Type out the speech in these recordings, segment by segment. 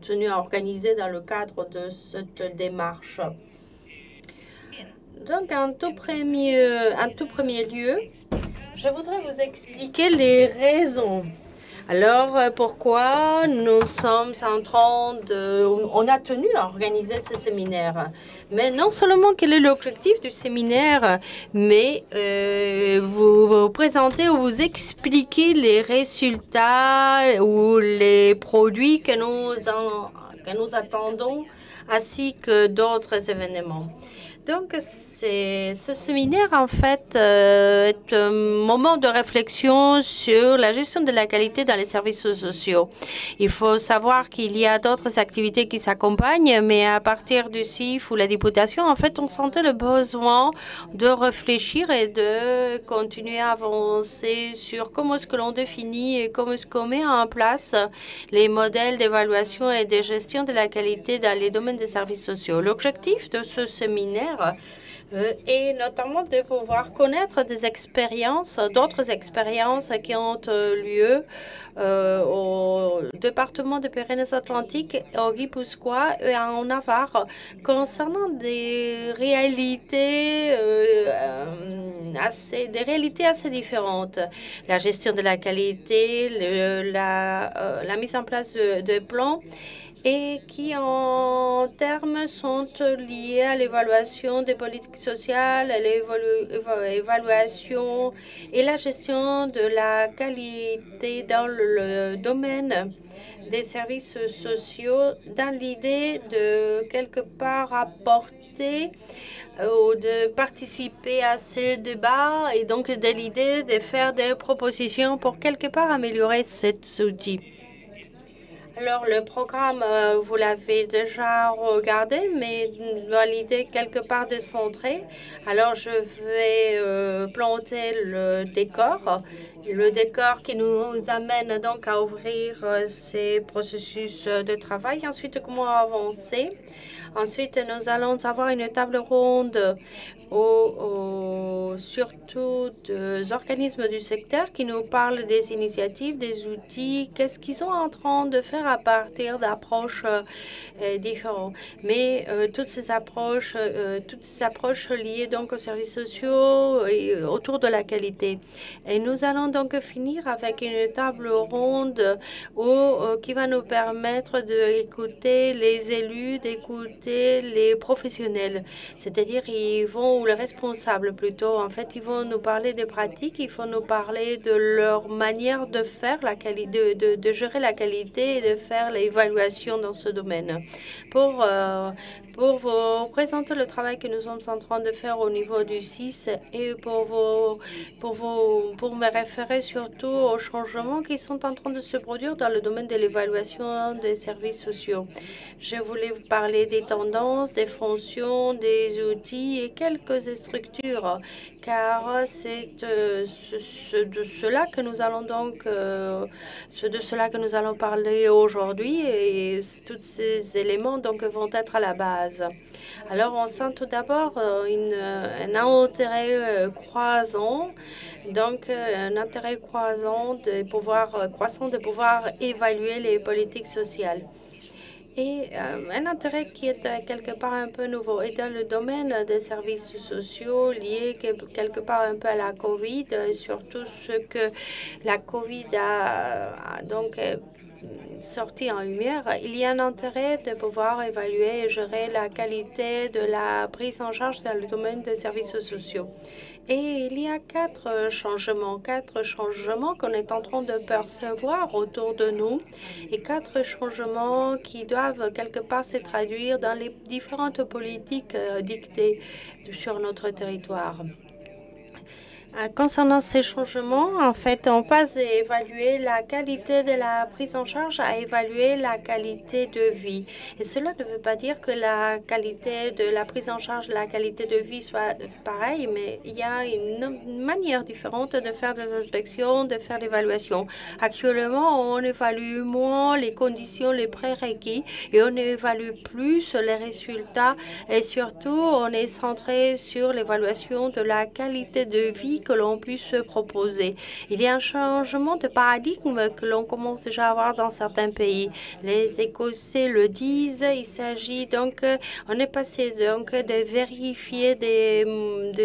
tenu à organiser dans le cadre de cette démarche. Donc, en tout premier, en tout premier lieu, je voudrais vous expliquer les raisons alors, euh, pourquoi nous sommes en train de... On a tenu à organiser ce séminaire. Mais non seulement quel est l'objectif du séminaire, mais euh, vous, présenter ou vous expliquer les résultats ou les produits que nous, que nous attendons, ainsi que d'autres événements. Donc, ce séminaire, en fait, euh, est un moment de réflexion sur la gestion de la qualité dans les services sociaux. Il faut savoir qu'il y a d'autres activités qui s'accompagnent, mais à partir du CIF ou la députation, en fait, on sentait le besoin de réfléchir et de continuer à avancer sur comment est-ce que l'on définit et comment est-ce qu'on met en place les modèles d'évaluation et de gestion de la qualité dans les domaines des services sociaux. L'objectif de ce séminaire euh, et notamment de pouvoir connaître des expériences, d'autres expériences qui ont euh, lieu euh, au département de Pyrénées-Atlantiques, au Guipuscoa et en Navarre concernant des réalités assez, des réalités assez différentes. La gestion de la qualité, la, mise en place de plans et qui en termes sont liés à l'évaluation des politiques sociales, l'évaluation et la gestion de la qualité dans le domaine des services sociaux dans l'idée de quelque part apporter euh, ou de participer à ce débat et donc de l'idée de faire des propositions pour quelque part améliorer cet outil. Alors, le programme, euh, vous l'avez déjà regardé, mais dans l'idée quelque part de centrer. Alors, je vais euh, planter le décor. Le décor qui nous amène donc à ouvrir euh, ces processus de travail. Ensuite, comment avancer? Ensuite, nous allons avoir une table ronde surtout des organismes du secteur qui nous parlent des initiatives, des outils, qu'est-ce qu'ils sont en train de faire à partir d'approches euh, différentes. Mais euh, toutes ces approches, euh, toutes ces approches liées donc aux services sociaux et autour de la qualité. Et nous allons donc finir avec une table ronde qui va nous permettre d'écouter les élus, d'écouter les professionnels. C'est-à-dire, ils vont ou les responsables plutôt. En fait, ils vont nous parler des pratiques, ils vont nous parler de leur manière de faire la qualité, de, de, gérer la qualité et de faire l'évaluation dans ce domaine. Pour, euh, pour vous présenter le travail que nous sommes en train de faire au niveau du CIS et pour, vous, pour, vous, pour me référer surtout aux changements qui sont en train de se produire dans le domaine de l'évaluation des services sociaux. Je voulais vous parler des tendances, des fonctions, des outils et quelques structures, car c'est euh, de cela que nous allons donc, euh, de cela que nous allons parler aujourd'hui, et tous ces éléments donc vont être à la base. Alors, on sent tout d'abord euh, un intérêt croisant, donc un intérêt croisant de pouvoir croissant de pouvoir évaluer les politiques sociales et euh, un intérêt qui est euh, quelque part un peu nouveau. Et dans le domaine des services sociaux liés quelque part un peu à la COVID, et surtout ce que la COVID a, donc euh, sorti en lumière, il y a un intérêt de pouvoir évaluer et gérer la qualité de la prise en charge dans le domaine des services sociaux. Et il y a quatre changements, quatre changements qu'on est en train de percevoir autour de nous et quatre changements qui doivent quelque part se traduire dans les différentes politiques euh, dictées sur notre territoire. Euh, concernant ces changements, en fait, on passe d'évaluer la qualité de la prise en charge à évaluer la qualité de vie. Et cela ne veut pas dire que la qualité de la prise en charge, la qualité de vie soit pareille, mais il y a une manière différente de faire des inspections, de faire l'évaluation. Actuellement, on évalue moins les conditions, les prérequis, et on évalue plus les résultats. Et surtout, on est centré sur l'évaluation de la qualité de vie que l'on puisse proposer. Il y a un changement de paradigme que l'on commence déjà à avoir dans certains pays. Les Écossais le disent, il s'agit donc, on est passé donc de vérifier des,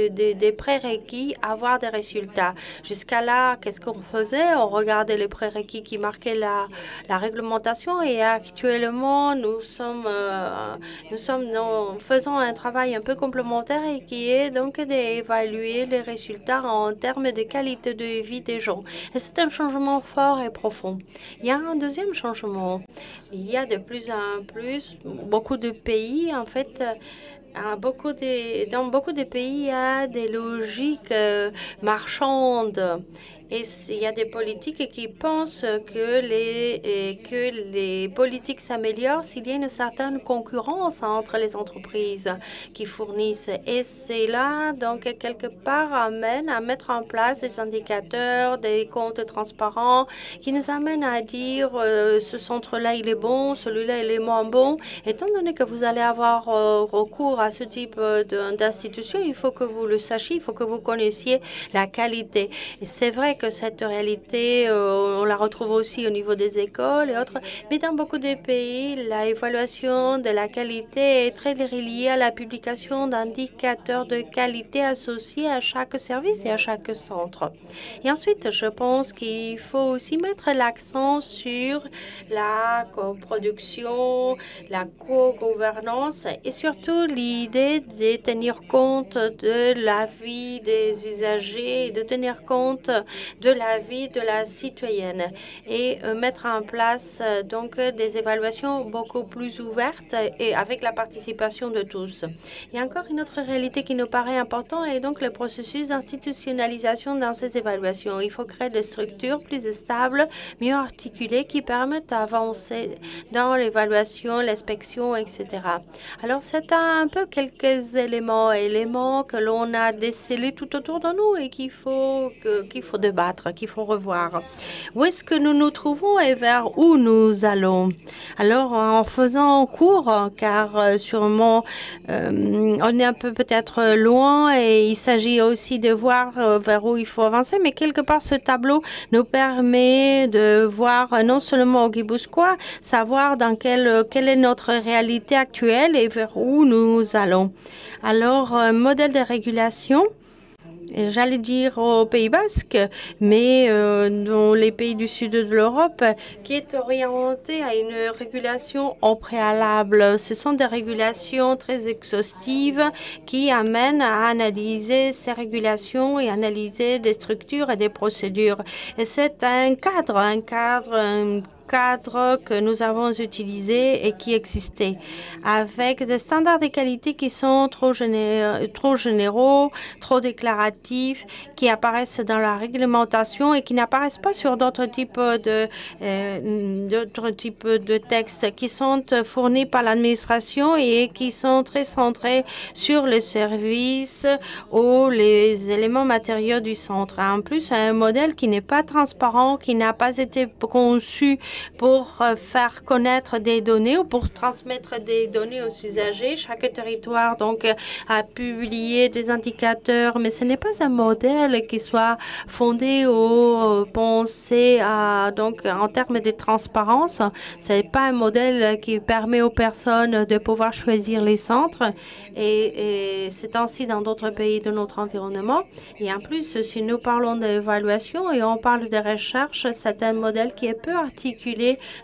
des, des prérequis, avoir des résultats. Jusqu'à là, qu'est-ce qu'on faisait? On regardait les prérequis qui marquaient la, la réglementation et actuellement, nous sommes, euh, nous sommes, nous faisons un travail un peu complémentaire et qui est donc d'évaluer les résultats en termes de qualité de vie des gens. Et c'est un changement fort et profond. Il y a un deuxième changement. Il y a de plus en plus beaucoup de pays, en fait, beaucoup de, dans beaucoup de pays, il y a des logiques euh, marchandes et il y a des politiques qui pensent que les, que les politiques s'améliorent s'il y a une certaine concurrence entre les entreprises qui fournissent. Et c'est là, donc, quelque part, amène à mettre en place des indicateurs, des comptes transparents qui nous amènent à dire euh, ce centre-là, il est bon, celui-là, il est moins bon. Étant donné que vous allez avoir euh, recours à ce type euh, d'institution, il faut que vous le sachiez, il faut que vous connaissiez la qualité. C'est vrai cette réalité, euh, on la retrouve aussi au niveau des écoles et autres. Mais dans beaucoup de pays, l'évaluation de la qualité est très liée à la publication d'indicateurs de qualité associés à chaque service et à chaque centre. Et ensuite, je pense qu'il faut aussi mettre l'accent sur la coproduction, la co-gouvernance et surtout l'idée de tenir compte de la vie des usagers et de tenir compte de la vie de la citoyenne et euh, mettre en place euh, donc des évaluations beaucoup plus ouvertes et avec la participation de tous. Il y a encore une autre réalité qui nous paraît importante et donc le processus d'institutionnalisation dans ces évaluations. Il faut créer des structures plus stables, mieux articulées qui permettent d'avancer dans l'évaluation, l'inspection, etc. Alors, c'est un peu quelques éléments, éléments que l'on a décelés tout autour de nous et qu'il faut, qu'il faut débattre qu'il faut revoir. Où est-ce que nous nous trouvons et vers où nous allons? Alors, en faisant cours, car euh, sûrement euh, on est un peu peut-être loin et il s'agit aussi de voir euh, vers où il faut avancer, mais quelque part ce tableau nous permet de voir non seulement au Guibousquois, savoir dans quelle, quelle est notre réalité actuelle et vers où nous allons. Alors, modèle de régulation j'allais dire au Pays Basque, mais euh, dans les pays du sud de l'Europe, qui est orienté à une régulation au préalable. Ce sont des régulations très exhaustives qui amènent à analyser ces régulations et analyser des structures et des procédures. Et c'est un cadre, un cadre, cadre que nous avons utilisé et qui existait, avec des standards de qualité qui sont trop, généraux, trop déclaratifs, qui apparaissent dans la réglementation et qui n'apparaissent pas sur d'autres types de euh, d'autres types de textes qui sont fournis par l'administration et qui sont très centrés sur les services ou les éléments matériaux du centre. En plus, un modèle qui n'est pas transparent, qui n'a pas été conçu pour euh, faire connaître des données ou pour transmettre des données aux usagers. Chaque territoire donc a publié des indicateurs, mais ce n'est pas un modèle qui soit fondé ou euh, pensé à donc en termes de transparence. Ce n'est pas un modèle qui permet aux personnes de pouvoir choisir les centres et c'est ainsi dans d'autres pays de notre environnement. Et en plus, si nous parlons d'évaluation et on parle de recherche, c'est un modèle qui est peu articulé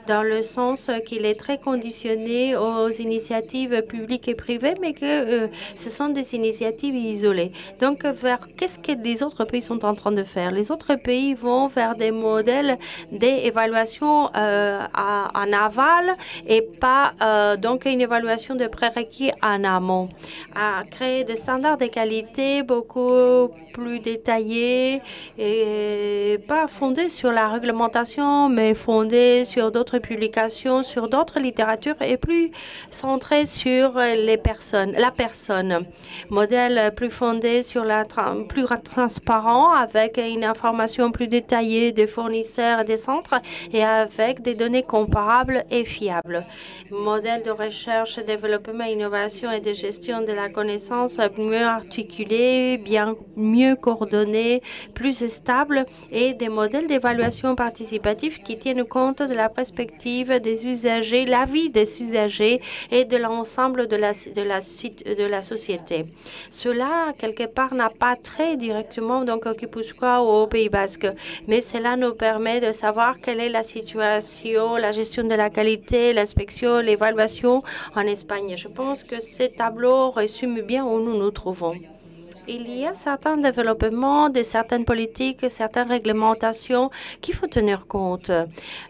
dans le sens qu'il est très conditionné aux initiatives publiques et privées, mais que euh, ce sont des initiatives isolées. Donc, vers qu'est-ce que les autres pays sont en train de faire? Les autres pays vont faire des modèles d'évaluation euh, en aval et pas euh, donc une évaluation de prérequis en amont, à créer des standards de qualité beaucoup plus détaillés et pas fondés sur la réglementation, mais fondés fondé sur d'autres publications, sur d'autres littératures et plus centré sur les personnes, la personne. Modèle plus fondé sur la plus transparent avec une information plus détaillée des fournisseurs et des centres et avec des données comparables et fiables. Modèle de recherche, développement, innovation et de gestion de la connaissance mieux articulé, bien mieux coordonné, plus stable et des modèles d'évaluation participative qui tiennent compte de la perspective des usagers, la vie des usagers et de l'ensemble de la, de, la, de la société. Cela, quelque part, n'a pas très directement donc au Guipuscoa ou au Pays Basque, mais cela nous permet de savoir quelle est la situation, la gestion de la qualité, l'inspection, l'évaluation en Espagne. Je pense que ces tableaux résument bien où nous nous trouvons il y a certains développements de certaines politiques, certaines réglementations qu'il faut tenir compte.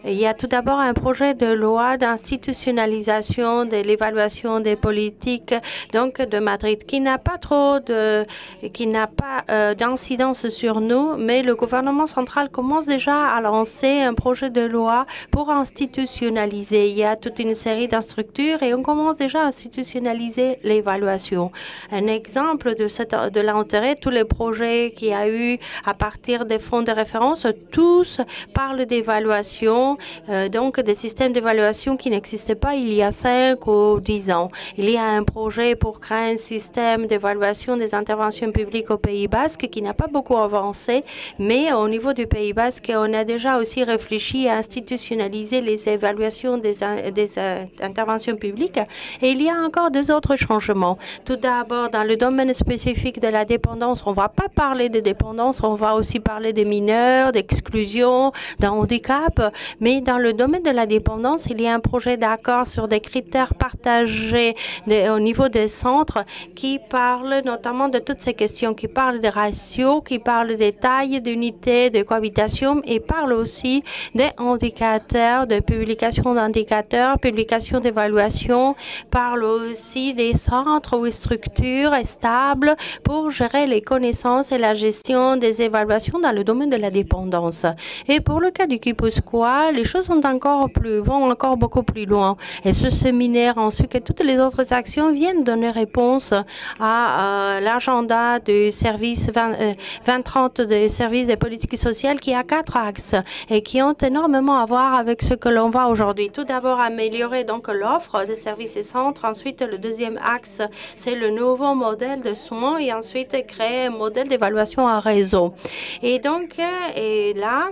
Il y a tout d'abord un projet de loi d'institutionnalisation de l'évaluation des politiques donc de Madrid qui n'a pas trop de qui n'a pas euh, d'incidence sur nous, mais le gouvernement central commence déjà à lancer un projet de loi pour institutionnaliser. Il y a toute une série d'instructures et on commence déjà à institutionnaliser l'évaluation. Un exemple de cette de l'intérêt, tous les projets qu'il y a eu à partir des fonds de référence, tous parlent d'évaluation, euh, donc des systèmes d'évaluation qui n'existaient pas il y a 5 ou 10 ans. Il y a un projet pour créer un système d'évaluation des interventions publiques au Pays Basque qui n'a pas beaucoup avancé, mais au niveau du Pays Basque, on a déjà aussi réfléchi à institutionnaliser les évaluations des, euh, interventions publiques. Et il y a encore deux autres changements. Tout d'abord, dans le domaine spécifique de la dépendance, on ne va pas parler de dépendance, on va aussi parler des mineurs, d'exclusion, d'un handicap. Mais dans le domaine de la dépendance, il y a un projet d'accord sur des critères partagés au niveau des centres qui parle notamment de toutes ces questions, qui parlent des ratios, qui parlent des tailles d'unités de cohabitation et parle aussi des indicateurs, de publication d'indicateurs, publication d'évaluation, parle aussi des centres ou structures stables pour gérer les connaissances et la gestion des évaluations dans le domaine de la dépendance. Et pour le cas du Kipuscoa, les choses vont encore beaucoup plus loin. Et ce séminaire, ainsi que toutes les autres actions, viennent donner réponse à euh, l'agenda du service 2030 euh, des services des politiques sociales qui a quatre axes et qui ont énormément à voir avec ce que l'on voit aujourd'hui. Tout d'abord, améliorer donc l'offre de services et centres. Ensuite, le deuxième axe, c'est le nouveau modèle de soins créer un modèle d'évaluation en réseau. Et donc, euh, et là,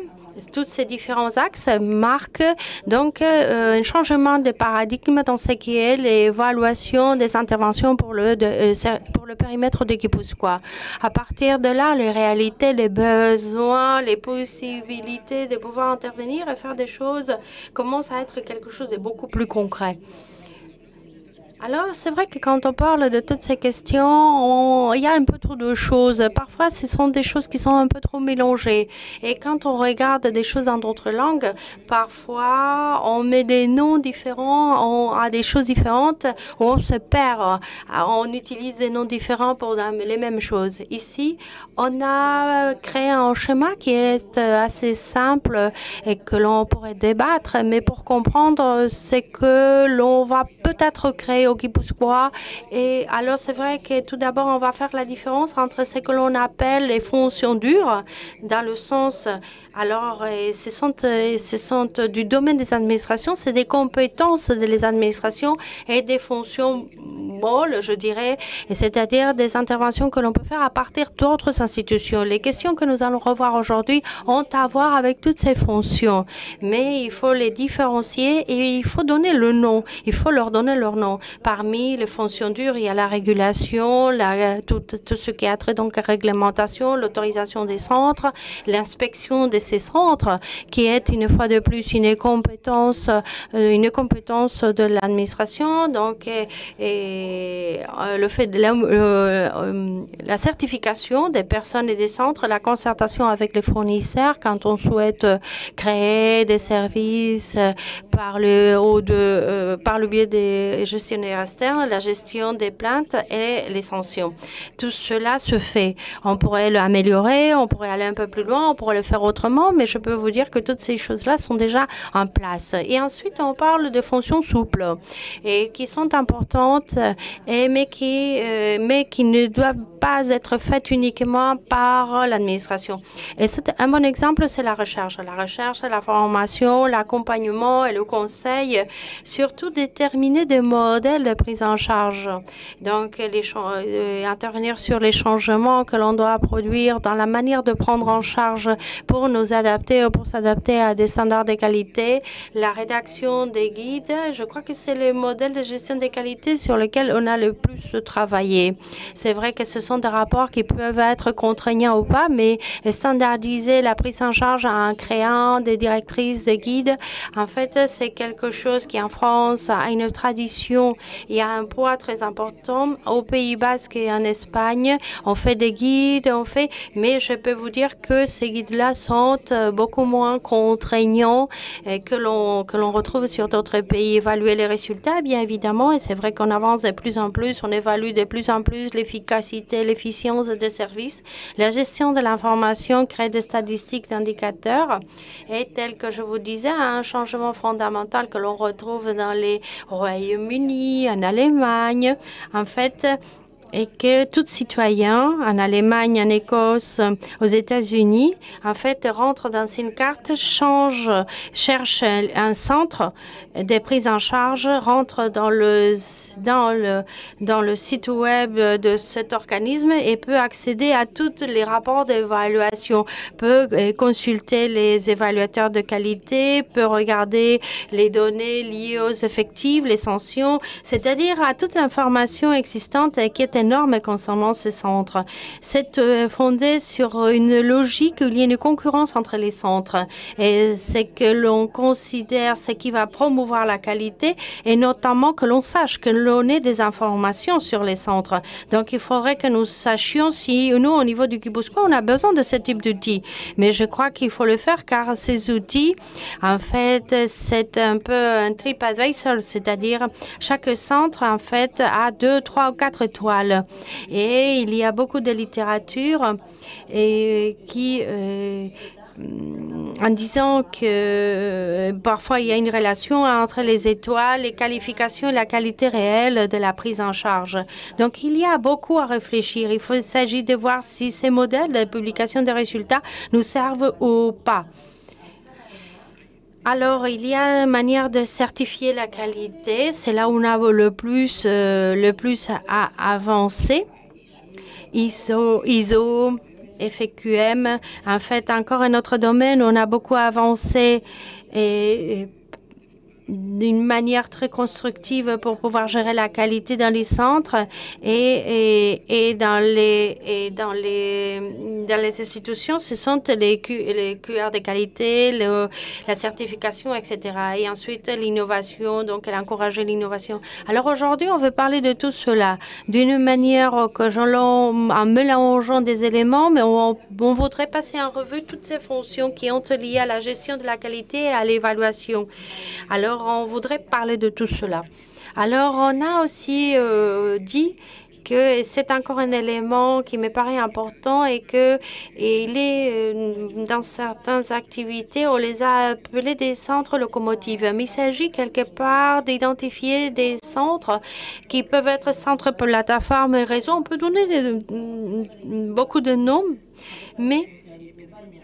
tous ces différents axes marquent donc euh, un changement de paradigme dans ce qui est l'évaluation des interventions pour le, euh, pour le périmètre de Guipuscoa. À partir de là, les réalités, les besoins, les possibilités de pouvoir intervenir et faire des choses commencent à être quelque chose de beaucoup plus concret. Alors, c'est vrai que quand on parle de toutes ces questions, il y a un peu trop de choses. Parfois, ce sont des choses qui sont un peu trop mélangées. Et quand on regarde des choses dans d'autres langues, parfois, on met des noms différents à des choses différentes, où on se perd. On utilise des noms différents pour les mêmes choses. Ici, on a créé un schéma qui est assez simple et que l'on pourrait débattre, mais pour comprendre, c'est que l'on va peut-être créer au Guipuscoa. Et alors, c'est vrai que tout d'abord, on va faire la différence entre ce que l'on appelle les fonctions dures, dans le sens, alors, ce sont, ce sont du domaine des administrations, c'est des compétences des administrations et des fonctions molles, je dirais, c'est-à-dire des interventions que l'on peut faire à partir d'autres institutions. Les questions que nous allons revoir aujourd'hui ont à voir avec toutes ces fonctions, mais il faut les différencier et il faut donner le nom, il faut leur donner leur nom. Parmi les fonctions dures, il y a la régulation, la, tout, ce qui a trait donc à réglementation, l'autorisation des centres, l'inspection de ces centres, qui est une fois de plus une compétence, euh, de l'administration. Donc, euh, le fait de euh, la certification des personnes et des centres, la concertation avec les fournisseurs quand on souhaite créer des services par le, de, euh, par le biais des gestionnaires externes, la gestion des plaintes et les sanctions. Tout cela se fait. On pourrait l'améliorer, on pourrait aller un peu plus loin, on pourrait le faire autrement, mais je peux vous dire que toutes ces choses-là sont déjà en place. Et ensuite, on parle de fonctions souples et qui sont importantes, mais, qui, euh, mais qui ne doivent pas être faites uniquement par l'administration. Et c'est un bon exemple, c'est la recherche. La recherche, la formation, l'accompagnement et le conseil, surtout déterminer des modèles de prise en charge. Donc, euh, intervenir sur les changements que l'on doit produire dans la manière de prendre en charge pour nous adapter ou pour s'adapter à des standards de qualité, la rédaction des guides, je crois que c'est le modèle de gestion des qualités sur lequel on a le plus travaillé. C'est vrai que ce sont des rapports qui peuvent être contraignants ou pas, mais standardiser la prise en charge en créant des directrices de guides, en fait, c'est quelque chose qui en France a une tradition et a un poids très important. Au Pays Basque et en Espagne, on fait des guides, on fait, mais je peux vous dire que ces guides-là sont beaucoup moins contraignants que l'on que l'on retrouve sur d'autres pays. Évaluer les résultats, bien évidemment, et c'est vrai qu'on avance de plus en plus, on évalue de plus en plus l'efficacité, l'efficience des services. La gestion de l'information crée des statistiques d'indicateurs et tel que je vous disais, un changement fondamental que l'on retrouve dans les Royaumes-Unis, en Allemagne. En fait, et que tout citoyen en Allemagne, en Écosse, aux États-Unis, en fait, rentre dans une carte, change, cherche un centre des prises en charge, rentre dans le, dans le, dans le site web de cet organisme et peut accéder à tous les rapports d'évaluation, peut euh, consulter les évaluateurs de qualité, peut regarder les données liées aux effectifs, les sanctions, c'est-à-dire à toute l'information existante qui est énorme concernant ce centre. C'est euh, fondé sur une logique où il y a une concurrence entre les centres. Et c'est que l'on considère ce qui va promouvoir la qualité et notamment que l'on sache que l'on ait des informations sur les centres. Donc, il faudrait que nous sachions si nous, au niveau du Kibusco, on a besoin de ce type d'outils. Mais je crois qu'il faut le faire car ces outils, en fait, c'est un peu un trip advisor, c'est-à-dire chaque centre, en fait, a deux, trois ou quatre étoiles. Et il y a beaucoup de littérature et qui euh, en disant que euh, parfois il y a une relation entre les étoiles, les qualifications et la qualité réelle de la prise en charge. Donc il y a beaucoup à réfléchir. Il s'agit de voir si ces modèles de publication des résultats nous servent ou pas. Alors, il y a une manière de certifier la qualité. C'est là où on a le plus, euh, le plus à avancer. ISO, ISO, FQM. En fait, encore un autre domaine on a beaucoup avancé et d'une manière très constructive pour pouvoir gérer la qualité dans les centres et, et, dans, les, et dans, les, dans les institutions, ce sont les, les QR de qualité, la certification, etc. Et ensuite, l'innovation, donc elle a encouragé l'innovation. Alors aujourd'hui, on veut parler de tout cela d'une manière que en mélangeant des éléments, mais on, voudrait passer en revue toutes ces fonctions qui ont liées à la gestion de la qualité et à l'évaluation. Alors, on voudrait parler de tout cela. Alors, on a aussi euh, dit que c'est encore un élément qui me paraît important et que il est euh, dans certaines activités, on les a appelés des centres locomotives. Mais il s'agit quelque part d'identifier des centres qui peuvent être centres plateformes et réseaux. On peut donner beaucoup de noms, mais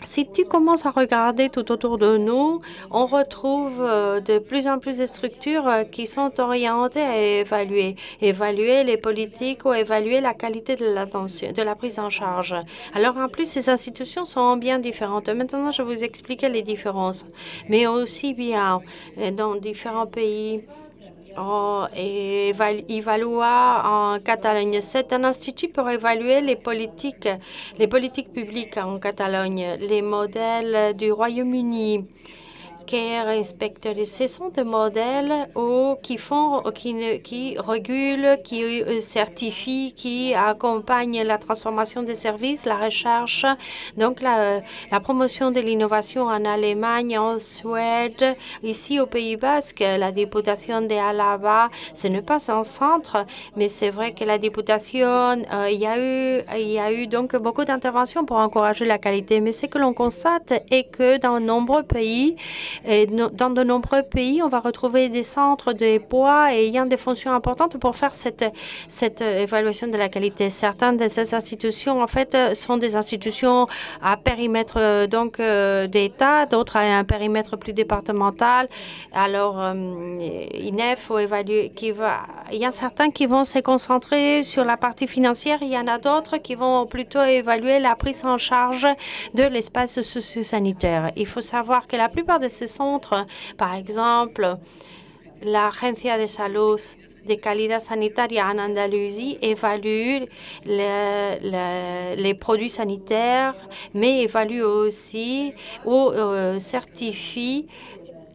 si tu commences à regarder tout autour de nous, on retrouve euh, de plus en plus de structures euh, qui sont orientées à évaluer, évaluer les politiques ou évaluer la qualité de l'attention, de la prise en charge. Alors en plus, ces institutions sont bien différentes. Maintenant, je vais vous expliquer les différences, mais aussi bien euh, dans différents pays Oh, et Ivalua en Catalogne. C'est un institut pour évaluer les politiques, les politiques publiques en Catalogne, les modèles du Royaume-Uni qui respectent. Ce sont des modèles qui font, qui, qui régulent, qui euh, certifient, qui accompagnent la transformation des services, la recherche, donc la, la promotion de l'innovation en Allemagne, en Suède, ici au Pays Basque, la députation de Alaba, ce n'est pas un centre, mais c'est vrai que la députation, euh, il y a eu, il y a eu donc beaucoup d'interventions pour encourager la qualité. Mais ce que l'on constate est que dans de nombreux pays, dans de nombreux pays, on va retrouver des centres de poids ayant des fonctions importantes pour faire cette, cette évaluation de la qualité. Certaines de ces institutions, en fait, sont des institutions à périmètre euh, donc euh, d'État, d'autres à un périmètre plus départemental. Alors, euh, INEF qui va, il y a certains qui vont se concentrer sur la partie financière, il y en a d'autres qui vont plutôt évaluer la prise en charge de l'espace socio-sanitaire. Il faut savoir que la plupart de ces centres, par exemple, la Agencia de Salud de calidad sanitaria en Andalousie évalue les produits sanitaires, mais évalue aussi ou euh, certifie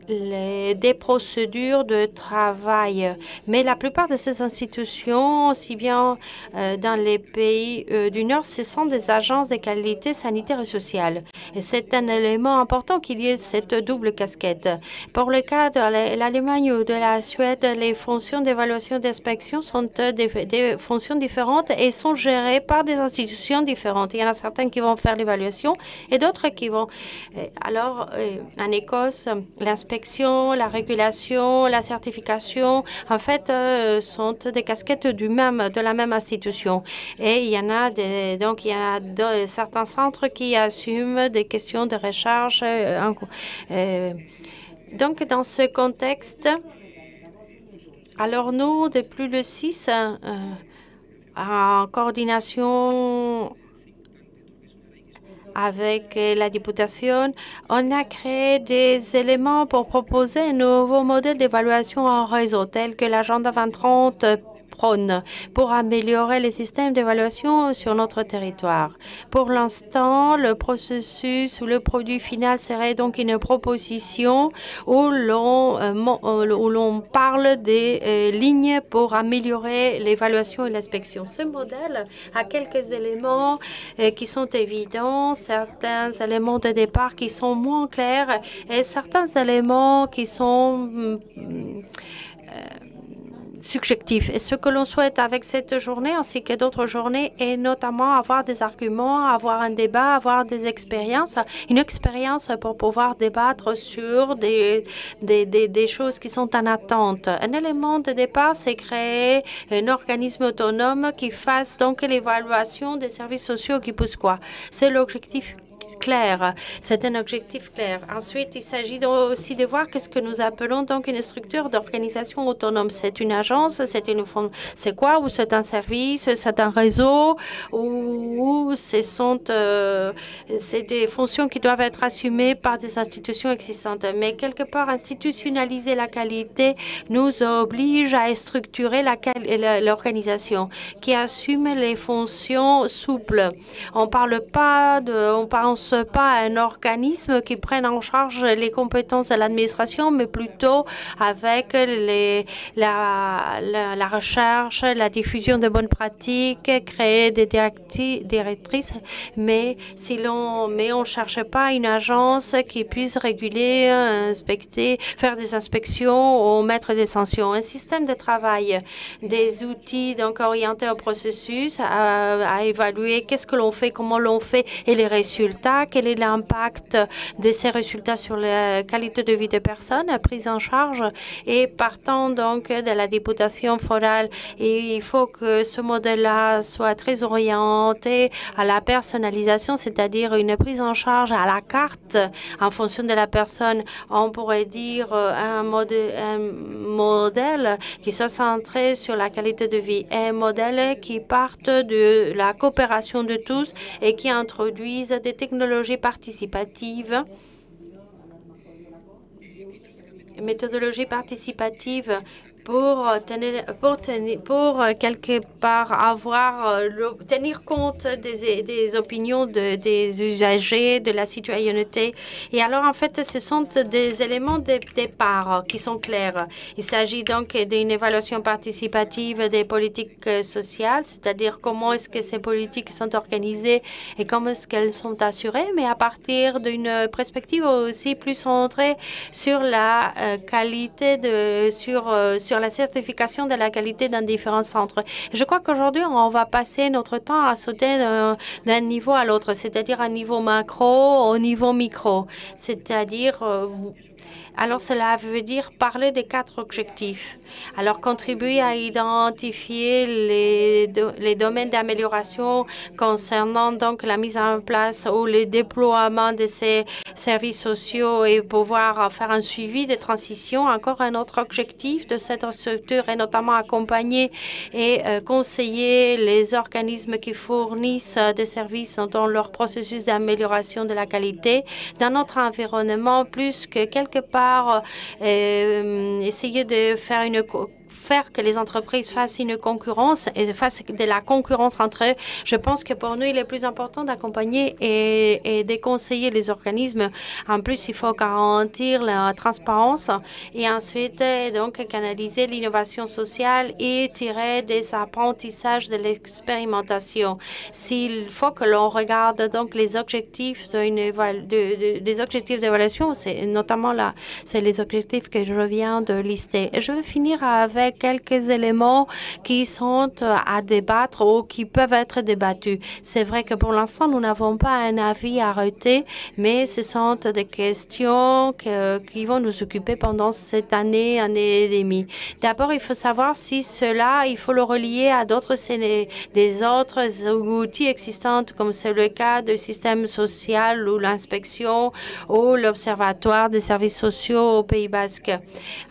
des procédures de travail. Mais la plupart de ces institutions, aussi bien euh, dans les pays euh, du Nord, ce sont des agences de qualité sanitaire et sociale. Et c'est un élément important qu'il y ait cette double casquette. Pour le cas de l'Allemagne ou de la Suède, les fonctions d'évaluation d'inspection sont euh, des, fonctions différentes et sont gérées par des institutions différentes. Il y en a certains qui vont faire l'évaluation et d'autres qui vont. Alors, en Écosse, l'inspection la régulation, la certification, en fait, euh, sont des casquettes du même, de la même institution. Et il y en a des, donc il y a certains centres qui assument des questions de recherche. Euh, euh, donc, dans ce contexte, alors nous, depuis le 6, en coordination avec la députation, on a créé des éléments pour proposer un nouveau modèle d'évaluation en réseau tel que l'agenda 2030 pour améliorer les systèmes d'évaluation sur notre territoire. Pour l'instant, le processus ou le produit final serait donc une proposition où l'on euh, l'on parle des euh, lignes pour améliorer l'évaluation et l'inspection. Ce modèle a quelques éléments euh, qui sont évidents, certains éléments de départ qui sont moins clairs et certains éléments qui sont mm, subjectif. Et ce que l'on souhaite avec cette journée ainsi que d'autres journées est notamment avoir des arguments, avoir un débat, avoir des expériences, une expérience pour pouvoir débattre sur des, des, des, choses qui sont en attente. Un élément de départ, c'est créer un organisme autonome qui fasse donc l'évaluation des services sociaux qui poussent quoi. C'est l'objectif clair. C'est un objectif clair. Ensuite, il s'agit aussi de voir qu'est-ce que nous appelons donc une structure d'organisation autonome. C'est une agence, c'est une c'est quoi Ou c'est un service, c'est un réseau, ou ce sont euh, c'est des fonctions qui doivent être assumées par des institutions existantes. Mais quelque part, institutionnaliser la qualité nous oblige à structurer l'organisation qui assume les fonctions souples. On parle pas de, on pas un organisme qui prenne en charge les compétences de l'administration, mais plutôt avec la, recherche, la diffusion de bonnes pratiques, créer des directrices. Mais si l'on, mais on cherche pas une agence qui puisse réguler, inspecter, faire des inspections ou mettre des sanctions. Un système de travail, des outils donc orientés au processus, à, à évaluer qu'est-ce que l'on fait, comment l'on fait et les résultats quel est l'impact de ces résultats sur la qualité de vie des personnes prises en charge et partant donc de la députation forale. Il faut que ce modèle-là soit très orienté à la personnalisation, c'est-à-dire une prise en charge à la carte en fonction de la personne. On pourrait dire euh, un modèle qui soit centré sur la qualité de vie, un modèle qui parte de la coopération de tous et qui introduise des technologies participative. Méthodologie participative pour, tenir, pour, tenir, pour quelque part avoir, tenir compte des, des opinions de, des usagers, de la citoyenneté. Et alors, en fait, ce sont des éléments de départ qui sont clairs. Il s'agit donc d'une évaluation participative des politiques sociales, c'est-à-dire comment est-ce que ces politiques sont organisées et comment est-ce qu'elles sont assurées, mais à partir d'une perspective aussi plus centrée sur la euh, qualité de, sur, euh, la certification de la qualité dans différents centres. Je crois qu'aujourd'hui, on va passer notre temps à sauter d'un niveau à l'autre, c'est-à-dire un niveau macro au niveau micro, c'est-à-dire euh, alors cela veut dire parler des quatre objectifs. Alors contribuer à identifier les, les domaines d'amélioration concernant donc la mise en place ou le déploiement de ces services sociaux et pouvoir faire un suivi des transitions. Encore un autre objectif de cette structure est notamment accompagner et euh, conseiller les organismes qui fournissent des services dans leur processus d'amélioration de la qualité dans notre environnement plus que quelque part euh, essayer de faire une faire que les entreprises fassent une concurrence et fassent de la concurrence entre eux. Je pense que pour nous, il est plus important d'accompagner et, de conseiller les organismes. En plus, il faut garantir la transparence et ensuite, donc, canaliser l'innovation sociale et tirer des apprentissages de l'expérimentation. S'il faut que l'on regarde donc les objectifs de, des objectifs d'évaluation, c'est notamment là, c'est les objectifs que je viens de lister. Je vais finir avec quelques éléments qui sont euh, à débattre ou qui peuvent être débattus. C'est vrai que pour l'instant, nous n'avons pas un avis arrêté, mais ce sont des questions qui vont nous occuper pendant cette année, année et demie. D'abord, il faut savoir si cela, il faut le relier à d'autres des autres outils existants, comme c'est le cas du système social ou l'inspection ou l'observatoire des services sociaux au Pays Basque.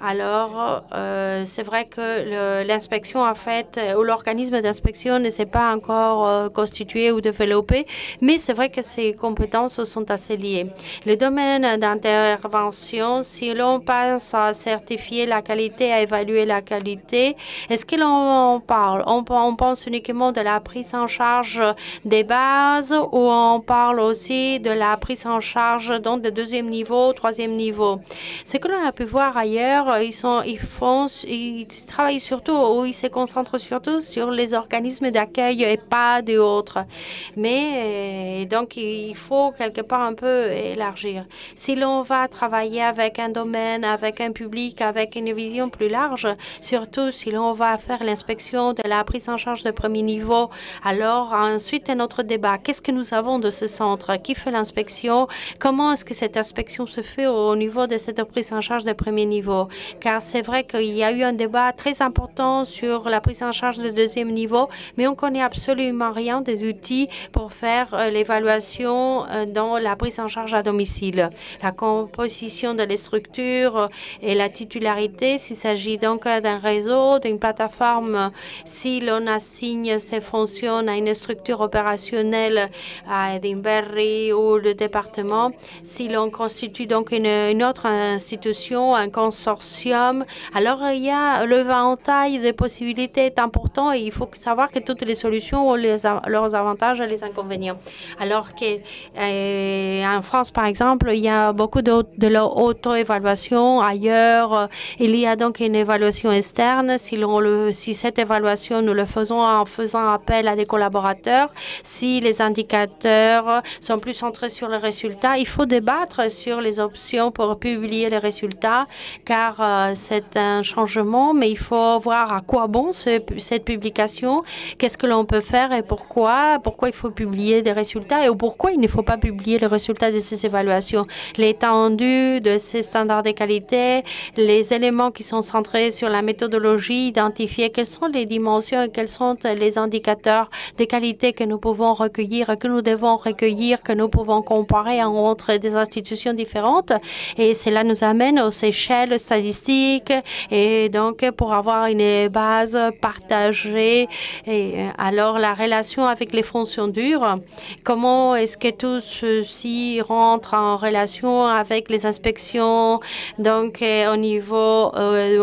Alors, euh, c'est vrai que l'inspection, en fait, ou l'organisme d'inspection ne s'est pas encore euh, constitué ou développé, mais c'est vrai que ces compétences sont assez liées. Le domaine d'intervention, si l'on pense à certifier la qualité, à évaluer la qualité, est-ce que l'on parle, on, pense uniquement de la prise en charge des bases ou on parle aussi de la prise en charge donc de deuxième niveau, troisième niveau? Ce que l'on a pu voir ailleurs, ils font, travaille surtout, ou il se concentre surtout sur les organismes d'accueil et pas d'autres. Mais euh, donc, il faut quelque part un peu élargir. Si l'on va travailler avec un domaine, avec un public, avec une vision plus large, surtout si l'on va faire l'inspection de la prise en charge de premier niveau, alors ensuite un autre débat. Qu'est-ce que nous avons de ce centre? Qui fait l'inspection? Comment est-ce que cette inspection se fait au niveau de cette prise en charge de premier niveau? Car c'est vrai qu'il y a eu un débat très important sur la prise en charge de deuxième niveau, mais on connaît absolument rien des outils pour faire euh, l'évaluation euh, dans la prise en charge à domicile. La composition de les structures euh, et la titularité, s'il s'agit donc d'un réseau, d'une plateforme, si l'on assigne ces fonctions à une structure opérationnelle à Edinburgh ou le département, si l'on constitue donc une, une, autre institution, un consortium, alors il y a le taille de possibilités est important et il faut savoir que toutes les solutions ont leurs avantages et les inconvénients. Alors que euh, en France, par exemple, il y a beaucoup de, de l'auto-évaluation. Ailleurs, il y a donc une évaluation externe. Si, le, si cette évaluation, nous le faisons en faisant appel à des collaborateurs, si les indicateurs sont plus centrés sur les résultats, il faut débattre sur les options pour publier les résultats, car euh, c'est un changement, mais il faut voir à quoi bon cette publication, qu'est-ce que l'on peut faire et pourquoi, pourquoi il faut publier des résultats et pourquoi il ne faut pas publier les résultats de ces évaluations, l'étendue de ces standards de qualité, les éléments qui sont centrés sur la méthodologie, identifier quelles sont les dimensions et quels sont les indicateurs de qualité que nous pouvons recueillir, que nous devons recueillir, que nous pouvons comparer entre des institutions différentes. Et cela nous amène aux échelles statistiques et donc pour avoir une base partagée. Et alors, la relation avec les fonctions dures, comment est-ce que tout ceci rentre en relation avec les inspections, donc au niveau,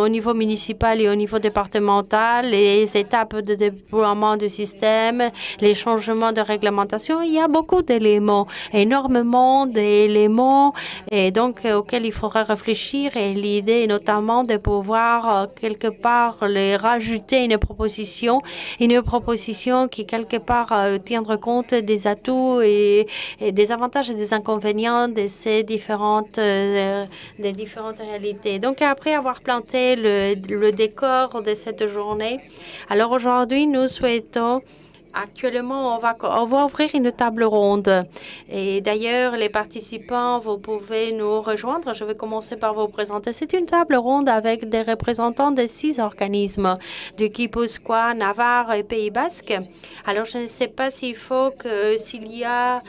au niveau municipal et au niveau départemental, les étapes de déploiement du système, les changements de réglementation? Il y a beaucoup d'éléments, énormément d'éléments, et donc auxquels il faudrait réfléchir. Et l'idée notamment de pouvoir euh, quelque part les rajouter une proposition, une proposition qui quelque part euh, tiendra compte des atouts et, des avantages et des inconvénients de ces différentes, euh, des différentes réalités. Donc après avoir planté le, le décor de cette journée, alors aujourd'hui nous souhaitons Actuellement, on va, ouvrir une table ronde. Et d'ailleurs, les participants, vous pouvez nous rejoindre. Je vais commencer par vous présenter. C'est une table ronde avec des représentants de six organismes du Guipuscoa, Navarre et Pays Basque. Alors, je ne sais pas s'il faut que s'il y a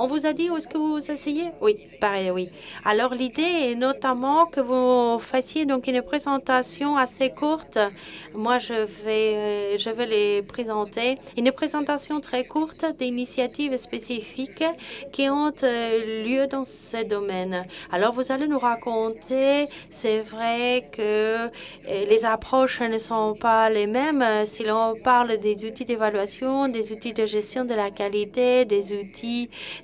on vous a dit où est-ce que vous asseyez? Oui, pareil, oui. Alors l'idée est notamment que vous fassiez donc une présentation assez courte. Moi, je vais, euh, je vais les présenter. Une présentation très courte d'initiatives spécifiques qui ont euh, lieu dans ce domaine. Alors vous allez nous raconter, c'est vrai que les approches ne sont pas les mêmes. Si l'on parle des outils d'évaluation, des outils de gestion de la qualité, des outils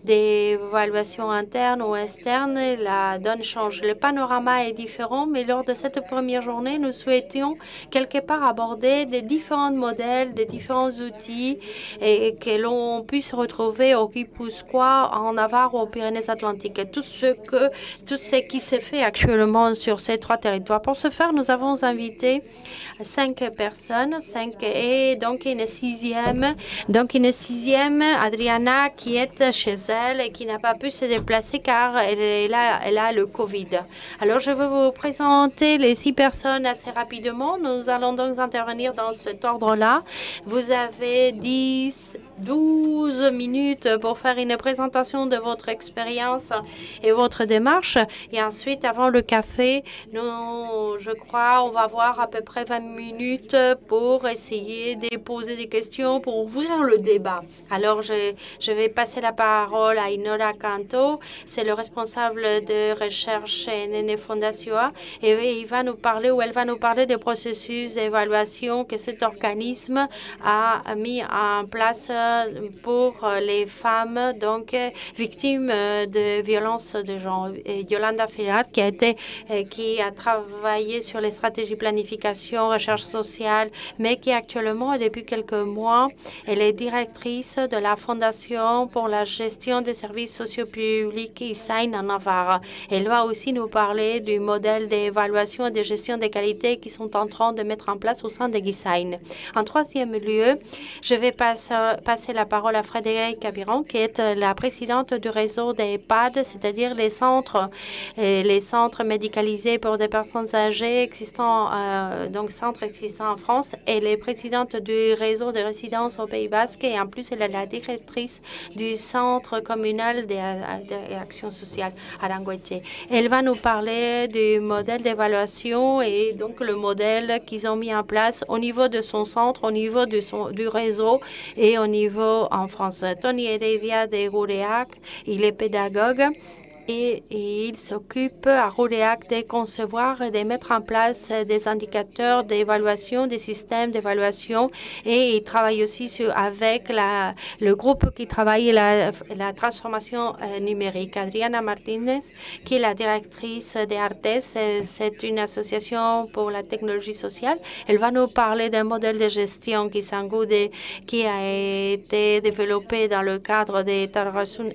d'évaluation interne ou externe, la donne change. Le panorama est différent, mais lors de cette première journée, nous souhaitions quelque part aborder des différents modèles, des différents outils et que l'on puisse retrouver au Guipuscoa, en Navarre ou aux Pyrénées-Atlantiques. Tout ce que, tout ce qui s'est fait actuellement sur ces trois territoires. Pour ce faire, nous avons invité cinq personnes, cinq et donc une sixième, donc une sixième, Adriana, qui est chez elle et qui n'a pas pu se déplacer car elle, est elle a le Covid. Alors, je vais vous présenter les six personnes assez rapidement. Nous allons donc intervenir dans cet ordre-là. Vous avez 10, 12 minutes pour faire une présentation de votre expérience et votre démarche. Et ensuite, avant le café, nous, je crois, on va avoir à peu près 20 minutes pour essayer de poser des questions, pour ouvrir le débat. Alors, je, vais passer la parole à Inora Canto. C'est le responsable de recherche chez Nene Fondation. Et il va nous parler, ou elle va nous parler des processus d'évaluation que cet organisme a mis en place pour les femmes donc victimes de violences de genre. Yolanda Ferrat, qui a été, qui a travaillé sur les stratégies planification, recherche sociale, mais qui actuellement, depuis quelques mois, elle est directrice de la Fondation pour la gestion des services sociaux publics ISAIN en Navarre. Elle va aussi nous parler du modèle d'évaluation et de gestion des qualités qui sont en train de mettre en place au sein de GISAIN. En troisième lieu, je vais passer la parole à Frédéric Cabiron, qui est la présidente du réseau des EHPAD, c'est-à-dire les centres, euh, les centres médicalisés pour des personnes âgées existants, euh, donc centres existants en France. Elle est présidente du réseau de résidence au Pays Basque et en plus, elle est la directrice du centre communal d'action sociale à Languetier. Elle va nous parler du modèle d'évaluation et donc le modèle qu'ils ont mis en place au niveau de son centre, au niveau du réseau et au niveau en France. Tony Heredia de Gouréac, il est pédagogue et, il s'occupe à Rouléac de concevoir et de mettre en place des indicateurs d'évaluation, des systèmes d'évaluation et il travaille aussi sur, avec la, le groupe qui travaille la, la transformation euh, numérique. Adriana Martinez, qui est la directrice de Artes, c'est une association pour la technologie sociale. Elle va nous parler d'un modèle de gestion qui, qui a été développé dans le cadre de Tarrasun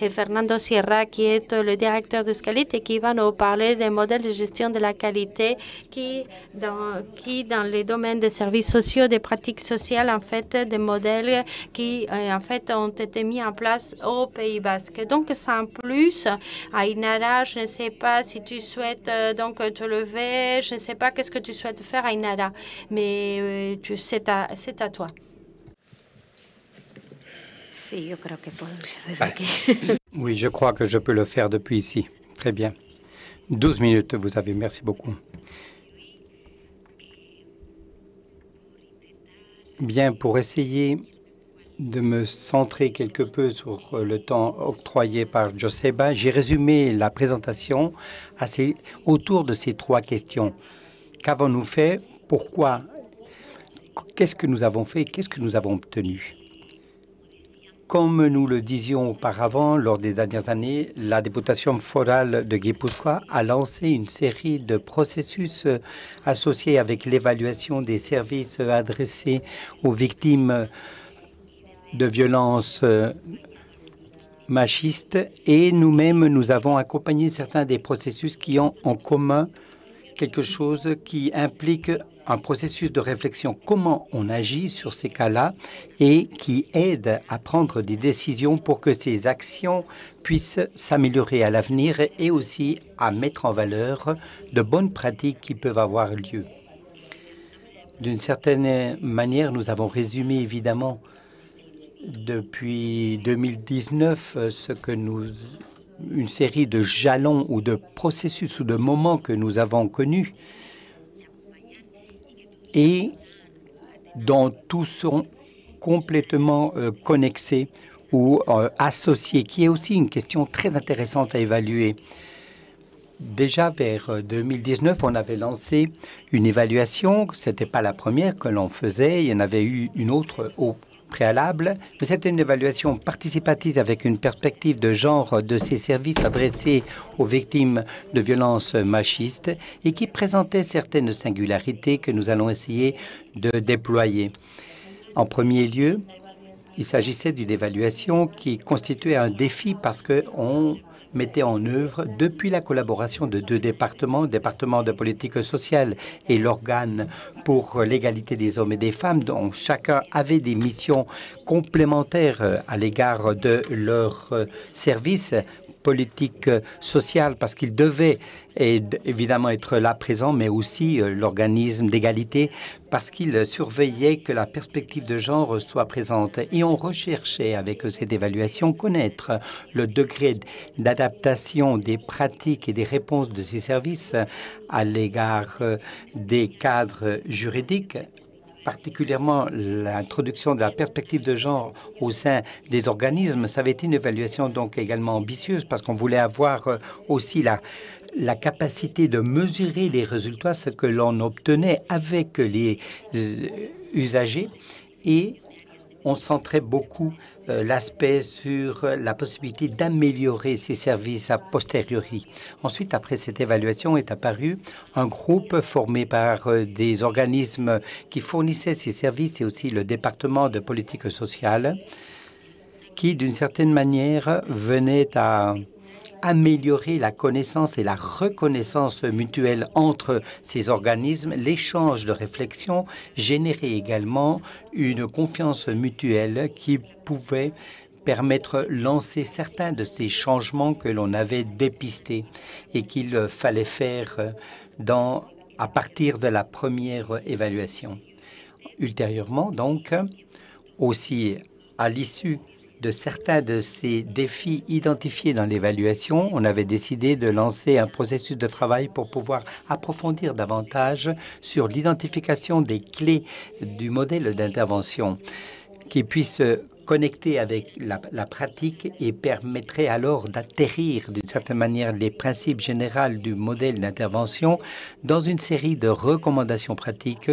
et Fernando Sierra, qui est le directeur de Scalit et qui va nous parler des modèles de gestion de la qualité qui, dans, qui, dans les domaines des services sociaux, des pratiques sociales, en fait, des modèles qui, euh, en fait, ont été mis en place au Pays Basque. Donc, sans plus, Ainara, je ne sais pas si tu souhaites euh, donc te lever, je ne sais pas qu'est-ce que tu souhaites faire, Ainara, mais euh, c'est à, à toi. Oui, je crois que je peux le faire depuis ici. Très bien. 12 minutes, vous avez. Merci beaucoup. Bien, pour essayer de me centrer quelque peu sur le temps octroyé par Joseba, j'ai résumé la présentation assez autour de ces trois questions. Qu'avons-nous fait? Pourquoi? Qu'est-ce que nous avons fait? Qu'est-ce que nous avons obtenu? Comme nous le disions auparavant, lors des dernières années, la députation forale de Guipuscoa a lancé une série de processus associés avec l'évaluation des services adressés aux victimes de violences machistes. Et nous-mêmes, nous avons accompagné certains des processus qui ont en commun quelque chose qui implique un processus de réflexion, comment on agit sur ces cas-là et qui aide à prendre des décisions pour que ces actions puissent s'améliorer à l'avenir et aussi à mettre en valeur de bonnes pratiques qui peuvent avoir lieu. D'une certaine manière, nous avons résumé évidemment depuis 2019 ce que nous une série de jalons ou de processus ou de moments que nous avons connus et dont tous sont complètement euh, connexés ou euh, associés, qui est aussi une question très intéressante à évaluer. Déjà vers 2019, euh, on avait lancé une évaluation. Ce n'était pas la première que l'on faisait. Il y en avait eu une autre au préalable, mais c'était une évaluation participative avec une perspective de genre de ces services adressés aux victimes de violences machistes et qui présentait certaines singularités que nous allons essayer de déployer. En premier lieu, il s'agissait d'une évaluation qui constituait un défi parce qu'on mettait en œuvre depuis la collaboration de deux départements, le département de politique sociale et l'organe pour l'égalité des hommes et des femmes, dont chacun avait des missions complémentaires à l'égard de leurs services politique sociale parce qu'il devait évidemment être là présent, mais aussi euh, l'organisme d'égalité parce qu'il surveillait que la perspective de genre soit présente. Et on recherchait avec cette évaluation connaître le degré d'adaptation des pratiques et des réponses de ces services à l'égard euh, des cadres juridiques particulièrement l'introduction de la perspective de genre au sein des organismes, ça avait été une évaluation donc également ambitieuse parce qu'on voulait avoir euh, aussi la, la capacité de mesurer les résultats, ce que l'on obtenait avec les euh, usagers. Et on centrait beaucoup l'aspect sur la possibilité d'améliorer ces services a posteriori. Ensuite, après cette évaluation, est apparu un groupe formé par euh, des organismes qui fournissaient ces services et aussi le département de politique sociale qui, d'une certaine manière, venait à améliorer la connaissance et la reconnaissance mutuelle entre ces organismes, l'échange de réflexions générait également une confiance mutuelle qui pouvait permettre lancer certains de ces changements que l'on avait dépistés et qu'il fallait faire à partir de la première évaluation. Ultérieurement, donc, aussi à l'issue de certains de ces défis identifiés dans l'évaluation, on avait décidé de lancer un processus de travail pour pouvoir approfondir davantage sur l'identification des clés du modèle d'intervention qui puisse connecter avec la, la, pratique et permettrait alors d'atterrir d'une certaine manière les principes généraux du modèle d'intervention dans une série de recommandations pratiques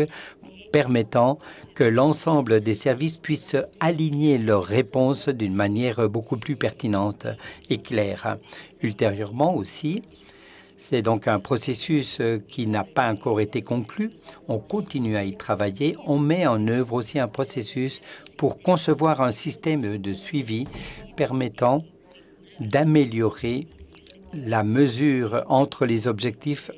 permettant que l'ensemble des services puissent aligner leurs réponses d'une manière beaucoup plus pertinente et claire. Ultérieurement aussi, c'est donc un processus qui n'a pas encore été conclu. On continue à y travailler. On met en œuvre aussi un processus pour concevoir un système de suivi permettant d'améliorer la mesure entre les objectifs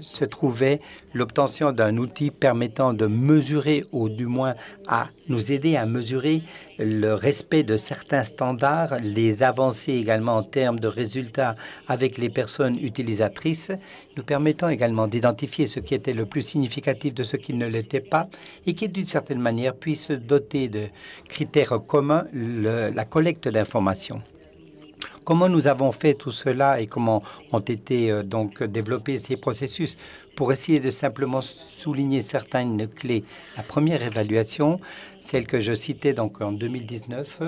se trouvait l'obtention d'un outil permettant de mesurer, ou du moins à nous aider à mesurer le respect de certains standards, les avancées également en termes de résultats avec les personnes utilisatrices, nous permettant également d'identifier ce qui était le plus significatif de ce qui ne l'était pas et qui, d'une certaine manière, puisse doter de critères communs la collecte d'informations. Comment nous avons fait tout cela et comment ont été euh, donc développés ces processus pour essayer de simplement souligner certaines clés. La première évaluation, celle que je citais donc en 2019,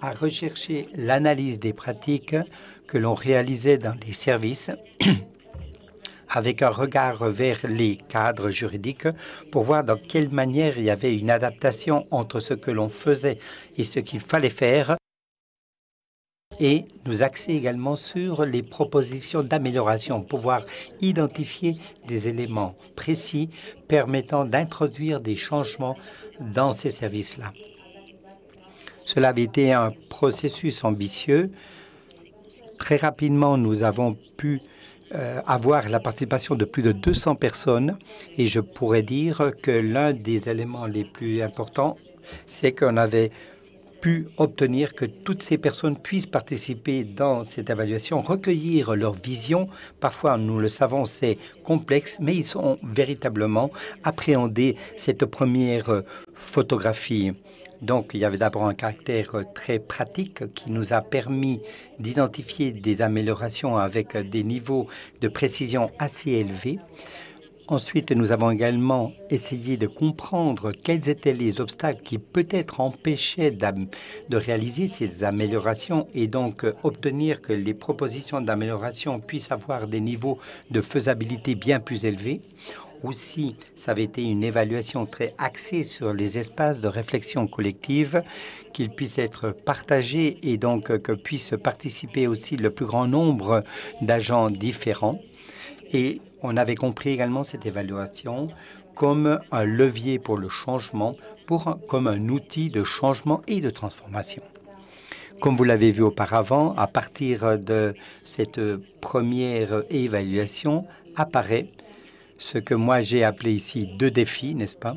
a recherché l'analyse des pratiques que l'on réalisait dans les services avec un regard vers les cadres juridiques pour voir dans quelle manière il y avait une adaptation entre ce que l'on faisait et ce qu'il fallait faire et nous axer également sur les propositions d'amélioration, pouvoir identifier des éléments précis permettant d'introduire des changements dans ces services-là. Cela avait été un processus ambitieux. Très rapidement, nous avons pu euh, avoir la participation de plus de 200 personnes et je pourrais dire que l'un des éléments les plus importants, c'est qu'on avait pu obtenir que toutes ces personnes puissent participer dans cette évaluation, recueillir leur vision. Parfois, nous le savons, c'est complexe, mais ils ont véritablement appréhendé cette première photographie. Donc, il y avait d'abord un caractère très pratique qui nous a permis d'identifier des améliorations avec des niveaux de précision assez élevés. Ensuite, nous avons également essayé de comprendre quels étaient les obstacles qui peut-être empêchaient de réaliser ces améliorations et donc obtenir que les propositions d'amélioration puissent avoir des niveaux de faisabilité bien plus élevés. Aussi, ça avait été une évaluation très axée sur les espaces de réflexion collective, qu'ils puissent être partagés et donc que puissent participer aussi le plus grand nombre d'agents différents. Et on avait compris également cette évaluation comme un levier pour le changement, comme un outil de changement et de transformation. Comme vous l'avez vu auparavant, à partir de cette première évaluation apparaît ce que moi j'ai appelé ici deux défis, n'est-ce pas?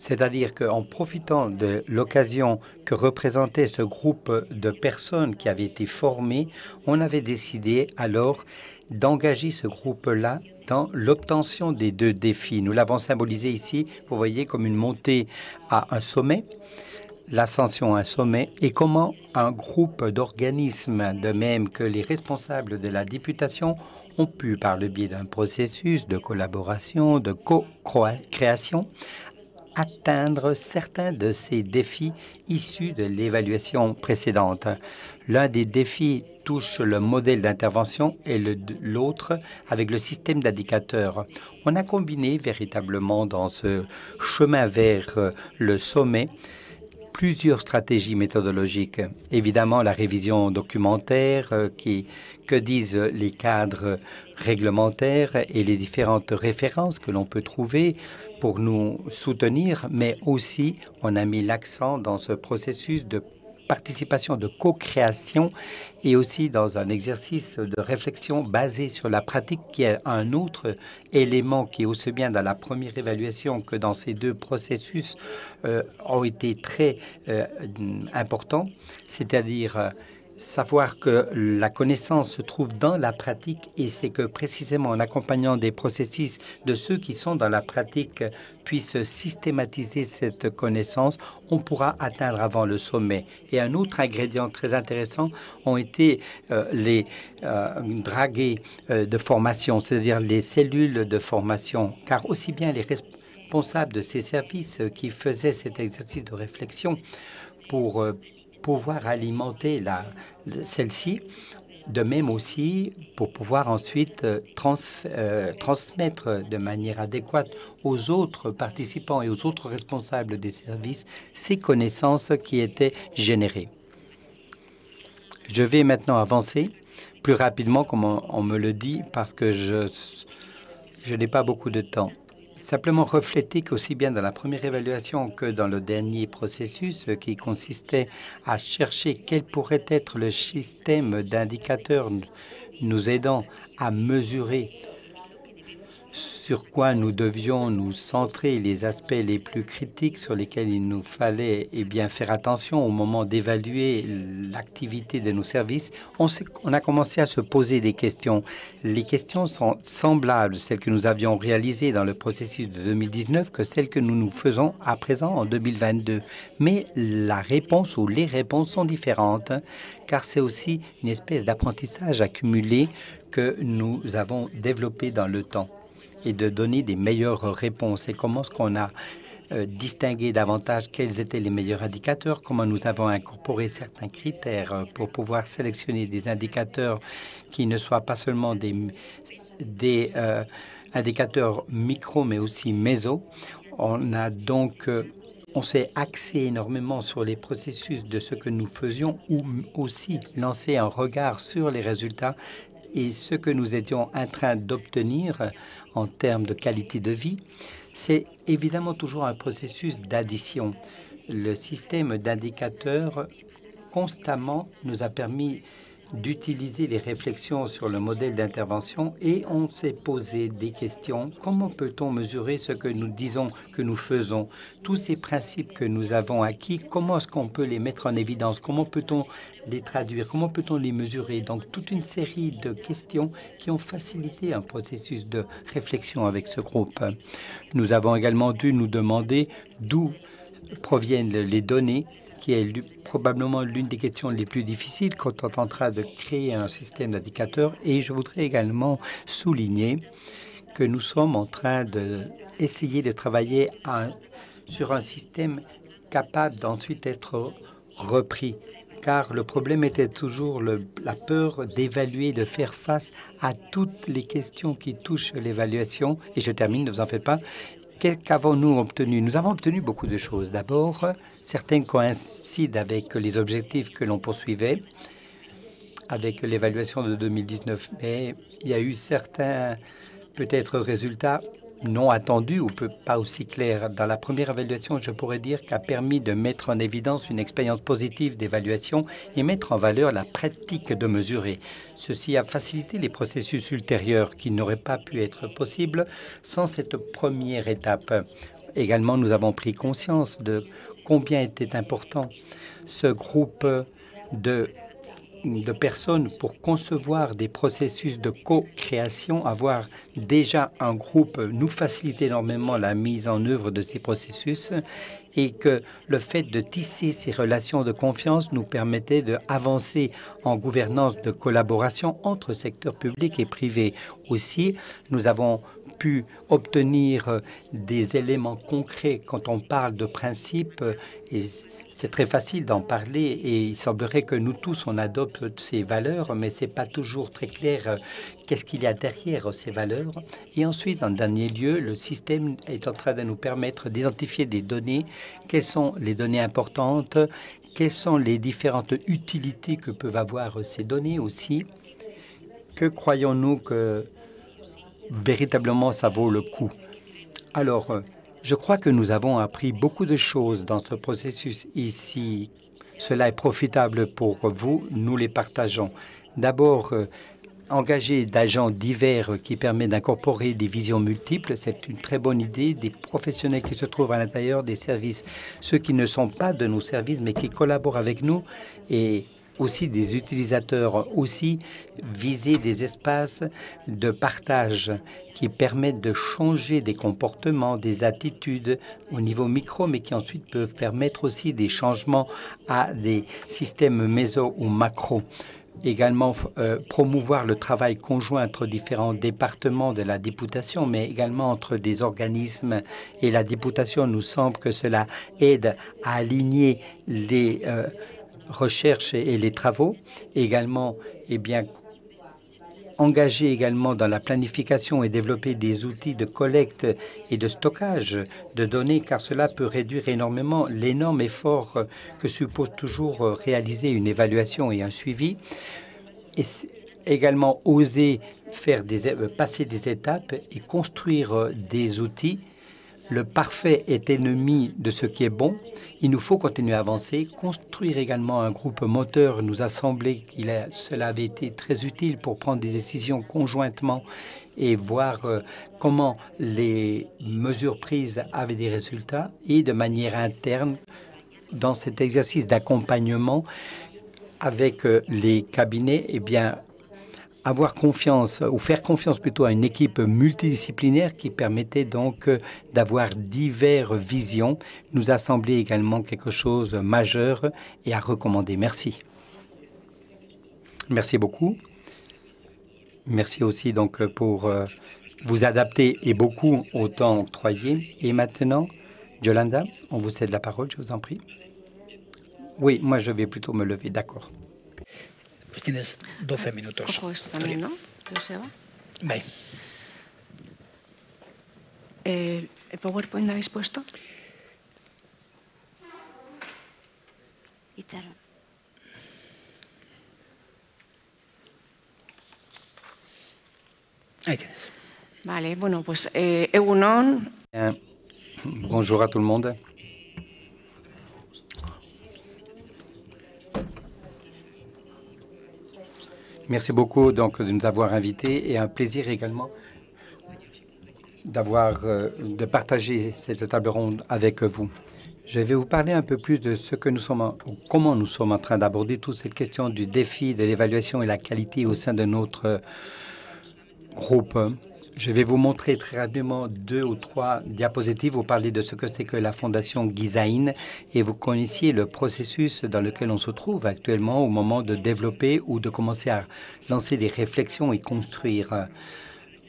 C'est-à-dire qu'en profitant de l'occasion que représentait ce groupe de personnes qui avaient été formées, on avait décidé alors d'engager ce groupe-là dans l'obtention des deux défis. Nous l'avons symbolisé ici, vous voyez, comme une montée à un sommet, l'ascension à un sommet, et comment un groupe d'organismes, de même que les responsables de la députation, ont pu, par le biais d'un processus de collaboration, de co-création, atteindre certains de ces défis issus de l'évaluation précédente. L'un des défis touche le modèle d'intervention et l'autre avec le système d'indicateurs. On a combiné véritablement dans ce chemin vers euh, le sommet plusieurs stratégies méthodologiques. Évidemment, la révision documentaire, euh, qui, que disent les cadres réglementaires et les différentes références que l'on peut trouver pour nous soutenir, mais aussi on a mis l'accent dans ce processus de participation de co-création et aussi dans un exercice de réflexion basé sur la pratique qui est un autre élément qui, aussi bien dans la première évaluation que dans ces deux processus, euh, ont été très euh, importants, c'est-à-dire euh, savoir que la connaissance se trouve dans la pratique et c'est que précisément en accompagnant des processus de ceux qui sont dans la pratique puissent systématiser cette connaissance, on pourra atteindre avant le sommet. Et un autre ingrédient très intéressant ont été euh, les euh, dragués euh, de formation, c'est-à-dire les cellules de formation, car aussi bien les responsables de ces services qui faisaient cet exercice de réflexion pour pouvoir alimenter celle-ci, de même aussi pour pouvoir ensuite euh, euh, transmettre de manière adéquate aux autres participants et aux autres responsables des services ces connaissances qui étaient générées. Je vais maintenant avancer plus rapidement, comme on, me le dit, parce que je, je n'ai pas beaucoup de temps simplement refléter qu'aussi bien dans la première évaluation que dans le dernier processus qui consistait à chercher quel pourrait être le système d'indicateurs nous aidant à mesurer sur quoi nous devions nous centrer les aspects les plus critiques sur lesquels il nous fallait eh bien, faire attention au moment d'évaluer l'activité de nos services, on, on, a commencé à se poser des questions. Les questions sont semblables, celles que nous avions réalisées dans le processus de 2019, que celles que nous nous faisons à présent en 2022. Mais la réponse ou les réponses sont différentes, car c'est aussi une espèce d'apprentissage accumulé que nous avons développé dans le temps et de donner des meilleures réponses. Et comment est-ce qu'on a euh, distingué davantage quels étaient les meilleurs indicateurs, comment nous avons incorporé certains critères euh, pour pouvoir sélectionner des indicateurs qui ne soient pas seulement des, euh, indicateurs micro, mais aussi méso. On a donc on s'est axé énormément sur les processus de ce que nous faisions ou aussi lancé un regard sur les résultats et ce que nous étions en train d'obtenir en termes de qualité de vie, c'est évidemment toujours un processus d'addition. Le système d'indicateurs constamment nous a permis d'utiliser les réflexions sur le modèle d'intervention et on s'est posé des questions. Comment peut-on mesurer ce que nous disons que nous faisons? Tous ces principes que nous avons acquis, comment est-ce qu'on peut les mettre en évidence? Comment peut-on les traduire? Comment peut-on les mesurer? Donc toute une série de questions qui ont facilité un processus de réflexion avec ce groupe. Nous avons également dû nous demander d'où proviennent les données qui est probablement l'une des questions les plus difficiles quand on est en train de créer un système d'indicateurs. Et je voudrais également souligner que nous sommes en train d'essayer de, de travailler sur un système capable d'ensuite être repris car le problème était toujours la peur d'évaluer, de faire face à toutes les questions qui touchent l'évaluation. Et je termine, ne vous en faites pas. Qu'avons-nous obtenu? Nous avons obtenu beaucoup de choses. D'abord, certaines coïncident avec les objectifs que l'on poursuivait avec l'évaluation de 2019, mais il y a eu certains peut-être résultats non attendu ou pas aussi clair. Dans la première évaluation, je pourrais dire qu'a permis de mettre en évidence une expérience positive d'évaluation et mettre en valeur la pratique de mesurer. Ceci a facilité les processus ultérieurs qui n'auraient pas pu être possibles sans cette première étape. Également, nous avons pris conscience de combien était important ce groupe de personnes pour concevoir des processus de co-création, avoir déjà un groupe nous facilite énormément la mise en œuvre de ces processus et que le fait de tisser ces relations de confiance nous permettait d'avancer en gouvernance de collaboration entre secteur public et privé. Aussi, nous avons pu obtenir des éléments concrets quand on parle de principes et c'est très facile d'en parler et il semblerait que nous tous, on adopte ces valeurs, mais ce n'est pas toujours très clair euh, qu'est-ce qu'il y a derrière ces valeurs. Et ensuite, en dernier lieu, le système est en train de nous permettre d'identifier des données. Quelles sont les données importantes? Quelles sont les différentes utilités que peuvent avoir ces données aussi? Que croyons-nous que véritablement ça vaut le coup Alors, euh, je crois que nous avons appris beaucoup de choses dans ce processus ici. Cela est profitable pour vous, nous les partageons. D'abord, euh, engager d'agents divers qui permet d'incorporer des visions multiples, c'est une très bonne idée. Des professionnels qui se trouvent à l'intérieur des services, ceux qui ne sont pas de nos services, mais qui collaborent avec nous et aussi des utilisateurs, aussi viser des espaces de partage qui permettent de changer des comportements, des attitudes au niveau micro, mais qui ensuite peuvent permettre aussi des changements à des systèmes méso ou macro également euh, promouvoir le travail conjoint entre différents départements de la députation, mais également entre des organismes et la députation. Nous semble que cela aide à aligner les euh, recherche et les travaux, également eh bien, engager également dans la planification et développer des outils de collecte et de stockage de données, car cela peut réduire énormément l'énorme effort que suppose toujours réaliser une évaluation et un suivi. Et également oser faire des, passer des étapes et construire des outils le parfait est ennemi de ce qui est bon. Il nous faut continuer à avancer, construire également un groupe moteur nous a semblé que cela avait été très utile pour prendre des décisions conjointement et voir euh, comment les mesures prises avaient des résultats et de manière interne dans cet exercice d'accompagnement avec euh, les cabinets, eh bien, avoir confiance ou faire confiance plutôt à une équipe multidisciplinaire qui permettait donc euh, d'avoir diverses visions nous a semblé également quelque chose de majeur et à recommander. Merci. Merci beaucoup. Merci aussi donc pour euh, vous adapter et beaucoup au temps octroyé. Et maintenant, Yolanda, on vous cède la parole, je vous en prie. Oui, moi je vais plutôt me lever, d'accord. Pues tienes 12 minutos. Cojo esto también, ¿no? Joseba. Bye. Eh, ¿El PowerPoint lo habéis puesto? Ahí tienes. Vale, bueno, pues eh, Egunon. Bien. Bonjour à tout le monde. Merci beaucoup donc de nous avoir invités et un plaisir également d'avoir euh, de partager cette table ronde avec vous. Je vais vous parler un peu plus de ce que nous sommes, en- comment nous sommes en train d'aborder toute cette question du défi de l'évaluation et la qualité au sein de notre euh, groupe. Je vais vous montrer très rapidement deux ou trois diapositives. Vous parlez de ce que c'est que la fondation Gizaïn et vous connaissiez le processus dans lequel on se trouve actuellement au moment de développer ou de commencer à lancer des réflexions et construire euh,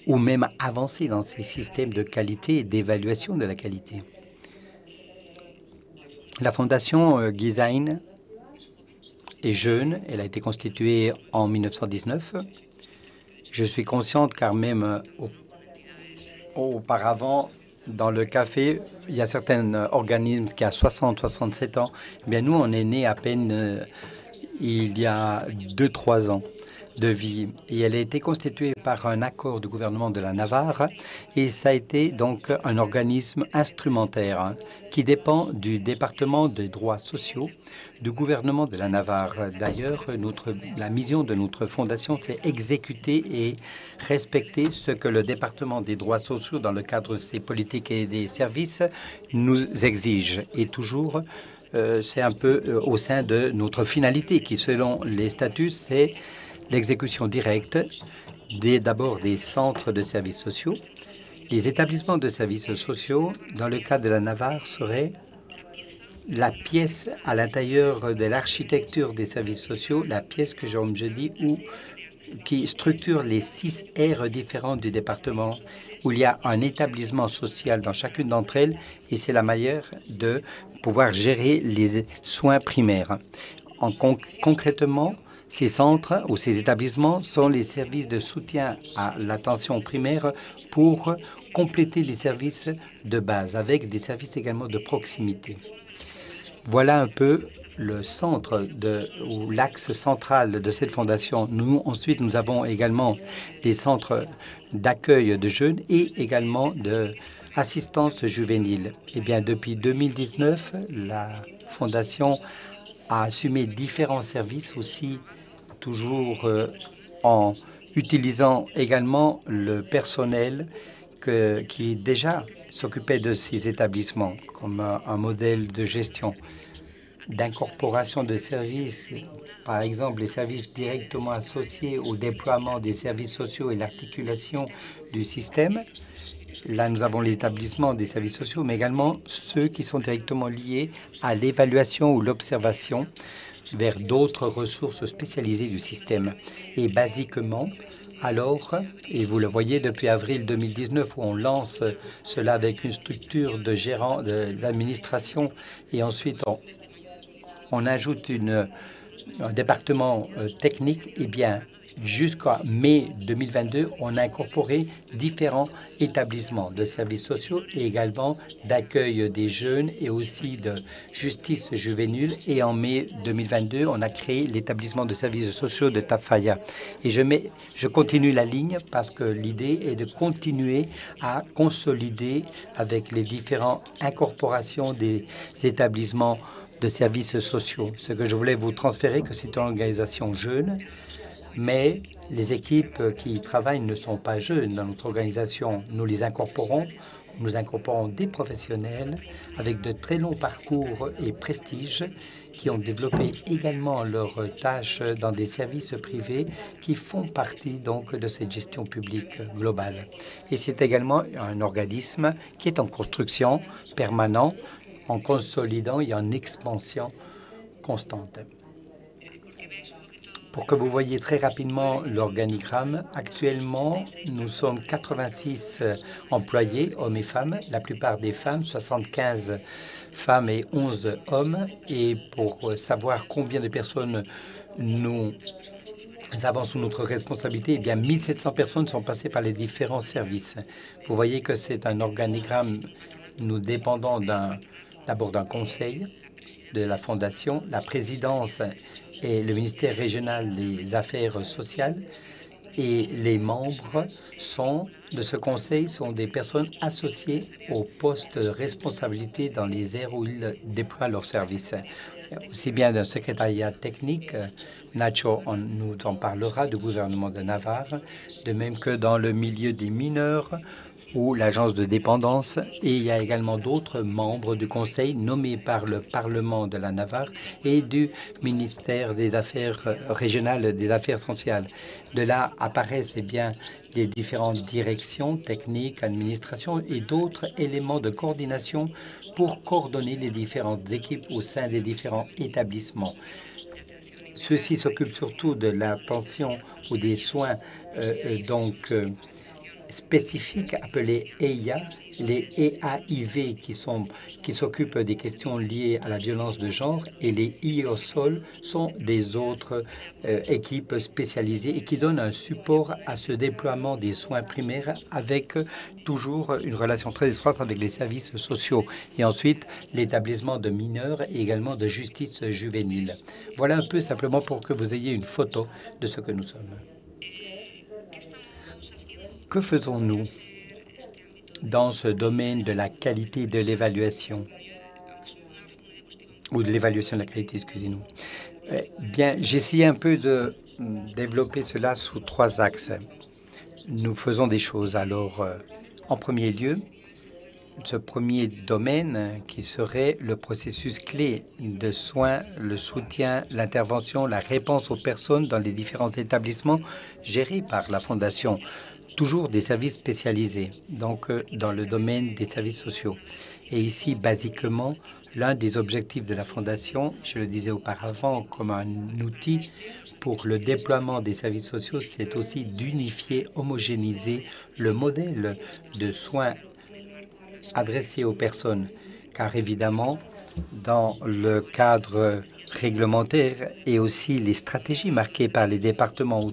ou même avancer dans ces systèmes de qualité et d'évaluation de la qualité. La fondation euh, Gizaïn est jeune. Elle a été constituée en 1919. Je suis consciente car même euh, au- auparavant, dans le café, il y a certains euh, organismes qui ont 60-67 ans. Eh bien, nous, on est né à peine euh, il y a 2-3 ans de vie. Et elle a été constituée par un accord du gouvernement de la Navarre. Et ça a été donc un organisme instrumentaire qui dépend du département des droits sociaux du gouvernement de la Navarre. D'ailleurs, la mission de notre fondation, c'est exécuter et respecter ce que le département des droits sociaux, dans le cadre de ses politiques et des services, nous exige. Et toujours, euh, c'est un peu euh, au sein de notre finalité qui, selon les statuts, c'est l'exécution directe d'abord des centres de services sociaux. Les établissements de services sociaux, dans le cas de la Navarre, seraient la pièce à l'intérieur de l'architecture des services sociaux, la pièce que comme je dis, où, qui structure les six aires différentes du département, où il y a un établissement social dans chacune d'entre elles, et c'est la manière de pouvoir gérer les soins primaires. En conc- concrètement, ces centres ou ces établissements sont les services de soutien à l'attention primaire pour compléter les services de base, avec des services également de proximité. Voilà un peu le centre de, ou l'axe central de cette fondation. Nous, ensuite, nous avons également des centres d'accueil de jeunes et également de assistance juvénile. Eh bien, depuis 2019, la fondation a assumé différents services aussi, toujours euh, en utilisant également le personnel qui déjà s'occupait de ces établissements comme un, un modèle de gestion d'incorporation de services, par exemple les services directement associés au déploiement des services sociaux et l'articulation du système. Là, nous avons les établissements des services sociaux, mais également ceux qui sont directement liés à l'évaluation ou l'observation vers d'autres ressources spécialisées du système. Et basiquement, alors, et vous le voyez depuis avril 2019 où on lance cela avec une structure de gérant de et ensuite on, ajoute une un département euh, technique, eh bien, jusqu'à mai 2022, on a incorporé différents établissements de services sociaux et également d'accueil des jeunes et aussi de justice juvénile. Et en mai 2022, on a créé l'établissement de services sociaux de Tafaya. Et je, mets, je continue la ligne parce que l'idée est de continuer à consolider avec les différentes incorporations des établissements de services sociaux. Ce que je voulais vous transférer, que c'est une organisation jeune, mais les équipes qui y travaillent ne sont pas jeunes dans notre organisation. Nous les incorporons. Nous incorporons des professionnels avec de très longs parcours et prestiges qui ont développé également leurs tâches dans des services privés qui font partie donc de cette gestion publique globale. Et c'est également un organisme qui est en construction permanente, en consolidant et en expansion constante. Pour que vous voyez très rapidement l'organigramme, actuellement, nous sommes 86 euh, employés, hommes et femmes, la plupart des femmes, 75 femmes et 11 hommes. Et pour euh, savoir combien de personnes nous avons sous notre responsabilité, eh bien, 1700 personnes sont passées par les différents services. Vous voyez que c'est un organigramme, nous dépendons d'abord d'un conseil de la Fondation, la présidence et le ministère régional des Affaires sociales. Et les membres sont, de ce conseil sont des personnes associées au poste de responsabilité dans les aires où ils déploient leurs services. Aussi bien d'un secrétariat technique, Nacho nous en parlera, du gouvernement de Navarre, de même que dans le milieu des mineurs, ou l'agence de dépendance. Et il y a également d'autres membres du Conseil nommés par le Parlement de la Navarre et du ministère des Affaires régionales des Affaires sociales. De là apparaissent eh bien, les différentes directions techniques, administration et d'autres éléments de coordination pour coordonner les différentes équipes au sein des différents établissements. Ceux-ci s'occupent surtout de l'attention ou des soins euh, euh, donc euh, spécifiques appelés EIA, les EAIV qui sont qui s'occupent des questions liées à la violence de genre et les IOSOL sont des autres euh, équipes spécialisées et qui donnent un support à ce déploiement des soins primaires avec toujours une relation très étroite avec les services sociaux et ensuite l'établissement de mineurs et également de justice juvénile. Voilà un peu simplement pour que vous ayez une photo de ce que nous sommes. Que faisons-nous dans ce domaine de la qualité de l'évaluation ou de l'évaluation de la qualité, excusez-nous? Eh bien, essayé un peu de développer cela sous trois axes. Nous faisons des choses. Alors, euh, en premier lieu, ce premier domaine qui serait le processus clé de soins, le soutien, l'intervention, la réponse aux personnes dans les différents établissements gérés par la Fondation toujours des services spécialisés, donc euh, dans le domaine des services sociaux. Et ici, basiquement, l'un des objectifs de la Fondation, je le disais auparavant, comme un outil pour le déploiement des services sociaux, c'est aussi d'unifier, homogénéiser le modèle de soins adressés aux personnes, car évidemment, dans le cadre réglementaire et aussi les stratégies marquées par les départements où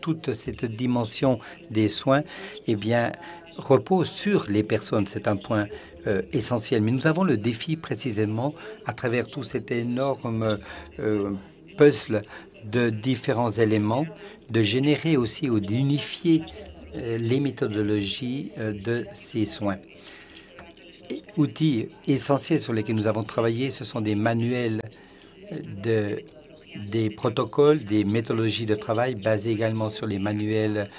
toute cette dimension des soins eh repose sur les personnes. C'est un point euh, essentiel. Mais nous avons le défi précisément à travers tout cet énorme euh, puzzle de différents éléments, de générer aussi ou d'unifier euh, les méthodologies de ces soins outils essentiels sur lesquels nous avons travaillé, ce sont des manuels de, des protocoles, des méthodologies de travail basées également sur les manuels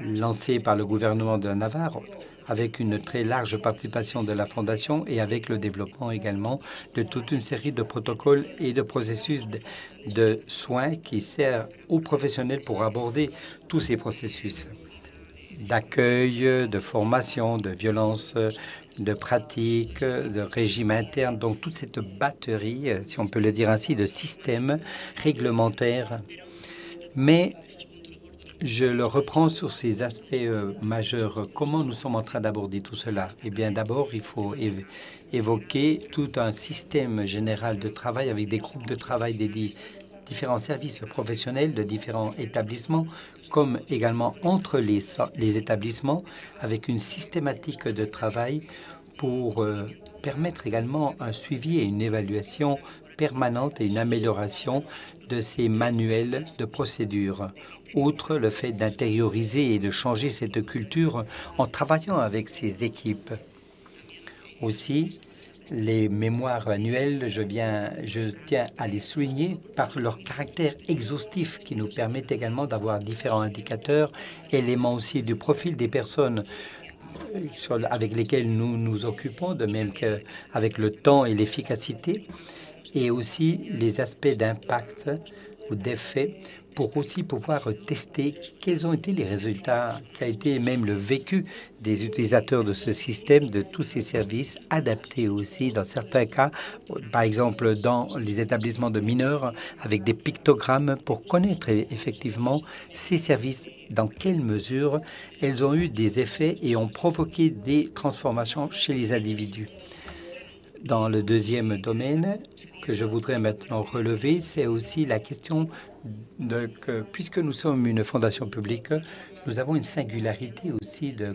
lancés par le gouvernement de Navarre avec une très large participation de la Fondation et avec le développement également de toute une série de protocoles et de processus de, de soins qui servent aux professionnels pour aborder tous ces processus d'accueil, de formation, de violence de pratiques, de régime interne, donc toute cette batterie, si on peut le dire ainsi, de systèmes réglementaires. Mais je le reprends sur ces aspects euh, majeurs. Comment nous sommes en train d'aborder tout cela? Eh bien, d'abord, il faut évoqué tout un système général de travail avec des groupes de travail dédiés différents services professionnels de différents établissements, comme également entre les, établissements, avec une systématique de travail pour euh, permettre également un suivi et une évaluation permanente et une amélioration de ces manuels de procédure. Outre le fait d'intérioriser et de changer cette culture en travaillant avec ces équipes. Aussi, les mémoires annuelles, je, tiens à les souligner par leur caractère exhaustif qui nous permet également d'avoir différents indicateurs, éléments aussi du profil des personnes euh, avec lesquelles nous nous occupons, de même qu'avec le temps et l'efficacité, et aussi les aspects d'impact ou d'effet pour aussi pouvoir tester quels ont été les résultats, qu'a été même le vécu des utilisateurs de ce système, de tous ces services, adaptés aussi dans certains cas, par exemple dans les établissements de mineurs, avec des pictogrammes pour connaître effectivement ces services, dans quelle mesure elles ont eu des effets et ont provoqué des transformations chez les individus. Dans le deuxième domaine que je voudrais maintenant relever, c'est aussi la question de que, puisque nous sommes une fondation publique, nous avons une singularité aussi de,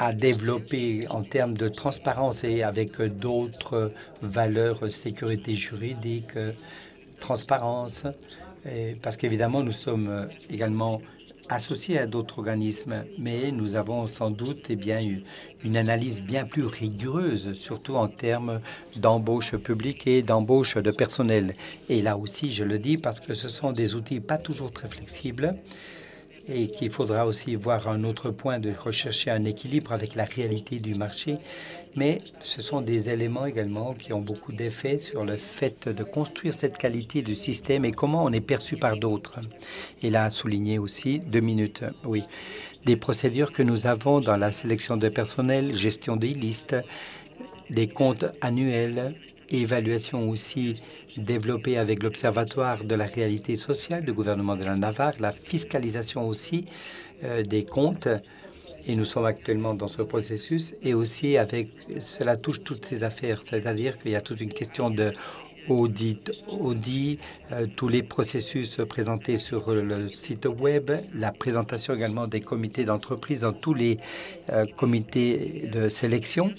à développer en termes de transparence et avec d'autres valeurs, sécurité juridique, transparence, et parce qu'évidemment, nous sommes également associés à d'autres organismes, mais nous avons sans doute eh bien, une analyse bien plus rigoureuse, surtout en termes d'embauche publique et d'embauche de personnel. Et là aussi, je le dis parce que ce sont des outils pas toujours très flexibles et qu'il faudra aussi voir un autre point de rechercher un équilibre avec la réalité du marché. Mais ce sont des éléments également qui ont beaucoup d'effet sur le fait de construire cette qualité du système et comment on est perçu par d'autres. Et là, souligner aussi, deux minutes, oui, des procédures que nous avons dans la sélection de personnel, gestion des listes, des comptes annuels, évaluation aussi développée avec l'Observatoire de la réalité sociale du gouvernement de la Navarre, la fiscalisation aussi euh, des comptes. Et nous sommes actuellement dans ce processus et aussi avec cela touche toutes ces affaires, c'est-à-dire qu'il y a toute une question de audit, euh, tous les processus présentés sur le site web, la présentation également des comités d'entreprise dans tous les euh, comités de sélection.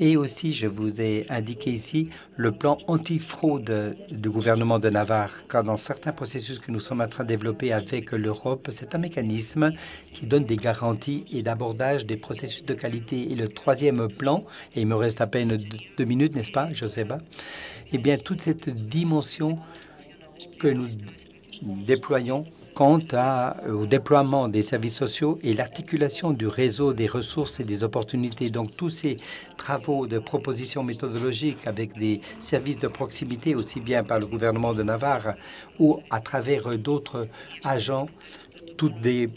Et aussi, je vous ai indiqué ici le plan anti-fraude du gouvernement de Navarre, car dans certains processus que nous sommes en train de développer avec l'Europe, c'est un mécanisme qui donne des garanties et d'abordage des processus de qualité. Et le troisième plan, et il me reste à peine deux minutes, n'est-ce pas, Joseba? Eh bien, toute cette dimension que nous déployons quant euh, au déploiement des services sociaux et l'articulation du réseau des ressources et des opportunités. Donc tous ces travaux de proposition méthodologique avec des services de proximité, aussi bien par le gouvernement de Navarre ou à travers d'autres agents, toutes des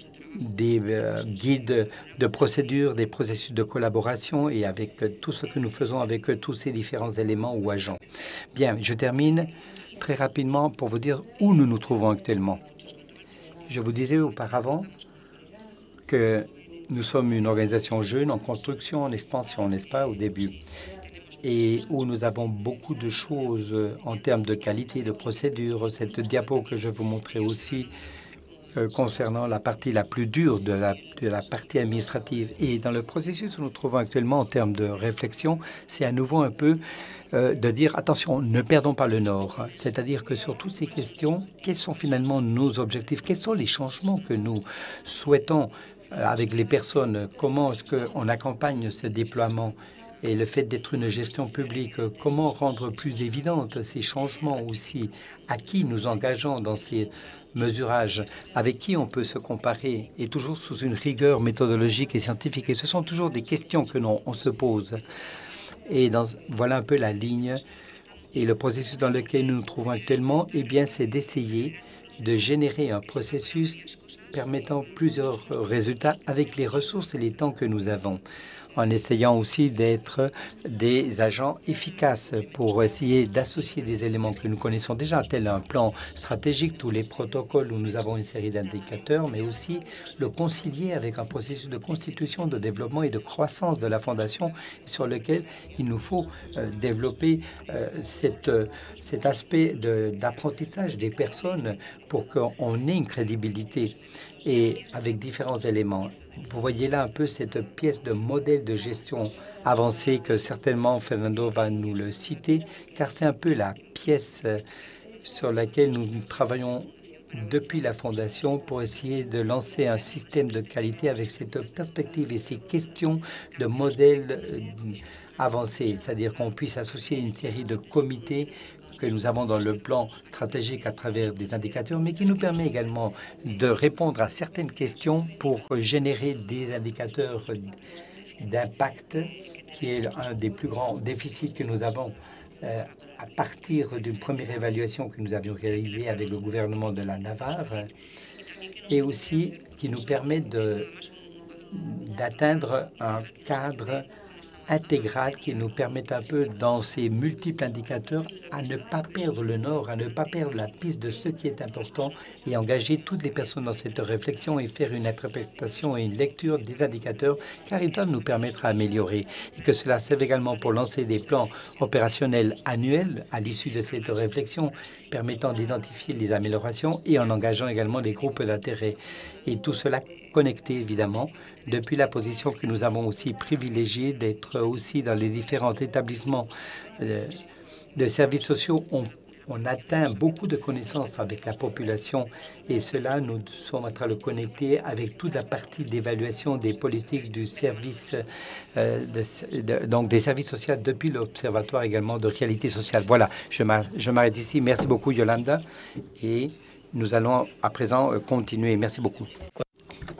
euh, guides de procédure, des processus de collaboration et avec tout ce que nous faisons avec tous ces différents éléments ou agents. Bien, je termine très rapidement pour vous dire où nous nous trouvons actuellement. Je vous disais auparavant que nous sommes une organisation jeune en construction, en expansion, n'est-ce pas, au début, et où nous avons beaucoup de choses en termes de qualité de procédure. Cette diapo que je vous montrer aussi concernant la partie la plus dure de la, de la partie administrative. Et dans le processus où nous nous trouvons actuellement en termes de réflexion, c'est à nouveau un peu euh, de dire attention, ne perdons pas le nord. C'est-à-dire que sur toutes ces questions, quels sont finalement nos objectifs? Quels sont les changements que nous souhaitons euh, avec les personnes? Comment est-ce qu'on accompagne ce déploiement? Et le fait d'être une gestion publique, comment rendre plus évidentes ces changements? Aussi À qui nous engageons dans ces mesurages Avec qui on peut se comparer Et toujours sous une rigueur méthodologique et scientifique. Et ce sont toujours des questions que l'on se pose. Et voilà un peu la ligne et le processus dans lequel nous nous trouvons actuellement, eh bien, c'est d'essayer de générer un processus permettant plusieurs résultats avec les ressources et les temps que nous avons. En essayant aussi d'être des agents efficaces pour essayer d'associer des éléments que nous connaissons déjà, tel un plan stratégique, tous les protocoles où nous avons une série d'indicateurs, mais aussi le concilier avec un processus de constitution, de développement et de croissance de la Fondation sur lequel il nous faut euh, développer euh, cette, cet aspect d'apprentissage des personnes pour qu'on ait une crédibilité et avec différents éléments. Vous voyez là un peu cette pièce de modèle de gestion avancée que certainement Fernando va nous le citer, car c'est un peu la pièce euh, sur laquelle nous travaillons depuis la Fondation pour essayer de lancer un système de qualité avec cette perspective et ces questions de modèle euh, avancé, c'est-à-dire qu'on puisse associer une série de comités que nous avons dans le plan stratégique à travers des indicateurs, mais qui nous permet également de répondre à certaines questions pour générer des indicateurs d'impact, qui est un des plus grands déficits que nous avons euh, à partir d'une première évaluation que nous avions réalisée avec le gouvernement de la Navarre, et aussi qui nous permet d'atteindre un cadre intégrale qui nous permet un peu, dans ces multiples indicateurs, à ne pas perdre le nord, à ne pas perdre la piste de ce qui est important et engager toutes les personnes dans cette réflexion et faire une interprétation et une lecture des indicateurs, car ils doivent nous permettre à améliorer. Et que cela serve également pour lancer des plans opérationnels annuels à l'issue de cette réflexion, permettant d'identifier les améliorations et en engageant également des groupes d'intérêt. Et tout cela connecté, évidemment, depuis la position que nous avons aussi privilégiée d'être aussi dans les différents établissements euh, de services sociaux. On, atteint beaucoup de connaissances avec la population et cela, nous sommes en train de le connecter avec toute la partie d'évaluation des politiques du service, euh, donc des services sociaux depuis l'Observatoire également de réalité sociale. Voilà, je m'arrête ici. Merci beaucoup, Yolanda. Nous allons à présent euh, continuer. Merci beaucoup.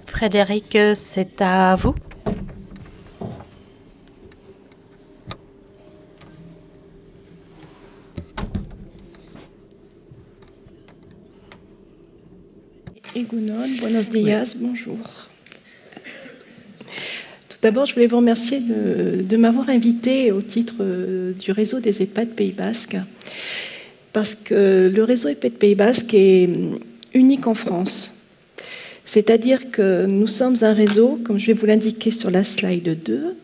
Frédéric, c'est à vous. Egunon, buenos días, bonjour. Tout d'abord, je voulais vous remercier de, de m'avoir invité au titre euh, du réseau des EHPAD Pays Basque parce que le réseau épais de Pays Basque est unique en France. C'est-à-dire que nous sommes un réseau, comme je vais vous l'indiquer sur la slide 2,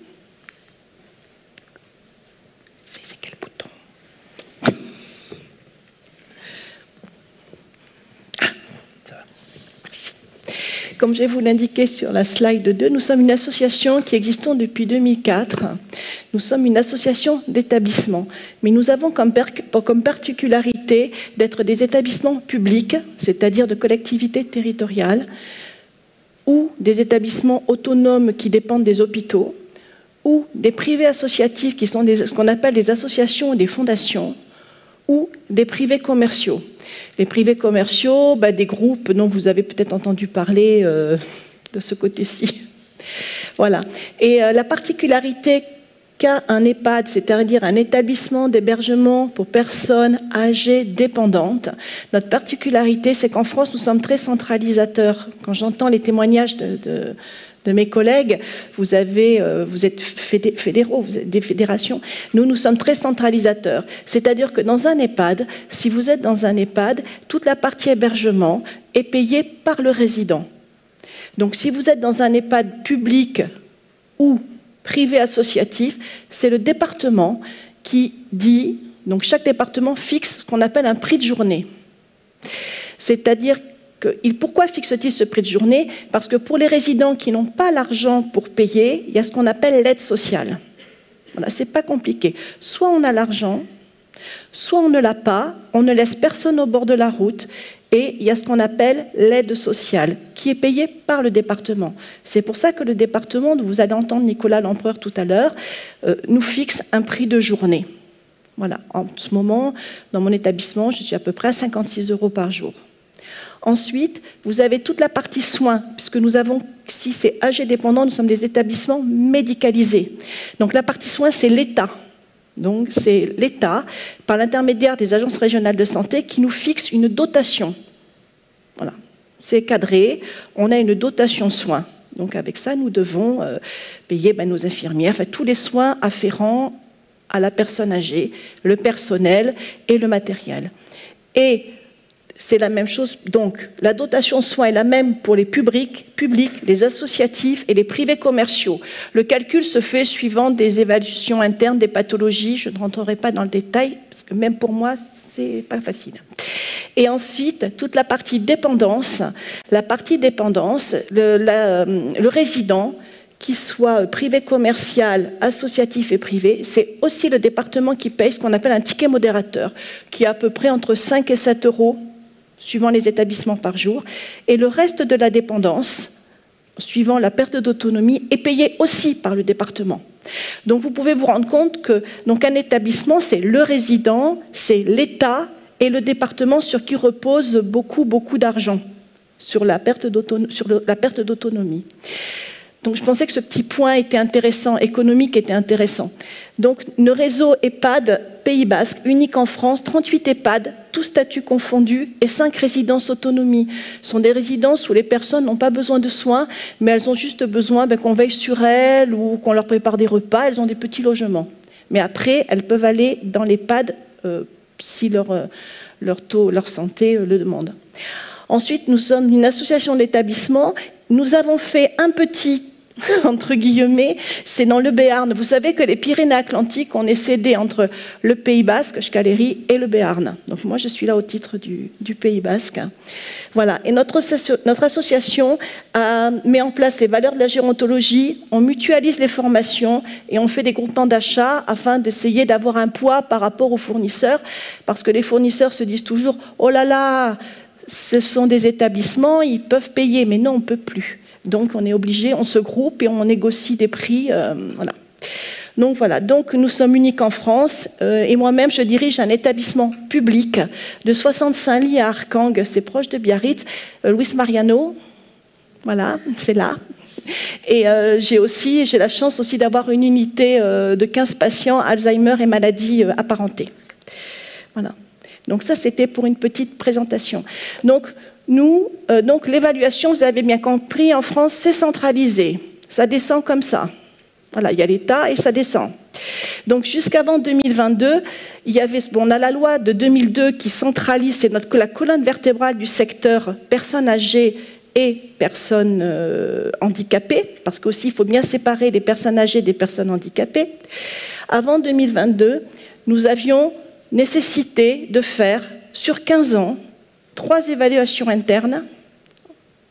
Comme je vais vous l'indiquer sur la slide 2, nous sommes une association qui existe depuis 2004. Nous sommes une association d'établissements, mais nous avons comme, particularité d'être des établissements publics, c'est-à-dire de collectivités territoriales, ou des établissements autonomes qui dépendent des hôpitaux, ou des privés associatifs qui sont ce qu'on appelle des associations ou des fondations, ou des privés commerciaux. Les privés commerciaux, bah, des groupes dont vous avez peut-être entendu parler euh, de ce côté-ci. Voilà. Et euh, la particularité qu'a un EHPAD, c'est-à-dire un établissement d'hébergement pour personnes âgées dépendantes, notre particularité, c'est qu'en France, nous sommes très centralisateurs. Quand j'entends les témoignages de de mes collègues, vous, euh, êtes fédéraux, vous êtes des fédérations. Nous, nous sommes très centralisateurs. C'est-à-dire que dans un EHPAD, si vous êtes dans un EHPAD, toute la partie hébergement est payée par le résident. Donc si vous êtes dans un EHPAD public ou privé associatif, c'est le département qui dit, donc chaque département fixe ce qu'on appelle un prix de journée. C'est-à-dire pourquoi fixe-t-il ce prix de journée? Parce que pour les résidents qui n'ont pas l'argent pour payer, il y a ce qu'on appelle l'aide sociale. Voilà, c'est pas compliqué. Soit on a l'argent, soit on ne l'a pas, on ne laisse personne au bord de la route, et il y a ce qu'on appelle l'aide sociale, qui est payée par le département. C'est pour ça que le département, vous allez entendre Nicolas Lempereur tout à l'heure, euh, nous fixe un prix de journée. Voilà, en ce moment, dans mon établissement, je suis à peu près à 56 euros par jour. Ensuite, vous avez toute la partie soins, puisque nous avons, si c'est âgé dépendant, nous sommes des établissements médicalisés. Donc la partie soins, c'est l'État. Donc c'est l'État, par l'intermédiaire des agences régionales de santé, qui nous fixe une dotation. Voilà. C'est cadré, on a une dotation soins. Donc avec ça, nous devons euh, payer ben, nos infirmières, enfin, tous les soins afférents à la personne âgée, le personnel et le matériel. Et c'est la même chose. Donc, la dotation soins est la même pour les publics, les associatifs et les privés commerciaux. Le calcul se fait suivant des évaluations internes des pathologies. Je ne rentrerai pas dans le détail, parce que même pour moi, c'est pas facile. Et ensuite, toute la partie dépendance. La partie dépendance, le, le résident, qu'il soit privé commercial, associatif et privé, c'est aussi le département qui paye ce qu'on appelle un ticket modérateur, qui est à peu près entre 5 et 7 euros suivant les établissements par jour, et le reste de la dépendance, suivant la perte d'autonomie, est payé aussi par le département. Donc vous pouvez vous rendre compte que donc un établissement, c'est le résident, c'est l'État et le département sur qui repose beaucoup, beaucoup d'argent sur la perte d'autonomie. Donc je pensais que ce petit point était intéressant, économique était intéressant. Donc le réseau EHPAD Pays Basque, unique en France, 38 EHPAD, tous statuts confondus, et 5 résidences autonomie. Ce sont des résidences où les personnes n'ont pas besoin de soins, mais elles ont juste besoin ben, qu'on veille sur elles ou qu'on leur prépare des repas, elles ont des petits logements. Mais après, elles peuvent aller dans l'EHPAD euh, si leur, euh, leur taux, leur santé euh, le demande. Ensuite, nous sommes une association d'établissements. Nous avons fait un petit entre guillemets, c'est dans le Béarn. Vous savez que les Pyrénées-Atlantiques, on est cédé entre le Pays Basque, Schkaleri, et le Béarn. Donc moi, je suis là au titre du, Pays Basque. Voilà. Et notre, association met en place les valeurs de la gérontologie, on mutualise les formations et on fait des groupements d'achat afin d'essayer d'avoir un poids par rapport aux fournisseurs, parce que les fournisseurs se disent toujours, oh là là, ce sont des établissements, ils peuvent payer, mais non, on ne peut plus. Donc on est obligé, on se groupe et on négocie des prix. Euh, voilà. Donc voilà, donc nous sommes uniques en France euh, et moi-même je dirige un établissement public de 65 lits à Arkang, c'est proche de Biarritz, euh, Luis Mariano, voilà, c'est là. Et j'ai aussi, j'ai la chance aussi d'avoir une unité de 15 patients Alzheimer et maladies apparentées. Voilà. Donc ça c'était pour une petite présentation. Donc nous, euh, donc l'évaluation, vous avez bien compris, en France, c'est centralisé. Ça descend comme ça. Voilà, il y a l'État et ça descend. Donc jusqu'avant 2022, il y avait, bon, on a la loi de 2002 qui centralise, c'est la colonne vertébrale du secteur personnes âgées et personnes euh, handicapées, parce qu'aussi il faut bien séparer les personnes âgées des personnes handicapées. Avant 2022, nous avions nécessité de faire sur 15 ans trois évaluations internes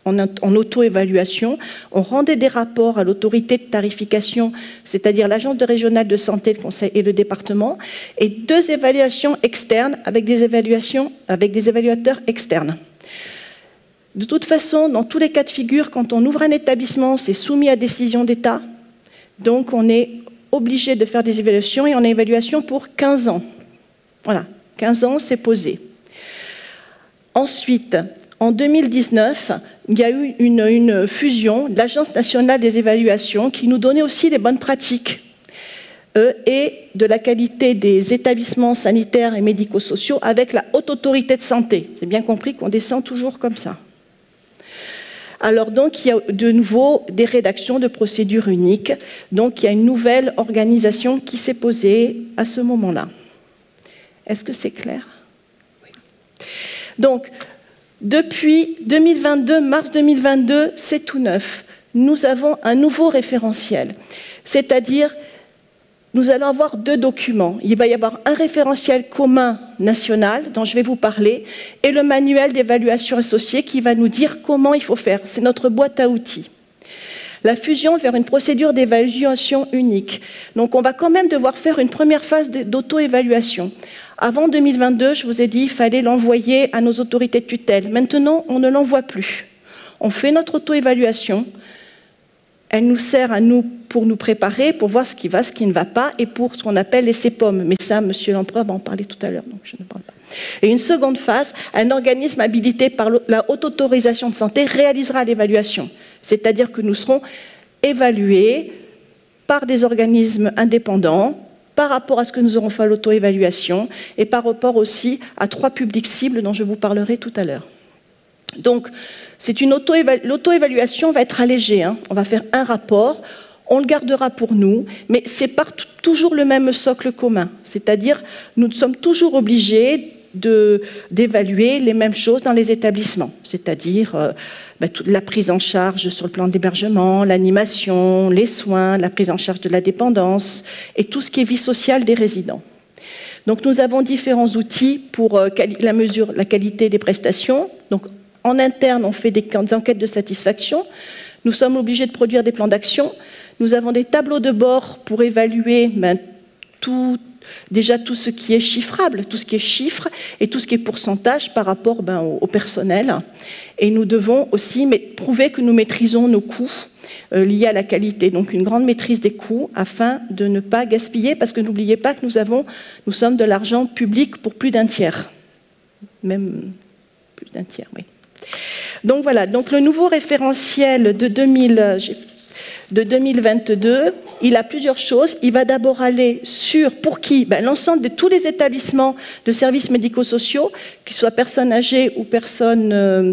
en, auto-évaluation. On rendait des rapports à l'autorité de tarification, c'est-à-dire l'agence de régionale de santé, le conseil et le département, et deux évaluations externes avec des évaluations avec des évaluateurs externes. De toute façon, dans tous les cas de figure, quand on ouvre un établissement, c'est soumis à décision d'État. Donc on est obligé de faire des évaluations et a évaluation pour 15 ans. Voilà, 15 ans, c'est posé. Ensuite, en 2019, il y a eu une, fusion de l'Agence nationale des évaluations qui nous donnait aussi des bonnes pratiques euh, et de la qualité des établissements sanitaires et médico-sociaux avec la haute autorité de santé. C'est bien compris qu'on descend toujours comme ça. Alors donc il y a de nouveau des rédactions de procédures uniques. Donc il y a une nouvelle organisation qui s'est posée à ce moment-là. Est-ce que c'est clair? Donc, depuis 2022, mars 2022, c'est tout neuf. Nous avons un nouveau référentiel, c'est-à-dire nous allons avoir deux documents. Il va y avoir un référentiel commun national dont je vais vous parler et le manuel d'évaluation associé qui va nous dire comment il faut faire. C'est notre boîte à outils. La fusion vers une procédure d'évaluation unique. Donc on va quand même devoir faire une première phase d'auto-évaluation. Avant 2022, je vous ai dit, qu'il fallait l'envoyer à nos autorités de tutelle. Maintenant, on ne l'envoie plus. On fait notre auto-évaluation. Elle nous sert à nous pour nous préparer, pour voir ce qui va, ce qui ne va pas, et pour ce qu'on appelle les CEPOM. Mais ça, Monsieur l'Empereur va en parler tout à l'heure, donc je ne parle pas. Et une seconde phase, un organisme habilité par la haute autorisation de santé réalisera l'évaluation. C'est-à-dire que nous serons évalués par des organismes indépendants par rapport à ce que nous aurons fait à l'auto-évaluation et par rapport aussi à trois publics cibles dont je vous parlerai tout à l'heure. Donc, l'auto-évaluation va être allégée. Hein. On va faire un rapport, on le gardera pour nous, mais c'est toujours le même socle commun. C'est-à-dire, nous sommes toujours obligés d'évaluer les mêmes choses dans les établissements, c'est-à-dire euh, ben, la prise en charge sur le plan d'hébergement, l'animation, les soins, la prise en charge de la dépendance et tout ce qui est vie sociale des résidents. Donc nous avons différents outils pour euh, la mesure, la qualité des prestations. Donc en interne, on fait des enquêtes de satisfaction. Nous sommes obligés de produire des plans d'action. Nous avons des tableaux de bord pour évaluer ben, tout, déjà tout ce qui est chiffrable, tout ce qui est chiffre et tout ce qui est pourcentage par rapport ben, au, personnel. Et nous devons aussi prouver que nous maîtrisons nos coûts euh, liés à la qualité. Donc une grande maîtrise des coûts afin de ne pas gaspiller, parce que n'oubliez pas que nous, avons, nous sommes de l'argent public pour plus d'un tiers. Même plus d'un tiers, oui. Donc voilà, donc le nouveau référentiel de 2000, de 2022, il a plusieurs choses. Il va d'abord aller sur, pour qui? Ben, L'ensemble de tous les établissements de services médico-sociaux, qu'ils soient personnes âgées ou personnes euh,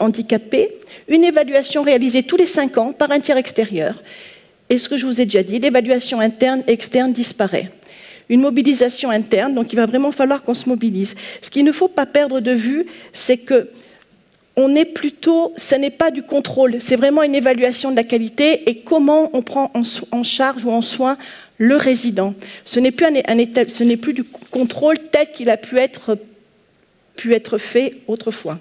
handicapées. Une évaluation réalisée tous les cinq ans par un tiers extérieur. Et ce que je vous ai déjà dit, l'évaluation interne et externe disparaît une mobilisation interne, donc il va vraiment falloir qu'on se mobilise. Ce qu'il ne faut pas perdre de vue, c'est que on est plutôt, ce n'est pas du contrôle, c'est vraiment une évaluation de la qualité et comment on prend en, charge ou en soin le résident. Ce n'est plus, du contrôle tel qu'il a pu être, pu être fait autrefois.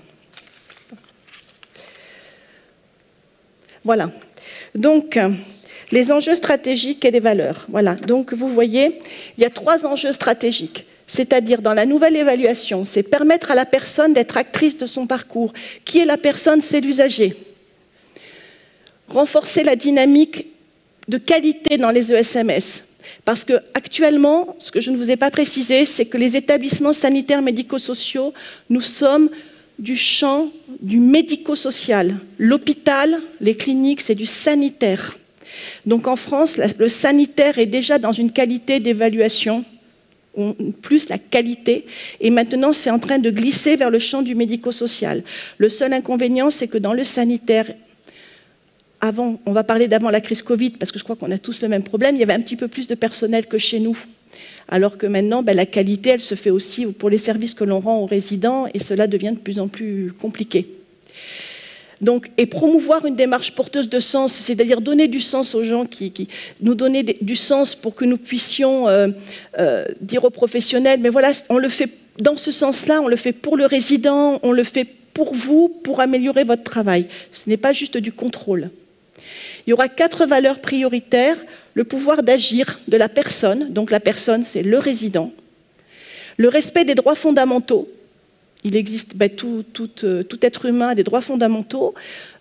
Voilà. Donc, les enjeux stratégiques et les valeurs. Voilà. Donc, vous voyez, il y a trois enjeux stratégiques c'est-à-dire dans la nouvelle évaluation, c'est permettre à la personne d'être actrice de son parcours. Qui est la personne? C'est l'usager. Renforcer la dynamique de qualité dans les ESMS. Parce que actuellement, ce que je ne vous ai pas précisé, c'est que les établissements sanitaires médico-sociaux, nous sommes du champ du médico-social. L'hôpital, les cliniques, c'est du sanitaire. Donc en France, le sanitaire est déjà dans une qualité d'évaluation plus la qualité, et maintenant c'est en train de glisser vers le champ du médico-social. Le seul inconvénient, c'est que dans le sanitaire, avant, on va parler d'avant la crise Covid, parce que je crois qu'on a tous le même problème, il y avait un petit peu plus de personnel que chez nous. Alors que maintenant, ben, la qualité, elle se fait aussi pour les services que l'on rend aux résidents, et cela devient de plus en plus compliqué. Donc, et promouvoir une démarche porteuse de sens, c'est-à-dire donner du sens aux gens qui, nous donner du sens pour que nous puissions euh, euh, dire aux professionnels, mais voilà, on le fait dans ce sens-là, on le fait pour le résident, on le fait pour vous, pour améliorer votre travail. Ce n'est pas juste du contrôle. Il y aura quatre valeurs prioritaires. Le pouvoir d'agir de la personne, donc la personne c'est le résident. Le respect des droits fondamentaux, il existe ben, euh, tout, être humain a des droits fondamentaux.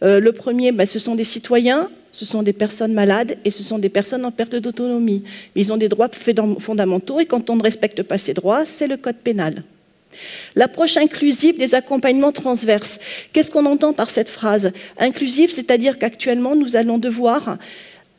Euh, le premier, ben, ce sont des citoyens, ce sont des personnes malades et ce sont des personnes en perte d'autonomie. Ils ont des droits fondamentaux et quand on ne respecte pas ces droits, c'est le code pénal. L'approche inclusive des accompagnements transverses. Qu'est-ce qu'on entend par cette phrase? Inclusive, c'est-à-dire qu'actuellement, nous allons devoir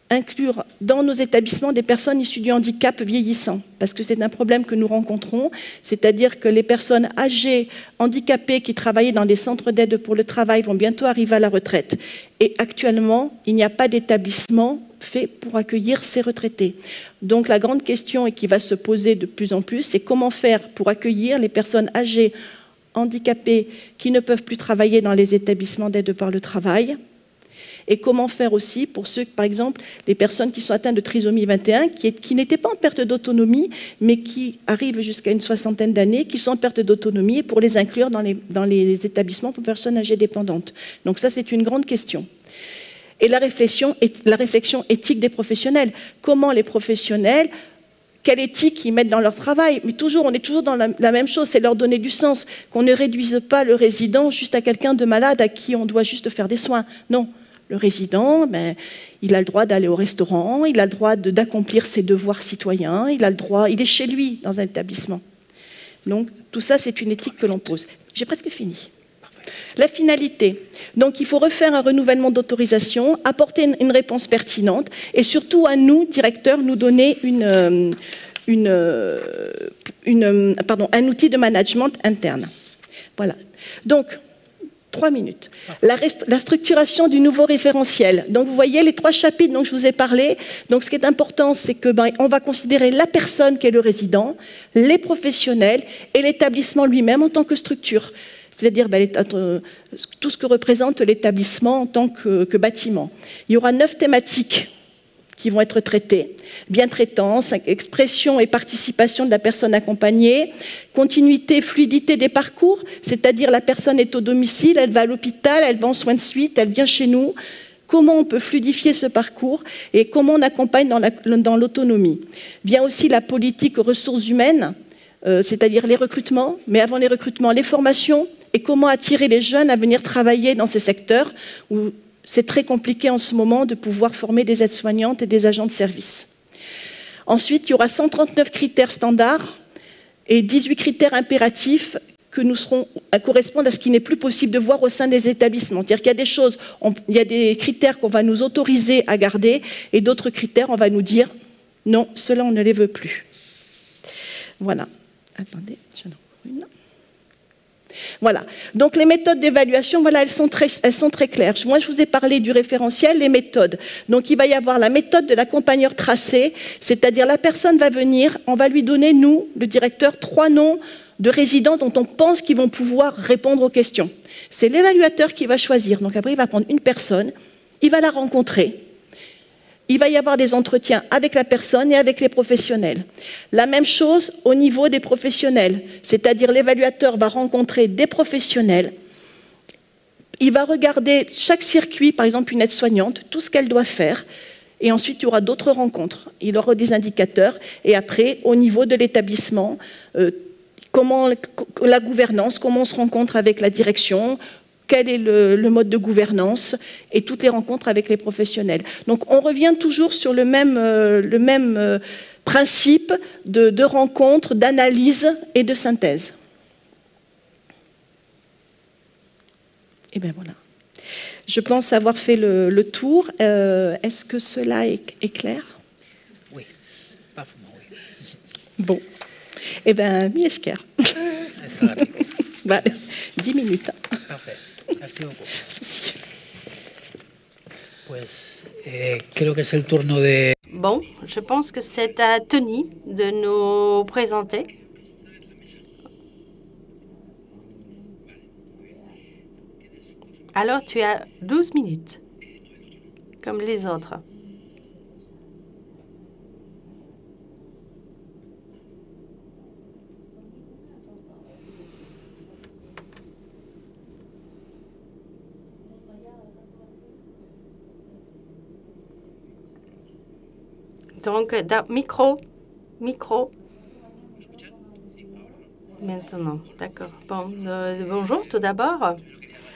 inclure dans nos établissements des personnes issues du handicap vieillissant, parce que c'est un problème que nous rencontrons, c'est-à-dire que les personnes âgées, handicapées qui travaillaient dans des centres d'aide pour le travail vont bientôt arriver à la retraite. Et actuellement, il n'y a pas d'établissement fait pour accueillir ces retraités. Donc la grande question qui va se poser de plus en plus, c'est comment faire pour accueillir les personnes âgées, handicapées, qui ne peuvent plus travailler dans les établissements d'aide par le travail, et comment faire aussi pour ceux, par exemple, les personnes qui sont atteintes de trisomie 21, qui, n'étaient pas en perte d'autonomie, mais qui arrivent jusqu'à une soixantaine d'années, qui sont en perte d'autonomie, pour les inclure dans les, établissements pour personnes âgées dépendantes. Donc ça, c'est une grande question. Et la réflexion, éthique des professionnels. Comment les professionnels quelle éthique ils mettent dans leur travail? Mais toujours, on est toujours dans la même chose, c'est leur donner du sens, qu'on ne réduise pas le résident juste à quelqu'un de malade à qui on doit juste faire des soins. Non, le résident, ben, il a le droit d'aller au restaurant, il a le droit d'accomplir ses devoirs citoyens, il a le droit, il est chez lui dans un établissement. Donc tout ça, c'est une éthique que l'on pose. J'ai presque fini. La finalité. Donc il faut refaire un renouvellement d'autorisation, apporter une, réponse pertinente et surtout à nous, directeurs, nous donner euh, euh, pardon, un outil de management interne. Voilà. Donc Trois minutes. La, la, structuration du nouveau référentiel. Donc, vous voyez les trois chapitres dont je vous ai parlé. Donc, ce qui est important, c'est que ben, on va considérer la personne qui est le résident, les professionnels et l'établissement lui-même en tant que structure. C'est-à-dire ben, euh, tout ce que représente l'établissement en tant que, que bâtiment. Il y aura neuf thématiques qui vont être traités. Bien-traitance, expression et participation de la personne accompagnée, continuité, fluidité des parcours, c'est-à-dire la personne est au domicile, elle va à l'hôpital, elle va en soins de suite, elle vient chez nous. Comment on peut fluidifier ce parcours et comment on accompagne dans l'autonomie? Vient aussi la politique ressources humaines, euh, c'est-à-dire les recrutements, mais avant les recrutements, les formations et comment attirer les jeunes à venir travailler dans ces secteurs c'est très compliqué en ce moment de pouvoir former des aides-soignantes et des agents de service. Ensuite, il y aura 139 critères standards et 18 critères impératifs que nous serons, correspondent à ce qui n'est plus possible de voir au sein des établissements. C'est-à-dire qu'il y a des choses, il y a des critères qu'on va nous autoriser à garder et d'autres critères, on va nous dire non, cela on ne les veut plus. Voilà. Attendez, j'en ai une. Voilà. Donc les méthodes d'évaluation, voilà, elles sont, très, elles sont très claires. Moi, je vous ai parlé du référentiel, les méthodes. Donc il va y avoir la méthode de l'accompagneur tracé, c'est-à-dire la personne va venir, on va lui donner, nous, le directeur, trois noms de résidents dont on pense qu'ils vont pouvoir répondre aux questions. C'est l'évaluateur qui va choisir. Donc après, il va prendre une personne, il va la rencontrer, il va y avoir des entretiens avec la personne et avec les professionnels. La même chose au niveau des professionnels, c'est-à-dire l'évaluateur va rencontrer des professionnels, il va regarder chaque circuit, par exemple une aide-soignante, tout ce qu'elle doit faire, et ensuite il y aura d'autres rencontres. Il aura des indicateurs, et après, au niveau de l'établissement, euh, comment la gouvernance, comment on se rencontre avec la direction, quel est le, mode de gouvernance et toutes les rencontres avec les professionnels. Donc on revient toujours sur le même, euh, le même euh, principe de, de rencontre, d'analyse et de synthèse. Et bien voilà. Je pense avoir fait le, tour. Euh, est-ce que cela est, clair? Oui, parfaitement, oui. Bon. Eh bien, Miesker. bah, 10 minutes. Parfait. Eh. Bon, je pense que c'est à Tony de nous présenter. Alors, tu as 12 minutes, comme les autres. Donc, micro, micro. Maintenant, d'accord. Euh, bonjour tout d'abord.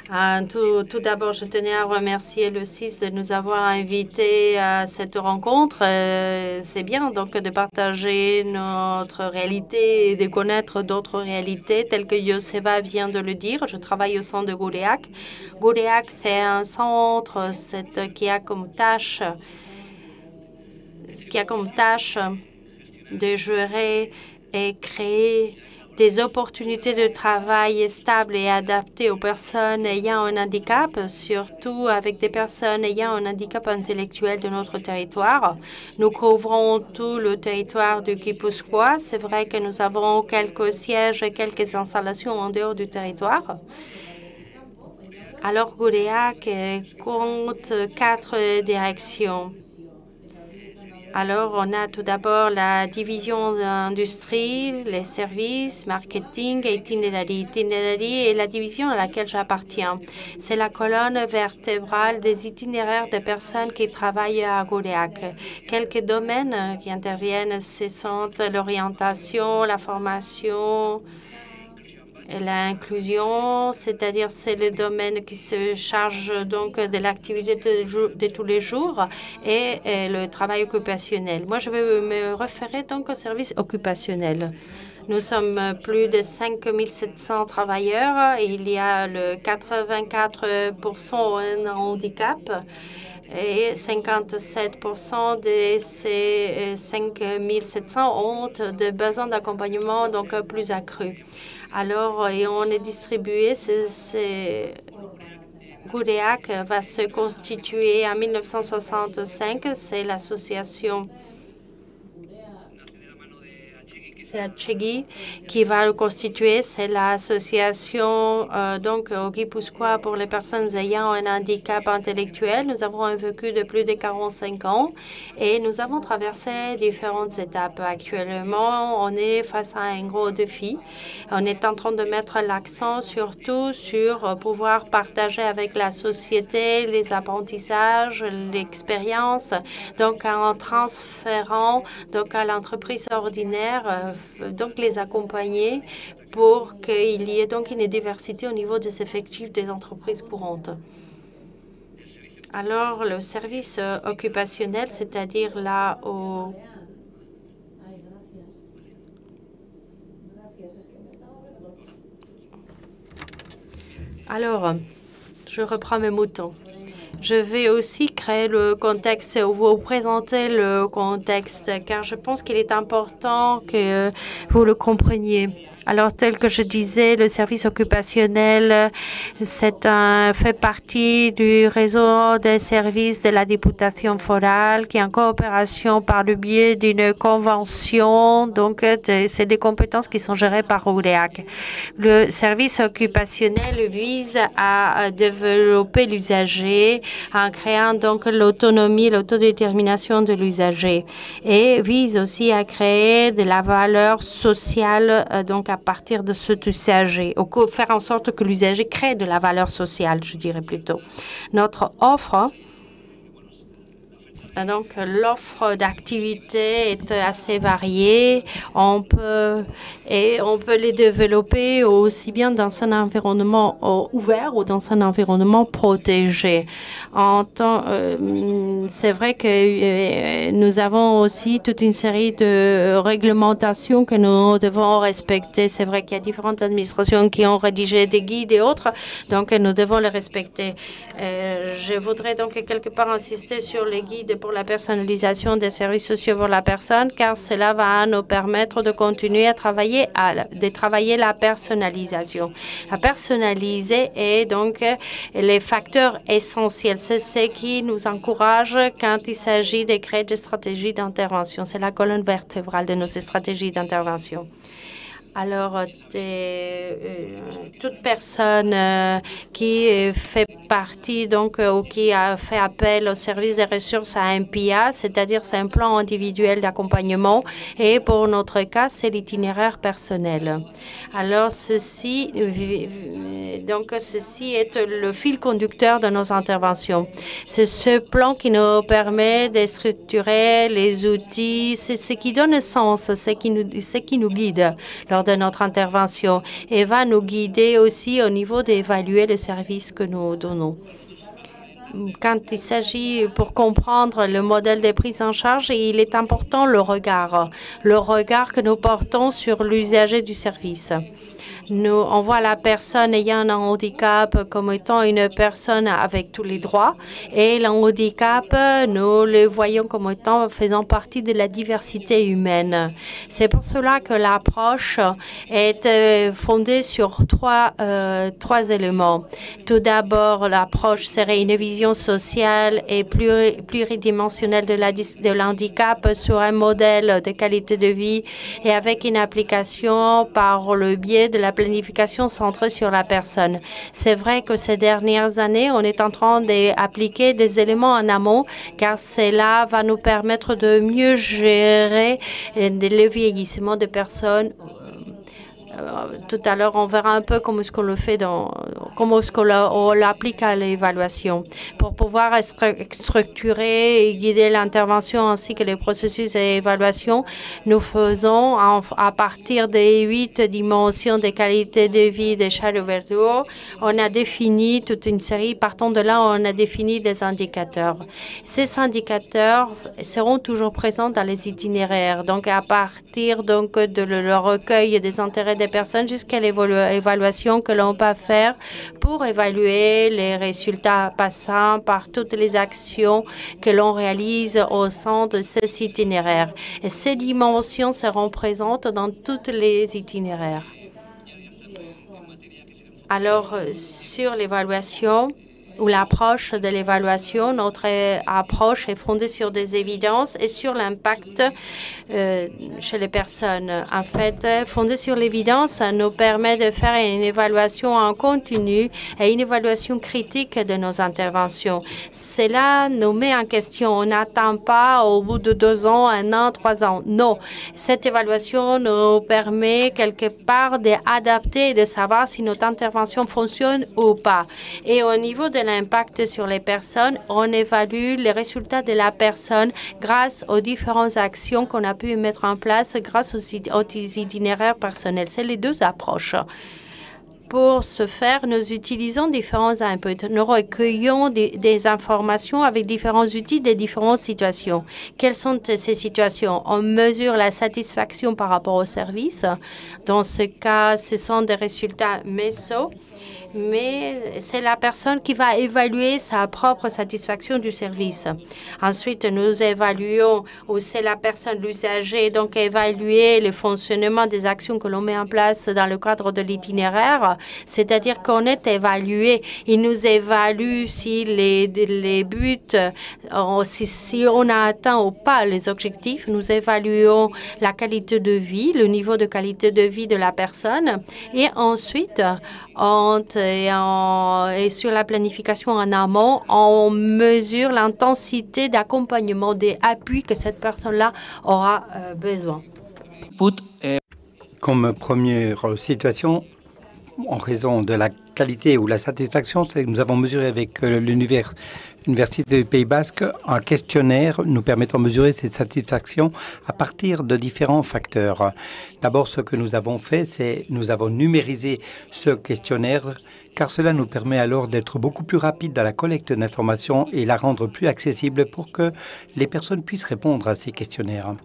Ah, tout, d'abord, je tenais à remercier le CIS de nous avoir invités à cette rencontre. Euh, c'est bien donc de partager notre réalité et de connaître d'autres réalités, telles que Yoseva vient de le dire. Je travaille au centre de Gouléac. Gouléac, c'est un centre qui a comme tâche qui a comme tâche de gérer et créer des opportunités de travail stables et adaptées aux personnes ayant un handicap, surtout avec des personnes ayant un handicap intellectuel de notre territoire. Nous couvrons tout le territoire du Guipuscoa. C'est vrai que nous avons quelques sièges et quelques installations en dehors du territoire. Alors, Gouléac compte quatre directions. Alors, on a tout d'abord la division d'industrie, les services, marketing et itinéraire. Itinéraire est la division à laquelle j'appartiens. C'est la colonne vertébrale des itinéraires des personnes qui travaillent à Gouléac. Quelques domaines qui interviennent, ce sont l'orientation, la formation, L'inclusion, c'est-à-dire c'est le domaine qui se charge donc de l'activité de, tous les jours et, le travail occupationnel. Moi, je vais me référer donc au service occupationnel. Nous sommes plus de 5 700 travailleurs. Il y a le 84% en handicap et 57% de ces 5 700 ont des besoins d'accompagnement donc plus accrus. Alors, et on est distribué, c'est Goudeac va se constituer en 1965. C'est l'association qui va le constituer. C'est l'association euh, donc au Guipuscoa pour les personnes ayant un handicap intellectuel. Nous avons un vécu de plus de 45 ans et nous avons traversé différentes étapes. Actuellement, on est face à un gros défi. On est en train de mettre l'accent surtout sur pouvoir partager avec la société les apprentissages, l'expérience, donc en transférant donc à l'entreprise ordinaire euh, donc les accompagner pour qu'il y ait donc une diversité au niveau des effectifs des entreprises courantes. Alors, le service euh, occupationnel, c'est-à-dire là au Alors, je reprends mes moutons. Je vais aussi créer le contexte, vous présenter le contexte, car je pense qu'il est important que vous le compreniez. Alors, tel que je disais, le service occupationnel, c'est un, fait partie du réseau des services de la députation forale qui est en coopération par le biais d'une convention. Donc, c'est des compétences qui sont gérées par OUDEAC. Le service occupationnel vise à développer l'usager en créant donc l'autonomie, l'autodétermination de l'usager et vise aussi à créer de la valeur sociale euh, donc à partir de cet usager, ou faire en sorte que l'usager crée de la valeur sociale, je dirais plutôt. Notre offre donc, l'offre d'activité est assez variée. On peut, et on peut les développer aussi bien dans un environnement euh, ouvert ou dans un environnement protégé. Euh, c'est vrai que euh, nous avons aussi toute une série de réglementations que nous devons respecter. C'est vrai qu'il y a différentes administrations qui ont rédigé des guides et autres, donc nous devons les respecter. je voudrais donc quelque part insister sur les guides pour la personnalisation des services sociaux pour la personne, car cela va nous permettre de continuer à travailler, à, de travailler la personnalisation. La personnaliser est donc les facteurs essentiels. C'est ce qui nous encourage quand il s'agit de créer des stratégies d'intervention. C'est la colonne vertébrale de nos stratégies d'intervention. Alors, euh, toute personne euh, qui fait partie, donc, euh, ou qui a fait appel au service des ressources à MPA, c'est-à-dire c'est un plan individuel d'accompagnement, et pour notre cas, c'est l'itinéraire personnel. Alors, ceci, donc, ceci est le fil conducteur de nos interventions. C'est ce plan qui nous permet de structurer les outils, c'est ce qui donne sens, c'est qui nous, ce qui nous guide de notre intervention et va nous guider aussi au niveau d'évaluer le service que nous donnons quand il s'agit pour comprendre le modèle de prise en charge, il est important le regard, le regard que nous portons sur l'usager du service. Nous, on voit la personne ayant un handicap comme étant une personne avec tous les droits et le handicap, nous le voyons comme étant faisant partie de la diversité humaine. C'est pour cela que l'approche est euh, fondée sur trois, euh, trois éléments. Tout d'abord, l'approche serait une vision sociale et pluridimensionnelle de, l'handicap sur un modèle de qualité de vie et avec une application par le biais de la planification centrée sur la personne. C'est vrai que ces dernières années, on est en train d'appliquer des éléments en amont, car cela va nous permettre de mieux gérer le vieillissement des personnes euh, tout à l'heure, on verra un peu comment est-ce qu'on le fait, dans, comment est-ce qu'on l'applique à l'évaluation pour pouvoir structurer et guider l'intervention ainsi que les processus d'évaluation. Nous faisons à partir des huit dimensions de qualité de vie des Charles Verdugo, on a défini toute une série. Partant de là, on a défini des indicateurs. Ces indicateurs seront toujours présents dans les itinéraires. Donc, à partir donc de le recueil des intérêts personnes jusqu'à l'évaluation que l'on peut faire pour évaluer les résultats passant par toutes les actions que l'on réalise au sein de ces itinéraires. Ces dimensions seront présentes dans tous les itinéraires. Alors, euh, sur l'évaluation, ou l'approche de l'évaluation. Notre approche est fondée sur des évidences et sur l'impact euh, chez les personnes. En fait, fondée sur l'évidence nous permet de faire une évaluation en continu et une évaluation critique de nos interventions. Cela nous met en question. On n'attend pas au bout de deux ans, un an, trois ans. Non, cette évaluation nous permet quelque part d'adapter et de savoir si notre intervention fonctionne ou pas. Et au niveau de l'impact sur les personnes, on évalue les résultats de la personne grâce aux différentes actions qu'on a pu mettre en place grâce aux, itinéraires personnels. C'est les deux approches. Pour ce faire, nous utilisons différents inputs. Nous recueillons des, des, informations avec différents outils des différentes situations. Quelles sont ces situations? On mesure la satisfaction par rapport au service. Dans ce cas, ce sont des résultats MESO mais c'est la personne qui va évaluer sa propre satisfaction du service. Ensuite, nous évaluons où c'est la personne, l'usager, donc évaluer le fonctionnement des actions que l'on met en place dans le cadre de l'itinéraire, c'est-à-dire qu'on est évalué. Il nous évalue si les, les buts, euh, si, si on a atteint ou pas les objectifs. Nous évaluons la qualité de vie, le niveau de qualité de vie de la personne. Et ensuite, on et, en, et, sur la planification en amont, on mesure l'intensité d'accompagnement des appuis que cette personne-là aura euh, besoin. Comme première situation, en raison de la qualité ou la satisfaction, c'est que nous avons mesuré avec euh, l'univers l'Université du Pays Basque un questionnaire nous permettant de mesurer cette satisfaction à partir de différents facteurs. D'abord, ce que nous avons fait, c'est nous avons numérisé ce questionnaire car cela nous permet alors d'être beaucoup plus rapide dans la collecte d'informations et la rendre plus accessible pour que les personnes puissent répondre à ces questionnaires.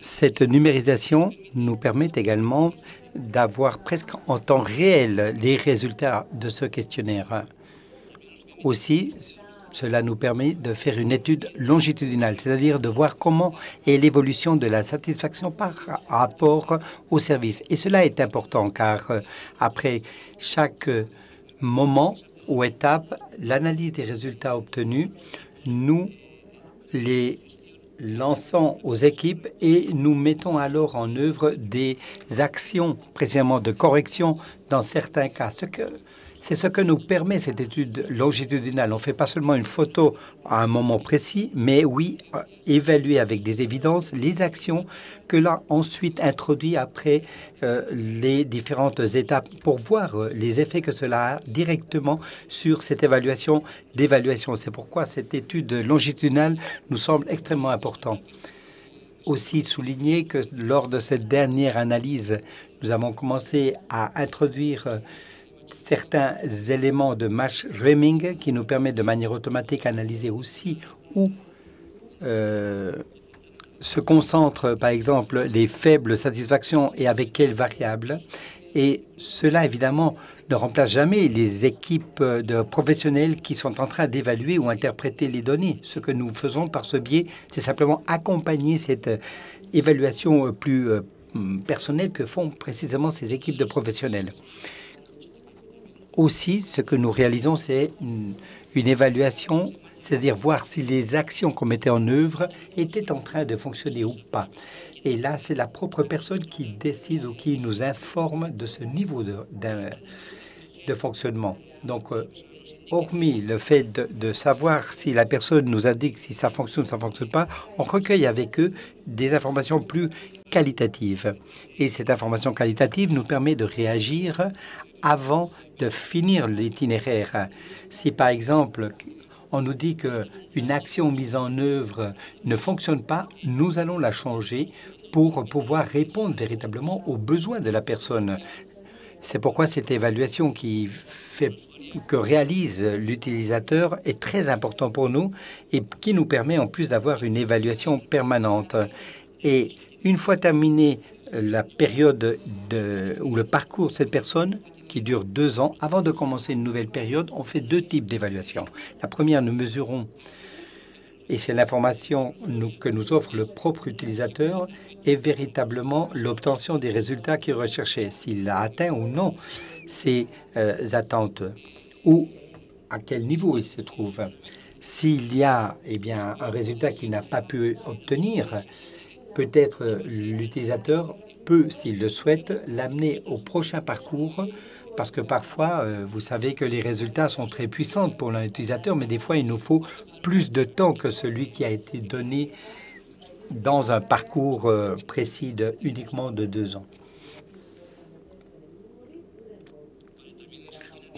Cette numérisation nous permet également d'avoir presque en temps réel les résultats de ce questionnaire. Aussi, cela nous permet de faire une étude longitudinale, c'est-à-dire de voir comment est l'évolution de la satisfaction par rapport au service. Et cela est important car euh, après chaque moment ou étape, l'analyse des résultats obtenus, nous les lançons aux équipes et nous mettons alors en œuvre des actions précisément de correction dans certains cas. C'est ce que nous permet cette étude longitudinale. On ne fait pas seulement une photo à un moment précis, mais oui, évaluer avec des évidences les actions que l'on ensuite introduit après euh, les différentes étapes pour voir euh, les effets que cela a directement sur cette évaluation d'évaluation. C'est pourquoi cette étude longitudinale nous semble extrêmement importante aussi souligner que lors de cette dernière analyse, nous avons commencé à introduire euh, certains éléments de match ramming qui nous permettent de manière automatique d'analyser aussi où euh, se concentrent, par exemple, les faibles satisfactions et avec quelles variables. Et cela, évidemment, ne remplace jamais les équipes de professionnels qui sont en train d'évaluer ou interpréter les données. Ce que nous faisons par ce biais, c'est simplement accompagner cette évaluation plus euh, personnelle que font précisément ces équipes de professionnels aussi, ce que nous réalisons, c'est une, évaluation, c'est-à-dire voir si les actions qu'on mettait en œuvre étaient en train de fonctionner ou pas. Et là, c'est la propre personne qui décide ou qui nous informe de ce niveau de, fonctionnement. Donc, euh, hormis le fait de, de, savoir si la personne nous indique si ça fonctionne ou ça fonctionne pas, on recueille avec eux des informations plus qualitatives. Et cette information qualitative nous permet de réagir avant de finir l'itinéraire. Si par exemple on nous dit qu'une action mise en œuvre ne fonctionne pas, nous allons la changer pour pouvoir répondre véritablement aux besoins de la personne. C'est pourquoi cette évaluation qui fait que réalise l'utilisateur est très important pour nous et qui nous permet en plus d'avoir une évaluation permanente. Et une fois terminée la période de, ou le parcours de cette personne, qui dure deux ans. Avant de commencer une nouvelle période, on fait deux types d'évaluation. La première, nous mesurons, et c'est l'information que nous offre le propre utilisateur, est véritablement l'obtention des résultats qu'il recherchait, s'il a atteint ou non ses euh, attentes, ou à quel niveau il se trouve. S'il y a eh bien, un résultat qu'il n'a pas pu obtenir, peut-être l'utilisateur peut, s'il le souhaite, l'amener au prochain parcours parce que parfois, euh, vous savez que les résultats sont très puissants pour l'utilisateur, mais des fois, il nous faut plus de temps que celui qui a été donné dans un parcours euh, précis de uniquement de deux ans.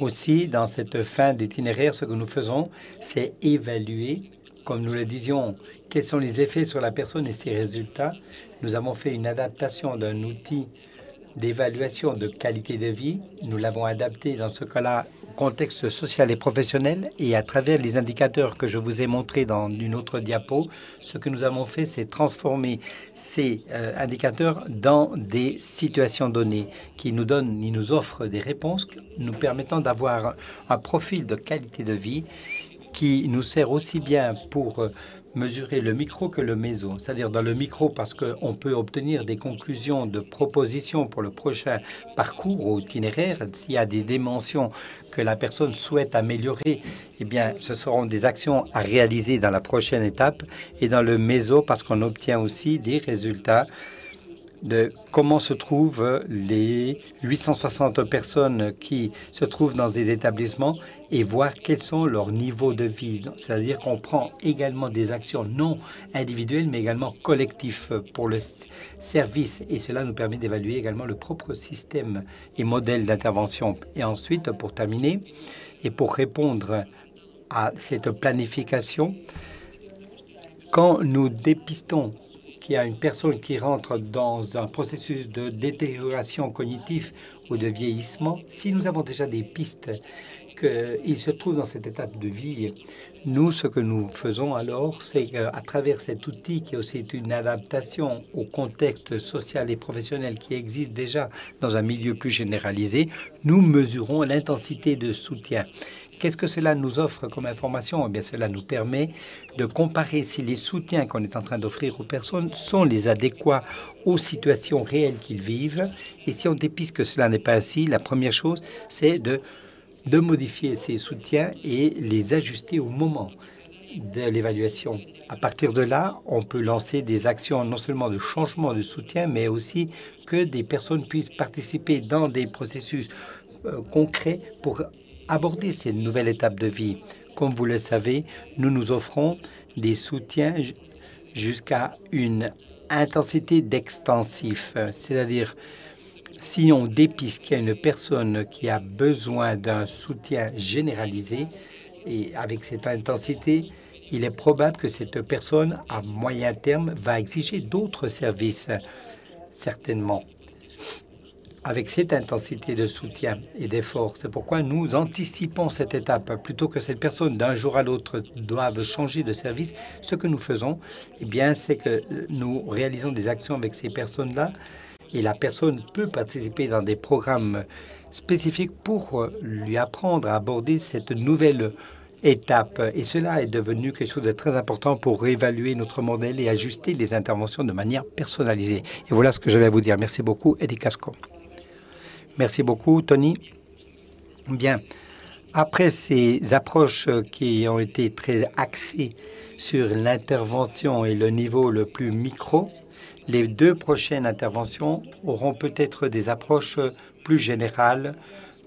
Aussi, dans cette fin d'itinéraire, ce que nous faisons, c'est évaluer, comme nous le disions, quels sont les effets sur la personne et ses résultats. Nous avons fait une adaptation d'un outil d'évaluation de qualité de vie. Nous l'avons adapté dans ce cas-là au contexte social et professionnel et à travers les indicateurs que je vous ai montrés dans une autre diapo, ce que nous avons fait, c'est transformer ces euh, indicateurs dans des situations données qui nous donnent, qui nous offrent des réponses nous permettant d'avoir un profil de qualité de vie qui nous sert aussi bien pour euh, mesurer le micro que le méso. C'est-à-dire dans le micro parce qu'on peut obtenir des conclusions de propositions pour le prochain parcours ou itinéraire. S'il y a des dimensions que la personne souhaite améliorer, eh bien, ce seront des actions à réaliser dans la prochaine étape. Et dans le méso parce qu'on obtient aussi des résultats de comment se trouvent les 860 personnes qui se trouvent dans des établissements et voir quels sont leurs niveaux de vie. C'est-à-dire qu'on prend également des actions non individuelles, mais également collectives pour le service. Et cela nous permet d'évaluer également le propre système et modèle d'intervention. Et ensuite, pour terminer, et pour répondre à cette planification, quand nous dépistons qu'il y a une personne qui rentre dans un processus de détérioration cognitive ou de vieillissement, si nous avons déjà des pistes qu'il se trouve dans cette étape de vie, nous, ce que nous faisons alors, c'est qu'à travers cet outil qui est aussi une adaptation au contexte social et professionnel qui existe déjà dans un milieu plus généralisé, nous mesurons l'intensité de soutien. Qu'est-ce que cela nous offre comme information? Eh bien, cela nous permet de comparer si les soutiens qu'on est en train d'offrir aux personnes sont les adéquats aux situations réelles qu'ils vivent. Et si on dépiste que cela n'est pas ainsi, la première chose, c'est de, de modifier ces soutiens et les ajuster au moment de l'évaluation. À partir de là, on peut lancer des actions non seulement de changement de soutien, mais aussi que des personnes puissent participer dans des processus euh, concrets pour aborder ces nouvelles étapes de vie. Comme vous le savez, nous nous offrons des soutiens jusqu'à une intensité d'extensif, c'est-à-dire si on dépiste qu'il y a une personne qui a besoin d'un soutien généralisé et avec cette intensité, il est probable que cette personne, à moyen terme, va exiger d'autres services, certainement avec cette intensité de soutien et d'effort. C'est pourquoi nous anticipons cette étape. Plutôt que cette personne, d'un jour à l'autre, doive changer de service, ce que nous faisons, eh bien, c'est que nous réalisons des actions avec ces personnes-là et la personne peut participer dans des programmes spécifiques pour lui apprendre à aborder cette nouvelle étape. Et cela est devenu quelque chose de très important pour réévaluer notre modèle et ajuster les interventions de manière personnalisée. Et voilà ce que je vais vous dire. Merci beaucoup, Eddie Casco. Merci beaucoup, Tony. Bien, après ces approches qui ont été très axées sur l'intervention et le niveau le plus micro, les deux prochaines interventions auront peut-être des approches plus générales,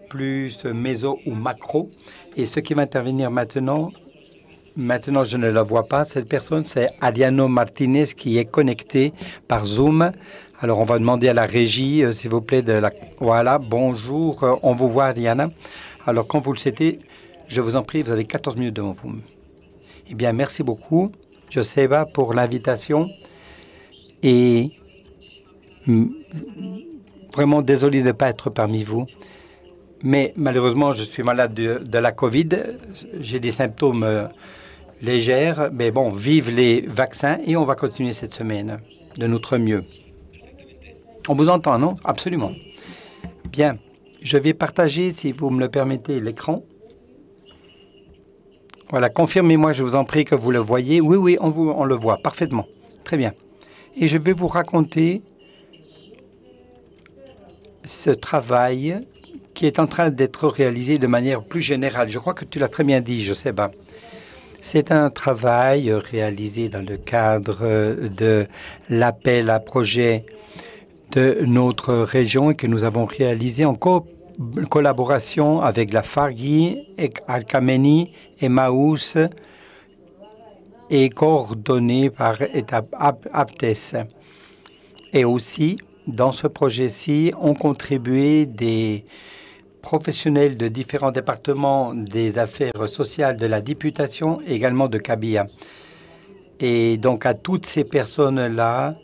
plus méso ou macro. Et ce qui va intervenir maintenant, maintenant je ne la vois pas, cette personne, c'est Adiano Martinez qui est connecté par Zoom alors, on va demander à la régie, euh, s'il vous plaît, de la... Voilà, bonjour, euh, on vous voit, Diana. Alors, quand vous le souhaitez, je vous en prie, vous avez 14 minutes devant vous. Eh bien, merci beaucoup, Joseba, pour l'invitation. Et vraiment désolé de ne pas être parmi vous. Mais malheureusement, je suis malade de, de la COVID. J'ai des symptômes euh, légers. Mais bon, vive les vaccins et on va continuer cette semaine de notre mieux. On vous entend, non? Absolument. Bien. Je vais partager, si vous me le permettez, l'écran. Voilà, confirmez-moi, je vous en prie, que vous le voyez. Oui, oui, on, vous, on le voit parfaitement. Très bien. Et je vais vous raconter ce travail qui est en train d'être réalisé de manière plus générale. Je crois que tu l'as très bien dit, pas. C'est un travail réalisé dans le cadre de l'appel à projet de notre région et que nous avons réalisé en co collaboration avec la Fargi, Al-Kameni et Maous et coordonné par Aptes. Et aussi, dans ce projet-ci, ont contribué des professionnels de différents départements des affaires sociales de la députation, également de Kabia. Et donc à toutes ces personnes-là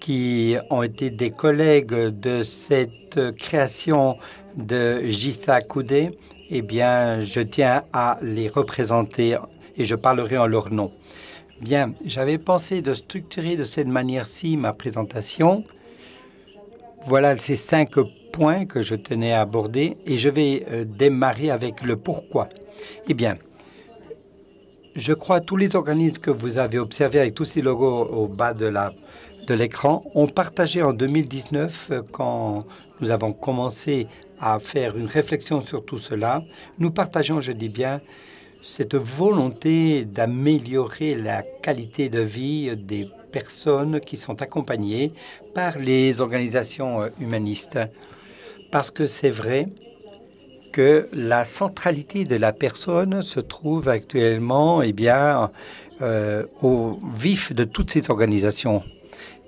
qui ont été des collègues de cette création de Jitha Koudé, eh bien, je tiens à les représenter et je parlerai en leur nom. Bien, j'avais pensé de structurer de cette manière-ci ma présentation. Voilà ces cinq points que je tenais à aborder et je vais euh, démarrer avec le pourquoi. Eh bien, je crois tous les organismes que vous avez observés avec tous ces logos au bas de l'écran ont partagé en 2019 euh, quand nous avons commencé à faire une réflexion sur tout cela. Nous partageons, je dis bien, cette volonté d'améliorer la qualité de vie des personnes qui sont accompagnées par les organisations humanistes. Parce que c'est vrai que la centralité de la personne se trouve actuellement eh bien, euh, au vif de toutes ces organisations.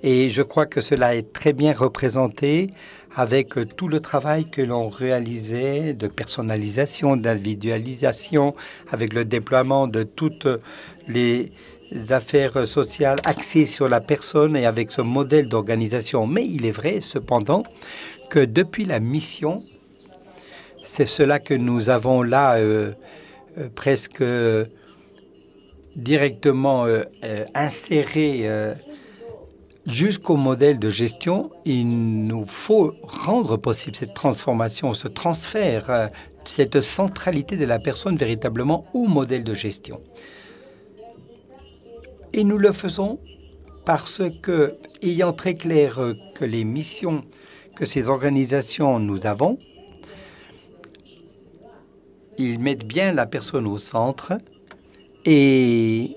Et je crois que cela est très bien représenté avec tout le travail que l'on réalisait de personnalisation, d'individualisation, avec le déploiement de toutes les affaires sociales axées sur la personne et avec ce modèle d'organisation. Mais il est vrai cependant que depuis la mission, c'est cela que nous avons là euh, euh, presque directement euh, inséré jusqu'au modèle de gestion, il nous faut rendre possible cette transformation, ce transfert, cette centralité de la personne véritablement au modèle de gestion. Et nous le faisons parce que, ayant très clair que les missions que ces organisations nous avons, ils mettent bien la personne au centre et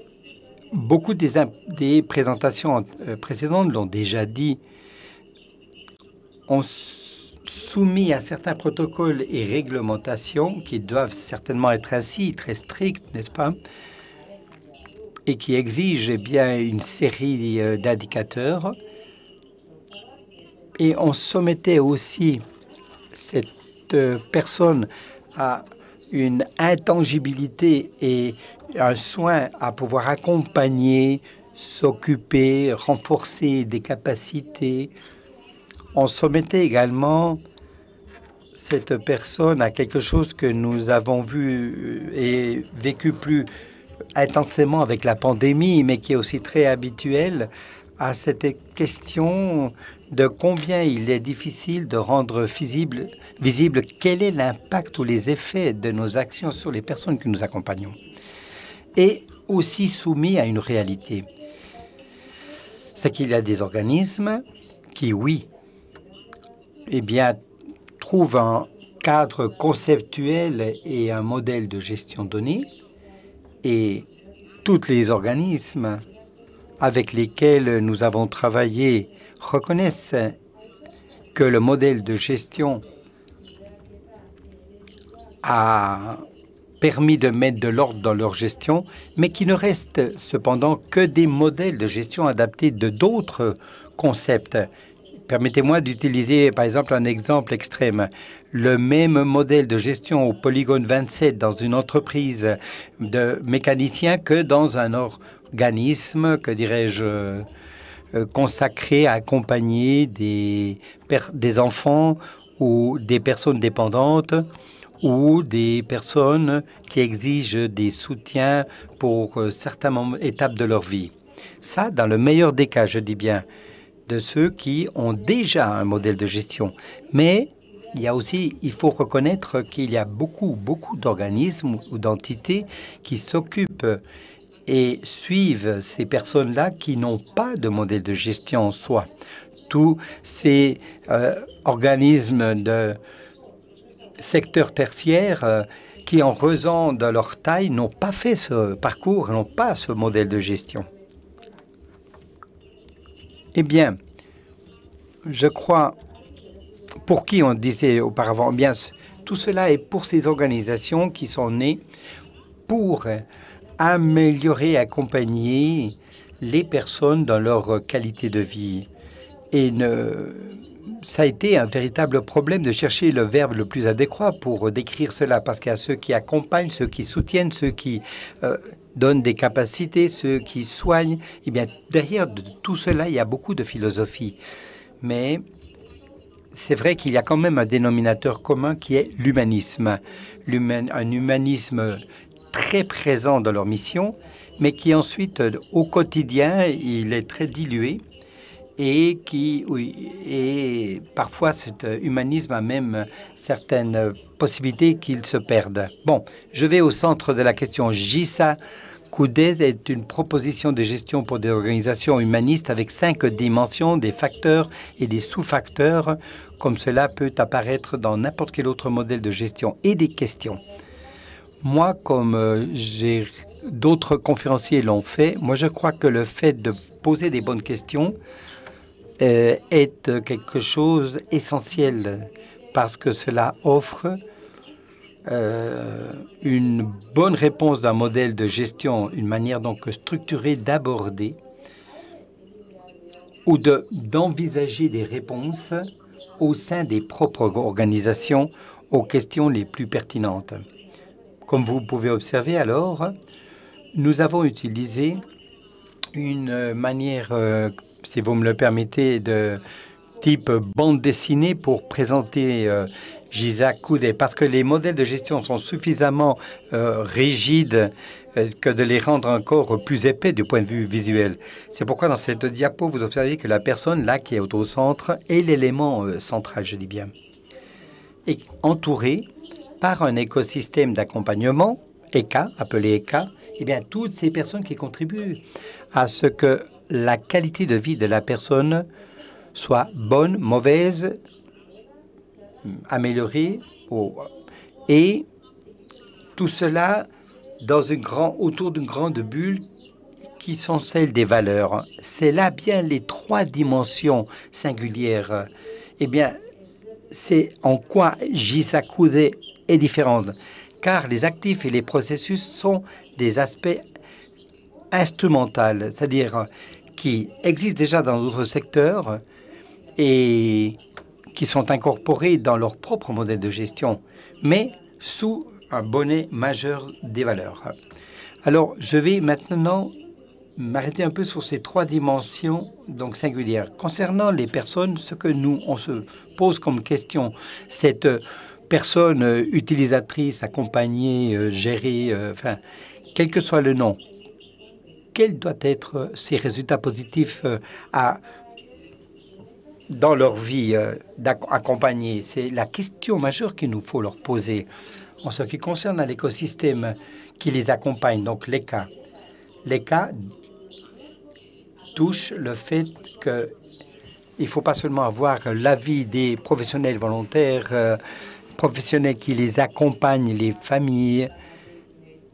Beaucoup des, présentations euh, précédentes l'ont déjà dit, ont soumis à certains protocoles et réglementations qui doivent certainement être ainsi, très stricts, n'est-ce pas et qui exigent eh bien une série euh, d'indicateurs. Et on soumettait aussi cette euh, personne à une intangibilité et un soin à pouvoir accompagner, s'occuper, renforcer des capacités. On soumettait également cette personne à quelque chose que nous avons vu et vécu plus intensément avec la pandémie, mais qui est aussi très habituel, à cette question de combien il est difficile de rendre visible, visible quel est l'impact ou les effets de nos actions sur les personnes que nous accompagnons. Et aussi soumis à une réalité. C'est qu'il y a des organismes qui, oui, eh bien, trouvent un cadre conceptuel et un modèle de gestion donnée, et tous les organismes avec lesquels nous avons travaillé reconnaissent que le modèle de gestion a permis de mettre de l'ordre dans leur gestion, mais qui ne reste cependant que des modèles de gestion adaptés de d'autres concepts. Permettez-moi d'utiliser par exemple un exemple extrême. Le même modèle de gestion au polygone 27 dans une entreprise de mécaniciens que dans un organisme, que dirais-je, euh, consacré à accompagner des, des enfants ou des personnes dépendantes ou des personnes qui exigent des soutiens pour euh, certaines étapes de leur vie. Ça, dans le meilleur des cas, je dis bien, de ceux qui ont déjà un modèle de gestion. Mais il y a aussi, il faut reconnaître qu'il y a beaucoup, beaucoup d'organismes ou d'entités qui s'occupent et suivent ces personnes-là qui n'ont pas de modèle de gestion en soi. Tous ces euh, organismes de secteur tertiaire euh, qui, en raison de leur taille, n'ont pas fait ce parcours, n'ont pas ce modèle de gestion. Eh bien, je crois, pour qui on disait auparavant, eh bien, tout cela est pour ces organisations qui sont nées pour améliorer, accompagner les personnes dans leur qualité de vie. Et ne, ça a été un véritable problème de chercher le verbe le plus adéquat pour décrire cela, parce qu'il y a ceux qui accompagnent, ceux qui soutiennent, ceux qui euh, donnent des capacités, ceux qui soignent. Eh bien, derrière de tout cela, il y a beaucoup de philosophie. Mais c'est vrai qu'il y a quand même un dénominateur commun qui est l'humanisme. un humanisme très présent dans leur mission, mais qui ensuite, au quotidien, il est très dilué et qui, et parfois cet humanisme a même certaines possibilités qu'il se perde. Bon, je vais au centre de la question. JISA CUDES est une proposition de gestion pour des organisations humanistes avec cinq dimensions, des facteurs et des sous-facteurs, comme cela peut apparaître dans n'importe quel autre modèle de gestion, et des questions. Moi, comme euh, d'autres conférenciers l'ont fait, moi je crois que le fait de poser des bonnes questions est quelque chose essentiel parce que cela offre euh, une bonne réponse d'un modèle de gestion, une manière donc structurée d'aborder ou d'envisager des réponses au sein des propres organisations aux questions les plus pertinentes. Comme vous pouvez observer alors, nous avons utilisé une manière euh, si vous me le permettez, de type bande dessinée pour présenter euh, Giza Coudé, parce que les modèles de gestion sont suffisamment euh, rigides euh, que de les rendre encore plus épais du point de vue visuel. C'est pourquoi dans cette diapo, vous observez que la personne là qui est au centre est l'élément euh, central, je dis bien, et entourée par un écosystème d'accompagnement, ECA, appelé ECA, et eh bien toutes ces personnes qui contribuent à ce que la qualité de vie de la personne soit bonne, mauvaise, améliorée, et tout cela dans une grand, autour d'une grande bulle qui sont celles des valeurs. C'est là bien les trois dimensions singulières. Eh bien, c'est en quoi Jisakude est différente, car les actifs et les processus sont des aspects instrumentaux, c'est-à-dire qui existent déjà dans d'autres secteurs et qui sont incorporés dans leur propre modèle de gestion, mais sous un bonnet majeur des valeurs. Alors, je vais maintenant m'arrêter un peu sur ces trois dimensions donc singulières. Concernant les personnes, ce que nous, on se pose comme question, cette personne utilisatrice, accompagnée, euh, gérée, euh, enfin, quel que soit le nom, quels doivent être ces résultats positifs euh, dans leur vie euh, d'accompagner C'est la question majeure qu'il nous faut leur poser. En ce qui concerne l'écosystème qui les accompagne, donc les cas, les cas touchent le fait que il ne faut pas seulement avoir l'avis des professionnels volontaires, euh, professionnels qui les accompagnent, les familles,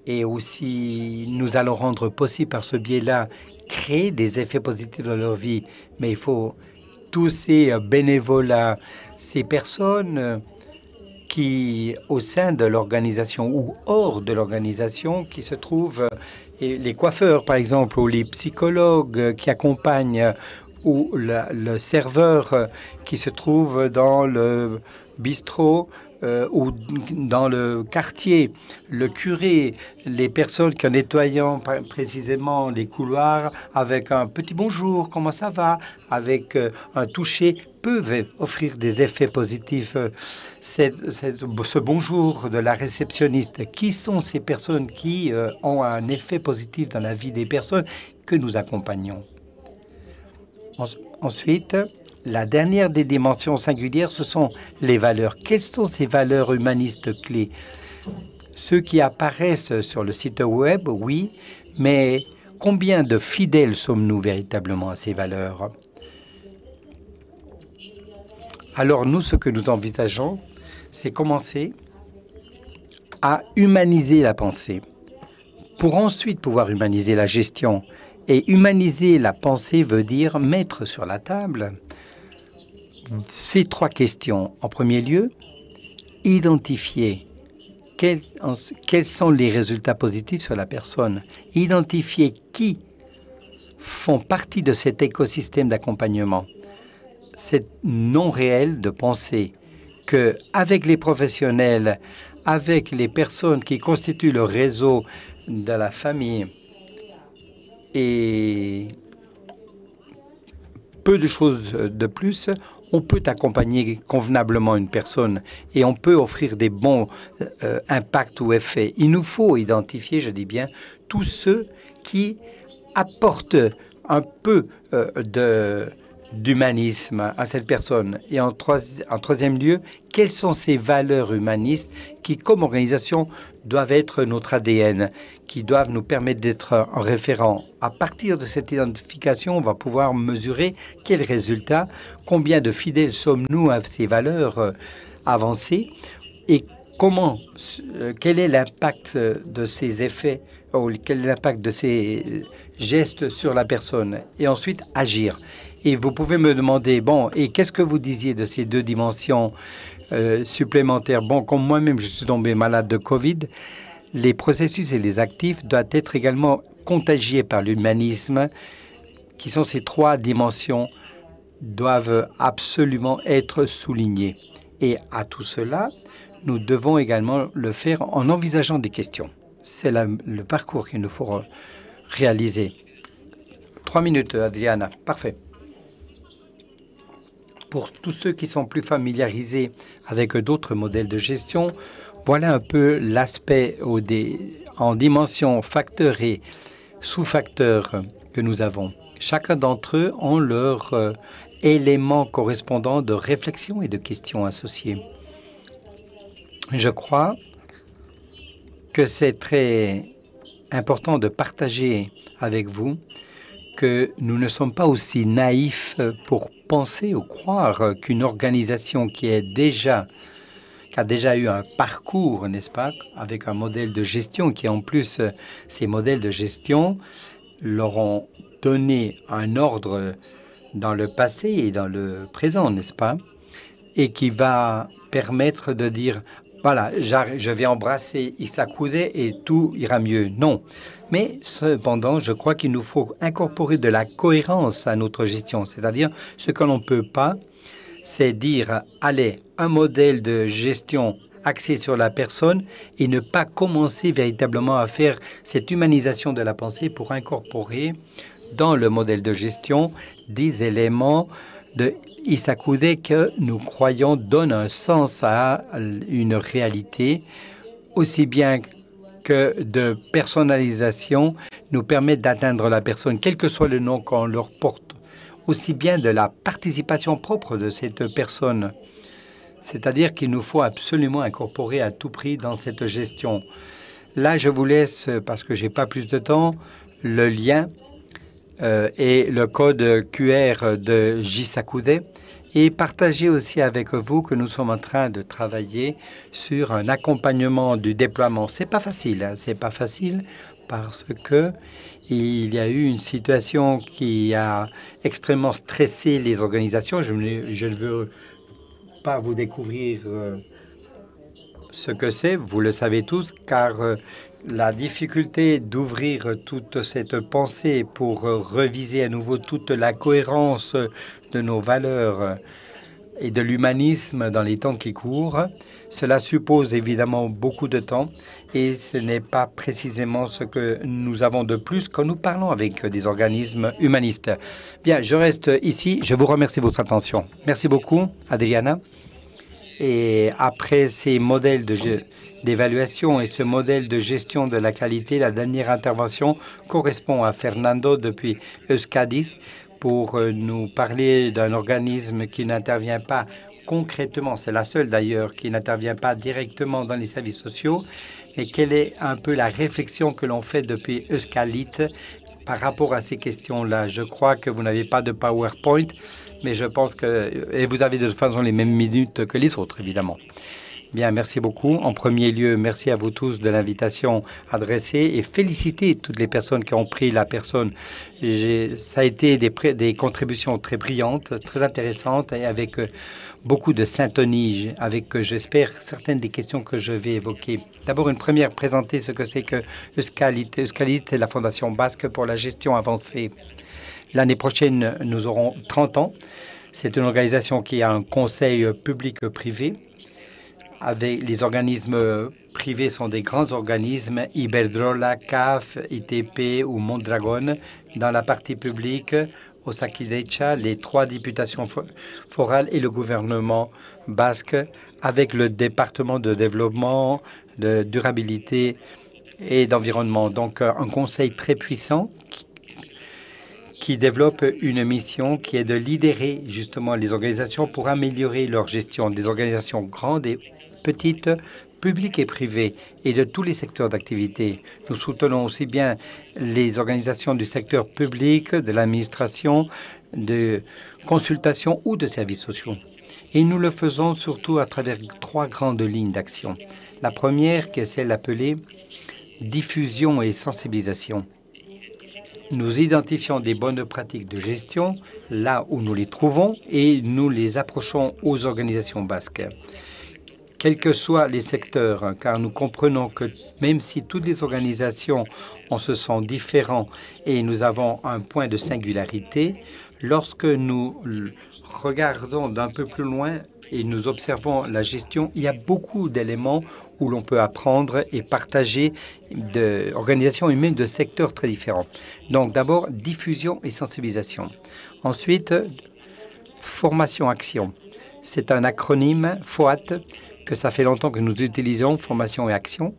et aussi nous allons rendre possible par ce biais-là créer des effets positifs dans leur vie. Mais il faut tous ces bénévolats, ces personnes qui, au sein de l'organisation ou hors de l'organisation, qui se trouvent, et les coiffeurs par exemple, ou les psychologues qui accompagnent, ou le serveur qui se trouve dans le bistrot, euh, ou dans le quartier, le curé, les personnes qui en nettoyant précisément les couloirs avec un petit bonjour, comment ça va, avec euh, un toucher, peuvent offrir des effets positifs. ce bonjour de la réceptionniste, qui sont ces personnes qui euh, ont un effet positif dans la vie des personnes que nous accompagnons? Ensuite, la dernière des dimensions singulières, ce sont les valeurs. Quelles sont ces valeurs humanistes clés? Ceux qui apparaissent sur le site web, oui, mais combien de fidèles sommes-nous véritablement à ces valeurs? Alors nous, ce que nous envisageons, c'est commencer à humaniser la pensée pour ensuite pouvoir humaniser la gestion. Et humaniser la pensée veut dire mettre sur la table ces trois questions. En premier lieu, identifier quels, sont les résultats positifs sur la personne, identifier qui font partie de cet écosystème d'accompagnement. C'est non réel de penser que avec les professionnels, avec les personnes qui constituent le réseau de la famille et peu de choses de plus, on peut accompagner convenablement une personne et on peut offrir des bons euh, impacts ou effets. Il nous faut identifier, je dis bien, tous ceux qui apportent un peu euh, d'humanisme à cette personne Et en, en troisième lieu, quelles sont ces valeurs humanistes qui, comme organisation, doivent être notre ADN, qui doivent nous permettre d'être un référent? À partir de cette identification, on va pouvoir mesurer quels résultats, combien de fidèles sommes-nous à ces valeurs euh, avancées et comment, euh, quel est l'impact de ces effets, ou quel est l'impact de ces gestes sur la personne, et ensuite agir. Et vous pouvez me demander, bon, et qu'est-ce que vous disiez de ces deux dimensions euh, supplémentaires? Bon, comme moi-même, je suis tombé malade de Covid, les processus et les actifs doivent être également contagiés par l'humanisme, qui sont ces trois dimensions, doivent absolument être soulignés. Et à tout cela, nous devons également le faire en envisageant des questions. C'est le parcours qu'il nous faut réaliser. Trois minutes, Adriana. Parfait. Pour tous ceux qui sont plus familiarisés avec d'autres modèles de gestion, voilà un peu l'aspect en dimension facteur et sous-facteur que nous avons. Chacun d'entre eux ont leur euh, élément correspondant de réflexion et de questions associées. Je crois que c'est très important de partager avec vous que nous ne sommes pas aussi naïfs pour penser ou croire qu'une organisation qui a déjà eu un parcours, n'est-ce pas, avec un modèle de gestion qui, en plus, ces modèles de gestion leur ont donné un ordre dans le passé et dans le présent, n'est-ce pas, et qui va permettre de dire voilà, je vais embrasser Isakude et tout ira mieux. Non. Mais cependant, je crois qu'il nous faut incorporer de la cohérence à notre gestion. C'est-à-dire, ce que l'on ne peut pas, c'est dire, allez, un modèle de gestion axé sur la personne et ne pas commencer véritablement à faire cette humanisation de la pensée pour incorporer dans le modèle de gestion des éléments de Isakude que nous croyons donne un sens à une réalité, aussi bien que de personnalisation nous permet d'atteindre la personne, quel que soit le nom qu'on leur porte, aussi bien de la participation propre de cette personne. C'est-à-dire qu'il nous faut absolument incorporer à tout prix dans cette gestion. Là, je vous laisse, parce que j'ai pas plus de temps, le lien euh, et le code QR de Jisakude et partager aussi avec vous que nous sommes en train de travailler sur un accompagnement du déploiement. C'est pas facile, hein, c'est pas facile parce que il y a eu une situation qui a extrêmement stressé les organisations. Je, ne veux pas vous découvrir euh, ce que c'est, vous le savez tous, car euh, la difficulté d'ouvrir toute cette pensée pour reviser à nouveau toute la cohérence de nos valeurs et de l'humanisme dans les temps qui courent, cela suppose évidemment beaucoup de temps et ce n'est pas précisément ce que nous avons de plus quand nous parlons avec des organismes humanistes. Bien, je reste ici. Je vous remercie de votre attention. Merci beaucoup, Adriana. Et après ces modèles de d'évaluation et ce modèle de gestion de la qualité, la dernière intervention correspond à Fernando depuis Euskadis pour euh, nous parler d'un organisme qui n'intervient pas concrètement, c'est la seule d'ailleurs qui n'intervient pas directement dans les services sociaux, mais quelle est un peu la réflexion que l'on fait depuis Euskalit par rapport à ces questions-là? Je crois que vous n'avez pas de PowerPoint, mais je pense que... Et vous avez de toute façon les mêmes minutes que les autres, évidemment. Bien, merci beaucoup. En premier lieu, merci à vous tous de l'invitation adressée et féliciter toutes les personnes qui ont pris la personne. Ça a été des, contributions très brillantes, très intéressantes et avec euh, beaucoup de syntonie, avec, euh, j'espère, certaines des questions que je vais évoquer. D'abord, une première, présenter ce que c'est que Euskalit. Euskalit, c'est la Fondation basque pour la gestion avancée. L'année prochaine, nous aurons 30 ans. C'est une organisation qui a un conseil public-privé avec les organismes privés sont des grands organismes, Iberdrola, CAF, ITP ou Mondragon. Dans la partie publique, Osakidecha, les trois députations forales et le gouvernement basque, avec le département de développement, de durabilité et d'environnement. Donc un conseil très puissant qui, qui développe une mission qui est de lidérer justement les organisations pour améliorer leur gestion, des organisations grandes et petites, publiques et privées, et de tous les secteurs d'activité. Nous soutenons aussi bien les organisations du secteur public, de l'administration, de consultation ou de services sociaux. Et nous le faisons surtout à travers trois grandes lignes d'action. La première, qui est celle appelée diffusion et sensibilisation. Nous identifions des bonnes pratiques de gestion là où nous les trouvons et nous les approchons aux organisations basques quels que soient les secteurs, hein, car nous comprenons que même si toutes les organisations en se sont différents et nous avons un point de singularité, lorsque nous regardons d'un peu plus loin et nous observons la gestion, il y a beaucoup d'éléments où l'on peut apprendre et partager d'organisations et même de secteurs très différents. Donc d'abord, diffusion et sensibilisation. Ensuite, formation-action. C'est un acronyme FOAT que ça fait longtemps que nous utilisons formation et action,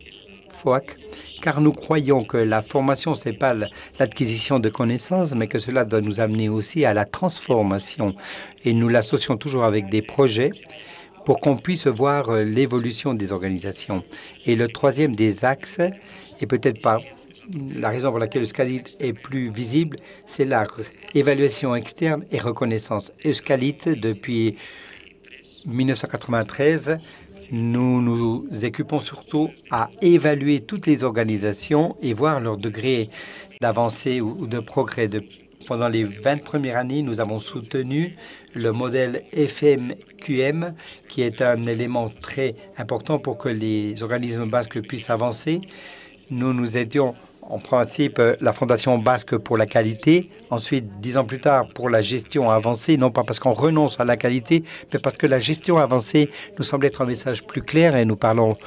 FOAC, car nous croyons que la formation, ce n'est pas l'acquisition de connaissances, mais que cela doit nous amener aussi à la transformation. Et nous l'associons toujours avec des projets pour qu'on puisse voir euh, l'évolution des organisations. Et le troisième des axes, et peut-être pas la raison pour laquelle Euskalit est plus visible, c'est la évaluation externe et reconnaissance. Euskalit, depuis 1993, nous nous occupons surtout à évaluer toutes les organisations et voir leur degré d'avancée ou de progrès. Pendant les 20 premières années, nous avons soutenu le modèle FMQM, qui est un élément très important pour que les organismes basques puissent avancer. Nous nous étions en principe euh, la Fondation basque pour la qualité, ensuite, dix ans plus tard, pour la gestion avancée, non pas parce qu'on renonce à la qualité, mais parce que la gestion avancée nous semble être un message plus clair et nous parlons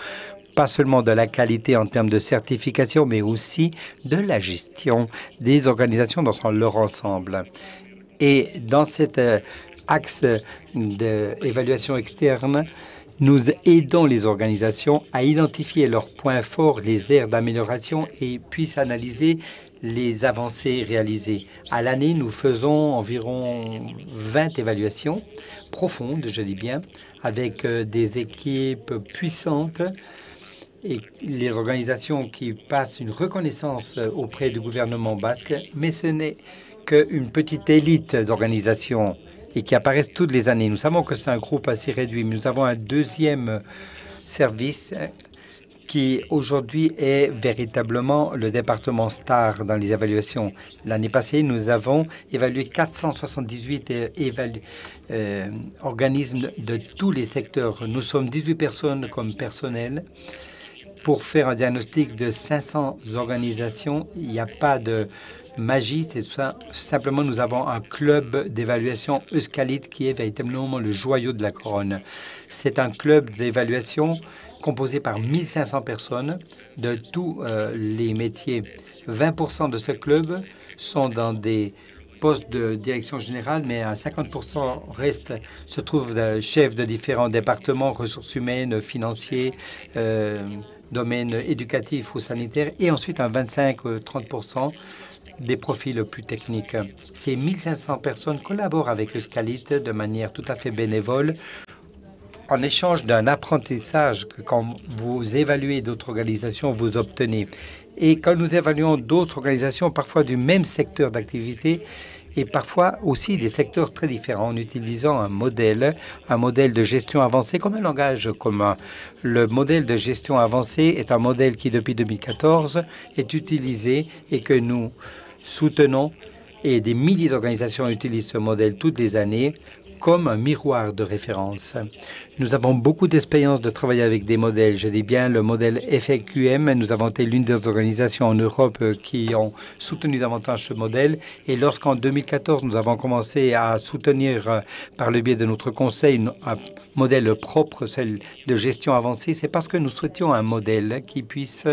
pas seulement de la qualité en termes de certification, mais aussi de la gestion des organisations dans leur ensemble. Et dans cet euh, axe d'évaluation externe, nous aidons les organisations à identifier leurs points forts, les aires d'amélioration et puissent analyser les avancées réalisées. À l'année, nous faisons environ 20 évaluations profondes, je dis bien, avec euh, des équipes puissantes et les organisations qui passent une reconnaissance euh, auprès du gouvernement basque, mais ce n'est qu'une petite élite d'organisations et qui apparaissent toutes les années. Nous savons que c'est un groupe assez réduit, mais nous avons un deuxième service qui aujourd'hui est véritablement le département star dans les évaluations. L'année passée, nous avons évalué 478 euh, organismes de tous les secteurs. Nous sommes 18 personnes comme personnel. Pour faire un diagnostic de 500 organisations, il n'y a pas de magie, c'est ça. Simplement, nous avons un club d'évaluation Euskalite qui est véritablement le joyau de la couronne. C'est un club d'évaluation composé par 1500 personnes de tous euh, les métiers. 20% de ce club sont dans des postes de direction générale, mais à 50% reste, se trouvent chefs de différents départements, ressources humaines, financiers, euh, domaines éducatifs ou sanitaires, et ensuite un 25-30 des profils plus techniques. Ces 1500 personnes collaborent avec Euskalit de manière tout à fait bénévole en échange d'un apprentissage que quand vous évaluez d'autres organisations, vous obtenez. Et quand nous évaluons d'autres organisations, parfois du même secteur d'activité, et parfois aussi des secteurs très différents en utilisant un modèle, un modèle de gestion avancée comme un langage commun. Le modèle de gestion avancée est un modèle qui, depuis 2014, est utilisé et que nous soutenons et des milliers d'organisations utilisent ce modèle toutes les années comme un miroir de référence. Nous avons beaucoup d'expérience de travailler avec des modèles. Je dis bien le modèle FQM. Nous avons été l'une des organisations en Europe qui ont soutenu davantage ce modèle. Et lorsqu'en 2014, nous avons commencé à soutenir euh, par le biais de notre conseil un modèle propre, celle de gestion avancée, c'est parce que nous souhaitions un modèle qui puisse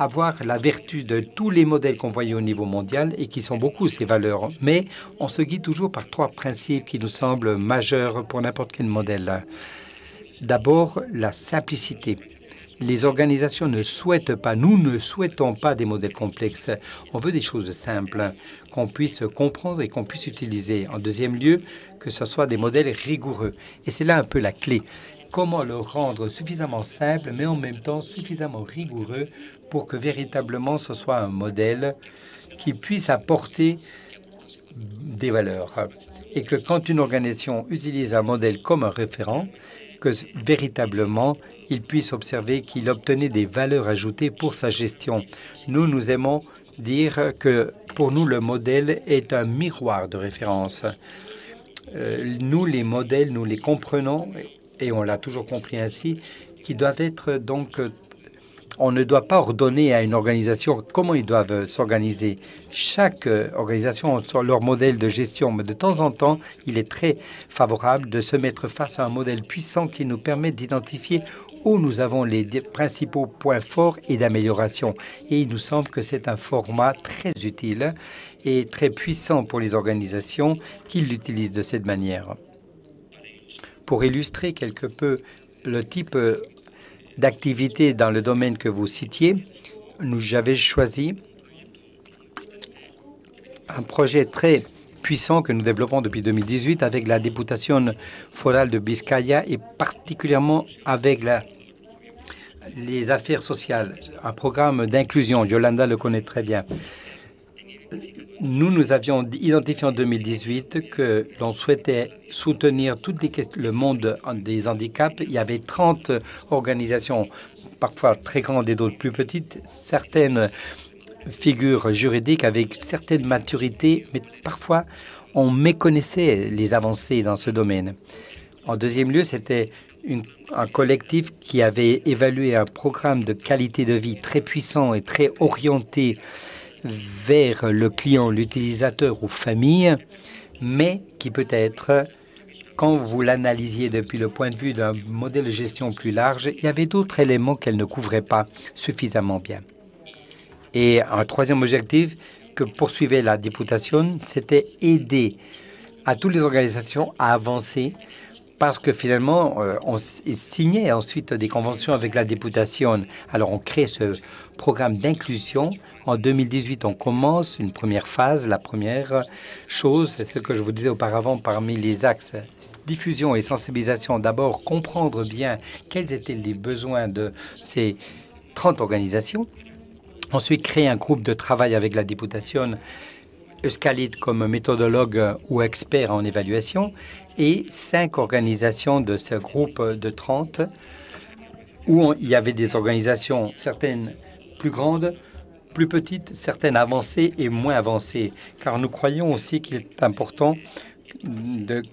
avoir la vertu de tous les modèles qu'on voyait au niveau mondial et qui sont beaucoup ces valeurs. Mais on se guide toujours par trois principes qui nous semblent majeurs pour n'importe quel modèle. D'abord, la simplicité. Les organisations ne souhaitent pas, nous ne souhaitons pas des modèles complexes. On veut des choses simples, qu'on puisse comprendre et qu'on puisse utiliser. En deuxième lieu, que ce soit des modèles rigoureux. Et c'est là un peu la clé. Comment le rendre suffisamment simple, mais en même temps suffisamment rigoureux pour que véritablement ce soit un modèle qui puisse apporter des valeurs. Et que quand une organisation utilise un modèle comme un référent, que véritablement, il puisse observer qu'il obtenait des valeurs ajoutées pour sa gestion. Nous, nous aimons dire que pour nous, le modèle est un miroir de référence. Euh, nous, les modèles, nous les comprenons, et on l'a toujours compris ainsi, qui doivent être donc on ne doit pas ordonner à une organisation comment ils doivent s'organiser. Chaque euh, organisation a leur modèle de gestion, mais de temps en temps, il est très favorable de se mettre face à un modèle puissant qui nous permet d'identifier où nous avons les principaux points forts et d'amélioration. Et il nous semble que c'est un format très utile et très puissant pour les organisations qui l'utilisent de cette manière. Pour illustrer quelque peu le type d'activités dans le domaine que vous citiez, j'avais choisi un projet très puissant que nous développons depuis 2018 avec la députation forale de Biscaya et particulièrement avec les affaires sociales, un programme d'inclusion. Yolanda le connaît très bien nous, nous avions identifié en 2018 que l'on souhaitait soutenir tout le monde des handicaps. Il y avait 30 organisations, parfois très grandes et d'autres plus petites, certaines figures juridiques avec certaines maturités, mais parfois on méconnaissait les avancées dans ce domaine. En deuxième lieu, c'était un collectif qui avait évalué un programme de qualité de vie très puissant et très orienté vers le client, l'utilisateur ou famille, mais qui peut être, quand vous l'analysiez depuis le point de vue d'un modèle de gestion plus large, il y avait d'autres éléments qu'elle ne couvrait pas suffisamment bien. Et un troisième objectif que poursuivait la députation, c'était aider à toutes les organisations à avancer parce que finalement, euh, on signait ensuite des conventions avec la députation. Alors, on crée ce programme d'inclusion. En 2018, on commence une première phase. La première chose, c'est ce que je vous disais auparavant parmi les axes diffusion et sensibilisation. D'abord, comprendre bien quels étaient les besoins de ces 30 organisations. Ensuite, créer un groupe de travail avec la députation Euskalid comme méthodologue ou expert en évaluation et cinq organisations de ce groupe de 30 où il y avait des organisations, certaines plus grandes, plus petites, certaines avancées et moins avancées, car nous croyons aussi qu'il est important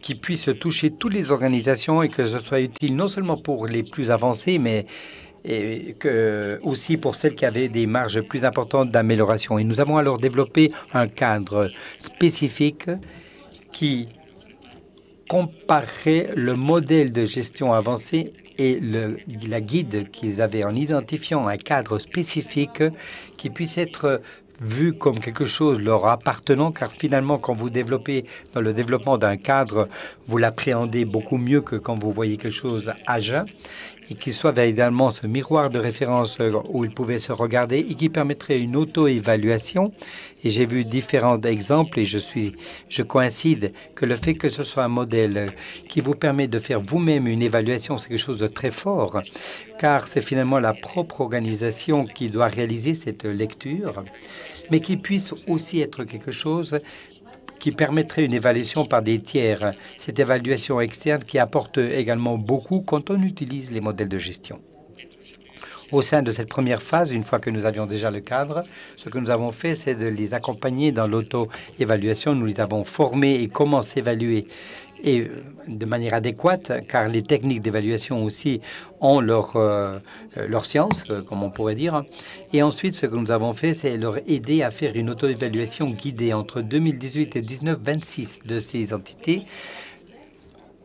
qu'ils puissent toucher toutes les organisations et que ce soit utile non seulement pour les plus avancées, mais aussi pour celles qui avaient des marges plus importantes d'amélioration. Et nous avons alors développé un cadre spécifique qui comparer le modèle de gestion avancé et la guide qu'ils avaient en identifiant un cadre spécifique qui puisse être vu comme quelque chose leur appartenant, car finalement, quand vous développez dans le développement d'un cadre, vous l'appréhendez beaucoup mieux que quand vous voyez quelque chose à jeun. Et qu'il soit véritablement ce miroir de référence euh, où ils pouvaient se regarder et qui permettrait une auto-évaluation. Et j'ai vu différents exemples et je suis, je coïncide que le fait que ce soit un modèle qui vous permet de faire vous-même une évaluation, c'est quelque chose de très fort, car c'est finalement la propre organisation qui doit réaliser cette lecture, mais qui puisse aussi être quelque chose qui permettrait une évaluation par des tiers. Cette évaluation externe qui apporte également beaucoup quand on utilise les modèles de gestion. Au sein de cette première phase, une fois que nous avions déjà le cadre, ce que nous avons fait, c'est de les accompagner dans l'auto-évaluation. Nous les avons formés et comment s'évaluer et euh, de manière adéquate, car les techniques d'évaluation aussi ont leur, euh, euh, leur science, comme on pourrait dire. Et ensuite, ce que nous avons fait, c'est leur aider à faire une auto-évaluation guidée entre 2018 et 19, 26 de ces entités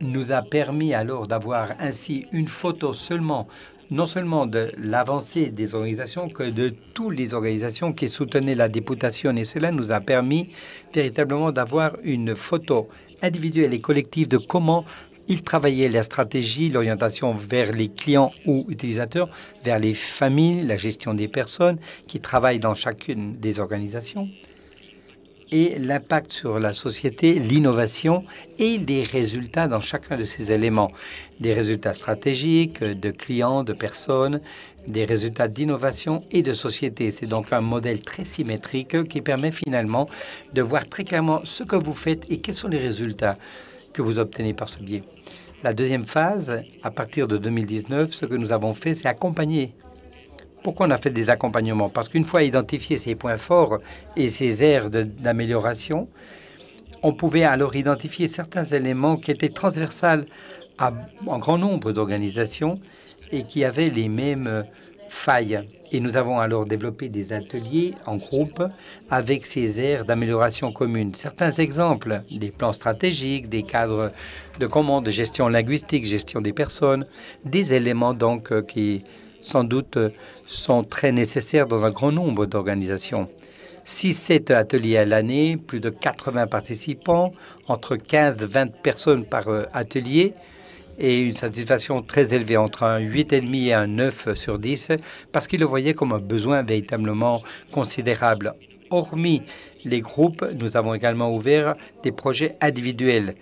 nous a permis alors d'avoir ainsi une photo seulement non seulement de l'avancée des organisations, que de toutes les organisations qui soutenaient la députation. Et cela nous a permis véritablement d'avoir une photo individuelle et collective de comment ils travaillaient la stratégie, l'orientation vers les clients ou utilisateurs, vers les familles, la gestion des personnes qui travaillent dans chacune des organisations et l'impact sur la société, l'innovation et les résultats dans chacun de ces éléments. Des résultats stratégiques, de clients, de personnes, des résultats d'innovation et de société. C'est donc un modèle très symétrique qui permet finalement de voir très clairement ce que vous faites et quels sont les résultats que vous obtenez par ce biais. La deuxième phase, à partir de 2019, ce que nous avons fait, c'est accompagner. Pourquoi on a fait des accompagnements? Parce qu'une fois identifié ces points forts et ces aires d'amélioration, on pouvait alors identifier certains éléments qui étaient transversales à un grand nombre d'organisations et qui avaient les mêmes failles. Et nous avons alors développé des ateliers en groupe avec ces aires d'amélioration commune. Certains exemples, des plans stratégiques, des cadres de commande, de gestion linguistique, gestion des personnes, des éléments donc qui sans doute sont très nécessaires dans un grand nombre d'organisations. 6-7 ateliers à l'année, plus de 80 participants, entre 15 et 20 personnes par atelier, et une satisfaction très élevée, entre un 8,5 et un 9 sur 10, parce qu'ils le voyaient comme un besoin véritablement considérable. Hormis les groupes, nous avons également ouvert des projets individuels.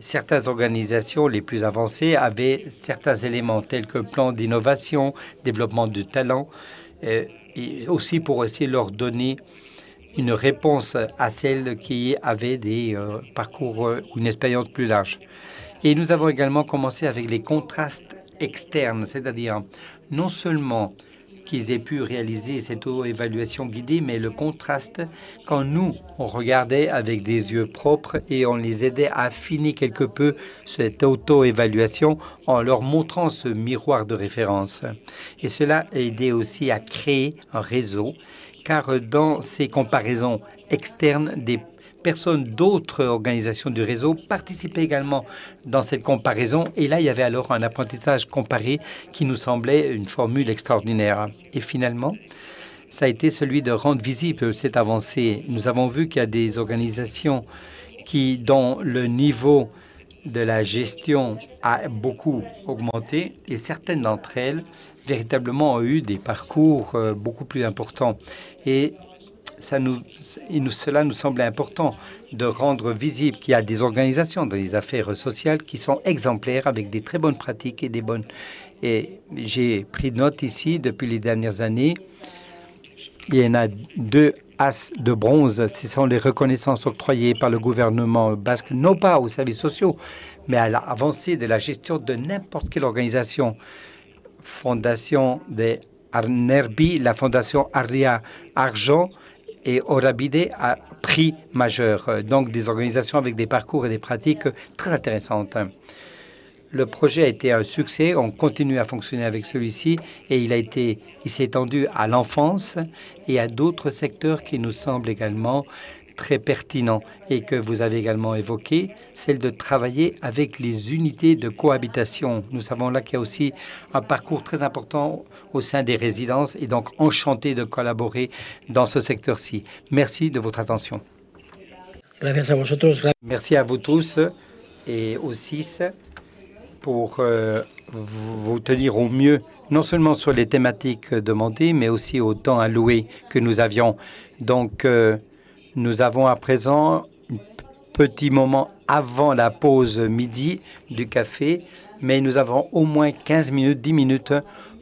Certaines organisations les plus avancées avaient certains éléments tels que plan d'innovation, développement du talent, euh, aussi pour aussi leur donner une réponse à celles qui avaient des euh, parcours ou une expérience plus large. Et nous avons également commencé avec les contrastes externes, c'est-à-dire non seulement qu'ils aient pu réaliser cette auto-évaluation guidée, mais le contraste quand nous, on regardait avec des yeux propres et on les aidait à affiner quelque peu cette auto-évaluation en leur montrant ce miroir de référence. Et cela a aidé aussi à créer un réseau, car dans ces comparaisons externes, des personnes d'autres organisations du réseau participaient également dans cette comparaison. Et là, il y avait alors un apprentissage comparé qui nous semblait une formule extraordinaire. Et finalement, ça a été celui de rendre visible cette avancée. Nous avons vu qu'il y a des organisations qui, dont le niveau de la gestion a beaucoup augmenté et certaines d'entre elles véritablement ont eu des parcours euh, beaucoup plus importants. Et ça nous, cela nous semble important de rendre visible qu'il y a des organisations dans les affaires sociales qui sont exemplaires avec des très bonnes pratiques et des bonnes. Et j'ai pris note ici depuis les dernières années. Il y en a deux as de bronze. Ce sont les reconnaissances octroyées par le gouvernement basque, non pas aux services sociaux, mais à l'avancée de la gestion de n'importe quelle organisation. Fondation des Arnerbi, la Fondation Aria Argent, et Orabide a prix majeur, donc des organisations avec des parcours et des pratiques très intéressantes. Le projet a été un succès, on continue à fonctionner avec celui-ci et il il s'est étendu à l'enfance et à d'autres secteurs qui nous semblent également très pertinent et que vous avez également évoqué, celle de travailler avec les unités de cohabitation. Nous savons là qu'il y a aussi un parcours très important au sein des résidences et donc enchanté de collaborer dans ce secteur-ci. Merci de votre attention. Merci à vous tous et aux six pour euh, vous tenir au mieux, non seulement sur les thématiques demandées, mais aussi au temps alloué que nous avions. Donc, euh, nous avons à présent un petit moment avant la pause midi du café, mais nous avons au moins 15 minutes, 10 minutes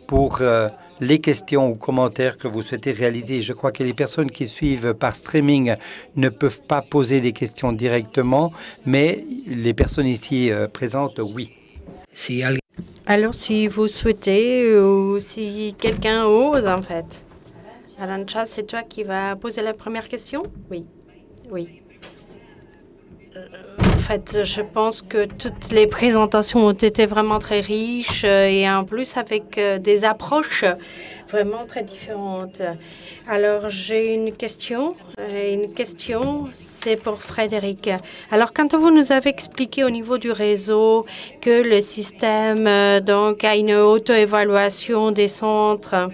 pour euh, les questions ou commentaires que vous souhaitez réaliser. Je crois que les personnes qui suivent par streaming ne peuvent pas poser des questions directement, mais les personnes ici euh, présentes, oui. Alors, si vous souhaitez ou si quelqu'un ose, en fait. Alancha, c'est toi qui vas poser la première question? Oui. Oui. Euh, En fait, je pense que toutes les présentations ont été vraiment très riches euh, et en plus avec euh, des approches vraiment très différentes. Alors, j'ai une question. Une question, c'est pour Frédéric. Alors, quand vous nous avez expliqué au niveau du réseau que le système euh, donc a une auto-évaluation des centres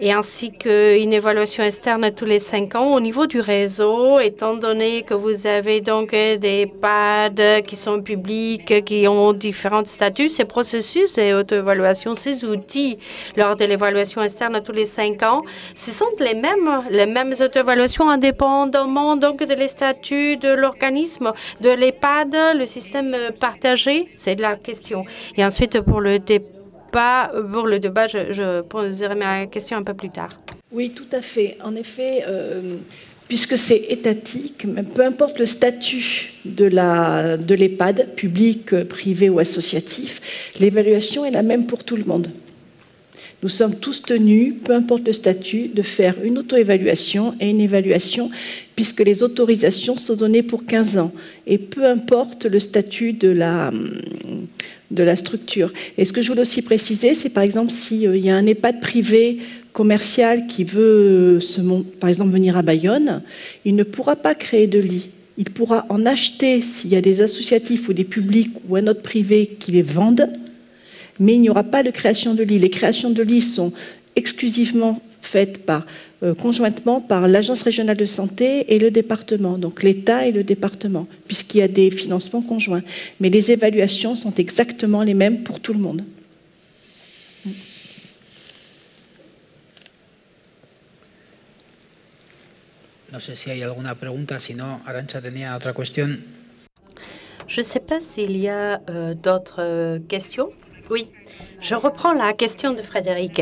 et ainsi qu'une évaluation externe tous les cinq ans au niveau du réseau, étant donné que vous avez donc des PAD qui sont publics, qui ont différents statuts, ces processus d'auto-évaluation, ces outils lors de l'évaluation externe tous les cinq ans, ce sont les mêmes, les mêmes auto-évaluations indépendamment donc de les statuts de l'organisme, de l'EHPAD, le système partagé, c'est la question. Et ensuite pour le débat, pour le débat, je, poserai ma question un peu plus tard. Oui, tout à fait. En effet, euh, puisque c'est étatique, peu importe le statut de l'EHPAD, public, privé ou associatif, l'évaluation est la même pour tout le monde. Nous sommes tous tenus, peu importe le statut, de faire une auto-évaluation et une évaluation, puisque les autorisations sont données pour 15 ans, et peu importe le statut de la, hum, de la structure. Et ce que je voulais aussi préciser, c'est par exemple s'il y a un EHPAD privé commercial qui veut, mon- par exemple, venir à Bayonne, il ne pourra pas créer de lit. Il pourra en acheter s'il y a des associatifs ou des publics ou un autre privé qui les vendent, mais il n'y aura pas de création de lits. Les créations de lits sont exclusivement faites par, euh, conjointement par l'Agence régionale de santé et le département, donc l'État et le département, puisqu'il y a des financements conjoints. Mais les évaluations sont exactement les mêmes pour tout le monde. No sé si hay alguna pregunta, si no, Arancha tenía otra cuestión. Je ne sais pas s'il y a euh, d'autres euh, questions. Oui, je reprends la question de Frédéric,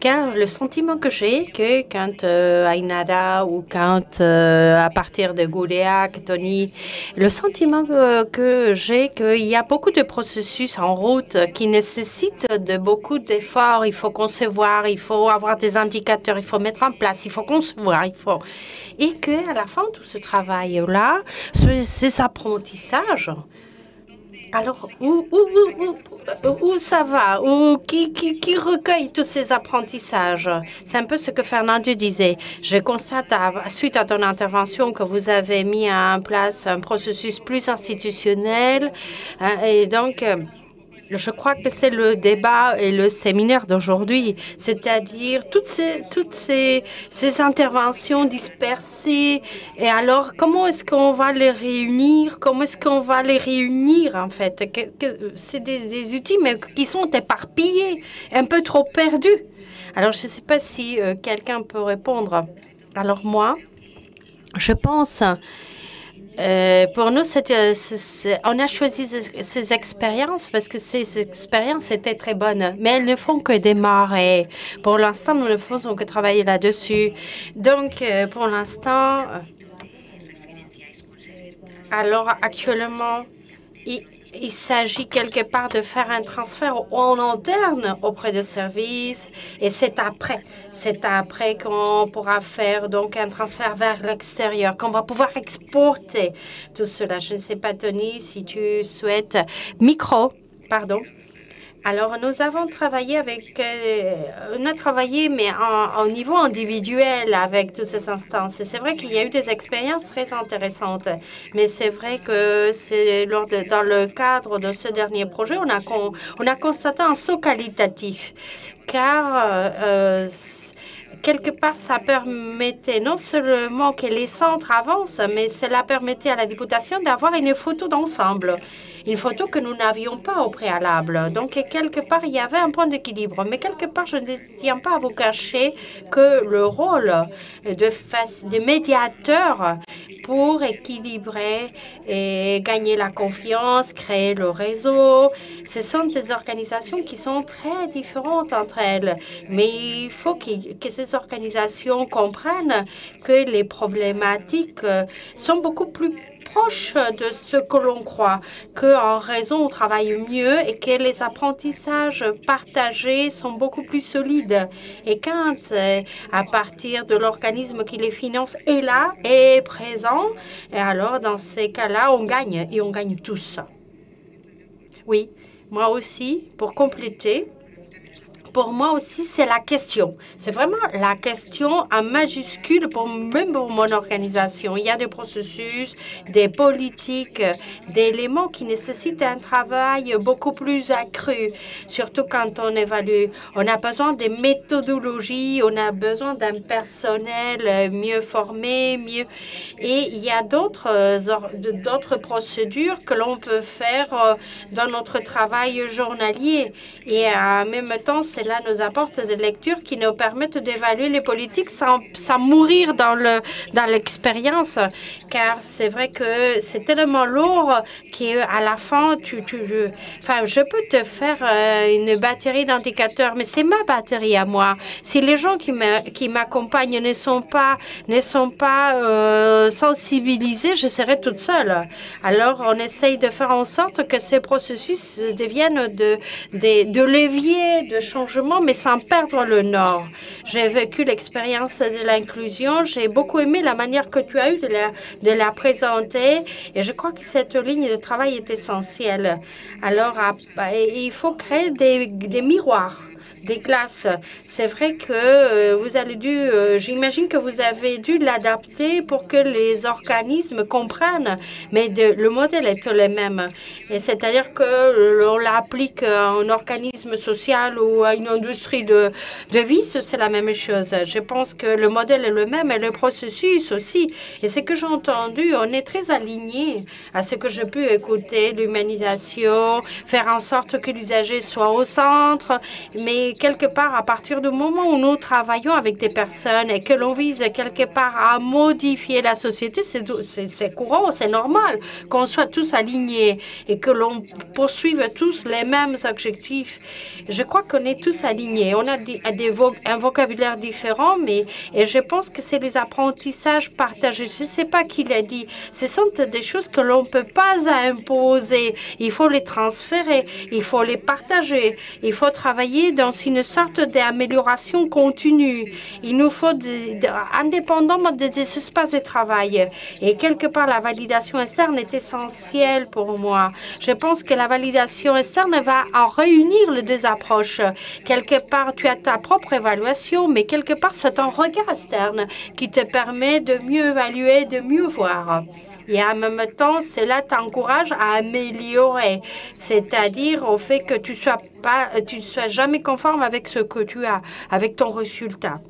car le sentiment que j'ai que quand euh, ou quand euh, à partir de Gouléac, Tony, le sentiment que, j'ai qu'il y a beaucoup de processus en route qui nécessitent de beaucoup d'efforts. Il faut concevoir, il faut avoir des indicateurs, il faut mettre en place, il faut concevoir, il faut. Et que à la fin tout ce travail là, ce- ces apprentissages alors, où, où, où, où- ça va? Où, qui, qui, qui recueille tous ces apprentissages? C'est un peu ce que Fernando disait. Je constate, suite à ton intervention, que vous avez mis en place un processus plus institutionnel. hein, et donc, euh, je crois que c'est le débat et le séminaire d'aujourd'hui, c'est-à-dire toutes ces, toutes ces, ces interventions dispersées. Et alors, comment est-ce qu'on va les réunir? Comment est-ce qu'on va les réunir, en fait? C'est des, des outils, mais qui sont éparpillés, un peu trop perdus. Alors, je ne sais pas si euh, quelqu'un peut répondre. Alors, moi, je pense euh, pour nous, c'est- on a choisi ces, ces expériences parce que ces expériences étaient très bonnes, mais elles ne font que démarrer. Pour l'instant, nous ne faisons que travailler là-dessus. Donc, euh, pour l'instant, euh, alors actuellement, il s'agit quelque part de faire un transfert en interne auprès de services et c'est après, c'est après qu'on pourra faire donc un transfert vers l'extérieur, qu'on va pouvoir exporter tout cela. Je ne sais pas, Tony, si tu souhaites. Micro, pardon. Alors, nous avons travaillé avec, euh, on a travaillé, mais en- au niveau individuel avec toutes ces instances. C'est vrai qu'il y a eu des expériences très intéressantes, mais c'est vrai que c'est lors de- dans le cadre de ce dernier projet, on a, con- on a constaté un saut qualitatif, car euh, euh, quelque part, ça permettait non seulement que les centres avancent, mais cela permettait à la députation d'avoir une photo d'ensemble. Une photo que nous n'avions pas au préalable. Donc, quelque part, il y avait un point d'équilibre. Mais quelque part, je ne tiens pas à vous cacher que le rôle de, médiateur pour équilibrer et gagner la confiance, créer le réseau, ce sont des organisations qui sont très différentes entre elles. Mais il faut que ces organisations comprennent que les problématiques sont beaucoup plus proche de ce que l'on croit, qu'en raison on travaille mieux et que les apprentissages partagés sont beaucoup plus solides. Et quand, euh, à partir de l'organisme qui les finance, est là, est présent, et alors dans ces cas-là, on gagne et on gagne tous. Oui, moi aussi, pour compléter, pour moi aussi, c'est la question. C'est vraiment la question en majuscule, pour, même pour mon organisation. Il y a des processus, des politiques, des éléments qui nécessitent un travail beaucoup plus accru, surtout quand on évalue. On a besoin des méthodologies, on a besoin d'un personnel mieux formé, mieux. Et il y a d'autres d'autres procédures que l'on peut faire euh, dans notre travail journalier. Et en même temps, c'est cela nous apporte des lectures qui nous permettent d'évaluer les politiques sans, mourir dans le dans l'expérience. Car c'est vrai que c'est tellement lourd qu'à la fin, tu, enfin, je peux te faire euh, une batterie d'indicateurs, mais c'est ma batterie à moi. Si les gens qui m'accompagnent ne sont pas, ne sont pas euh, sensibilisés, je serai toute seule. Alors, on essaye de faire en sorte que ces processus deviennent de, de, de leviers de changement mais sans perdre le nord. J'ai vécu l'expérience de l'inclusion. J'ai beaucoup aimé la manière que tu as eu de la, présenter et je crois que cette ligne de travail est essentielle. Alors, il faut créer des miroirs des glaces. C'est vrai que euh, vous avez dû, euh, j'imagine que vous avez dû l'adapter pour que les organismes comprennent, mais le modèle est le même. C'est-à-dire que l'on l'applique à un organisme social ou à une industrie de, de vie, c'est la même chose. Je pense que le modèle est le même et le processus aussi. Et ce que j'ai entendu, on est très aligné à ce que je peux écouter, l'humanisation, faire en sorte que l'usager soit au centre, mais quelque part, à partir du moment où nous travaillons avec des personnes et que l'on vise quelque part à modifier la société, c'est courant, c'est normal qu'on soit tous alignés et que l'on poursuive tous les mêmes objectifs. Je crois qu'on est tous alignés. On a un vocabulaire différent, mais et je pense que c'est des apprentissages partagés. Je ne sais pas qui l'a dit. Ce sont des choses que l'on ne peut pas imposer. Il faut les transférer, il faut les partager, il faut travailler dans une sorte d'amélioration continue. Il nous faut, indépendamment des, espaces de travail, et quelque part, la validation externe est essentielle pour moi. Je pense que la validation externe va en réunir les deux approches. Quelque part, tu as ta propre évaluation, mais quelque part, c'est un regard externe qui te permet de mieux évaluer, de mieux voir. Et en même temps, cela t'encourage à améliorer, c'est-à-dire au fait que tu sois pas, tu sois jamais conforme avec ce que tu as, avec ton résultat.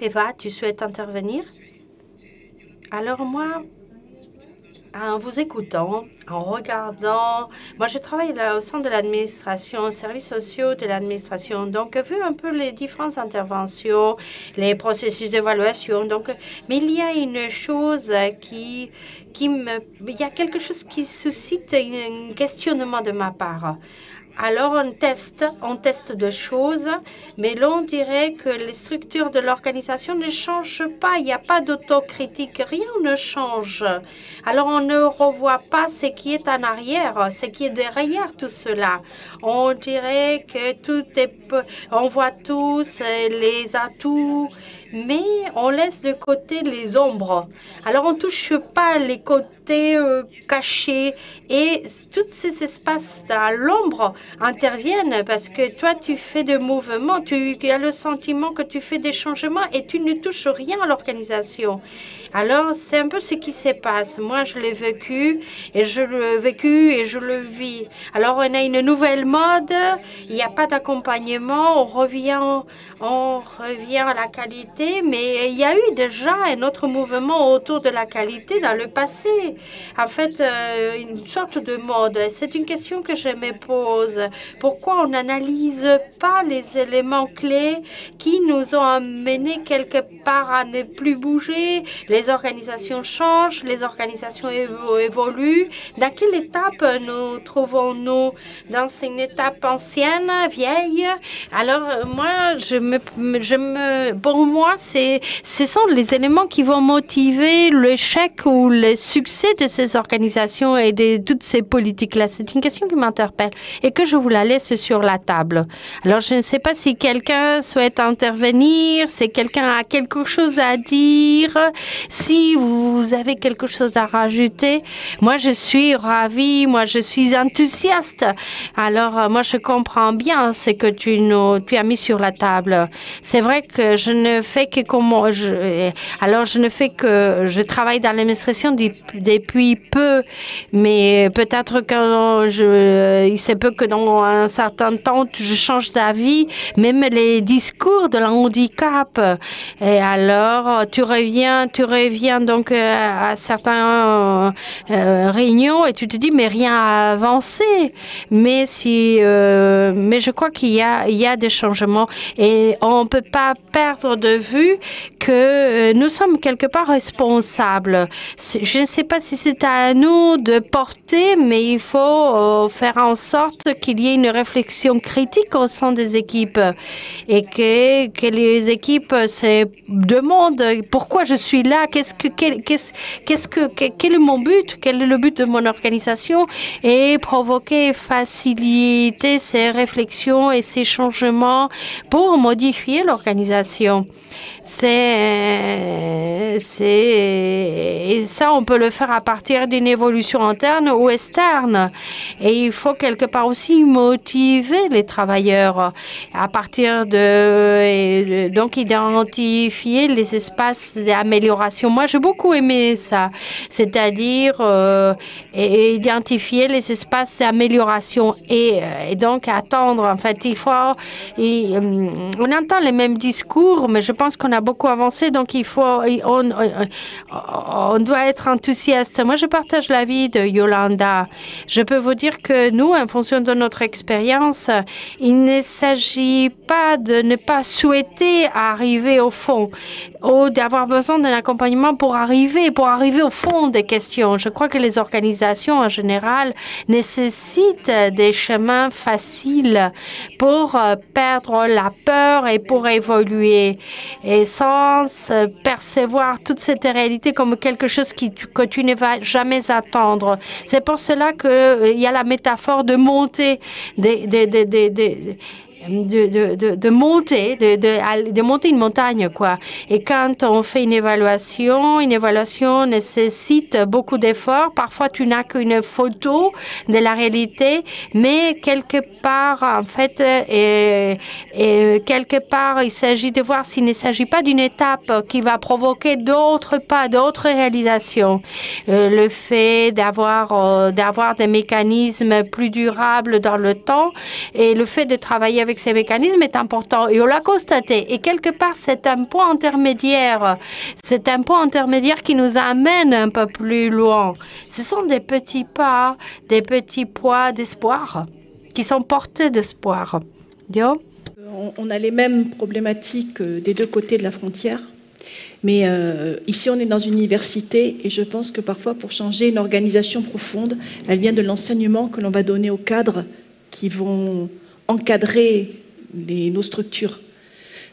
Eva, tu souhaites intervenir? Alors moi, en vous écoutant, en regardant. Moi, je travaille là au sein de l'administration, services sociaux de l'administration. Donc, vu un peu les différentes interventions, les processus d'évaluation. Donc, mais il y a une chose qui, qui me, il y a quelque chose qui suscite un questionnement de ma part. Alors on teste, on teste des choses, mais l'on dirait que les structures de l'organisation ne changent pas. Il n'y a pas d'autocritique, rien ne change. Alors on ne revoit pas ce qui est en arrière, ce qui est derrière tout cela. On dirait que tout est, on voit tous les atouts, mais on laisse de côté les ombres. Alors on touche pas les côtés euh, cachés et tous ces espaces dans l'ombre interviennent parce que toi, tu fais des mouvements, tu as le sentiment que tu fais des changements et tu ne touches rien à l'organisation. Alors, c'est un peu ce qui se passe. Moi, je l'ai vécu et je l'ai vécu et je le vis. Alors, on a une nouvelle mode. Il n'y a pas d'accompagnement. On revient, on revient à la qualité. Mais il y a eu déjà un autre mouvement autour de la qualité dans le passé. En fait, euh, une sorte de mode. C'est une question que je me pose. Pourquoi on n'analyse pas les éléments clés qui nous ont amenés quelque part à ne plus bouger, les organisations changent, les organisations évoluent. Dans quelle étape nous trouvons-nous? Dans une étape ancienne, vieille? Alors, moi, je me, je me, pour moi, ce sont les éléments qui vont motiver l'échec ou le succès de ces organisations et de toutes ces politiques-là. C'est une question qui m'interpelle et que je vous la laisse sur la table. Alors, je ne sais pas si quelqu'un souhaite intervenir, si quelqu'un a quelque chose à dire, si vous avez quelque chose à rajouter, moi je suis ravie, moi je suis enthousiaste. Alors euh, moi je comprends bien ce que tu nous tu as mis sur la table. C'est vrai que je ne fais comment je alors je ne fais que je travaille dans l'administration depuis peu, mais peut-être que je il se peut que dans un certain temps je change d'avis, même les discours de handicap. Et alors tu reviens, tu reviens viens donc euh, à certaines euh, réunions et tu te dis mais rien a avancé. Mais si, euh, mais je crois qu'il y a, il y a des changements et on peut pas perdre de vue que nous sommes quelque part responsables. Je ne sais pas si c'est à nous de porter, mais il faut faire en sorte qu'il y ait une réflexion critique au sein des équipes et que, que les équipes se demandent pourquoi je suis là, qu'est-ce que, qu'est-ce que, quel est mon but, quel est le but de mon organisation et provoquer, faciliter ces réflexions et ces changements pour modifier l'organisation. C'est, et ça, on peut le faire à partir d'une évolution interne ou externe. Et il faut quelque part aussi motiver les travailleurs à partir de, donc identifier les espaces d'amélioration. Moi, j'ai beaucoup aimé ça, c'est-à-dire euh, identifier les espaces d'amélioration et, euh, et, donc attendre. En fait, il faut, euh, on entend les mêmes discours, mais je pense qu'on a beaucoup avancé, donc il faut, on, on doit être enthousiaste. Moi, je partage l'avis de Yolanda. Je peux vous dire que nous, en fonction de notre expérience, il ne s'agit pas de ne pas souhaiter arriver au fond ou d'avoir besoin d'un accompagnement pour arriver, pour arriver au fond des questions. Je crois que les organisations en général nécessitent des chemins faciles pour euh, perdre la peur et pour évoluer. Et sans percevoir toute cette réalité comme quelque chose qui, que tu ne vas jamais attendre. C'est pour cela qu'il euh, y a la métaphore de monter des, des, des, des de, de, de, monter, de, de, monter une montagne, quoi. Et quand on fait une évaluation, une évaluation nécessite beaucoup d'efforts. Parfois, tu n'as qu'une photo de la réalité, mais quelque part, en fait, et, et quelque part, il s'agit de voir s'il ne s'agit pas d'une étape qui va provoquer d'autres pas, d'autres réalisations. Euh, le fait d'avoir euh, d'avoir des mécanismes plus durables dans le temps et le fait de travailler avec ces mécanismes est important et on l'a constaté. Et quelque part, c'est un point intermédiaire. C'est un point intermédiaire qui nous amène un peu plus loin. Ce sont des petits pas, des petits poids d'espoir qui sont portés d'espoir. On a les mêmes problématiques euh, des deux côtés de la frontière. Mais euh, ici, on est dans une université et je pense que parfois, pour changer une organisation profonde, elle vient de l'enseignement que l'on va donner aux cadres qui vont encadrer nos structures.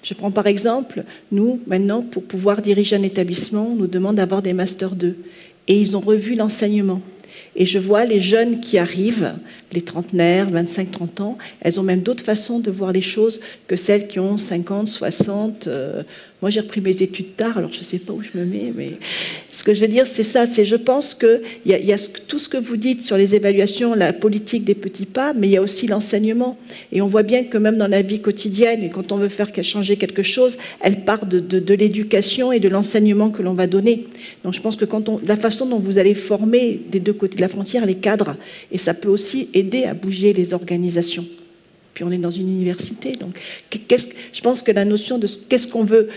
Je prends par exemple, nous, maintenant, pour pouvoir diriger un établissement, on nous demande d'avoir des Masters 2. Et ils ont revu l'enseignement. Et je vois les jeunes qui arrivent, les trentenaires, 25, 30 ans, elles ont même d'autres façons de voir les choses que celles qui ont 50, 60, Moi, j'ai repris mes études tard, alors je ne sais pas où je me mets, mais ce que je veux dire, c'est ça. C'est, je pense qu'il y a, y a tout ce que vous dites sur les évaluations, la politique des petits pas, mais il y a aussi l'enseignement. Et on voit bien que même dans la vie quotidienne, et quand on veut faire changer quelque chose, elle part de, l'éducation et de l'enseignement que l'on va donner. Donc, je pense que la façon dont vous allez former des deux côtés de la frontière les cadres, et ça peut aussi aider à bouger les organisations puis on est dans une université. Donc, je pense que la notion de qu'est-ce qu'on veut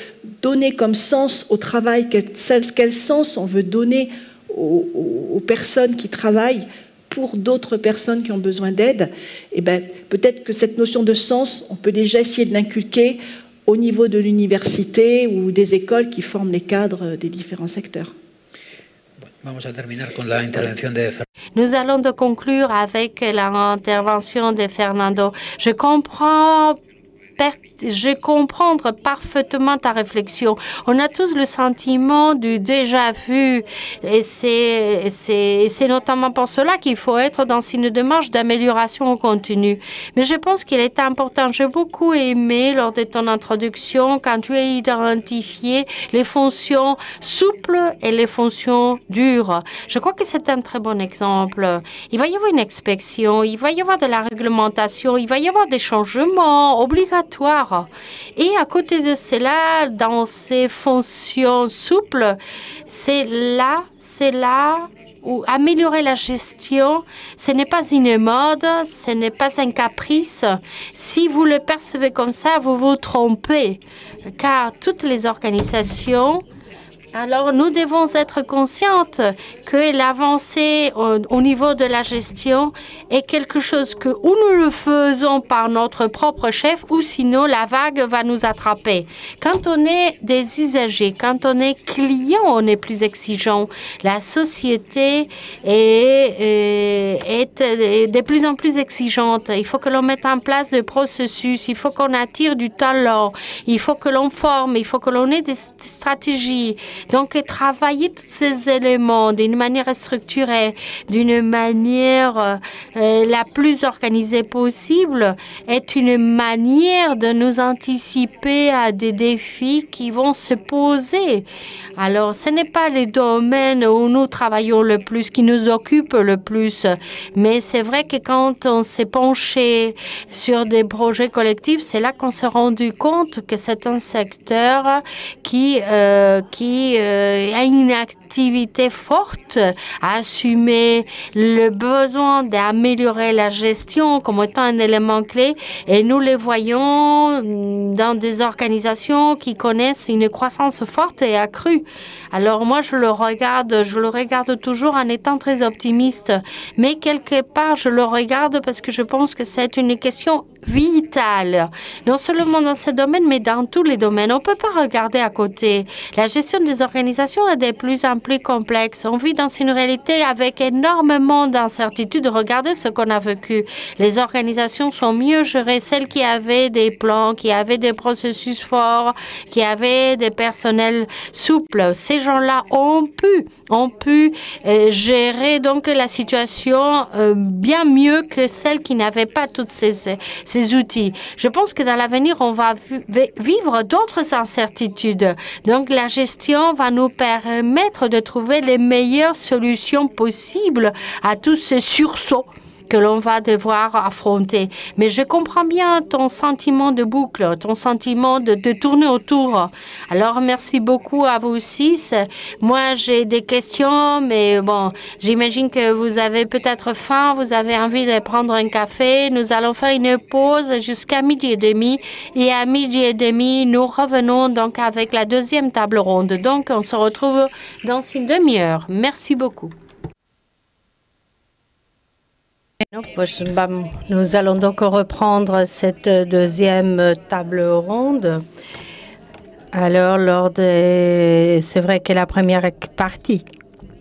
donner comme sens au travail, quel, sens on veut donner aux, personnes qui travaillent pour d'autres personnes qui ont besoin d'aide, eh ben, peut-être que cette notion de sens, on peut déjà essayer de l'inculquer au niveau de l'université ou des écoles qui forment les cadres des différents secteurs. Nous allons de conclure avec l'intervention de Fernando. Je comprends je comprends parfaitement ta réflexion. On a tous le sentiment du déjà vu et c'est notamment pour cela qu'il faut être dans une démarche d'amélioration continue. Mais je pense qu'il est important. J'ai beaucoup aimé lors de ton introduction quand tu as identifié les fonctions souples et les fonctions dures. Je crois que c'est un très bon exemple. Il va y avoir une inspection, il va y avoir de la réglementation, il va y avoir des changements obligatoires et à côté de cela, dans ces fonctions souples, c'est là, c'est là où améliorer la gestion, ce n'est pas une mode, ce n'est pas un caprice. Si vous le percevez comme ça, vous vous trompez, car toutes les organisations alors, nous devons être conscientes que l'avancée au, niveau de la gestion est quelque chose que ou nous le faisons par notre propre chef ou sinon la vague va nous attraper. Quand on est des usagers, quand on est client, on est plus exigeant. La société est, est, est de plus en plus exigeante. Il faut que l'on mette en place des processus, il faut qu'on attire du talent, il faut que l'on forme, il faut que l'on ait des stratégies. Donc, travailler tous ces éléments d'une manière structurée, d'une manière euh, la plus organisée possible, est une manière de nous anticiper à des défis qui vont se poser. Alors, ce n'est pas les domaines où nous travaillons le plus, qui nous occupent le plus, mais c'est vrai que quand on s'est penché sur des projets collectifs, c'est là qu'on s'est rendu compte que c'est un secteur qui, euh, qui euh, a une activité forte à assumer le besoin d'améliorer la gestion comme étant un élément clé et nous le voyons dans des organisations qui connaissent une croissance forte et accrue. Alors moi, je le regarde, je le regarde toujours en étant très optimiste, mais quelque part, je le regarde parce que je pense que c'est une question vitale, non seulement dans ce domaine, mais dans tous les domaines. On ne peut pas regarder à côté. La gestion des organisations est de plus en plus complexe. On vit dans une réalité avec énormément d'incertitudes. Regardez ce qu'on a vécu. Les organisations sont mieux gérées, celles qui avaient des plans, qui avaient des processus forts, qui avaient des personnels souples. Ces gens-là ont pu, ont pu euh, gérer donc la situation euh, bien mieux que celles qui n'avaient pas toutes ces, ces outils. Je pense que dans l'avenir, on va vivre d'autres incertitudes. Donc, la gestion va nous permettre de trouver les meilleures solutions possibles à tous ces sursauts que l'on va devoir affronter. Mais je comprends bien ton sentiment de boucle, ton sentiment de, tourner autour. Alors, merci beaucoup à vous six. Moi, j'ai des questions, mais bon, j'imagine que vous avez peut-être faim, vous avez envie de prendre un café. Nous allons faire une pause jusqu'à midi et demi. Et à midi et demi, nous revenons donc avec la deuxième table ronde. Donc, on se retrouve dans une demi-heure. Merci beaucoup. Nous allons donc reprendre cette deuxième table ronde. Alors, lors de... c'est vrai que la première partie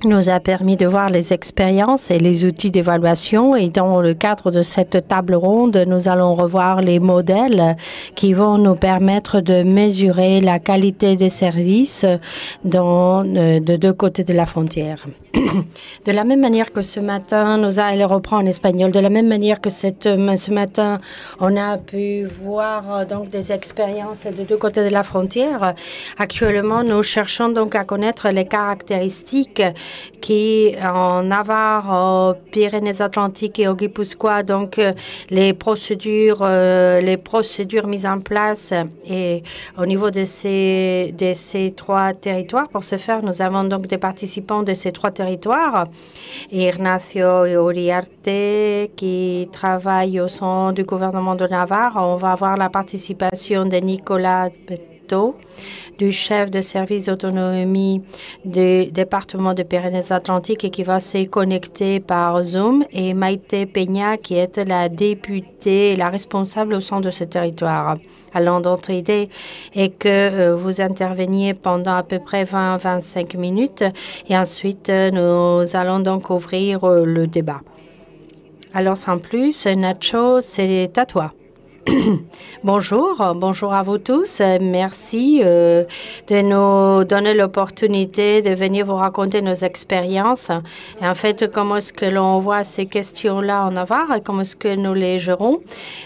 nous a permis de voir les expériences et les outils d'évaluation. Et dans le cadre de cette table ronde, nous allons revoir les modèles qui vont nous permettre de mesurer la qualité des services euh, de deux côtés de la frontière. De la même manière que ce matin, nous allons le reprend en espagnol. De la même manière que cette, ce matin, on a pu voir euh, donc des expériences de deux côtés de la frontière. Actuellement, nous cherchons donc à connaître les caractéristiques qui, en Navarre, aux Pyrénées-Atlantiques et au Guipuscoa, donc euh, les procédures, euh, les procédures mises en place et au niveau de ces, de ces trois territoires. Pour ce faire, nous avons donc des participants de ces trois territoires. Ignacio Uriarte, qui travaille au sein du gouvernement de Navarre. On va avoir la participation de Nicolas Du chef de service d'autonomie du département de Pyrénées-Atlantiques et qui va se connecter par Zoom, et Maïté Peña, qui est la députée, la responsable au sein de ce territoire. Alors, notre idée est que euh, vous interveniez pendant à peu près 20-25 minutes et ensuite euh, nous allons donc ouvrir euh, le débat. Alors, sans plus, Nacho, c'est à toi. bonjour, bonjour à vous tous. Merci euh, de nous donner l'opportunité de venir vous raconter nos expériences. En fait, comment est-ce que l'on voit ces questions-là en Navarre et comment est-ce que nous les gérons?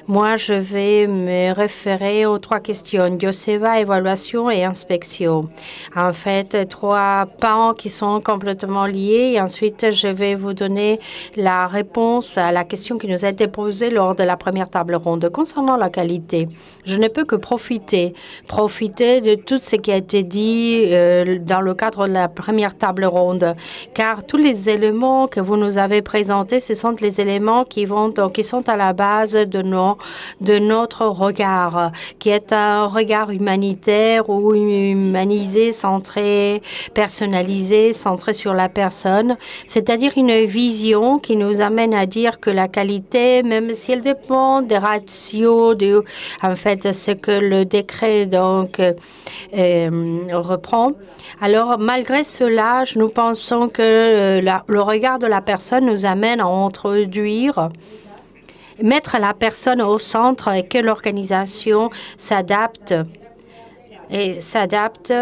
Moi, je vais me référer aux trois questions, Dioseva, évaluation et inspection. En fait, trois pans qui sont complètement liés. Et ensuite, je vais vous donner la réponse à la question qui nous a été posée lors de la première table ronde concernant la qualité. Je ne peux que profiter, profiter de tout ce qui a été dit euh, dans le cadre de la première table ronde, car tous les éléments que vous nous avez présentés, ce sont les éléments qui vont donc, qui sont à la base de nos, de notre regard, qui est un regard humanitaire ou humanisé, centré, personnalisé, centré sur la personne, c'est-à-dire une vision qui nous amène à dire que la qualité, même si elle dépend des ratios de, en fait, ce que le décret donc euh, reprend. Alors, malgré cela, nous pensons que euh, le regard de la personne nous amène à introduire mettre la personne au centre et que l'organisation s'adapte et s'adapte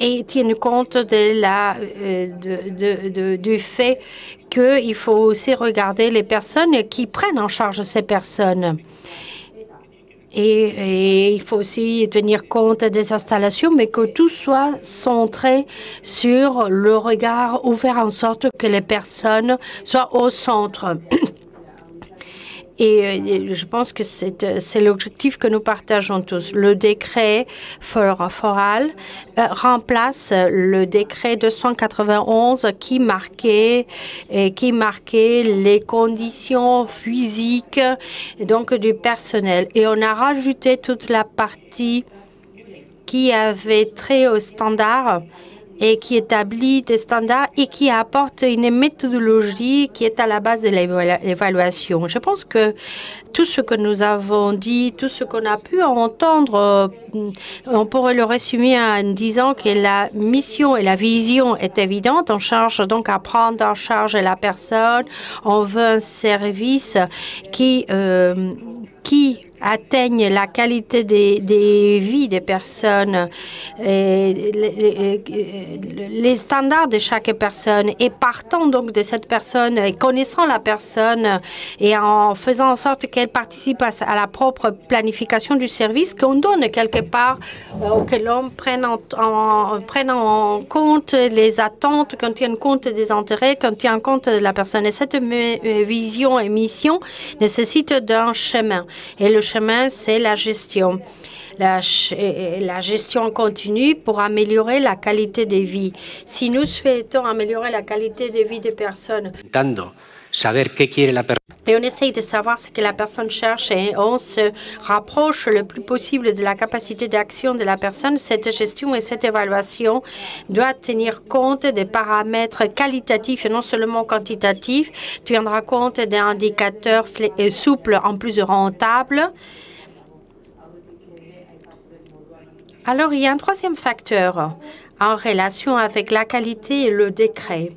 et tienne compte de la, euh, du fait qu'il faut aussi regarder les personnes qui prennent en charge ces personnes. Et, il faut aussi tenir compte des installations, mais que tout soit centré sur le regard, ouvert en sorte que les personnes soient au centre. Et euh, je pense que c'est l'objectif que nous partageons tous. Le décret foral euh, remplace le décret 291 qui marquait, et les conditions physiques donc du personnel. Et on a rajouté toute la partie qui avait très au standard et qui établit des standards et qui apporte une méthodologie qui est à la base de l'évaluation. Je pense que tout ce que nous avons dit, tout ce qu'on a pu entendre, euh, on pourrait le résumer en disant que la mission et la vision est évidente. On cherche donc à prendre en charge la personne. On veut un service qui, euh, qui atteignent la qualité des, des vies des personnes, et les, les, standards de chaque personne, et partant donc de cette personne, connaissant la personne, et en faisant en sorte qu'elle participe à, la propre planification du service, qu'on donne quelque part, euh, que l'on prenne en, en, prenne en compte les attentes, qu'on tienne compte des intérêts, qu'on tienne compte de la personne. Et cette euh, vision et mission nécessite d'un chemin. Et le chemin, c'est la gestion. La, la, gestion continue pour améliorer la qualité de vie. Si nous souhaitons améliorer la qualité de vie des personnes, et on essaye de savoir ce que la personne cherche et on se rapproche le plus possible de la capacité d'action de la personne. Cette gestion et cette évaluation doivent tenir compte des paramètres qualitatifs et non seulement quantitatifs. Tu tiendras compte des indicateurs souples en plus rentables Alors, il y a un troisième facteur en relation avec la qualité et le décret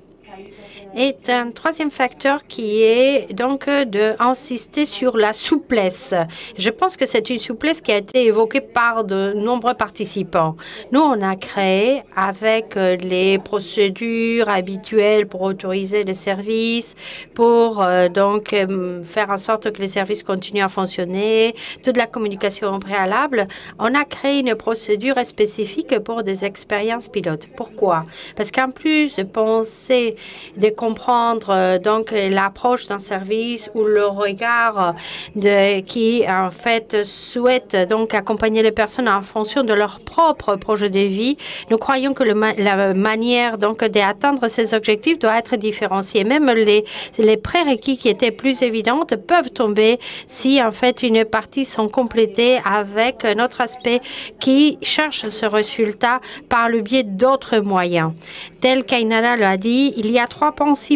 est un troisième facteur qui est donc d'insister sur la souplesse. Je pense que c'est une souplesse qui a été évoquée par de nombreux participants. Nous, on a créé avec les procédures habituelles pour autoriser les services, pour euh, donc euh, faire en sorte que les services continuent à fonctionner, toute la communication préalable, on a créé une procédure spécifique pour des expériences pilotes. Pourquoi? Parce qu'en plus de penser, de comprendre euh, donc l'approche d'un service ou le regard de qui en fait souhaite donc accompagner les personnes en fonction de leur propre projet de vie. Nous croyons que la manière donc d'atteindre ces objectifs doit être différenciée. Même les, les prérequis qui étaient plus évidentes peuvent tomber si en fait une partie sont complétées avec notre aspect qui cherche ce résultat par le biais d'autres moyens. Tel qu'Ainala l'a dit, il y a trois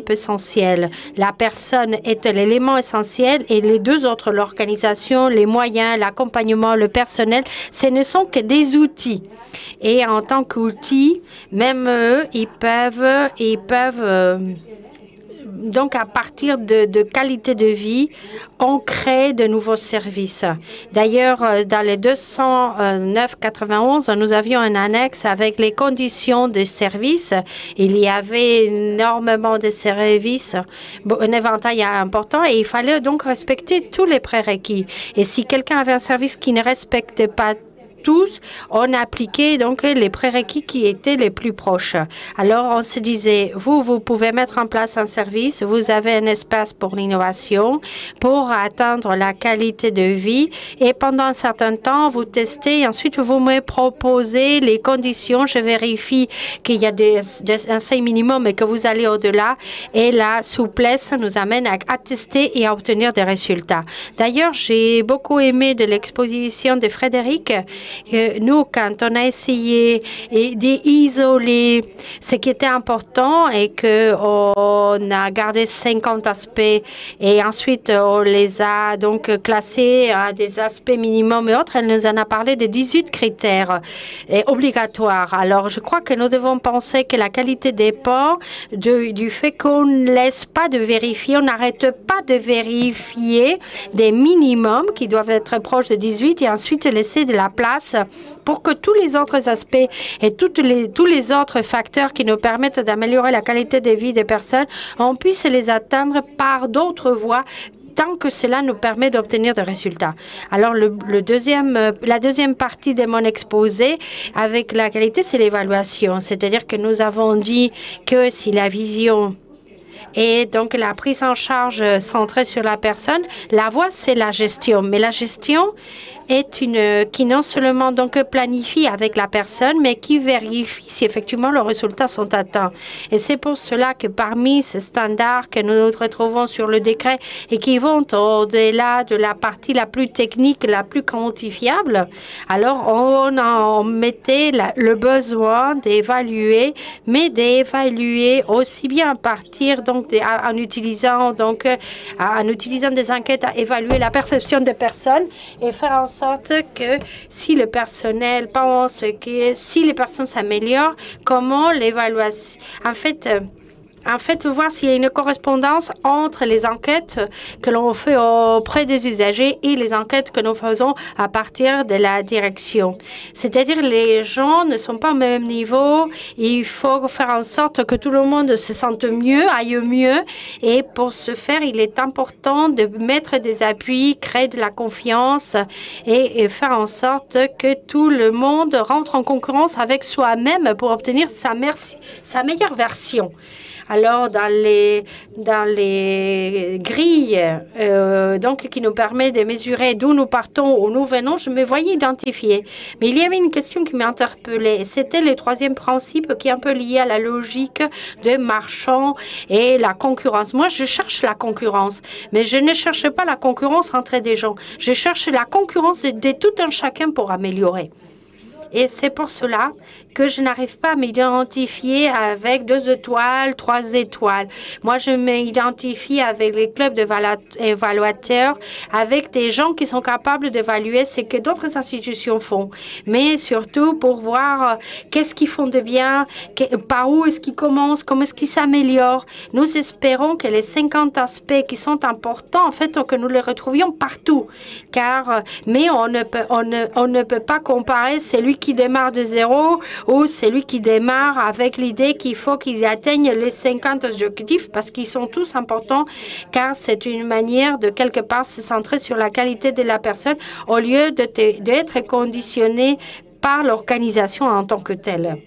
essentiels. La personne est l'élément essentiel et les deux autres, l'organisation, les moyens, l'accompagnement, le personnel, ce ne sont que des outils. Et en tant qu'outils, même eux, ils peuvent, ils peuvent euh, donc, à partir de, de, qualité de vie, on crée de nouveaux services. D'ailleurs, euh, dans les 209-91, nous avions un annexe avec les conditions de service. Il y avait énormément de services, un éventail important, et il fallait donc respecter tous les prérequis. Et si quelqu'un avait un service qui ne respectait pas tous, on appliquait donc les prérequis qui étaient les plus proches. Alors, on se disait, vous, vous pouvez mettre en place un service, vous avez un espace pour l'innovation, pour atteindre la qualité de vie, et pendant un certain temps, vous testez, et ensuite, vous me proposez les conditions, je vérifie qu'il y a un seuil minimum et que vous allez au-delà, et la souplesse nous amène à, tester et à obtenir des résultats. D'ailleurs, j'ai beaucoup aimé de l'exposition de Frédéric, nous, quand on a essayé d'isoler ce qui était important et qu'on a gardé 50 aspects et ensuite on les a donc classés à des aspects minimums et autres, elle nous en a parlé de 18 critères obligatoires. Alors, je crois que nous devons penser que la qualité dépend de, du fait qu'on ne laisse pas de vérifier, on n'arrête pas de vérifier des minimums qui doivent être proches de 18 et ensuite laisser de la place pour que tous les autres aspects et toutes les, tous les autres facteurs qui nous permettent d'améliorer la qualité de vie des personnes, on puisse les atteindre par d'autres voies tant que cela nous permet d'obtenir des résultats. Alors, le, deuxième, la deuxième partie de mon exposé avec la qualité, c'est l'évaluation. C'est-à-dire que nous avons dit que si la vision et donc la prise en charge centrée sur la personne, la voie, c'est la gestion. Mais la gestion, est une qui non seulement donc planifie avec la personne, mais qui vérifie si effectivement les résultats sont atteints. Et c'est pour cela que parmi ces standards que nous retrouvons sur le décret et qui vont au-delà de la partie la plus technique, la plus quantifiable, alors on en mettait le besoin d'évaluer, mais d'évaluer aussi bien partir donc en utilisant donc en utilisant des enquêtes à évaluer la perception des personnes et faire en sorte que si le personnel pense que si les personnes s'améliorent, comment l'évaluation... En fait, en fait, voir s'il y a une correspondance entre les enquêtes que l'on fait auprès des usagers et les enquêtes que nous faisons à partir de la direction. C'est-à-dire les gens ne sont pas au même niveau. Il faut faire en sorte que tout le monde se sente mieux, aille mieux. Et pour ce faire, il est important de mettre des appuis, créer de la confiance et, faire en sorte que tout le monde rentre en concurrence avec soi-même pour obtenir sa meilleure version. Alors, dans les, dans les grilles euh, donc, qui nous permet de mesurer d'où nous partons, où nous venons, je me voyais identifier. Mais il y avait une question qui m'interpellait. C'était le troisième principe qui est un peu lié à la logique de marchand et la concurrence. Moi, je cherche la concurrence, mais je ne cherche pas la concurrence entre des gens. Je cherche la concurrence de tout un chacun pour améliorer. Et c'est pour cela que je n'arrive pas à m'identifier avec deux étoiles, trois étoiles. Moi, je m'identifie avec les clubs d'évaluateurs, avec des gens qui sont capables d'évaluer ce que d'autres institutions font, mais surtout pour voir euh, qu'est-ce qu'ils font de bien, par où est-ce qu'ils commencent, comment est-ce qu'ils s'améliorent. Nous espérons que les 50 aspects qui sont importants, en fait, que nous les retrouvions partout, car, euh, mais on ne peut, on ne, on ne peut pas comparer celui qui démarre de zéro ou celui qui démarre avec l'idée qu'il faut qu'ils atteignent les 50 objectifs parce qu'ils sont tous importants, car c'est une manière de quelque part se centrer sur la qualité de la personne au lieu d'être conditionné par l'organisation en tant que telle.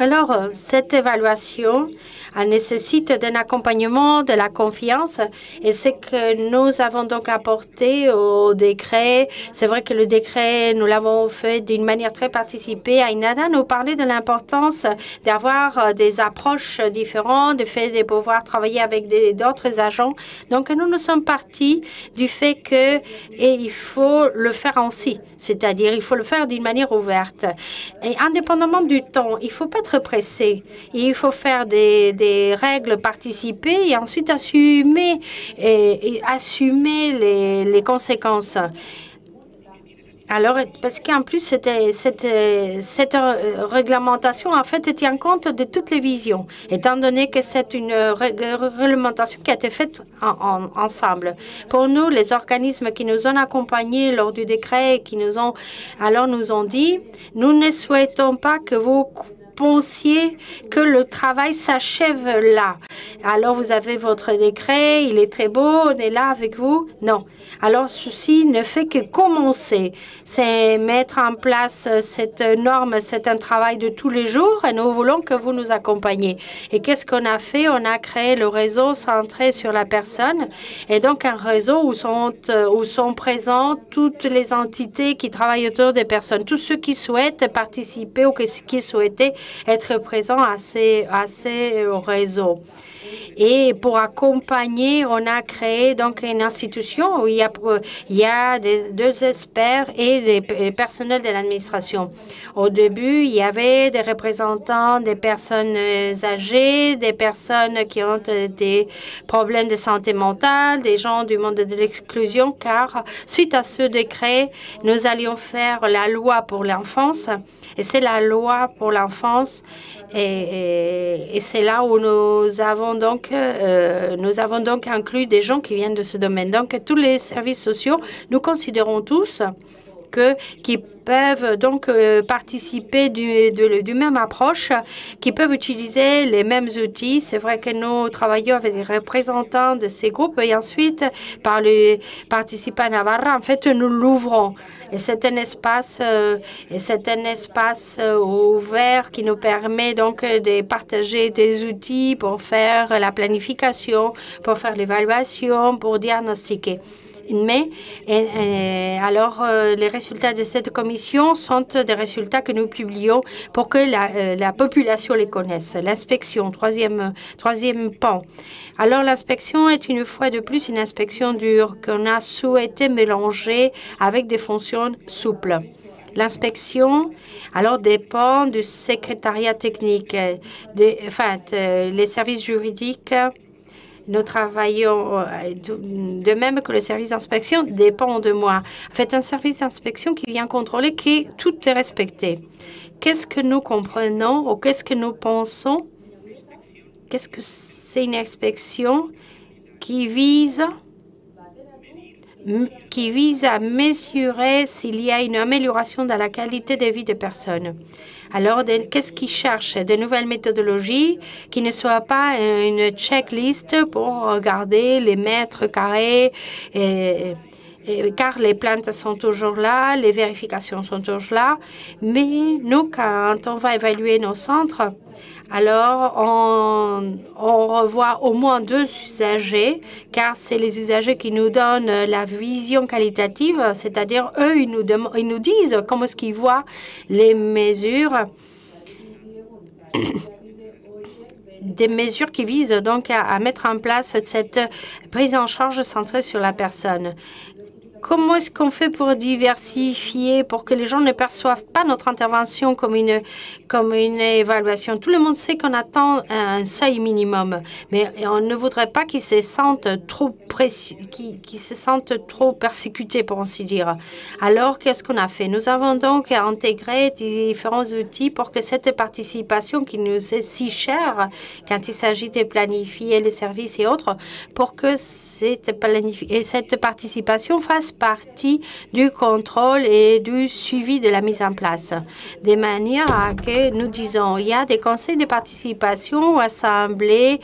Alors, euh, cette évaluation elle nécessite d'un accompagnement, de la confiance. Et ce que nous avons donc apporté au décret, c'est vrai que le décret, nous l'avons fait d'une manière très participée. Ainada nous parlait de l'importance d'avoir euh, des approches différentes, du fait de pouvoir travailler avec d'autres agents. Donc, nous nous sommes partis du fait que il faut le faire ainsi, c'est-à-dire il faut le faire d'une manière ouverte. Et indépendamment du temps, il ne faut pas être pressé. Il faut faire des, règles, participer et ensuite assumer, assumer les conséquences. Alors, parce qu'en plus, cette, cette, cette, réglementation, en fait, tient compte de toutes les visions, étant donné que c'est une réglementation qui a été faite ensemble. Pour nous, les organismes qui nous ont accompagnés lors du décret, et qui nous ont, alors nous ont dit, nous ne souhaitons pas que vous pensiez que le travail s'achève là. Alors, vous avez votre décret, il est très beau, on est là avec vous. Non. Alors, ceci ne fait que commencer. C'est mettre en place cette norme, c'est un travail de tous les jours et nous voulons que vous nous accompagniez. Et qu'est-ce qu'on a fait? On a créé le réseau centré sur la personne et donc un réseau où sont, où sont présents toutes les entités qui travaillent autour des personnes, tous ceux qui souhaitent participer ou qui souhaitaient être présent à ces, à ces réseaux. Et pour accompagner, on a créé donc une institution où il y a, il y a deux experts et des personnels de l'administration. Au début, il y avait des représentants des personnes âgées, des personnes qui ont des problèmes de santé mentale, des gens du monde de l'exclusion, car suite à ce décret, nous allions faire la loi pour l'enfance. Et c'est la loi pour l'enfance. Et c'est là où nous avons donc euh, nous avons donc inclus des gens qui viennent de ce domaine. Donc, tous les services sociaux, nous considérons tous qui peuvent donc euh, participer du, même approche, qui peuvent utiliser les mêmes outils. C'est vrai que nous travaillons avec les représentants de ces groupes et ensuite, par les participants Navarra, en fait, nous l'ouvrons. Et c'est un espace, euh, et c'est un espace euh, ouvert qui nous permet donc de partager des outils pour faire la planification, pour faire l'évaluation, pour diagnostiquer. Mais alors, euh, les résultats de cette commission sont des résultats que nous publions pour que la, euh, la population les connaisse. L'inspection, troisième, troisième pan. Alors, l'inspection est une fois de plus une inspection dure qu'on a souhaité mélanger avec des fonctions souples. L'inspection, alors, dépend du secrétariat technique, de, enfin, les services juridiques nous travaillons euh, de même que le service d'inspection dépend de moi. En fait, un service d'inspection qui vient contrôler que tout est respecté. Qu'est-ce que nous comprenons ou qu'est-ce que nous pensons? Qu'est-ce que c'est une inspection qui vise qui vise à mesurer s'il y a une amélioration dans la qualité de vie des personnes. Alors, qu'est-ce qu'ils cherchent? De nouvelles méthodologies qui ne soient pas une checklist pour regarder les mètres carrés car les plaintes sont toujours là, les vérifications sont toujours là. Mais nous, quand on va évaluer nos centres, alors on, revoit au moins deux usagers, car c'est les usagers qui nous donnent la vision qualitative, c'est-à-dire eux, ils nous, ils nous disent comment est-ce qu'ils voient les mesures des mesures qui visent donc à, mettre en place cette prise en charge centrée sur la personne. Comment est-ce qu'on fait pour diversifier, pour que les gens ne perçoivent pas notre intervention comme une, comme une évaluation? Tout le monde sait qu'on attend un seuil minimum, mais on ne voudrait pas qu'ils se sentent trop qui, qui se sentent trop persécutés, pour ainsi dire. Alors, qu'est-ce qu'on a fait? Nous avons donc intégré différents outils pour que cette participation qui nous est si chère quand il s'agit de planifier les services et autres, pour que cette, cette participation fasse partie du contrôle et du suivi de la mise en place. De manière à que nous disons, il y a des conseils de participation assemblés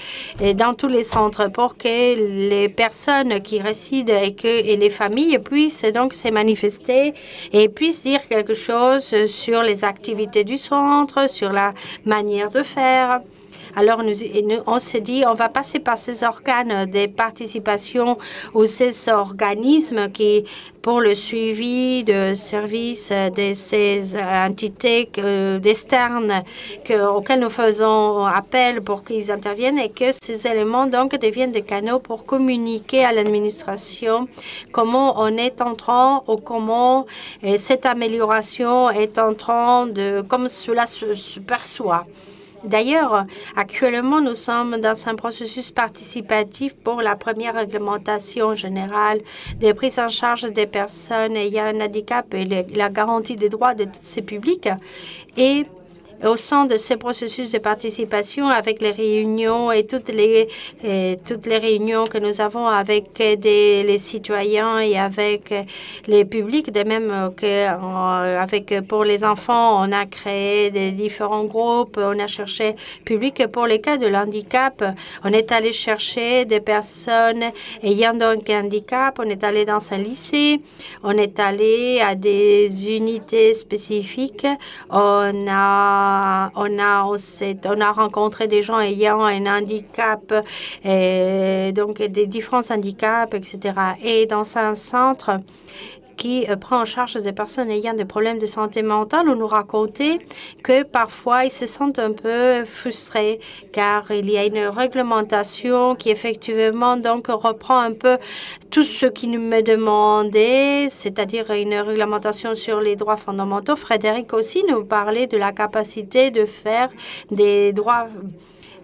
dans tous les centres pour que les personnes qui résident et que et les familles puissent donc se manifester et puissent dire quelque chose sur les activités du centre, sur la manière de faire. Alors, nous, on s'est dit, on va passer par ces organes de participation ou ces organismes qui, pour le suivi de services de ces entités externes auxquelles nous faisons appel pour qu'ils interviennent et que ces éléments donc deviennent des canaux pour communiquer à l'administration comment on est en train ou comment cette amélioration est en train de, comme cela se perçoit. D'ailleurs, actuellement, nous sommes dans un processus participatif pour la première réglementation générale des prises en charge des personnes ayant un handicap et la garantie des droits de tous ces publics. Au sein de ce processus de participation avec les réunions et toutes les, toutes les réunions que nous avons avec les citoyens et avec les publics, de même que euh, avec, pour les enfants, on a créé des différents groupes, on a cherché public. Pour les cas de handicap, on est allé chercher des personnes ayant donc un handicap, on est allé dans un lycée, on est allé à des unités spécifiques, on a on a, on a rencontré des gens ayant un handicap, et donc des différents handicaps, etc. Et dans un centre, qui euh, prend en charge des personnes ayant des problèmes de santé mentale ou nous raconter que parfois ils se sentent un peu frustrés car il y a une réglementation qui effectivement donc reprend un peu tout ce qui nous me demandait, c'est-à-dire une réglementation sur les droits fondamentaux. Frédéric aussi nous parlait de la capacité de faire des droits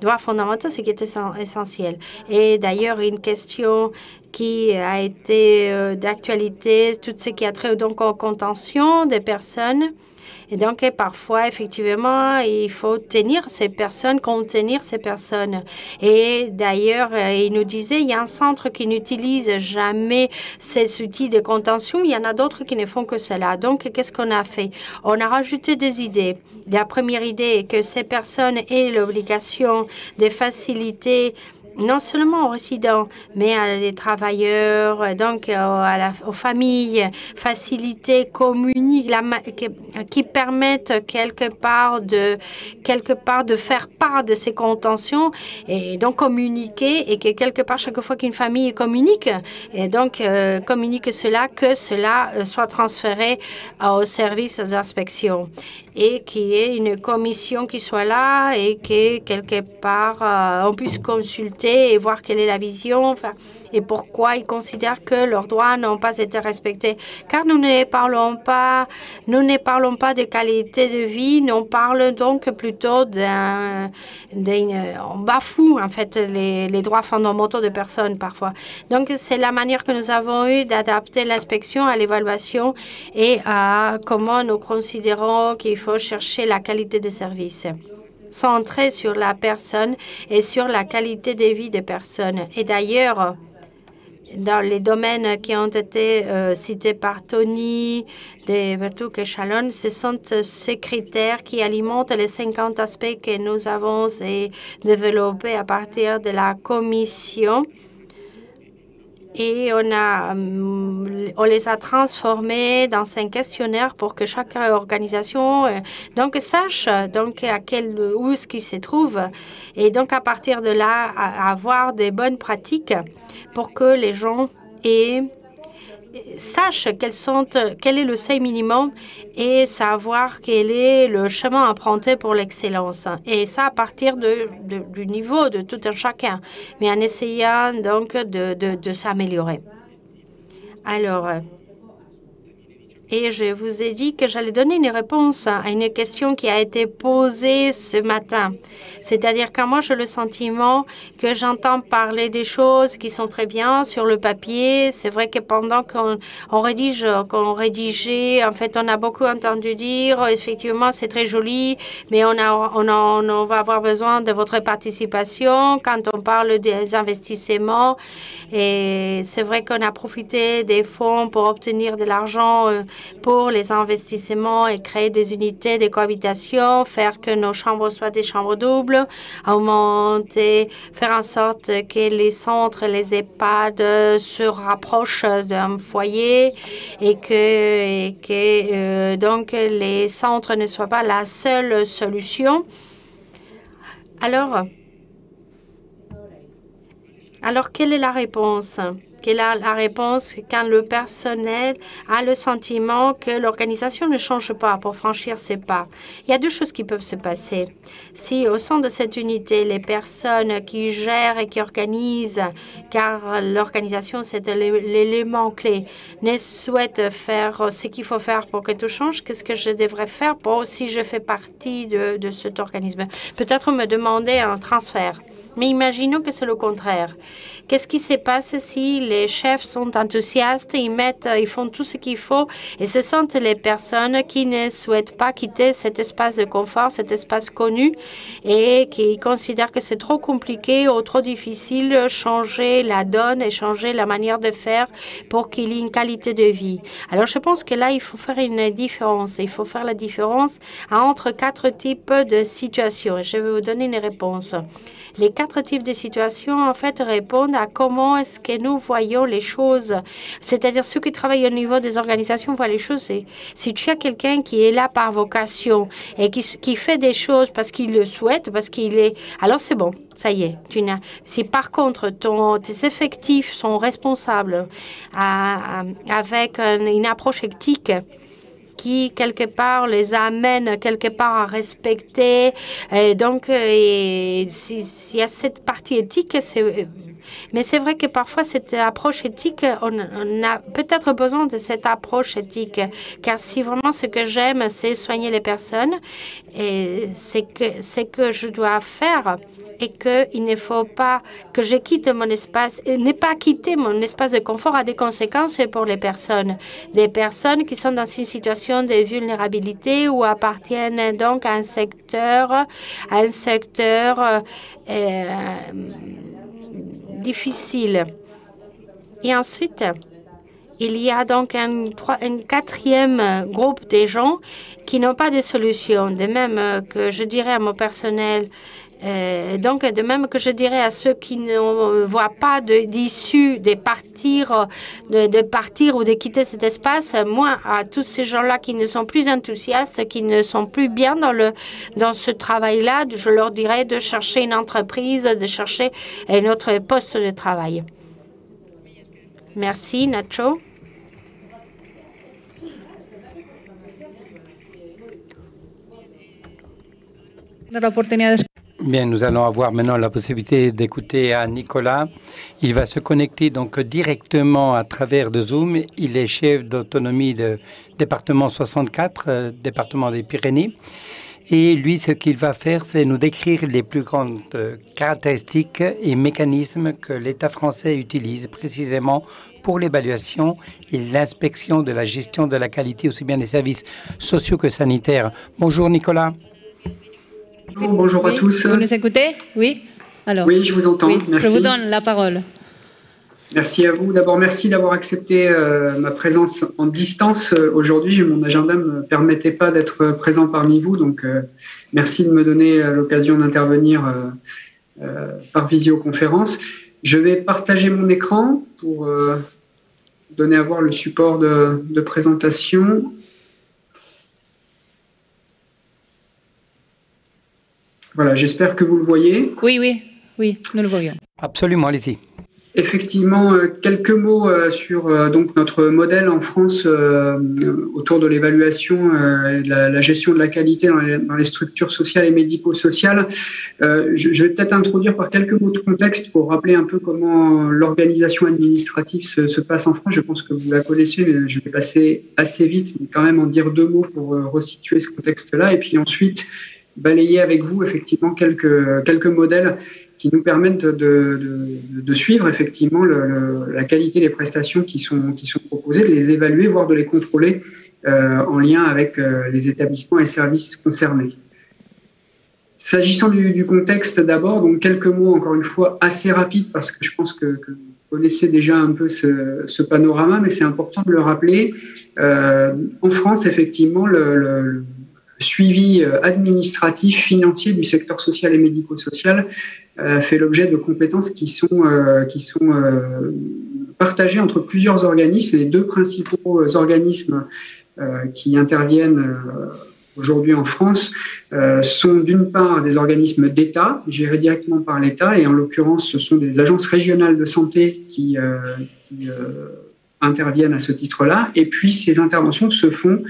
droits fondamentaux, ce qui est essentiel. Et d'ailleurs, une question qui a été euh, d'actualité, tout ce qui a trait donc aux contentions des personnes. Et donc, parfois, effectivement, il faut tenir ces personnes, contenir ces personnes. Et d'ailleurs, euh, il nous disait, il y a un centre qui n'utilise jamais ces outils de contention. Il y en a d'autres qui ne font que cela. Donc, qu'est-ce qu'on a fait? On a rajouté des idées. La première idée est que ces personnes aient l'obligation de faciliter non seulement aux résidents, mais à les travailleurs, donc euh, aux familles, faciliter, communiquer, qui permettent quelque part de quelque part de faire part de ces contentions et donc communiquer et que quelque part chaque fois qu'une famille communique et donc euh, communique cela que cela euh, soit transféré au service d'inspection et qu'il y ait une commission qui soit là et que quelque part on puisse consulter et voir quelle est la vision enfin, et pourquoi ils considèrent que leurs droits n'ont pas été respectés. Car nous ne parlons pas, nous ne parlons pas de qualité de vie, nous parlons donc plutôt d'un, on bafoue en fait les, les droits fondamentaux des personnes parfois. Donc c'est la manière que nous avons eu d'adapter l'inspection à l'évaluation et à comment nous considérons qu'il faut chercher la qualité des services centré sur la personne et sur la qualité de vie des personnes. Et d'ailleurs, dans les domaines qui ont été euh, cités par Tony, de Bertouk et Chalon, ce sont ces critères qui alimentent les 50 aspects que nous avons développés à partir de la commission et on, a, hum, on les a transformés dans un questionnaire pour que chaque organisation euh, donc sache donc à quel où ce qui se trouve et donc à partir de là avoir des bonnes pratiques pour que les gens aient sache sont, quel est le seuil minimum et savoir quel est le chemin emprunté pour l'excellence. Et ça à partir de, du niveau de tout un chacun, mais en essayant donc de, de, de s'améliorer. Alors, Et je vous ai dit que j'allais donner une réponse à une question qui a été posée ce matin. C'est-à-dire quand moi j'ai le sentiment que j'entends parler des choses qui sont très bien sur le papier. C'est vrai que pendant qu'on on rédige, qu'on rédigeait, en fait, on a beaucoup entendu dire, effectivement, c'est très joli, mais on va avoir besoin de votre participation quand on parle des investissements. Et c'est vrai qu'on a profité des fonds pour obtenir de l'argent euh, pour les investissements et créer des unités de cohabitation, faire que nos chambres soient des chambres doubles, augmenter, faire en sorte que les centres, les EHPAD se rapprochent d'un foyer et que, euh, donc les centres ne soient pas la seule solution. Alors quelle est la réponse? Quelle est la réponse quand le personnel a le sentiment que l'organisation ne change pas pour franchir ses pas. Il y a deux choses qui peuvent se passer. Si au sein de cette unité, les personnes qui gèrent et qui organisent, car l'organisation c'est l'élément clé, ne souhaitent faire ce qu'il faut faire pour que tout change, qu'est-ce que je devrais faire si je fais partie de, de cet organisme? Peut-être me demander un transfert. Mais imaginons que c'est le contraire. Qu'est-ce qui se passe si les chefs sont enthousiastes, ils mettent, ils font tout ce qu'il faut et ce sont les personnes qui ne souhaitent pas quitter cet espace de confort, cet espace connu et qui considèrent que c'est trop compliqué ou trop difficile changer la donne et changer la manière de faire pour qu'il y ait une qualité de vie. Alors je pense que là, il faut faire une différence. Il faut faire la différence entre quatre types de situations. Je vais vous donner une réponse. Les quatre types de situations, en fait, répondent à comment est-ce que nous voyons les choses. C'est-à-dire, ceux qui travaillent au niveau des organisations voient les choses. si tu as quelqu'un qui est là par vocation et qui, fait des choses parce qu'il le souhaite, parce qu'il est... Alors, c'est bon, ça y est. Tu n'as, si par contre, ton, tes effectifs sont responsables avec une approche éthique, qui, quelque part, les amène quelque part à respecter. Et donc, s'il y a cette partie éthique, c'est mais c'est vrai que parfois, cette approche éthique, on, a peut-être besoin de cette approche éthique. Car si vraiment ce que j'aime, c'est soigner les personnes, et c'est que, c'est que je dois faire et qu'il ne faut pas que je quitte mon espace, ne pas quitter mon espace de confort a des conséquences pour les personnes. Des personnes qui sont dans une situation de vulnérabilité ou appartiennent donc à un secteur, à un secteur euh, difficile. Et ensuite, il y a donc un, un, quatrième groupe de gens qui n'ont pas de solution. De même que je dirais à mon personnel, euh, donc, de même que je dirais à ceux qui ne voient pas d'issue de, partir, de, partir ou de quitter cet espace, moi, à tous ces gens-là qui ne sont plus enthousiastes, qui ne sont plus bien dans, le, dans ce travail-là, je leur dirais de chercher une entreprise, de chercher un autre poste de travail. Merci, Nacho. Bien, nous allons avoir maintenant la possibilité d'écouter à Nicolas. Il va se connecter donc directement à travers de Zoom. Il est chef d'autonomie de département 64, euh, département des Pyrénées. Et lui, ce qu'il va faire, c'est nous décrire les plus grandes euh, caractéristiques et mécanismes que l'État français utilise précisément pour l'évaluation et l'inspection de la gestion de la qualité aussi bien des services sociaux que sanitaires. Bonjour Nicolas. Bonjour à tous. Vous nous écoutez Oui Alors, Oui, je vous entends. merci. Je vous donne la parole. Merci à vous. D'abord, merci d'avoir accepté euh, ma présence en distance euh, aujourd'hui. Mon agenda ne me permettait pas d'être présent parmi vous, donc euh, merci de me donner l'occasion d'intervenir par visioconférence. Je vais partager mon écran pour donner à voir le support de, de présentation. Voilà, j'espère que vous le voyez. Oui, oui, oui, nous le voyons. Absolument, allez-y. Effectivement, euh, quelques mots euh, sur euh, donc notre modèle en France autour de l'évaluation et de la, gestion de la qualité dans les, structures sociales et médico-sociales. je, vais peut-être introduire par quelques mots de contexte pour rappeler un peu comment l'organisation administrative se, passe en France. Je pense que vous la connaissez, mais je vais passer assez vite, mais quand même en dire deux mots pour resituer ce contexte-là, et puis ensuite balayer avec vous effectivement quelques, quelques modèles qui nous permettent de, suivre effectivement la qualité des prestations qui sont, qui sont proposées, de les évaluer, voire de les contrôler euh, en lien avec euh, les établissements et services concernés. S'agissant du, contexte d'abord, donc quelques mots encore une fois assez rapides parce que je pense que, vous connaissez déjà un peu ce, panorama, mais c'est important de le rappeler. Euh, en France, effectivement, le suivi administratif, financier du secteur social et médico-social euh, fait l'objet de compétences qui sont, euh, qui sont euh, partagées entre plusieurs organismes. Les deux principaux organismes qui interviennent aujourd'hui en France sont d'une part des organismes d'État, gérés directement par l'État, et en l'occurrence, ce sont des agences régionales de santé qui interviennent à ce titre-là. Et puis, ces interventions se font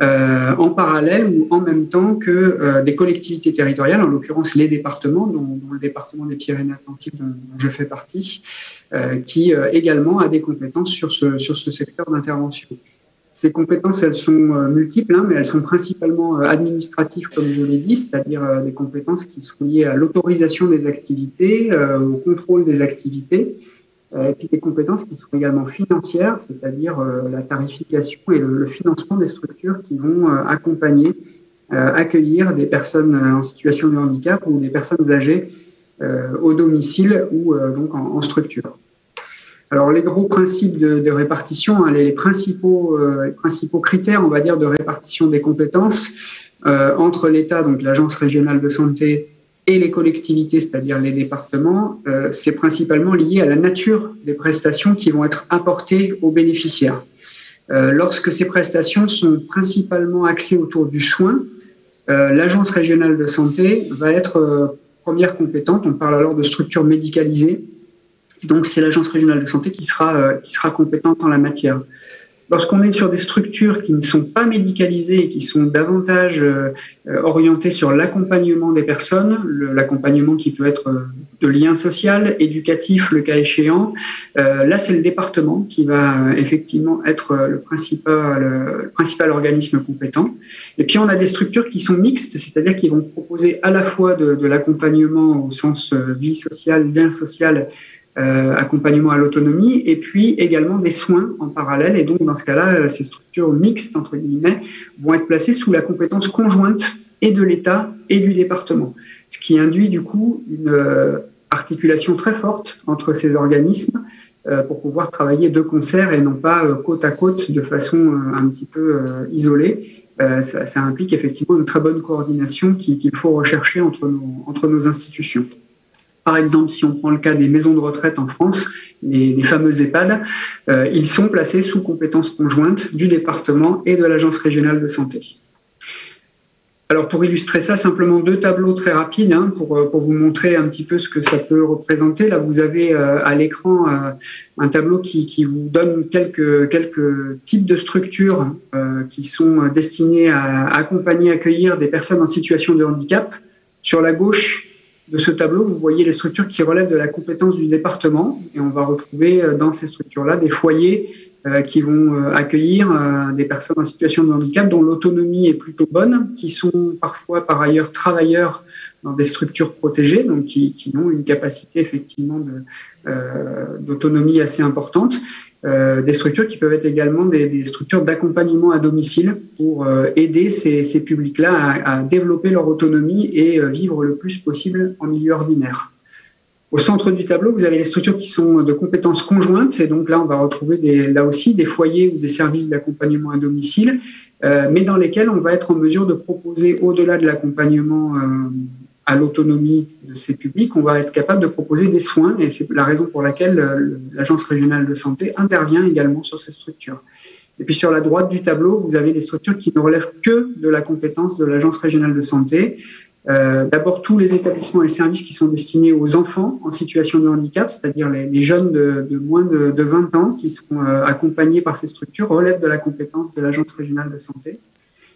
euh, en parallèle ou en même temps que euh, des collectivités territoriales, en l'occurrence les départements, dont, le département des Pyrénées-Atlantiques dont, je fais partie, euh, qui également a des compétences sur ce, sur secteur d'intervention. Ces compétences, elles sont multiples, hein, mais elles sont principalement administratives, comme je l'ai dit, c'est-à-dire des compétences qui sont liées à l'autorisation des activités, au contrôle des activités, et puis des compétences qui sont également financières, c'est-à-dire euh, la tarification et le, financement des structures qui vont euh, accompagner, accueillir des personnes en situation de handicap ou des personnes âgées au domicile ou donc en, structure. Alors les gros principes de, répartition, hein, les, principaux, les principaux critères, on va dire, de répartition des compétences entre l'État, donc l'Agence régionale de santé, et les collectivités, c'est-à-dire les départements, euh, c'est principalement lié à la nature des prestations qui vont être apportées aux bénéficiaires. Euh, lorsque ces prestations sont principalement axées autour du soin, euh, l'agence régionale de santé va être première compétente. On parle alors de structure médicalisée. Donc c'est l'agence régionale de santé qui sera, qui sera compétente en la matière. Lorsqu'on est sur des structures qui ne sont pas médicalisées et qui sont davantage euh, orientées sur l'accompagnement des personnes, l'accompagnement qui peut être euh, de lien social, éducatif, le cas échéant, euh, là c'est le département qui va effectivement être le principal, organisme compétent. Et puis on a des structures qui sont mixtes, c'est-à-dire qui vont proposer à la fois de, de l'accompagnement au sens vie sociale, lien social, euh, accompagnement à l'autonomie, et puis également des soins en parallèle. Et donc, dans ce cas-là, euh, ces structures mixtes, entre guillemets, vont être placées sous la compétence conjointe et de l'État et du département. Ce qui induit du coup une euh, articulation très forte entre ces organismes pour pouvoir travailler de concert et non pas côte à côte de façon un petit peu isolée. Ça, implique effectivement une très bonne coordination qu'il faut rechercher entre nos, entre nos institutions. Par exemple, si on prend le cas des maisons de retraite en France, les, les fameux EHPAD, euh, ils sont placés sous compétence conjointe du département et de l'Agence régionale de santé. Alors pour illustrer ça, simplement deux tableaux très rapides hein, pour, euh, pour, vous montrer un petit peu ce que ça peut représenter. Là, vous avez euh, à l'écran un tableau qui, qui, vous donne quelques, quelques types de structures qui sont destinées à accompagner, accueillir des personnes en situation de handicap. Sur la gauche, de ce tableau, vous voyez les structures qui relèvent de la compétence du département. Et on va retrouver euh, dans ces structures-là des foyers euh, qui vont euh, accueillir des personnes en situation de handicap dont l'autonomie est plutôt bonne, qui sont parfois par ailleurs travailleurs dans des structures protégées, donc qui, ont une capacité effectivement d'autonomie assez importante euh, des structures qui peuvent être également des, structures d'accompagnement à domicile pour euh, aider ces, publics-là à, développer leur autonomie et euh, vivre le plus possible en milieu ordinaire. Au centre du tableau, vous avez les structures qui sont de compétences conjointes, et donc là, on va retrouver là aussi des foyers ou des services d'accompagnement à domicile, mais dans lesquels on va être en mesure de proposer, au-delà de l'accompagnement à l'autonomie de ces publics, on va être capable de proposer des soins, et c'est la raison pour laquelle euh, l'Agence régionale de santé intervient également sur ces structures. Et puis sur la droite du tableau, vous avez des structures qui ne relèvent que de la compétence de l'Agence régionale de santé, Euh, d'abord, tous les établissements et services qui sont destinés aux enfants en situation de handicap, c'est-à-dire les, jeunes de, moins de, 20 ans qui seront euh, accompagnés par ces structures, relèvent de la compétence de l'Agence régionale de santé.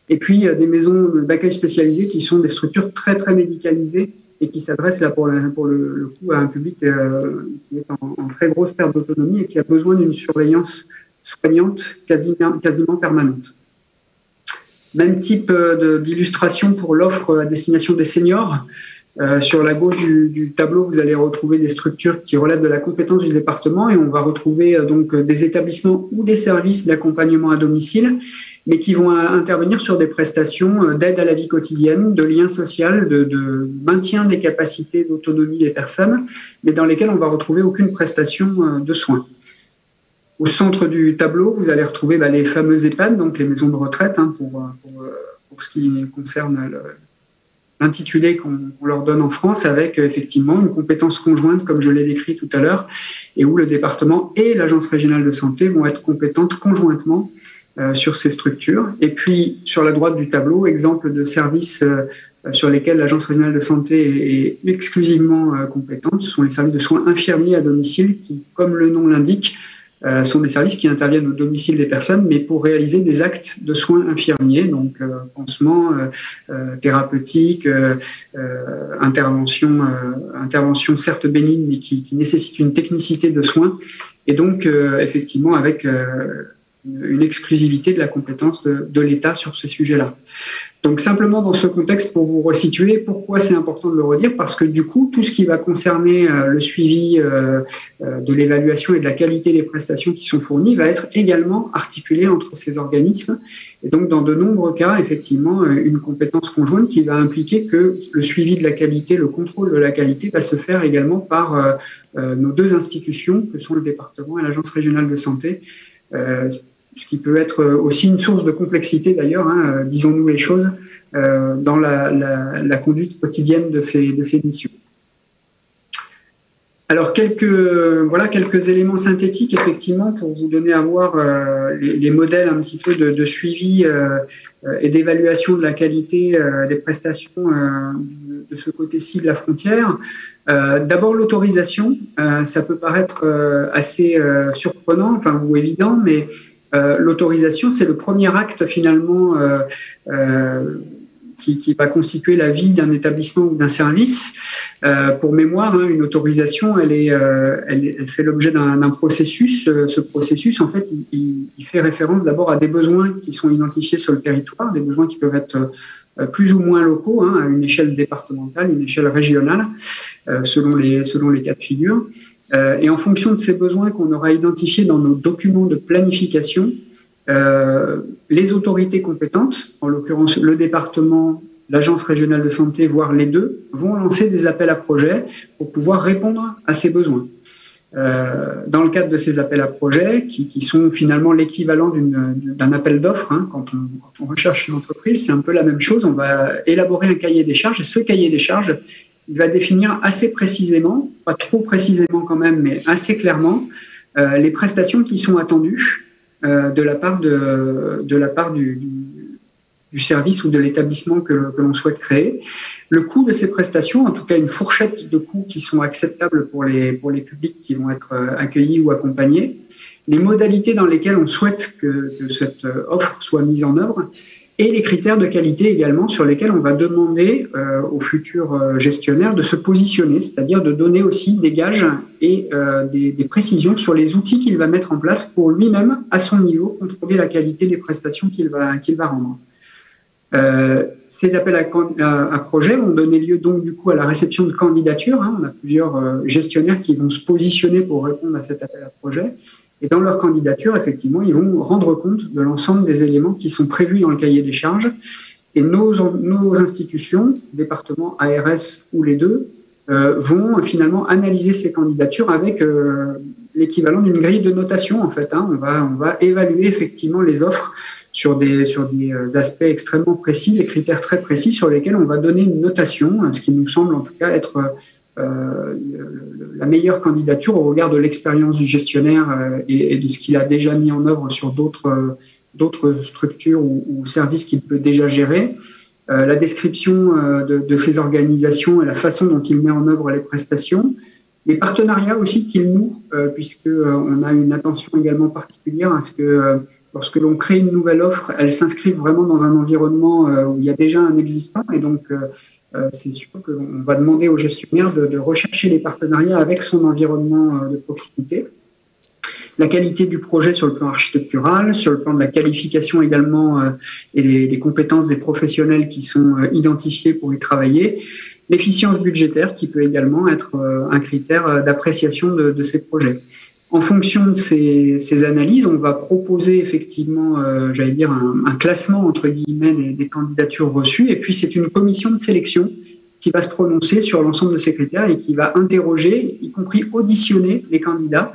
Et puis, des maisons d'accueil spécialisées qui sont des structures très, très médicalisées et qui s'adressent là pour, le, coup à un public euh, qui est en, très grosse perte d'autonomie et qui a besoin d'une surveillance soignante quasiment, quasiment permanente. Même type euh, d'illustration pour l'offre à destination des seniors. Euh, sur la gauche du, tableau, vous allez retrouver des structures qui relèvent de la compétence du département et on va retrouver euh, donc des établissements ou des services d'accompagnement à domicile, mais qui vont intervenir sur des prestations d'aide à la vie quotidienne, de lien social, de, maintien des capacités d'autonomie des personnes, mais dans lesquelles on va retrouver aucune prestation de soins. Au centre du tableau, vous allez retrouver bah, les fameuses EHPAD, donc les maisons de retraite, hein, pour, pour, ce qui concerne l'intitulé qu'on leur donne en France, avec effectivement une compétence conjointe, comme je l'ai décrit tout à l'heure, et où le département et l'Agence régionale de santé vont être compétentes conjointement euh, sur ces structures. Et puis, sur la droite du tableau, exemple de services euh, sur lesquels l'Agence régionale de santé est exclusivement euh, compétente, ce sont les services de soins infirmiers à domicile qui, comme le nom l'indique, euh, sont des services qui interviennent au domicile des personnes, mais pour réaliser des actes de soins infirmiers, donc euh, pansements euh, thérapeutiques, interventions, intervention certes bénignes, mais qui, qui nécessitent une technicité de soins, et donc effectivement avec une exclusivité de la compétence de, l'État sur ces sujets-là. Donc simplement dans ce contexte, pour vous resituer, pourquoi c'est important de le redire? Parce que du coup, tout ce qui va concerner euh, le suivi euh, euh, de l'évaluation et de la qualité des prestations qui sont fournies va être également articulé entre ces organismes. Et donc dans de nombreux cas, effectivement, une compétence conjointe qui va impliquer que le suivi de la qualité, le contrôle de la qualité va se faire également par nos deux institutions, que sont le département et l'Agence régionale de santé ce qui peut être aussi une source de complexité d'ailleurs, hein, euh, disons-nous les choses, euh, dans la, conduite quotidienne de ces, missions. Alors quelques, voilà, quelques éléments synthétiques effectivement pour vous donner à voir euh, les, modèles un petit peu de, suivi et d'évaluation de la qualité des prestations de ce côté-ci de la frontière. D'abord l'autorisation, ça peut paraître assez surprenant enfin, ou évident, mais euh, l'autorisation, c'est le premier acte finalement euh, euh, qui, va constituer la vie d'un établissement ou d'un service. pour mémoire, hein, une autorisation, elle, est, elle, fait l'objet d'un processus. ce processus, en fait, il, fait référence d'abord à des besoins qui sont identifiés sur le territoire, des besoins qui peuvent être plus ou moins locaux, hein, à une échelle départementale, une échelle régionale, selon, les, selon les cas de figure. Euh, et en fonction de ces besoins qu'on aura identifiés dans nos documents de planification, euh, les autorités compétentes, en l'occurrence le département, l'agence régionale de santé, voire les deux, vont lancer des appels à projets pour pouvoir répondre à ces besoins. Euh, dans le cadre de ces appels à projets, qui, sont finalement l'équivalent d'un appel d'offres, hein, quand, on, recherche une entreprise, c'est un peu la même chose. On va élaborer un cahier des charges et ce cahier des charges, il va définir assez précisément, pas trop précisément quand même, mais assez clairement, euh, les prestations qui sont attendues euh, de la part, du, service ou de l'établissement que, l'on souhaite créer. Le coût de ces prestations, en tout cas une fourchette de coûts qui sont acceptables pour les, pour publics qui vont être euh, accueillis ou accompagnés, les modalités dans lesquelles on souhaite que cette offre soit mise en œuvre, et les critères de qualité également sur lesquels on va demander euh, aux futurs euh, gestionnaires de se positionner, c'est-à-dire de donner aussi des gages et euh, des, précisions sur les outils qu'il va mettre en place pour lui-même, à son niveau, contrôler la qualité des prestations qu'il va, va rendre. Euh, ces appels à, à, projets vont donner lieu donc du coup à la réception de candidatures. Hein. On a plusieurs gestionnaires qui vont se positionner pour répondre à cet appel à projet. Et dans leur candidature, effectivement, ils vont rendre compte de l'ensemble des éléments qui sont prévus dans le cahier des charges. Et nos, institutions, départements, ARS ou les deux, euh, vont finalement analyser ces candidatures avec euh, l'équivalent d'une grille de notation, en fait. Hein. On, va, on va évaluer effectivement les offres sur des, sur des euh, aspects extrêmement précis, des critères très précis sur lesquels on va donner une notation, ce qui nous semble en tout cas être la meilleure candidature au regard de l'expérience du gestionnaire euh, et, de ce qu'il a déjà mis en œuvre sur d'autres d'autres structures ou, services qu'il peut déjà gérer. la description de, ces organisations et la façon dont il met en œuvre les prestations, les partenariats aussi qu'il noue, puisqu'on a une attention également particulière à ce que lorsque l'on crée une nouvelle offre, elle s'inscrive vraiment dans un environnement où il y a déjà un existant, et donc c'est sûr qu'on va demander au gestionnaire de, rechercher les partenariats avec son environnement de proximité la qualité du projet sur le plan architectural, sur le plan de la qualification également euh, et les, compétences des professionnels qui sont euh, identifiés pour y travailler, l'efficience budgétaire qui peut également être euh, un critère d'appréciation de, ces projets. En fonction de ces, analyses, on va proposer effectivement, j'allais dire, un, classement entre guillemets des, des candidatures reçues, et puis c'est une commission de sélection qui va se prononcer sur l'ensemble de ces critères et qui va interroger, y compris auditionner les candidats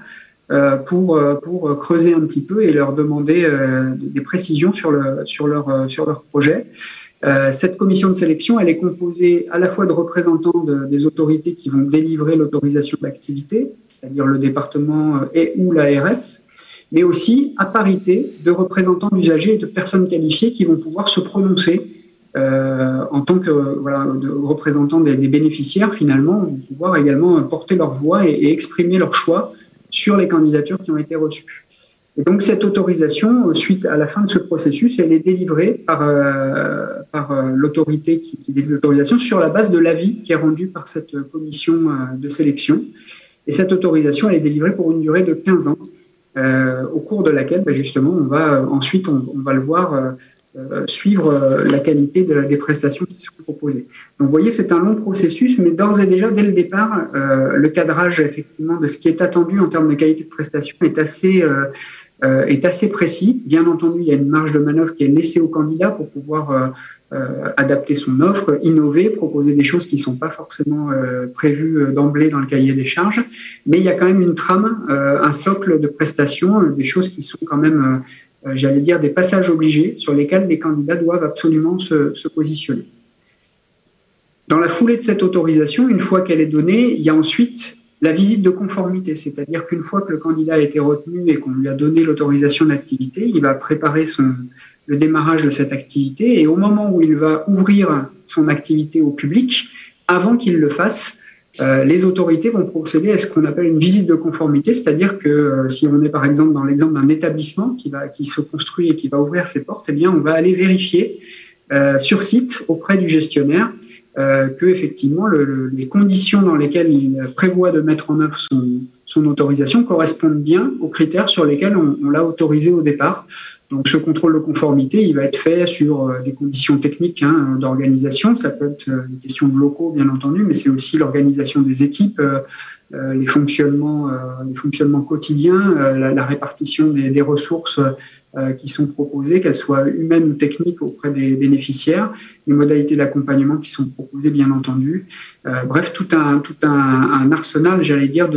euh, pour, euh, pour creuser un petit peu et leur demander euh, des précisions sur leur projet. cette commission de sélection, elle est composée à la fois de représentants des autorités qui vont délivrer l'autorisation d'activité, c'est-à-dire le département et ou l'ARS, mais aussi à parité de représentants d'usagers et de personnes qualifiées qui vont pouvoir se prononcer euh, en tant que voilà, de représentants des, bénéficiaires, finalement, vont pouvoir également porter leur voix et, exprimer leur choix sur les candidatures qui ont été reçues. Et donc cette autorisation, suite à la fin de ce processus, elle est délivrée par, euh, par euh, l'autorité qui, qui, délivre l'autorisation sur la base de l'avis qui est rendu par cette commission euh, de sélection. Et cette autorisation, est délivrée pour une durée de 15 ans, au cours de laquelle, ben, justement, on va ensuite, on, va le voir, euh, suivre euh, la qualité de, des prestations qui sont proposées. Donc vous voyez, c'est un long processus, mais d'ores et déjà, dès le départ, euh, le cadrage effectivement de ce qui est attendu en termes de qualité de prestation est assez, est assez précis. Bien entendu, il y a une marge de manœuvre qui est laissée au candidat pour pouvoir adapter son offre, innover, proposer des choses qui ne sont pas forcément prévues d'emblée dans le cahier des charges, mais il y a quand même une trame, un socle de prestations, des choses qui sont quand même euh, j'allais dire, des passages obligés sur lesquels les candidats doivent absolument se, positionner. Dans la foulée de cette autorisation, une fois qu'elle est donnée, il y a ensuite la visite de conformité, c'est-à-dire qu'une fois que le candidat a été retenu et qu'on lui a donné l'autorisation d'activité, il va préparer son, le démarrage de cette activité et au moment où il va ouvrir son activité au public, avant qu'il le fasse, euh, les autorités vont procéder à ce qu'on appelle une visite de conformité, c'est-à-dire que euh, si on est par exemple dans l'exemple d'un établissement qui, va, qui se construit et qui va ouvrir ses portes, eh bien on va aller vérifier euh, sur site auprès du gestionnaire que effectivement les conditions dans lesquelles il prévoit de mettre en œuvre son, son autorisation correspondent bien aux critères sur lesquels on l'a autorisé au départ. Donc ce contrôle de conformité, il va être fait sur euh, des conditions techniques hein, d'organisation. Ça peut être euh, des questions de locaux, bien entendu, mais c'est aussi l'organisation des équipes, euh, les fonctionnements, les fonctionnements quotidiens, la, répartition des, ressources qui sont proposées, qu'elles soient humaines ou techniques auprès des bénéficiaires, les modalités d'accompagnement qui sont proposées, bien entendu. bref, tout un, tout un arsenal, j'allais dire,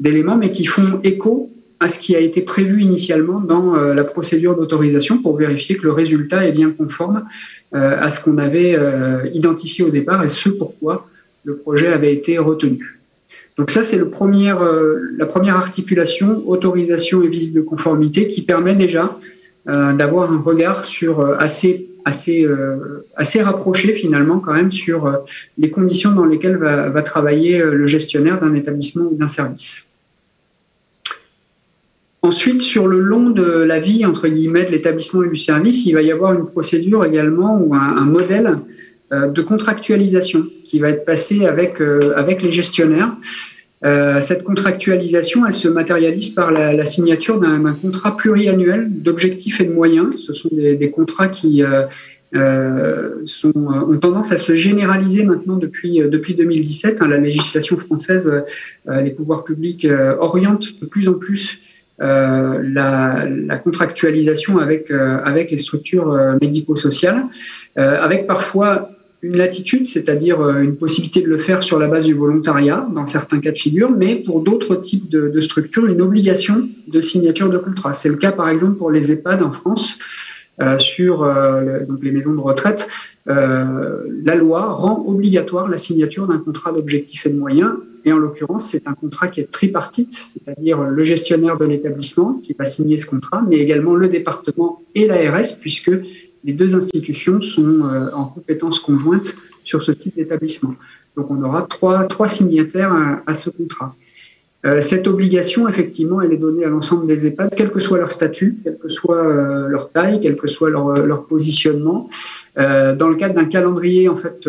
d'éléments, mais qui font écho à ce qui a été prévu initialement dans euh, la procédure d'autorisation pour vérifier que le résultat est bien conforme euh, à ce qu'on avait euh, identifié au départ et ce pourquoi le projet avait été retenu. Donc ça, c'est la première articulation, autorisation et visite de conformité, qui permet déjà d'avoir un regard sur assez, assez, assez rapproché finalement quand même sur les conditions dans lesquelles va travailler le gestionnaire d'un établissement ou d'un service. Ensuite, sur le long de la vie, entre guillemets, de l'établissement et du service, il va y avoir une procédure également ou un, modèle euh, de contractualisation qui va être passé avec, euh, avec les gestionnaires. Euh, cette contractualisation, elle se matérialise par la, signature d'un contrat pluriannuel d'objectifs et de moyens. Ce sont des, contrats qui ont tendance à se généraliser maintenant depuis, depuis 2017. Hein. la législation française, les pouvoirs publics orientent de plus en plus euh, la, contractualisation avec, euh, les structures euh, médico-sociales, avec parfois une latitude, c'est-à-dire une possibilité de le faire sur la base du volontariat dans certains cas de figure, mais pour d'autres types de, structures, une obligation de signature de contrat. C'est le cas par exemple pour les EHPAD en France, sur les maisons de retraite. La loi rend obligatoire la signature d'un contrat d'objectifs et de moyens et en l'occurrence, c'est un contrat qui est tripartite, c'est-à-dire le gestionnaire de l'établissement qui va signer ce contrat, mais également le département et l'ARS, puisque les deux institutions sont en compétence conjointe sur ce type d'établissement. Donc on aura trois, trois signataires à, ce contrat. cette obligation, effectivement, elle est donnée à l'ensemble des EHPAD, quel que soit leur statut, quelle que soit leur taille, quel que soit leur, leur positionnement, dans le cadre d'un calendrier en fait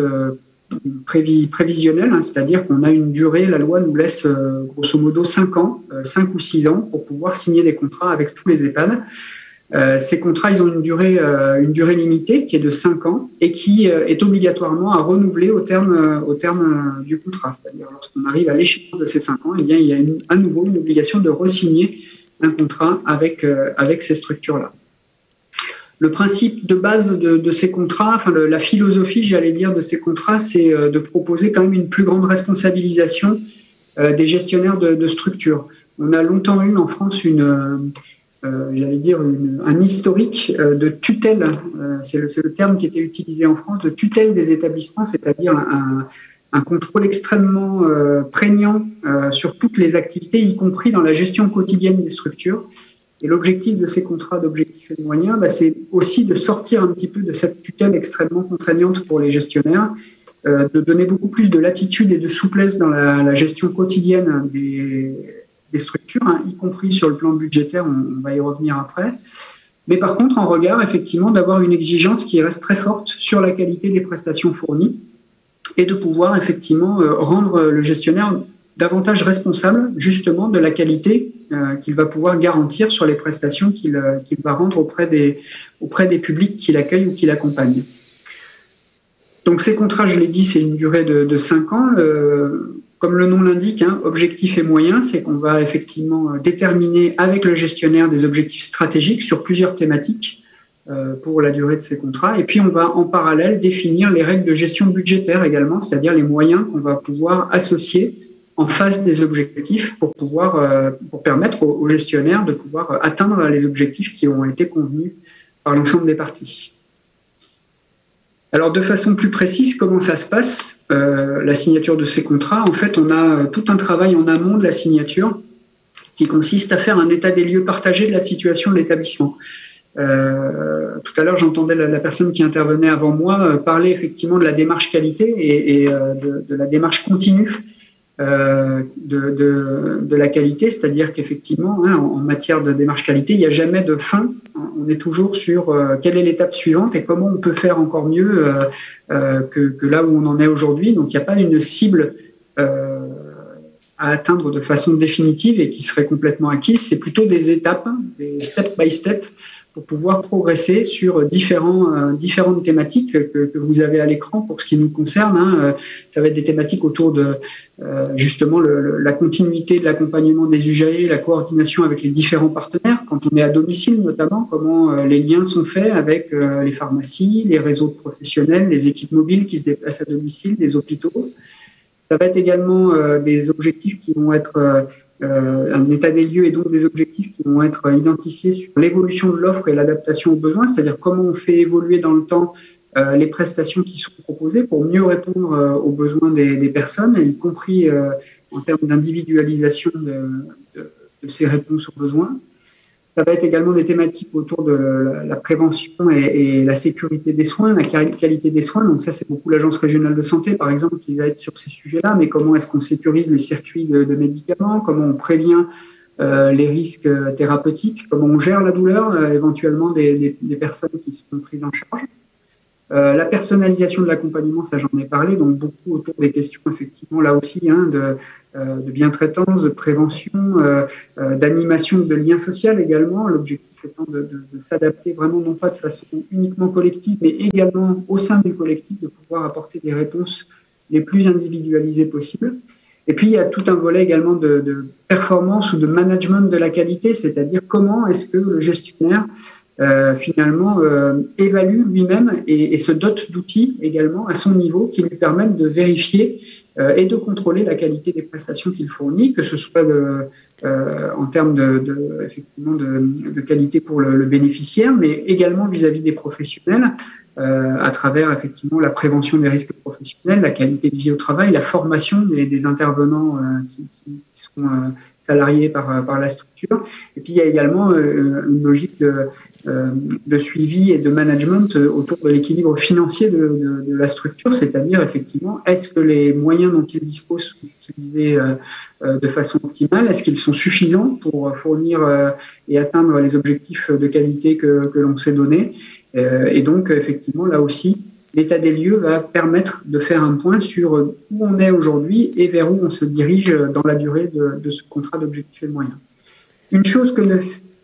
prévisionnel, hein, c'est-à-dire qu'on a une durée, la loi nous laisse euh, grosso modo 5 ans, 5 euh, ou 6 ans pour pouvoir signer des contrats avec tous les EHPAD. Euh, ces contrats, ils ont une durée, une durée limitée qui est de 5 ans et qui est obligatoirement à renouveler au terme, au terme du contrat. C'est-à-dire lorsqu'on arrive à l'échéance de ces 5 ans, eh bien, il y a à nouveau une obligation de resigner un contrat avec, avec ces structures-là. Le principe de base de, ces contrats, enfin la philosophie, j'allais dire, de ces contrats, c'est euh, de proposer quand même une plus grande responsabilisation euh, des gestionnaires de, structures. On a longtemps eu en France une, euh, j'allais dire, un historique de tutelle, c'est le, terme qui était utilisé en France, de tutelle des établissements, c'est-à-dire un, contrôle extrêmement prégnant sur toutes les activités, y compris dans la gestion quotidienne des structures. Et l'objectif de ces contrats d'objectifs et de moyens, bah, c'est aussi de sortir un petit peu de cette tutelle extrêmement contraignante pour les gestionnaires, euh, de donner beaucoup plus de latitude et de souplesse dans la, gestion quotidienne des, structures, hein, y compris sur le plan budgétaire, on, va y revenir après. Mais par contre, en regard, effectivement, d'avoir une exigence qui reste très forte sur la qualité des prestations fournies et de pouvoir effectivement euh, rendre le gestionnaire davantage responsable justement de la qualité euh, qu'il va pouvoir garantir sur les prestations qu'il euh, va rendre auprès des, publics qu'il accueille ou qu'il accompagne. Donc ces contrats, je l'ai dit, c'est une durée de, de 5 ans. comme le nom l'indique, hein, objectif et moyens, c'est qu'on va effectivement déterminer avec le gestionnaire des objectifs stratégiques sur plusieurs thématiques euh, pour la durée de ces contrats. Et puis on va en parallèle définir les règles de gestion budgétaire également, c'est-à-dire les moyens qu'on va pouvoir associer en face des objectifs pour pouvoir euh, pour permettre aux, gestionnaires de pouvoir atteindre les objectifs qui ont été convenus par l'ensemble des parties. Alors de façon plus précise, comment ça se passe euh, la signature de ces contrats? En fait, on a tout un travail en amont de la signature qui consiste à faire un état des lieux partagé de la situation de l'établissement. Euh, tout à l'heure, j'entendais la, personne qui intervenait avant moi parler effectivement de la démarche qualité et, de, la démarche continue euh, de, la qualité, c'est-à-dire qu'effectivement, hein, en, matière de démarche qualité, il n'y a jamais de fin. On est toujours sur euh, quelle est l'étape suivante et comment on peut faire encore mieux euh, que, que, là où on en est aujourd'hui. Donc, il n'y a pas une cible à atteindre de façon définitive et qui serait complètement acquise. C'est plutôt des étapes, des step by step, pour pouvoir progresser sur différents, euh, différentes thématiques que, vous avez à l'écran pour ce qui nous concerne. Hein. Euh, ça va être des thématiques autour de euh, justement la continuité de l'accompagnement des usagers, la coordination avec les différents partenaires, quand on est à domicile notamment, comment les liens sont faits avec les pharmacies, les réseaux professionnels, les équipes mobiles qui se déplacent à domicile, les hôpitaux. Ça va être également des objectifs qui vont être euh, un état des lieux et donc des objectifs qui vont être identifiés sur l'évolution de l'offre et l'adaptation aux besoins, c'est-à-dire comment on fait évoluer dans le temps euh, les prestations qui sont proposées pour mieux répondre euh, aux besoins des, personnes, y compris en termes d'individualisation de, ces réponses aux besoins. Ça va être également des thématiques autour de la, prévention et, la sécurité des soins, la qualité des soins. Donc ça, c'est beaucoup l'Agence régionale de santé, par exemple, qui va être sur ces sujets-là. Mais comment est-ce qu'on sécurise les circuits de, médicaments? Comment on prévient euh, les risques thérapeutiques? Comment on gère la douleur, euh, éventuellement des, personnes qui sont prises en charge? Euh, la personnalisation de l'accompagnement, ça j'en ai parlé, donc beaucoup autour des questions effectivement là aussi hein, de, euh, de bien-traitance, de prévention, euh, d'animation, de lien social également. L'objectif étant de, s'adapter vraiment non pas de façon uniquement collective, mais également au sein du collectif, de pouvoir apporter des réponses les plus individualisées possibles. Et puis, il y a tout un volet également de, performance ou de management de la qualité, c'est-à-dire comment est-ce que le gestionnaire euh, finalement euh, évalue lui-même et, se dote d'outils également à son niveau qui lui permettent de vérifier euh, et de contrôler la qualité des prestations qu'il fournit, que ce soit de, en termes de, effectivement de, qualité pour le, bénéficiaire, mais également vis-à-vis des professionnels, à travers effectivement la prévention des risques professionnels, la qualité de vie au travail, la formation des, intervenants qui, qui, sont salariés par, par la structure. Et puis il y a également une logique de, de, suivi et de management autour de l'équilibre financier de, la structure, c'est-à-dire effectivement, est-ce que les moyens dont ils disposent sont utilisés de façon optimale? Est-ce qu'ils sont suffisants pour fournir et atteindre les objectifs de qualité que, l'on s'est donnés Et donc, effectivement, là aussi, l'état des lieux va permettre de faire un point sur où on est aujourd'hui et vers où on se dirige dans la durée de, ce contrat d'objectif et de moyens. Une chose que ne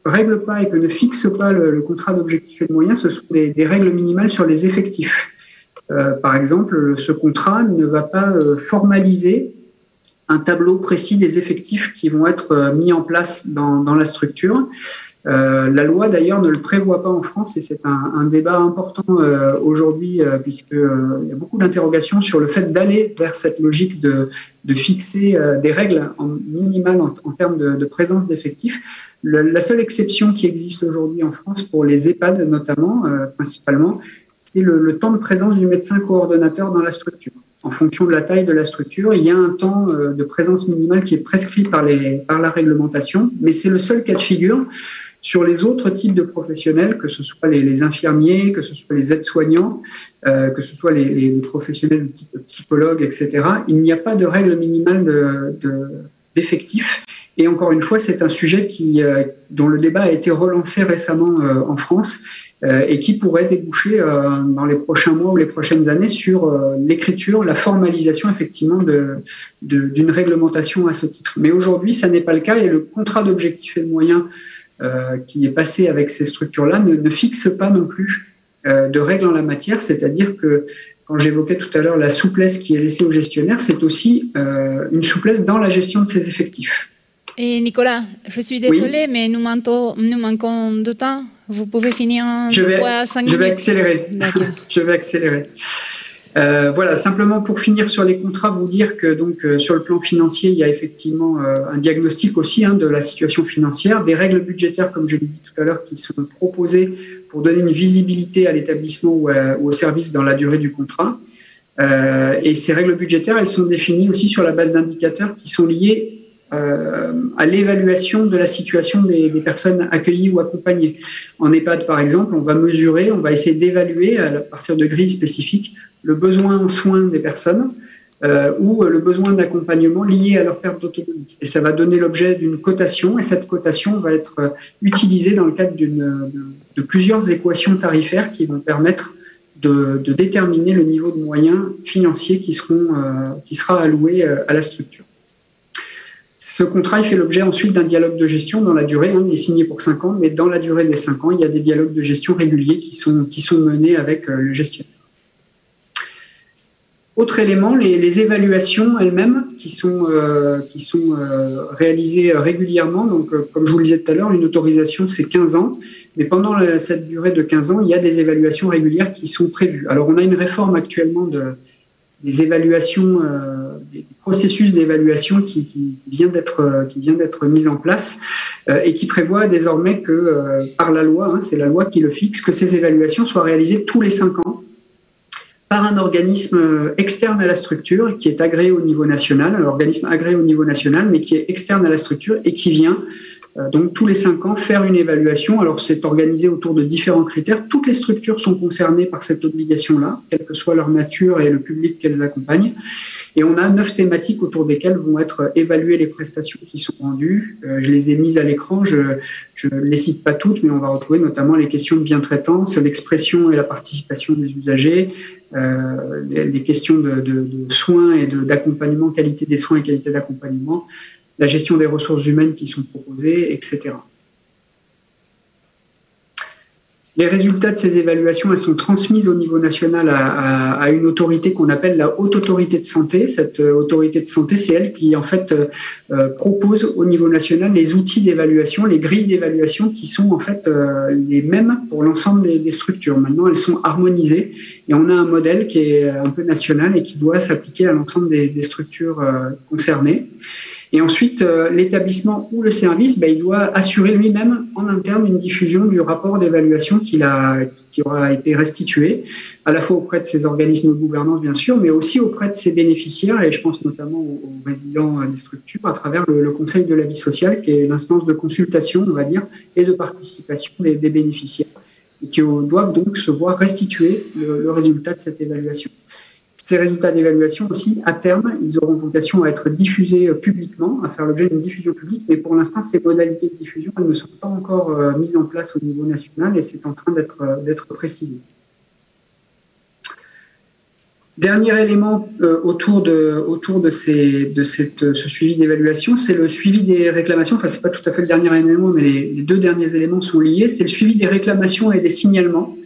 règle pas et que ne fixe pas le, contrat d'objectif et de moyens, ce sont des, règles minimales sur les effectifs. Euh, par exemple, ce contrat ne va pas euh, formaliser un tableau précis des effectifs qui vont être euh, mis en place dans, la structure. La loi d'ailleurs ne le prévoit pas en France et c'est un, débat important aujourd'hui euh, puisqu'il y a beaucoup d'interrogations sur le fait d'aller vers cette logique de, fixer des règles minimales en, termes de, présence d'effectifs. La seule exception qui existe aujourd'hui en France pour les EHPAD notamment, principalement, c'est le, temps de présence du médecin coordonnateur dans la structure. En fonction de la taille de la structure, il y a un temps de présence minimale qui est prescrit par, la réglementation, mais c'est le seul cas de figure sur les autres types de professionnels, que ce soit les, infirmiers, que ce soit les aides-soignants, euh, que ce soit les, professionnels de type psychologue, etc., il n'y a pas de règle minimale d'effectifs. De, et encore une fois, c'est un sujet qui, euh, dont le débat a été relancé récemment euh, en France et qui pourrait déboucher dans les prochains mois ou les prochaines années sur l'écriture, la formalisation effectivement d'une réglementation à ce titre. Mais aujourd'hui, ça n'est pas le cas et le contrat d'objectifs et de moyens euh, qui est passé avec ces structures-là ne, fixe pas non plus euh, de règles en la matière, c'est-à-dire que quand j'évoquais tout à l'heure la souplesse qui est laissée aux gestionnaires, c'est aussi euh, une souplesse dans la gestion de ses effectifs. Et Nicolas, je suis désolée, mais nous, nous, manquons de temps. Vous pouvez finir en je vais, 3 5 je vais accélérer. je vais accélérer. Euh, voilà, simplement pour finir sur les contrats, vous dire que donc euh, sur le plan financier, il y a effectivement euh, un diagnostic aussi hein, de la situation financière, des règles budgétaires, comme je l'ai dit tout à l'heure, qui sont proposées pour donner une visibilité à l'établissement ou, au service dans la durée du contrat. et ces règles budgétaires, elles sont définies aussi sur la base d'indicateurs qui sont liés à l'évaluation de la situation des, personnes accueillies ou accompagnées. En EHPAD, par exemple, on va mesurer, on va essayer d'évaluer à partir de grilles spécifiques le besoin en soins des personnes euh, ou le besoin d'accompagnement lié à leur perte d'autonomie. Et ça va donner l'objet d'une cotation, et cette cotation va être euh, utilisée dans le cadre de, plusieurs équations tarifaires qui vont permettre de, déterminer le niveau de moyens financiers euh, qui sera alloué à la structure. Ce contrat il fait l'objet ensuite d'un dialogue de gestion dans la durée. Hein, il est signé pour 5 ans, mais dans la durée des 5 ans, il y a des dialogues de gestion réguliers qui sont, qui sont menés avec le gestionnaire. Autre élément, les, évaluations elles-mêmes qui sont, euh, qui sont euh, réalisées régulièrement. Donc, euh, comme je vous le disais tout à l'heure, une autorisation, c'est 15 ans. Mais pendant cette durée de 15 ans, il y a des évaluations régulières qui sont prévues. Alors, on a une réforme actuellement de, des évaluations, des processus d'évaluation qui, qui, vient d'être mise en place et qui prévoit désormais que, par la loi, hein, c'est la loi qui le fixe, que ces évaluations soient réalisées tous les 5 ans par un organisme euh, externe à la structure qui est agréé au niveau national, un organisme agréé au niveau national, mais qui est externe à la structure et qui vient euh, donc tous les cinq ans faire une évaluation. Alors c'est organisé autour de différents critères. Toutes les structures sont concernées par cette obligation-là, quelle que soit leur nature et le public qu'elles accompagnent. Et on a neuf thématiques autour desquelles vont être évaluées les prestations qui sont rendues. Euh, je les ai mises à l'écran, je ne les cite pas toutes, mais on va retrouver notamment les questions de bien-traitance, l'expression et la participation des usagers, euh, les, questions de, soins et d'accompagnement, qualité des soins et qualité d'accompagnement, la gestion des ressources humaines qui sont proposées, etc. Les résultats de ces évaluations sont transmises au niveau national à, une autorité qu'on appelle la haute autorité de santé. Cette euh, autorité de santé, c'est elle qui en fait euh, euh, propose au niveau national les outils d'évaluation, les grilles d'évaluation qui sont en fait les mêmes pour l'ensemble des, structures. Maintenant, elles sont harmonisées et on a un modèle qui est un peu national et qui doit s'appliquer à l'ensemble des, structures concernées. Et ensuite, l'établissement ou le service, ben, il doit assurer lui-même en interne une diffusion du rapport d'évaluation qui aura été restitué, à la fois auprès de ses organismes de gouvernance, bien sûr, mais aussi auprès de ses bénéficiaires, et je pense notamment aux, résidents des structures, à travers le, Conseil de la vie sociale, qui est l'instance de consultation, on va dire, et de participation des, bénéficiaires, qui doivent donc se voir restituer le résultat de cette évaluation. Ces résultats d'évaluation aussi, à terme, ils auront vocation à être diffusés euh, publiquement, à faire l'objet d'une diffusion publique, mais pour l'instant, ces modalités de diffusion elles ne sont pas encore euh, mises en place au niveau national et c'est en train d'être euh, précisé. Dernier élément autour de, autour de, ce suivi d'évaluation, c'est le suivi des réclamations. Enfin, ce n'est pas tout à fait le dernier élément, mais les, deux derniers éléments sont liés. C'est le suivi des réclamations et des signalements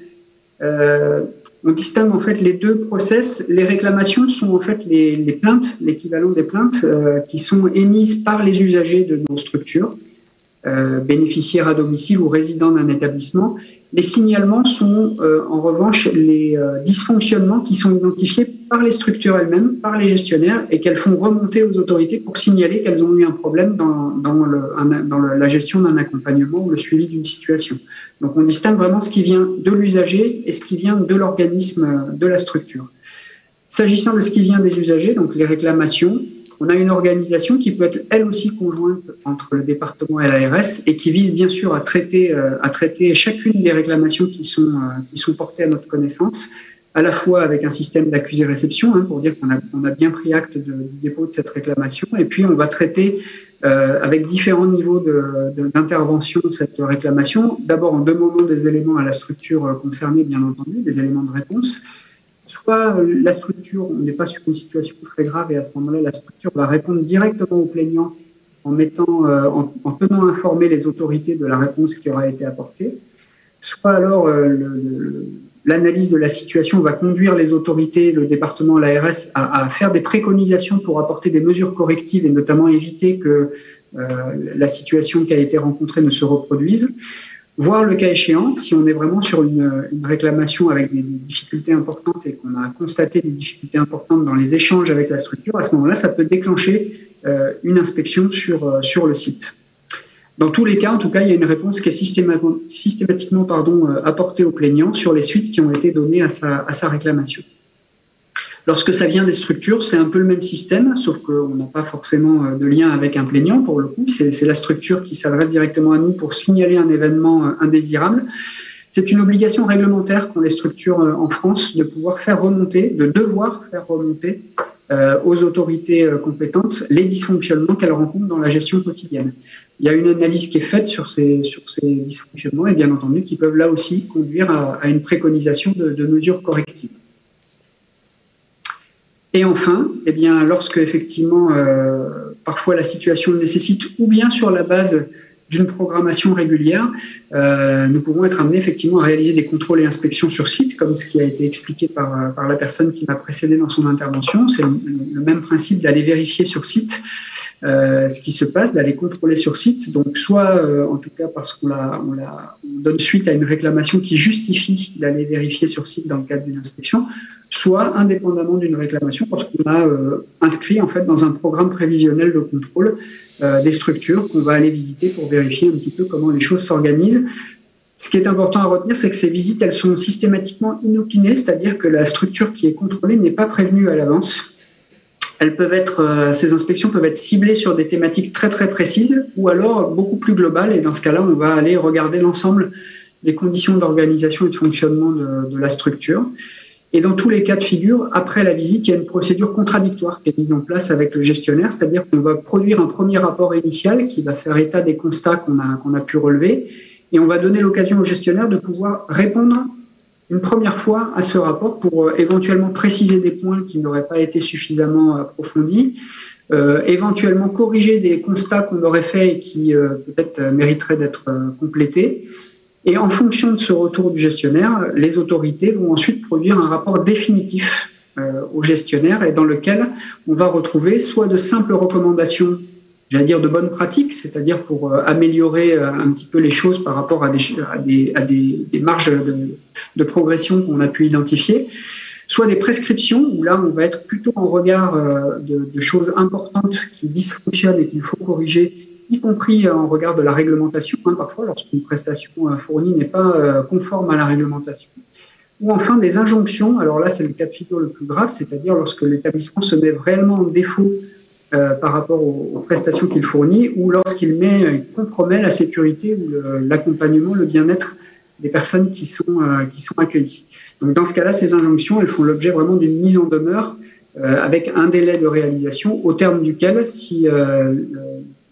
on distingue en fait les deux process. Les réclamations sont en fait les, plaintes, l'équivalent des plaintes euh, qui sont émises par les usagers de nos structures, euh, bénéficiaires à domicile ou résidents d'un établissement. Les signalements sont euh, en revanche les dysfonctionnements qui sont identifiés par les structures elles-mêmes, par les gestionnaires et qu'elles font remonter aux autorités pour signaler qu'elles ont eu un problème dans, dans la gestion d'un accompagnement ou le suivi d'une situation. Donc on distingue vraiment ce qui vient de l'usager et ce qui vient de l'organisme de la structure. S'agissant de ce qui vient des usagers, donc les réclamations, on a une organisation qui peut être elle aussi conjointe entre le département et l'ARS et qui vise bien sûr à traiter, euh, chacune des réclamations qui sont, euh, qui sont portées à notre connaissance, à la fois avec un système d'accusé-réception hein, pour dire qu'on a, bien pris acte du dépôt de cette réclamation, et puis on va traiter euh, avec différents niveaux d'intervention cette réclamation. D'abord en demandant des éléments à la structure concernée, bien entendu, des éléments de réponse. Soit euh, la structure, on n'est pas sur une situation très grave et à ce moment-là, la structure va répondre directement au plaignant en, mettant, en, en, tenant informer les autorités de la réponse qui aura été apportée. Soit alors le l'analyse de la situation va conduire les autorités, le département, l'ARS, à, à, faire des préconisations pour apporter des mesures correctives et notamment éviter que euh, la situation qui a été rencontrée ne se reproduise. Voir le cas échéant, si on est vraiment sur une, réclamation avec des, difficultés importantes et qu'on a constaté des difficultés importantes dans les échanges avec la structure, à ce moment-là, ça peut déclencher euh, une inspection sur, euh, sur le site. Dans tous les cas, en tout cas, il y a une réponse qui est systématiquement euh, apportée au plaignant sur les suites qui ont été données à sa, à sa réclamation. Lorsque ça vient des structures, c'est un peu le même système, sauf qu'on n'a pas forcément euh, de lien avec un plaignant pour le coup. C'est la structure qui s'adresse directement à nous pour signaler un événement euh, indésirable. C'est une obligation réglementaire qu'ont les structures en France de pouvoir faire remonter, de devoir faire remonter aux autorités compétentes les dysfonctionnements qu'elles rencontrent dans la gestion quotidienne il y a une analyse qui est faite sur ces dysfonctionnements et bien entendu qui peuvent là aussi conduire à, une préconisation de, mesures correctives. Et enfin, eh bien, lorsque effectivement, euh, parfois la situation le nécessite, ou bien sur la base d'une programmation régulière, euh, nous pouvons être amenés effectivement à réaliser des contrôles et inspections sur site, comme ce qui a été expliqué par, la personne qui m'a précédé dans son intervention. C'est le, même principe d'aller vérifier sur site euh, ce qui se passe, d'aller contrôler sur site. Donc soit, en tout cas, parce qu'on on, on donne suite à une réclamation qui justifie d'aller vérifier sur site dans le cadre d'une inspection, soit indépendamment d'une réclamation, parce qu'on a euh, inscrit en fait dans un programme prévisionnel de contrôle euh, des structures qu'on va aller visiter pour vérifier un petit peu comment les choses s'organisent. Ce qui est important à retenir, c'est que ces visites, elles sont systématiquement inopinées, c'est-à-dire que la structure qui est contrôlée n'est pas prévenue à l'avance. Elles euh, ces inspections peuvent être ciblées sur des thématiques très très précises ou alors beaucoup plus globales. Et dans ce cas-là, on va aller regarder l'ensemble des conditions d'organisation et de fonctionnement de la structure. Et dans tous les cas de figure, après la visite, il y a une procédure contradictoire qui est mise en place avec le gestionnaire, c'est-à-dire qu'on va produire un premier rapport initial qui va faire état des constats qu'on a, a pu relever, et on va donner l'occasion au gestionnaire de pouvoir répondre une première fois à ce rapport pour euh, éventuellement préciser des points qui n'auraient pas été suffisamment approfondis, euh, éventuellement corriger des constats qu'on aurait faits et qui euh, peut-être mériteraient d'être complétés. Et en fonction de ce retour du gestionnaire, les autorités vont ensuite produire un rapport définitif euh, au gestionnaire et dans lequel on va retrouver soit de simples recommandations, j'allais dire de bonnes pratiques, c'est-à-dire pour euh, améliorer euh, un petit peu les choses par rapport à des, marges de, de, progression qu'on a pu identifier, soit des prescriptions, où là, on va être plutôt en regard de, de, choses importantes qui dysfonctionnent et qu'il faut corriger, y compris en regard de la réglementation, hein, parfois lorsqu'une prestation fournie n'est pas conforme à la réglementation. Ou enfin des injonctions, alors là, c'est le cas de figure le plus grave, c'est-à-dire lorsque l'établissement se met réellement en défaut euh, par rapport aux, prestations qu'il fournit ou lorsqu'il met, compromet la sécurité ou l'accompagnement, le, bien-être des personnes qui sont, euh, qui sont accueillies. Donc dans ce cas-là, ces injonctions, elles font l'objet vraiment d'une mise en demeure euh, avec un délai de réalisation au terme duquel, si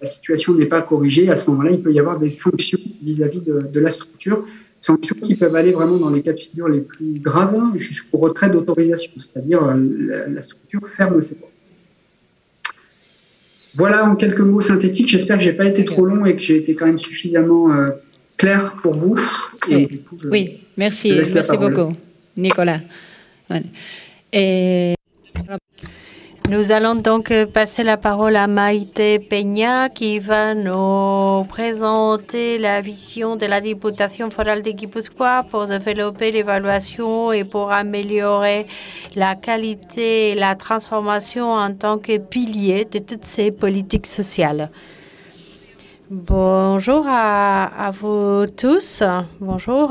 la situation n'est pas corrigée, à ce moment-là, il peut y avoir des sanctions vis-à-vis de, de, la structure, sanctions qui peuvent aller vraiment dans les cas de figure les plus graves jusqu'au retrait d'autorisation, c'est-à-dire la, la structure ferme ses portes. Voilà en quelques mots synthétiques. J'espère que j'ai pas été trop long et que j'ai été quand même suffisamment euh, clair pour vous. oui, merci, merci beaucoup, Nicolas. Et... Nous allons donc passer la parole à Maïté Peña qui va nous présenter la vision de la Députation forale de Guipuscoa pour développer l'évaluation et pour améliorer la qualité et la transformation en tant que pilier de toutes ces politiques sociales. Bonjour à vous tous. Bonjour.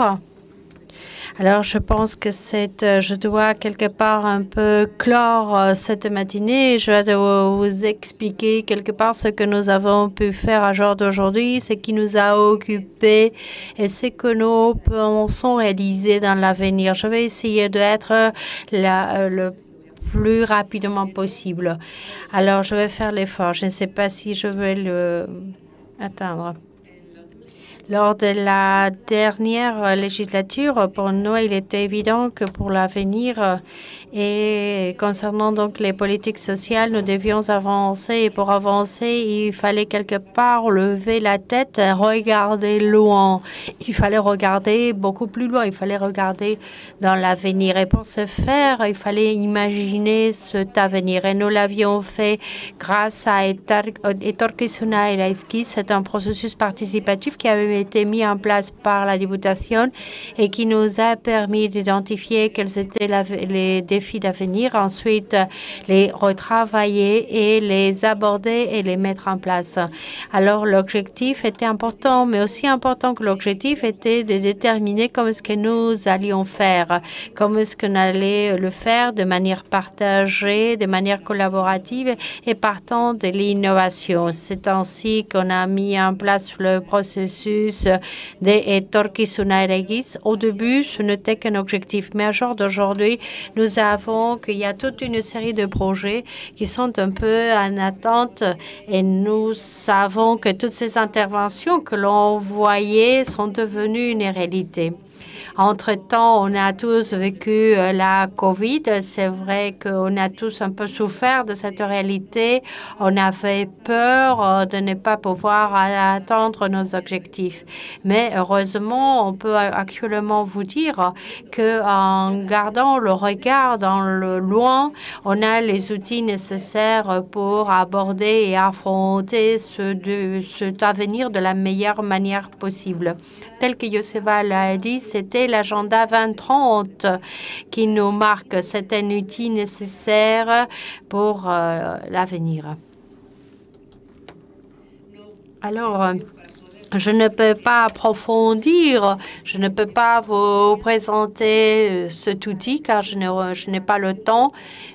Alors, je pense que c'est, euh, je dois quelque part un peu clore euh, cette matinée. Je dois vous expliquer quelque part ce que nous avons pu faire à jour d'aujourd'hui, ce qui nous a occupé et ce que nous pensons réaliser dans l'avenir. Je vais essayer d'être euh, le plus rapidement possible. Alors, je vais faire l'effort. Je ne sais pas si je vais le atteindre. Lors de la dernière législature, pour nous, il était évident que pour l'avenir et concernant donc les politiques sociales, nous devions avancer. Et pour avancer, il fallait quelque part lever la tête, regarder loin. Il fallait regarder beaucoup plus loin. Il fallait regarder dans l'avenir. Et pour ce faire, il fallait imaginer cet avenir. Et nous l'avions fait grâce à Etorkisuna et C'est un processus participatif qui avait été mis en place par la députation et qui nous a permis d'identifier quels étaient les défis d'avenir, ensuite les retravailler et les aborder et les mettre en place. Alors l'objectif était important, mais aussi important que l'objectif était de déterminer comment est-ce que nous allions faire, comment est-ce qu'on allait le faire de manière partagée, de manière collaborative et partant de l'innovation. C'est ainsi qu'on a mis en place le processus de Torquisunaregis. Au début, ce n'était qu'un objectif, mais à jour d'aujourd'hui, nous savons qu'il y a toute une série de projets qui sont un peu en attente et nous savons que toutes ces interventions que l'on voyait sont devenues une réalité. Entre-temps, on a tous vécu euh, la COVID. C'est vrai qu'on a tous un peu souffert de cette réalité. On avait peur euh, de ne pas pouvoir atteindre nos objectifs. Mais heureusement, on peut actuellement vous dire que en gardant le regard dans le loin, on a les outils nécessaires pour aborder et affronter ce cet avenir de la meilleure manière possible. Tel que Yoseva l'a dit, l'agenda 2030 qui nous marque. C'est un outil nécessaire pour euh, l'avenir. Alors, euh, je ne peux pas approfondir, je ne peux pas vous présenter euh, cet outil car je n'ai pas le temps,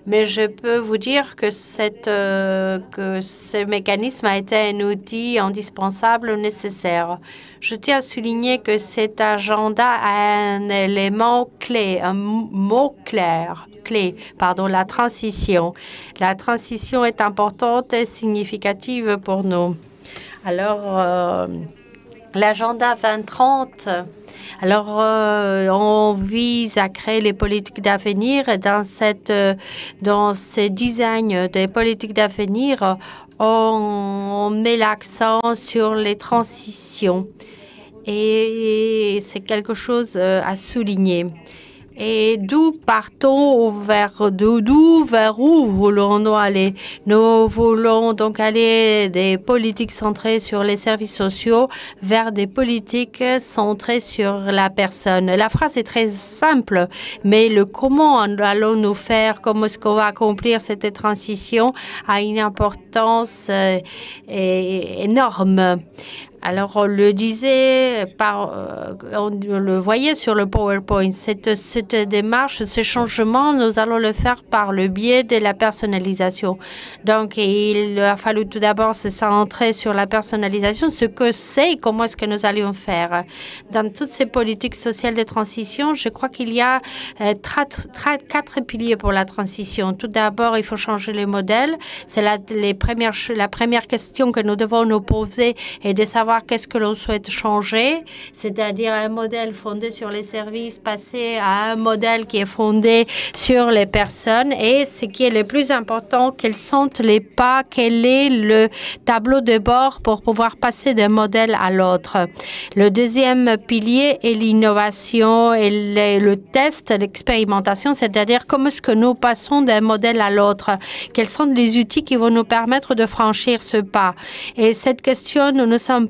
mais je peux vous dire que, cette, que ce mécanisme a été un outil indispensable, nécessaire. Je tiens à souligner que cet agenda a un élément clé, un mot clair, clé, pardon, la transition. La transition est importante et significative pour nous. Alors, euh, l'agenda 2030, alors, euh, on vise à créer les politiques d'avenir. Dans, cette, dans ce design des politiques d'avenir, on met l'accent sur les transitions et c'est quelque chose euh, à souligner. Et d'où partons vers d'où vers où voulons-nous aller? Nous voulons donc aller des politiques centrées sur les services sociaux vers des politiques centrées sur la personne. La phrase est très simple, mais le comment allons-nous faire, comment est-ce qu'on va accomplir cette transition a une importance euh, énorme? Alors, on le disait, euh, on le voyait sur le PowerPoint, cette, démarche, ce changement, nous allons le faire par le biais de la personnalisation. Donc, il a fallu tout d'abord se centrer sur la personnalisation, ce que c'est et comment est-ce que nous allions faire. Dans toutes ces politiques sociales de transition, je crois qu'il y a euh, quatre piliers pour la transition. Tout d'abord, il faut changer les modèles. C'est la, la première question que nous devons nous poser et de savoir qu'est-ce que l'on souhaite changer, c'est-à-dire un modèle fondé sur les services, passer à un modèle qui est fondé sur les personnes. Et ce qui est le plus important, quels sont les pas, quel est le tableau de bord pour pouvoir passer d'un modèle à l'autre. Le deuxième pilier est l'innovation et le, le test, l'expérimentation, c'est-à-dire comment est-ce que nous passons d'un modèle à l'autre, quels sont les outils qui vont nous permettre de franchir ce pas? Et cette question, nous nous sommes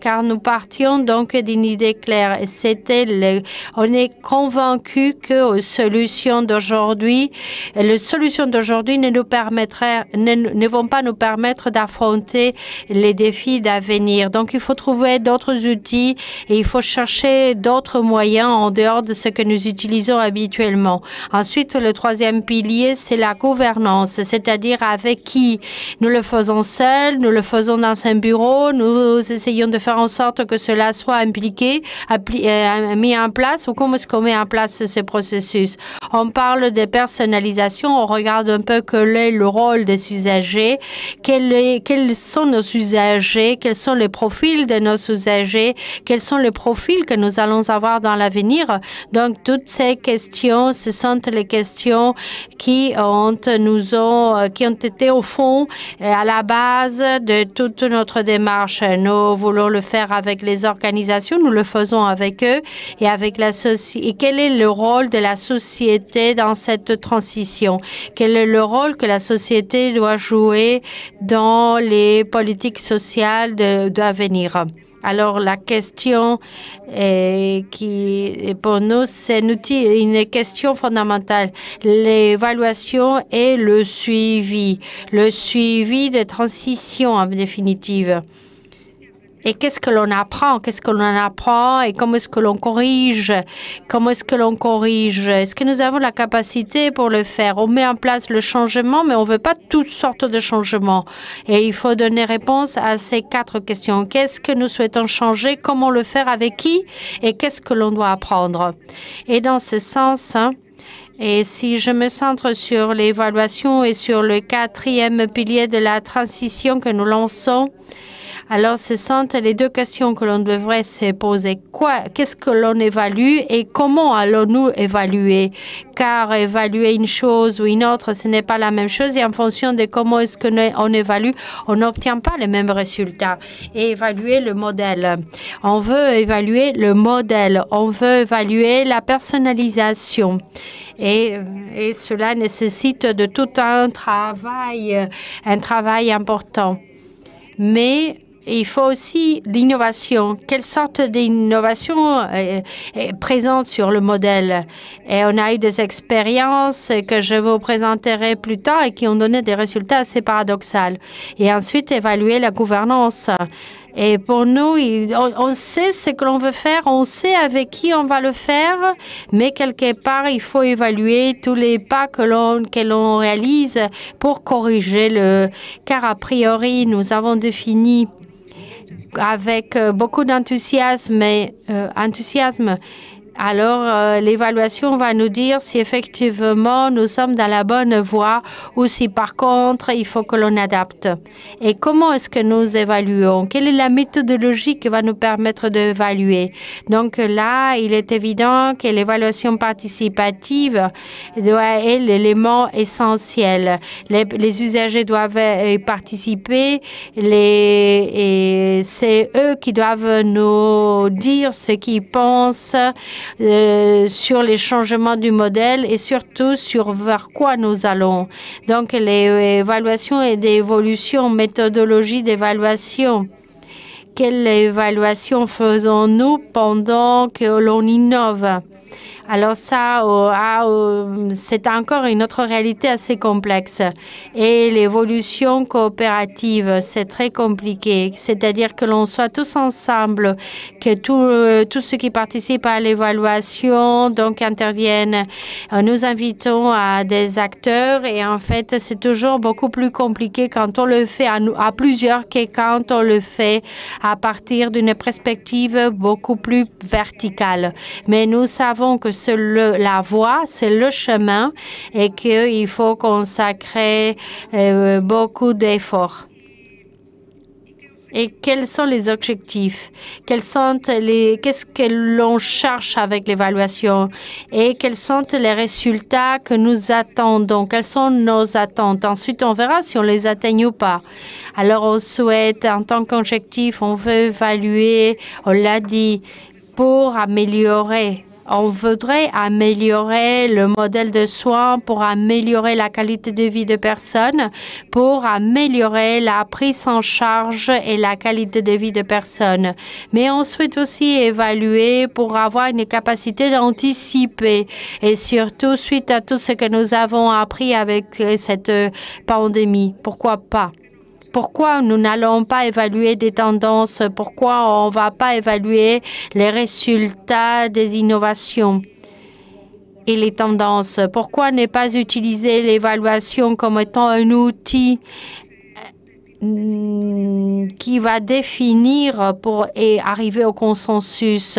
car nous partions donc d'une idée claire. C'était, on est convaincu que les solutions d'aujourd'hui, les solutions d'aujourd'hui ne nous permettraient, ne vont pas nous permettre d'affronter les défis d'avenir. Donc, il faut trouver d'autres outils et il faut chercher d'autres moyens en dehors de ce que nous utilisons habituellement. Ensuite, le troisième pilier, c'est la gouvernance, c'est-à-dire avec qui nous le faisons seul, nous le faisons dans un bureau, nous essayons de faire en sorte que cela soit impliqué, euh, mis en place ou comment est-ce qu'on met en place ce processus? On parle de personnalisation, on regarde un peu quel est le rôle des usagers, quel quels sont nos usagers, quels sont les profils de nos usagers, quels sont les profils que nous allons avoir dans l'avenir. Donc, toutes ces questions, ce sont les questions qui ont, nous ont, euh, qui ont été au fond, euh, à la base de toute notre démarche. Nous voulons le faire avec les organisations, nous le faisons avec eux et avec la société. Et quel est le rôle de la société dans cette transition? Quel est le rôle que la société doit jouer dans les politiques sociales d'avenir alors la question qui pour nous c'est une, question fondamentale. L'évaluation et le suivi. Le suivi de transition en définitive et qu'est-ce que l'on apprend? Qu'est-ce que l'on apprend? Et comment est-ce que l'on corrige? Comment est-ce que l'on corrige? Est-ce que nous avons la capacité pour le faire? On met en place le changement, mais on ne veut pas toutes sortes de changements. Et il faut donner réponse à ces quatre questions. Qu'est-ce que nous souhaitons changer? Comment le faire? Avec qui? Et qu'est-ce que l'on doit apprendre? Et dans ce sens, hein, et si je me centre sur l'évaluation et sur le quatrième pilier de la transition que nous lançons, alors, ce sont les deux questions que l'on devrait se poser. Quoi, qu'est-ce que l'on évalue et comment allons-nous évaluer? Car évaluer une chose ou une autre, ce n'est pas la même chose et en fonction de comment est-ce qu'on évalue, on n'obtient pas les mêmes résultats. Et évaluer le modèle. On veut évaluer le modèle. On veut évaluer la personnalisation. Et, et, cela nécessite de tout un travail, un travail important. Mais il faut aussi l'innovation. Quelle sorte d'innovation est, présente sur le modèle? Et on a eu des expériences que je vous présenterai plus tard et qui ont donné des résultats assez paradoxaux. Et ensuite, évaluer la gouvernance. Et pour nous, on, sait ce que l'on veut faire, on sait avec qui on va le faire, mais quelque part, il faut évaluer tous les pas que l'on que l'on réalise pour corriger le. Car a priori, nous avons défini avec euh, beaucoup d'enthousiasme et euh, enthousiasme alors, euh, l'évaluation va nous dire si effectivement nous sommes dans la bonne voie ou si par contre il faut que l'on adapte. Et comment est-ce que nous évaluons? Quelle est la méthodologie qui va nous permettre d'évaluer? Donc là, il est évident que l'évaluation participative doit être l'élément essentiel. Les, usagers doivent y participer les, et c'est eux qui doivent nous dire ce qu'ils pensent euh, sur les changements du modèle et surtout sur vers quoi nous allons. Donc, les évaluations et d'évolution, méthodologie d'évaluation quelle évaluation faisons-nous pendant que l'on innove? Alors ça, euh, euh, c'est encore une autre réalité assez complexe. Et l'évolution coopérative, c'est très compliqué. C'est-à-dire que l'on soit tous ensemble, que euh, tous ceux qui participent à l'évaluation donc interviennent. Nous invitons à des acteurs et en fait, c'est toujours beaucoup plus compliqué quand on le fait à, à plusieurs que quand on le fait à partir d'une perspective beaucoup plus verticale. Mais nous savons que c'est la voie, c'est le chemin et qu'il faut consacrer euh, beaucoup d'efforts. Et quels sont les objectifs? Qu'est-ce que l'on cherche avec l'évaluation? Et quels sont les résultats que nous attendons? Quelles sont nos attentes? Ensuite, on verra si on les atteigne ou pas. Alors, on souhaite, en tant qu'objectif, on veut évaluer, on l'a dit, pour améliorer on voudrait améliorer le modèle de soins pour améliorer la qualité de vie de personnes, pour améliorer la prise en charge et la qualité de vie de personnes. Mais on souhaite aussi évaluer pour avoir une capacité d'anticiper et surtout suite à tout ce que nous avons appris avec cette pandémie. Pourquoi pas? Pourquoi nous n'allons pas évaluer des tendances Pourquoi on ne va pas évaluer les résultats des innovations et les tendances Pourquoi ne pas utiliser l'évaluation comme étant un outil qui va définir pour arriver au consensus.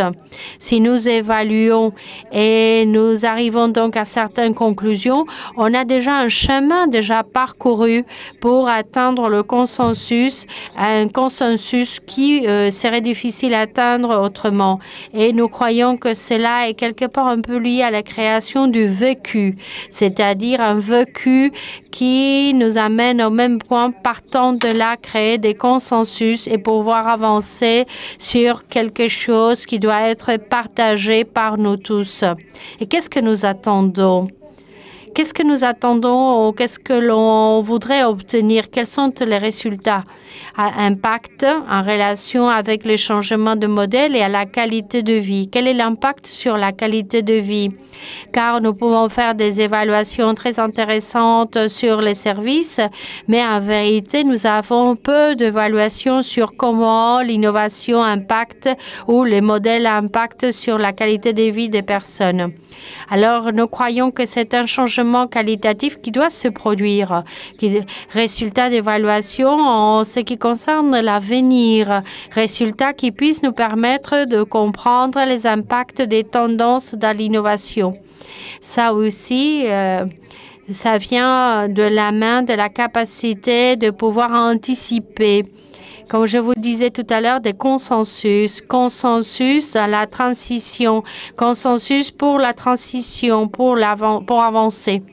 Si nous évaluons et nous arrivons donc à certaines conclusions, on a déjà un chemin déjà parcouru pour atteindre le consensus, un consensus qui euh, serait difficile à atteindre autrement. Et nous croyons que cela est quelque part un peu lié à la création du vécu, c'est-à-dire un vécu qui nous amène au même point partant de là, créer des consensus et pouvoir avancer sur quelque chose qui doit être partagé par nous tous. Et qu'est-ce que nous attendons? Qu'est-ce que nous attendons ou qu'est-ce que l'on voudrait obtenir? Quels sont les résultats? À impact en relation avec les changements de modèle et à la qualité de vie? Quel est l'impact sur la qualité de vie? Car nous pouvons faire des évaluations très intéressantes sur les services, mais en vérité, nous avons peu d'évaluations sur comment l'innovation impacte ou les modèles impactent sur la qualité de vie des personnes. Alors, nous croyons que c'est un changement qualitatif qui doit se produire. Résultat d'évaluation en ce qui concerne l'avenir. Résultats qui puissent nous permettre de comprendre les impacts des tendances dans l'innovation. Ça aussi, euh, ça vient de la main de la capacité de pouvoir anticiper comme je vous disais tout à l'heure, des consensus, consensus dans la transition, consensus pour la transition, pour, pour avancer.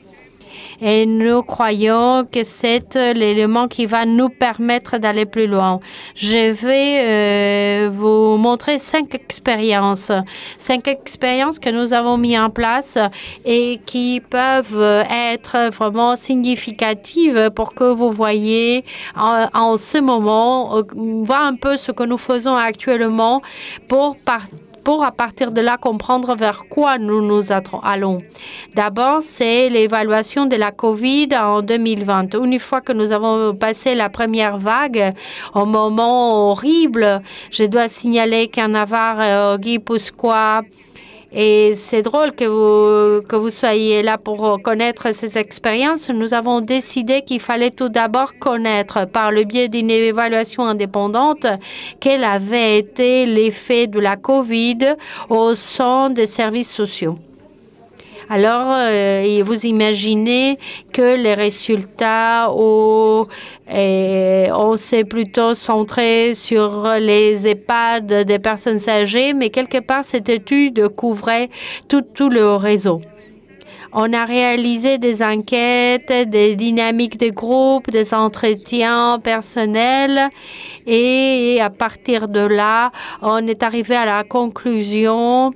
Et nous croyons que c'est l'élément qui va nous permettre d'aller plus loin. Je vais euh, vous montrer cinq expériences, cinq expériences que nous avons mis en place et qui peuvent être vraiment significatives pour que vous voyez en, ce moment, euh, voir un peu ce que nous faisons actuellement pour partir pour à partir de là comprendre vers quoi nous nous allons. D'abord, c'est l'évaluation de la COVID en 2020. Une fois que nous avons passé la première vague, au moment horrible, je dois signaler qu'un Navarre, euh, Guy Pousquois, et c'est drôle que vous, que vous soyez là pour connaître ces expériences. Nous avons décidé qu'il fallait tout d'abord connaître, par le biais d'une évaluation indépendante, quel avait été l'effet de la COVID au sein des services sociaux. Alors, euh, vous imaginez que les résultats, ont, on s'est plutôt centré sur les EHPAD des personnes âgées, mais quelque part, cette étude couvrait tout, tout le réseau. On a réalisé des enquêtes, des dynamiques de groupe, des entretiens personnels. Et à partir de là, on est arrivé à la conclusion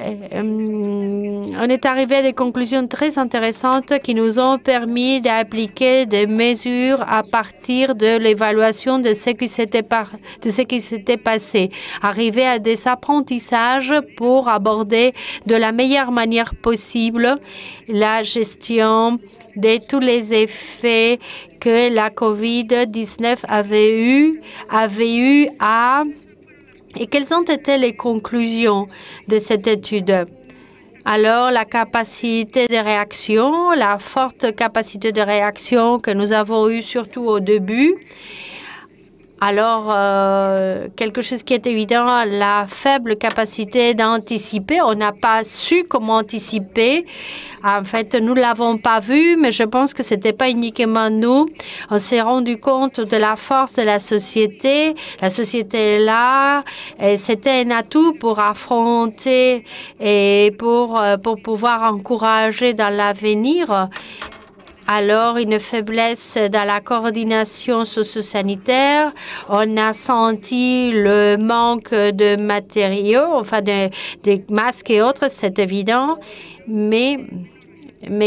euh, on est arrivé à des conclusions très intéressantes qui nous ont permis d'appliquer des mesures à partir de l'évaluation de ce qui s'était de ce qui s'était passé, arriver à des apprentissages pour aborder de la meilleure manière possible la gestion de tous les effets que la COVID-19 avait eu, à et quelles ont été les conclusions de cette étude? Alors, la capacité de réaction, la forte capacité de réaction que nous avons eue surtout au début, alors, euh, quelque chose qui est évident, la faible capacité d'anticiper. On n'a pas su comment anticiper. En fait, nous ne l'avons pas vu, mais je pense que ce n'était pas uniquement nous. On s'est rendu compte de la force de la société. La société est là. C'était un atout pour affronter et pour, euh, pour pouvoir encourager dans l'avenir alors une faiblesse dans la coordination socio-sanitaire. On a senti le manque de matériaux, enfin des masques et autres, c'est évident, mais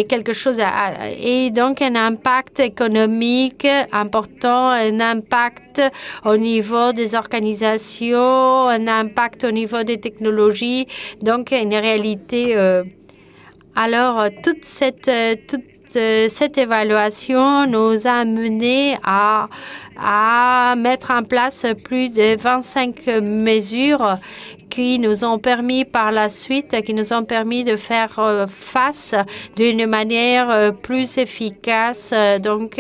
quelque chose a, et donc un impact économique important, un impact au niveau des organisations, un impact au niveau des technologies, donc une réalité. Euh, alors toute cette toute cette évaluation nous a amené à, mettre en place plus de 25 mesures qui nous ont permis par la suite, qui nous ont permis de faire euh, face d'une manière euh, plus efficace. Donc,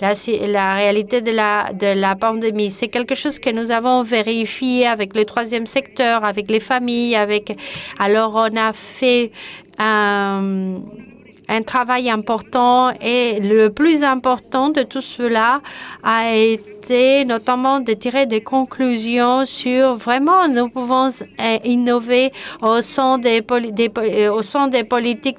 la, réalité de la, pandémie, c'est quelque chose que nous avons vérifié avec le troisième secteur, avec les familles. Alors, on a fait un un travail important et le plus important de tout cela a été notamment de tirer des conclusions sur vraiment nous pouvons euh, innover au sein des, euh, au sein des politiques,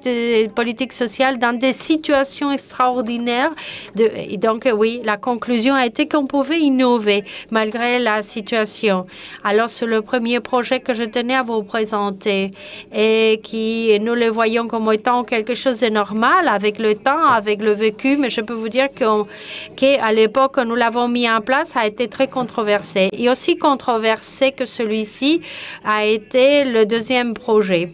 politiques sociales dans des situations extraordinaires. De, donc oui, la conclusion a été qu'on pouvait innover malgré la situation. Alors c'est le premier projet que je tenais à vous présenter et qui nous le voyons comme étant quelque chose de normal avec le temps, avec le vécu, mais je peux vous dire qu'à l'époque, nous l'avons mis en place a été très controversé. Et aussi controversé que celui-ci a été le deuxième projet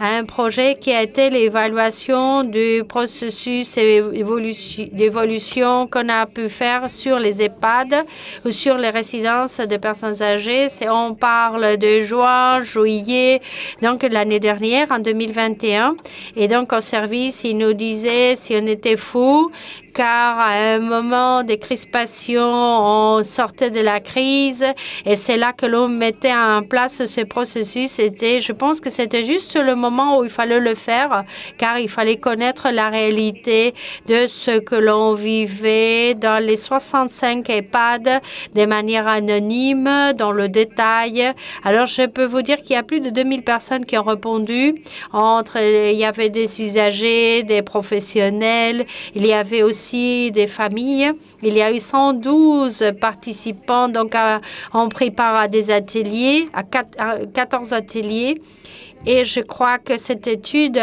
un projet qui a été l'évaluation du processus d'évolution qu'on a pu faire sur les EHPAD ou sur les résidences de personnes âgées. On parle de juin, juillet, donc l'année dernière, en 2021. Et donc, au service, il nous disait si on était fou, car à un moment de crispation, on sortait de la crise et c'est là que l'on mettait en place ce processus. C'était, je pense que c'était juste le moment où il fallait le faire, car il fallait connaître la réalité de ce que l'on vivait dans les 65 EHPAD de manière anonyme, dans le détail. Alors, je peux vous dire qu'il y a plus de 2000 personnes qui ont répondu. Entre, il y avait des usagers, des professionnels, il y avait aussi des familles. Il y a eu 112 participants, donc on prépare à des ateliers, à 14 ateliers. Et je crois que cette étude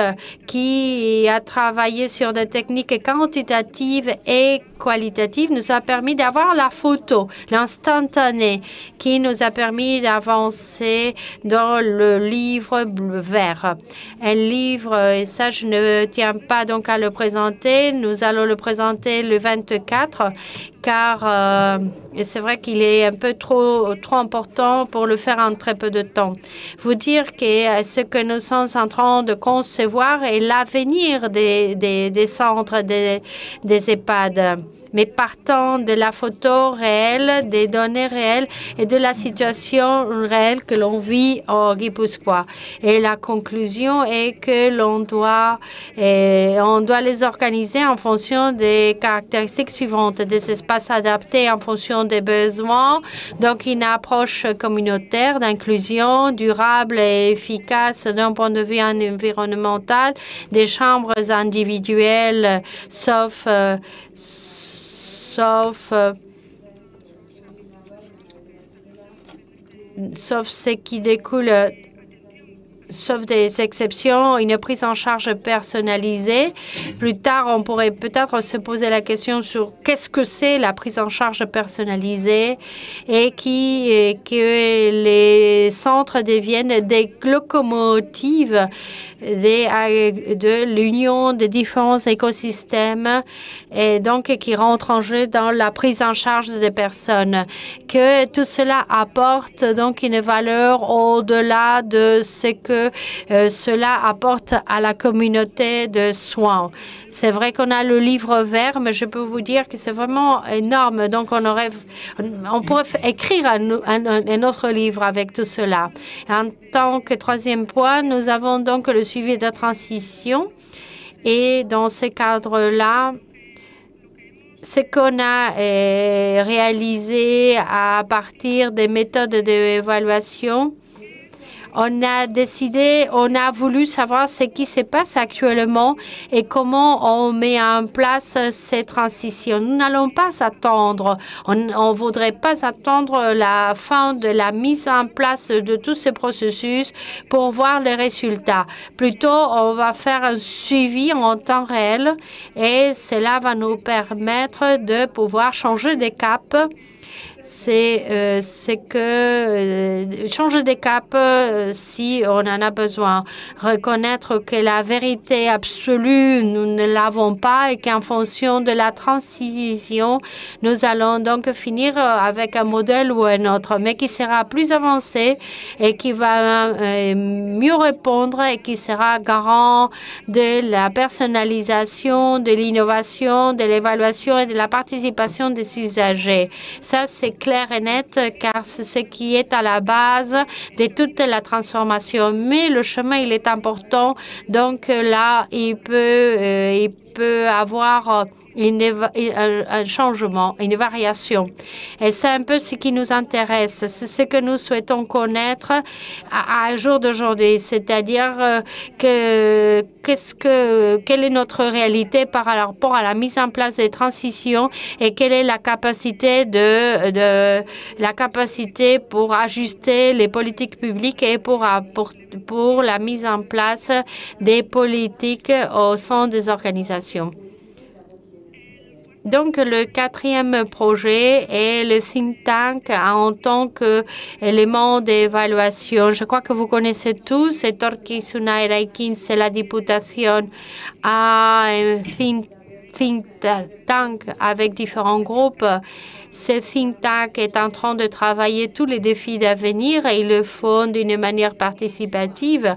qui a travaillé sur des techniques quantitatives et qualitatives nous a permis d'avoir la photo, l'instantané, qui nous a permis d'avancer dans le livre vert. Un livre, et ça je ne tiens pas donc à le présenter, nous allons le présenter le 24, car euh, c'est vrai qu'il est un peu trop, trop important pour le faire en très peu de temps. Vous dire que ce que nous sommes en train de concevoir est l'avenir des, des, des, centres des, des EHPAD mais partant de la photo réelle, des données réelles et de la situation réelle que l'on vit au Guipuscoa. Et la conclusion est que l'on doit, eh, on doit les organiser en fonction des caractéristiques suivantes, des espaces adaptés en fonction des besoins, donc une approche communautaire d'inclusion durable et efficace d'un point de vue environnemental des chambres individuelles, sauf, sauf sauf ce qui découle sauf des exceptions, une prise en charge personnalisée. Plus tard, on pourrait peut-être se poser la question sur qu'est-ce que c'est la prise en charge personnalisée et qui, que les centres deviennent des locomotives de l'union des différents écosystèmes et donc qui rentre en jeu dans la prise en charge des personnes. Que tout cela apporte donc une valeur au-delà de ce que euh, cela apporte à la communauté de soins. C'est vrai qu'on a le livre vert, mais je peux vous dire que c'est vraiment énorme. Donc on aurait, on pourrait écrire un, autre livre avec tout cela. En tant que troisième point, nous avons donc le suivi de transition. Et dans ce cadre-là, ce qu'on a euh, réalisé à partir des méthodes d'évaluation, on a décidé, on a voulu savoir ce qui se passe actuellement et comment on met en place ces transitions. Nous n'allons pas attendre, on ne voudrait pas attendre la fin de la mise en place de tous ces processus pour voir les résultats. Plutôt, on va faire un suivi en temps réel et cela va nous permettre de pouvoir changer de cap c'est euh, que euh, changer de cap euh, si on en a besoin. Reconnaître que la vérité absolue, nous ne l'avons pas et qu'en fonction de la transition, nous allons donc finir avec un modèle ou un autre, mais qui sera plus avancé et qui va mieux répondre et qui sera garant de la personnalisation, de l'innovation, de l'évaluation et de la participation des usagers. Ça, c'est clair et net car c'est ce qui est à la base de toute la transformation. Mais le chemin, il est important. Donc là, il peut, euh, il peut avoir un changement, une variation. Et c'est un peu ce qui nous intéresse, c'est ce que nous souhaitons connaître à, à jour d'aujourd'hui, c'est-à-dire euh, que qu'est-ce que quelle est notre réalité par rapport à la mise en place des transitions et quelle est la capacité de, de la capacité pour ajuster les politiques publiques et pour, pour pour la mise en place des politiques au sein des organisations. Donc, le quatrième projet est le think tank en tant qu'élément d'évaluation. Je crois que vous connaissez tous, c'est Torquay Raikin, c'est la députation à un think, think tank avec différents groupes. Ce think tank est en train de travailler tous les défis d'avenir et ils le font d'une manière participative.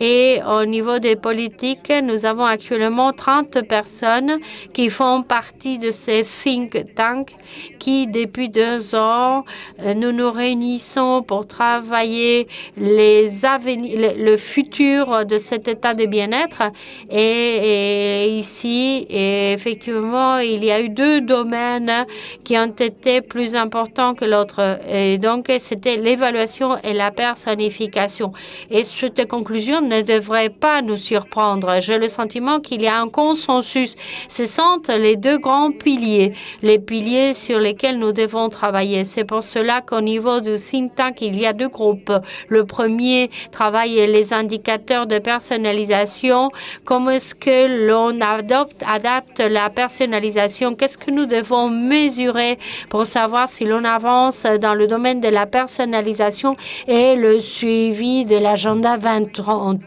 Et au niveau des politiques, nous avons actuellement 30 personnes qui font partie de ces think tanks qui, depuis deux ans, euh, nous nous réunissons pour travailler les le futur de cet état de bien-être. Et, ici, effectivement, il y a eu deux domaines qui ont été plus importants que l'autre. Et donc, c'était l'évaluation et la personnification. Et cette conclusion ne devrait pas nous surprendre. J'ai le sentiment qu'il y a un consensus. Ce sont les deux grands piliers, les piliers sur lesquels nous devons travailler. C'est pour cela qu'au niveau du think il y a deux groupes. Le premier travaille les indicateurs de personnalisation. Comment est-ce que l'on adopte, adapte la personnalisation? Qu'est-ce que nous devons mesurer pour savoir si l'on avance dans le domaine de la personnalisation et le suivi de l'agenda 2030?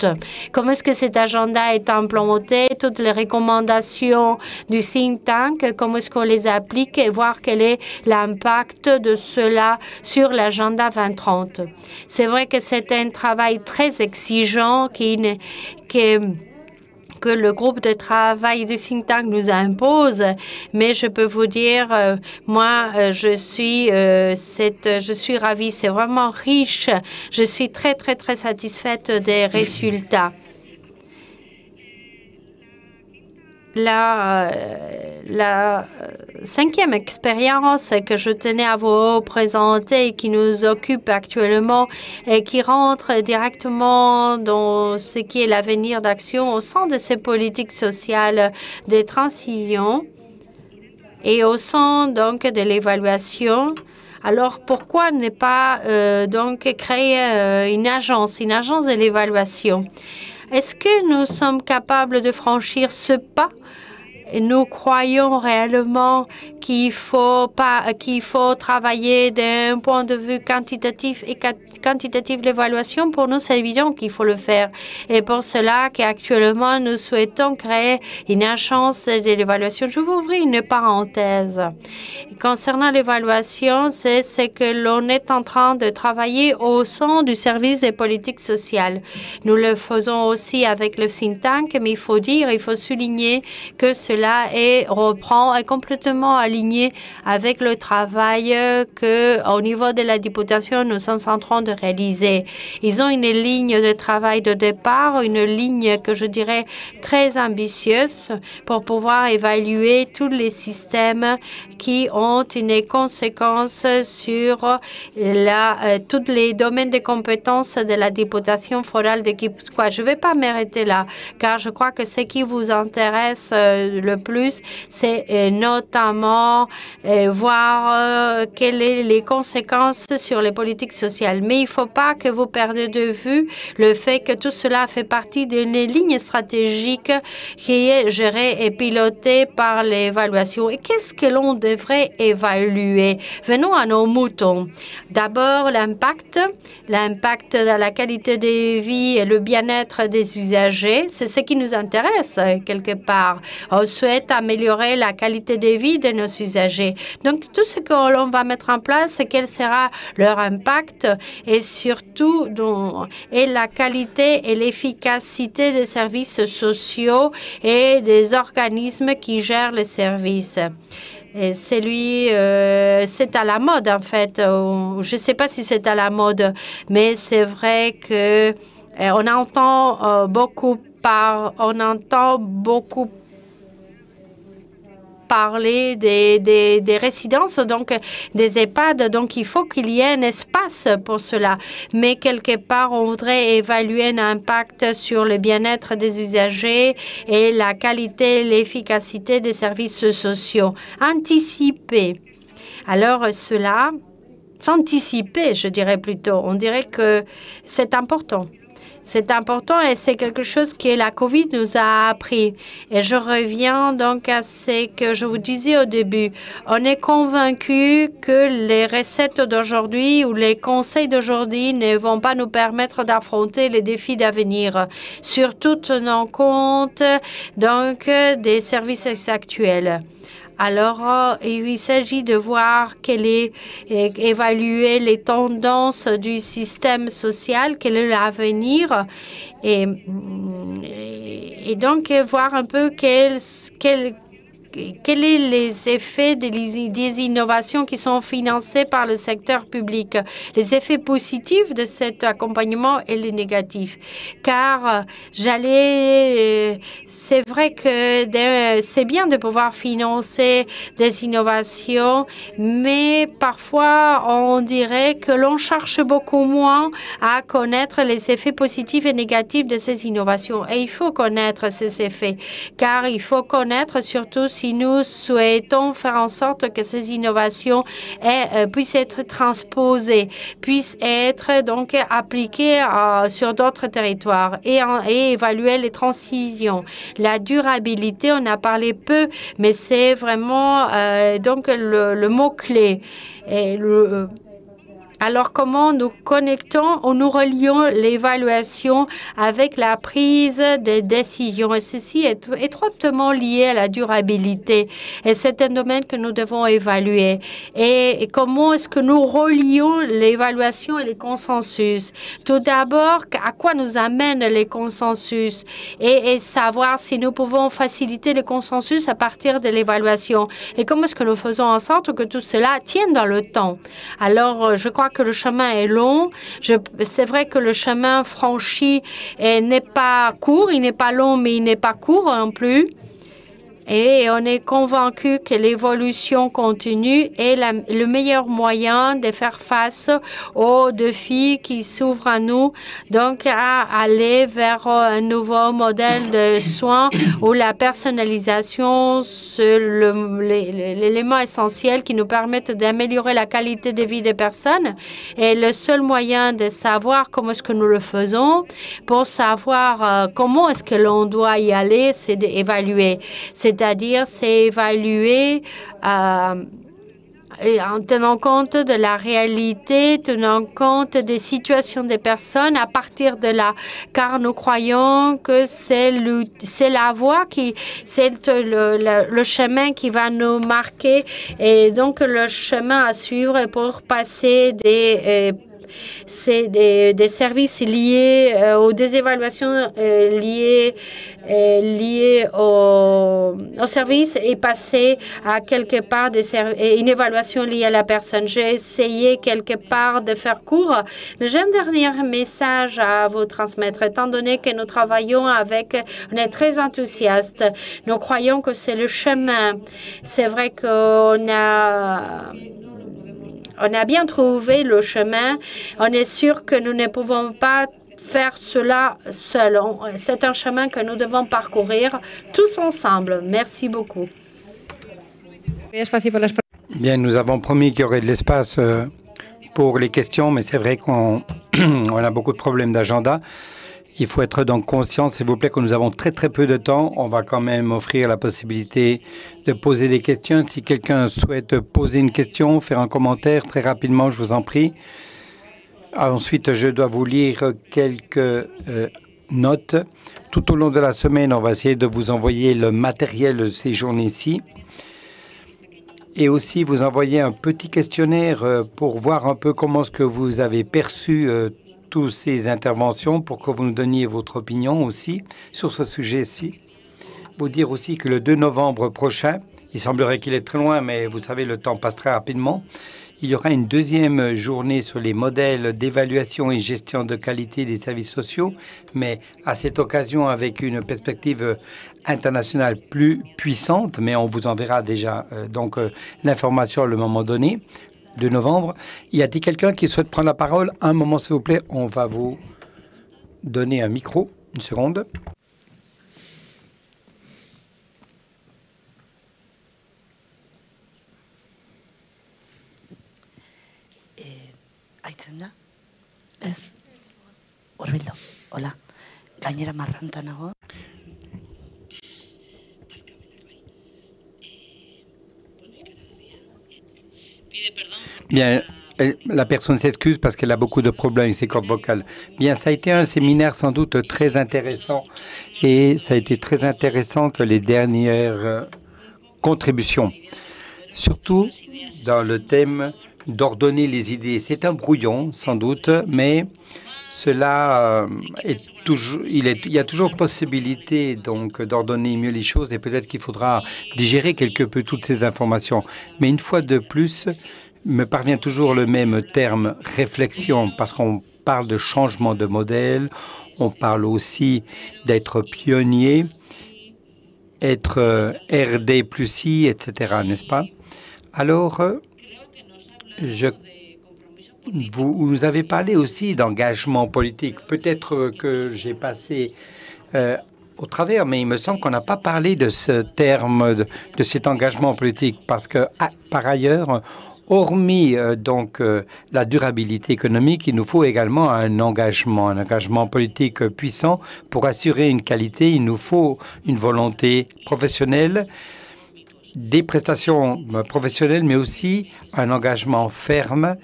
Comment est-ce que cet agenda est implémenté, toutes les recommandations du think tank, comment est-ce qu'on les applique et voir quel est l'impact de cela sur l'agenda 2030. C'est vrai que c'est un travail très exigeant qui, qui que le groupe de travail du think tank nous impose, mais je peux vous dire, euh, moi, euh, je suis, euh, je suis ravie. C'est vraiment riche. Je suis très, très, très satisfaite des résultats. La, la cinquième expérience que je tenais à vous présenter qui nous occupe actuellement et qui rentre directement dans ce qui est l'avenir d'action au sein de ces politiques sociales de transition et au sein donc de l'évaluation. Alors pourquoi ne pas euh, donc créer euh, une agence, une agence de l'évaluation? Est-ce que nous sommes capables de franchir ce pas nous croyons réellement qu'il faut pas qu'il faut travailler d'un point de vue quantitatif et quantitatif l'évaluation. Pour nous, c'est évident qu'il faut le faire. Et pour cela qu'actuellement, nous souhaitons créer une agence de l'évaluation. Je vous ouvrir une parenthèse. Concernant l'évaluation, c'est ce que l'on est en train de travailler au sein du service des politiques sociales. Nous le faisons aussi avec le think tank, mais il faut dire, il faut souligner que cela est, reprend, est complètement aligné avec le travail que, au niveau de la députation, nous sommes en train de réaliser. Ils ont une ligne de travail de départ, une ligne que je dirais très ambitieuse pour pouvoir évaluer tous les systèmes qui ont une conséquence sur la, euh, tous les domaines de compétences de la députation forale de Quoi. Je ne vais pas m'arrêter là, car je crois que ce qui vous intéresse euh, plus, c'est euh, notamment voir quelles sont les conséquences sur les politiques sociales. Mais il ne faut pas que vous perdiez de vue le fait que tout cela fait partie d'une ligne stratégique qui est gérée et pilotée par l'évaluation. Et qu'est-ce que l'on devrait évaluer? Venons à nos moutons. D'abord, l'impact, l'impact de la qualité de vie et le bien-être des usagers, c'est ce qui nous intéresse quelque part. On souhaite améliorer la qualité de vie de nos usagers. Donc, tout ce que l'on va mettre en place, quel sera leur impact et surtout et la qualité et l'efficacité des services sociaux et des organismes qui gèrent les services. Et c'est lui, euh, c'est à la mode en fait. Je ne sais pas si c'est à la mode, mais c'est vrai que euh, on entend euh, beaucoup par, on entend beaucoup parler des, des, résidences, donc des EHPAD. Donc, il faut qu'il y ait un espace pour cela. Mais quelque part, on voudrait évaluer l'impact sur le bien-être des usagers et la qualité l'efficacité des services sociaux. Anticiper. Alors, cela, s'anticiper, je dirais plutôt. On dirait que c'est important. C'est important et c'est quelque chose que la COVID nous a appris. Et je reviens donc à ce que je vous disais au début. On est convaincu que les recettes d'aujourd'hui ou les conseils d'aujourd'hui ne vont pas nous permettre d'affronter les défis d'avenir, surtout tenant compte donc des services actuels. Alors, euh, il s'agit de voir quelle est, évaluer les tendances du système social, quel est l'avenir et, et donc voir un peu quel, quel, quels sont les effets des, innovations qui sont financées par le secteur public, les effets positifs de cet accompagnement et les négatifs? Car euh, j'allais, euh, c'est vrai que c'est bien de pouvoir financer des innovations, mais parfois on dirait que l'on cherche beaucoup moins à connaître les effets positifs et négatifs de ces innovations. Et il faut connaître ces effets, car il faut connaître surtout si si nous souhaitons faire en sorte que ces innovations euh, puissent être transposées, puissent être donc appliquées euh, sur d'autres territoires et, évaluer les transitions. La durabilité, on a parlé peu, mais c'est vraiment euh, donc le, mot-clé. Alors, comment nous connectons ou nous relions l'évaluation avec la prise de décisions? Et ceci est étroitement lié à la durabilité. Et c'est un domaine que nous devons évaluer. Et, comment est-ce que nous relions l'évaluation et les consensus? Tout d'abord, à quoi nous amènent les consensus? Et, et savoir si nous pouvons faciliter le consensus à partir de l'évaluation. Et comment est-ce que nous faisons en sorte que tout cela tienne dans le temps? Alors, je crois que le chemin est long. C'est vrai que le chemin franchi n'est pas court. Il n'est pas long, mais il n'est pas court non plus. Et on est convaincu que l'évolution continue est le meilleur moyen de faire face aux défis qui s'ouvrent à nous, donc à aller vers un nouveau modèle de soins où la personnalisation, c'est l'élément essentiel qui nous permet d'améliorer la qualité de vie des personnes. Et le seul moyen de savoir comment est-ce que nous le faisons, pour savoir euh, comment est-ce que l'on doit y aller, c'est d'évaluer. C'est-à-dire c'est évaluer euh, en tenant compte de la réalité, tenant compte des situations des personnes à partir de là, car nous croyons que c'est la voie qui, c'est le, chemin qui va nous marquer. Et donc le chemin à suivre pour passer des euh, c'est des, services liés euh, aux des évaluations euh, liées, euh, liées au, au, service et passer à quelque part des une évaluation liée à la personne. J'ai essayé quelque part de faire court, mais j'ai un dernier message à vous transmettre. Étant donné que nous travaillons avec, on est très enthousiaste. Nous croyons que c'est le chemin. C'est vrai qu'on a on a bien trouvé le chemin. On est sûr que nous ne pouvons pas faire cela seul. C'est un chemin que nous devons parcourir tous ensemble. Merci beaucoup. Bien, nous avons promis qu'il y aurait de l'espace euh, pour les questions, mais c'est vrai qu'on a beaucoup de problèmes d'agenda. Il faut être donc conscient, s'il vous plaît, que nous avons très très peu de temps. On va quand même offrir la possibilité de poser des questions. Si quelqu'un souhaite poser une question, faire un commentaire très rapidement, je vous en prie. Ensuite, je dois vous lire quelques euh, notes. Tout au long de la semaine, on va essayer de vous envoyer le matériel de ces journées-ci et aussi vous envoyer un petit questionnaire euh, pour voir un peu comment ce que vous avez perçu euh, toutes ces interventions pour que vous nous donniez votre opinion aussi sur ce sujet-ci. Vous dire aussi que le 2 novembre prochain, il semblerait qu'il est très loin, mais vous savez, le temps passe très rapidement. Il y aura une deuxième journée sur les modèles d'évaluation et gestion de qualité des services sociaux, mais à cette occasion avec une perspective internationale plus puissante, mais on vous enverra déjà euh, donc euh, l'information à le moment donné de novembre. Y a-t-il quelqu'un qui souhaite prendre la parole Un moment, s'il vous plaît. On va vous donner un micro. Une seconde. Urbildo, hola. Bien, la personne s'excuse parce qu'elle a beaucoup de problèmes avec ses cordes vocales. Bien, ça a été un séminaire sans doute très intéressant et ça a été très intéressant que les dernières euh, contributions, surtout dans le thème d'ordonner les idées. C'est un brouillon sans doute, mais cela euh, il, y a toujours possibilité donc d'ordonner mieux les choses et peut-être qu'il faudra digérer quelque peu toutes ces informations. Mais une fois de plus, me parvient toujours le même terme réflexion parce qu'on parle de changement de modèle, on parle aussi d'être pionnier, être euh, RD plus I, etc., n'est-ce pas? Alors, je, vous nous avez parlé aussi d'engagement politique. Peut-être que j'ai passé euh, au travers, mais il me semble qu'on n'a pas parlé de ce terme, de, cet engagement politique, parce que ah, par ailleurs, Hormis euh, donc euh, la durabilité économique, il nous faut également un engagement, un engagement politique puissant pour assurer une qualité. Il nous faut une volonté professionnelle, des prestations euh, professionnelles, mais aussi un engagement ferme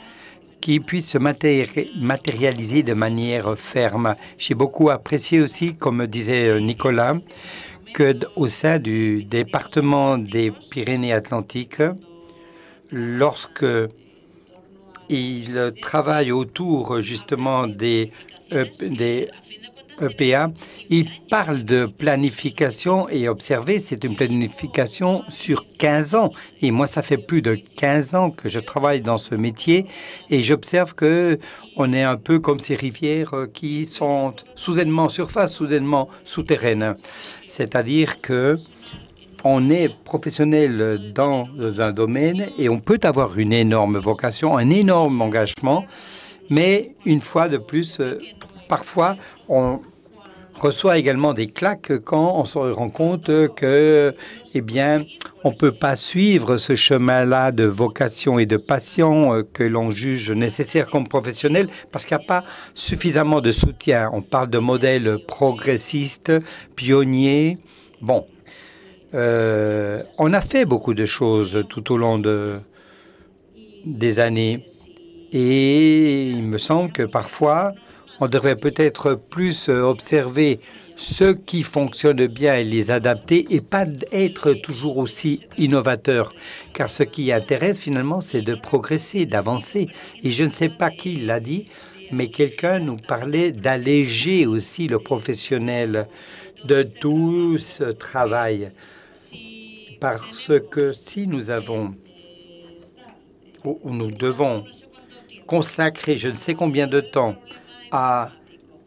qui puisse se matérialiser de manière ferme. J'ai beaucoup apprécié aussi, comme disait Nicolas, que au sein du département des Pyrénées-Atlantiques, lorsque il travaille autour justement des, e des EPA, il parle de planification et observez, c'est une planification sur 15 ans. Et moi, ça fait plus de 15 ans que je travaille dans ce métier et j'observe que on est un peu comme ces rivières qui sont soudainement surface, soudainement souterraines. C'est-à-dire que on est professionnel dans un domaine et on peut avoir une énorme vocation, un énorme engagement, mais une fois de plus, euh, parfois, on reçoit également des claques quand on se rend compte que, eh bien, on ne peut pas suivre ce chemin-là de vocation et de passion euh, que l'on juge nécessaire comme professionnel parce qu'il n'y a pas suffisamment de soutien. On parle de modèles progressistes, pionniers. Bon, euh, on a fait beaucoup de choses tout au long de, des années. Et il me semble que parfois, on devrait peut-être plus observer ce qui fonctionne bien et les adapter et pas être toujours aussi innovateur. Car ce qui intéresse finalement, c'est de progresser, d'avancer. Et je ne sais pas qui l'a dit, mais quelqu'un nous parlait d'alléger aussi le professionnel de tout ce travail. Parce que si nous avons, ou nous devons consacrer je ne sais combien de temps à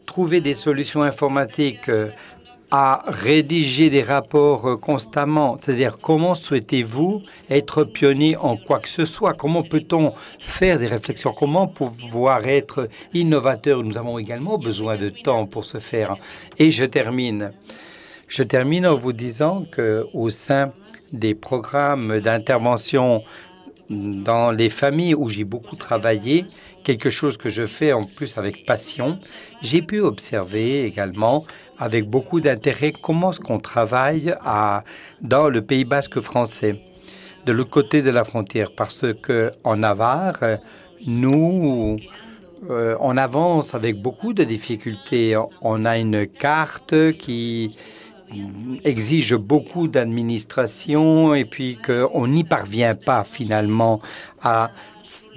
trouver des solutions informatiques, à rédiger des rapports constamment, c'est-à-dire comment souhaitez-vous être pionnier en quoi que ce soit? Comment peut-on faire des réflexions? Comment pouvoir être innovateur? Nous avons également besoin de temps pour ce faire. Et je termine. Je termine en vous disant qu'au sein des programmes d'intervention dans les familles où j'ai beaucoup travaillé, quelque chose que je fais en plus avec passion, j'ai pu observer également avec beaucoup d'intérêt comment est-ce qu'on travaille dans le Pays basque français, de l'autre côté de la frontière, parce que en Navarre, nous, euh, on avance avec beaucoup de difficultés. On a une carte qui exige beaucoup d'administration et puis qu'on n'y parvient pas finalement à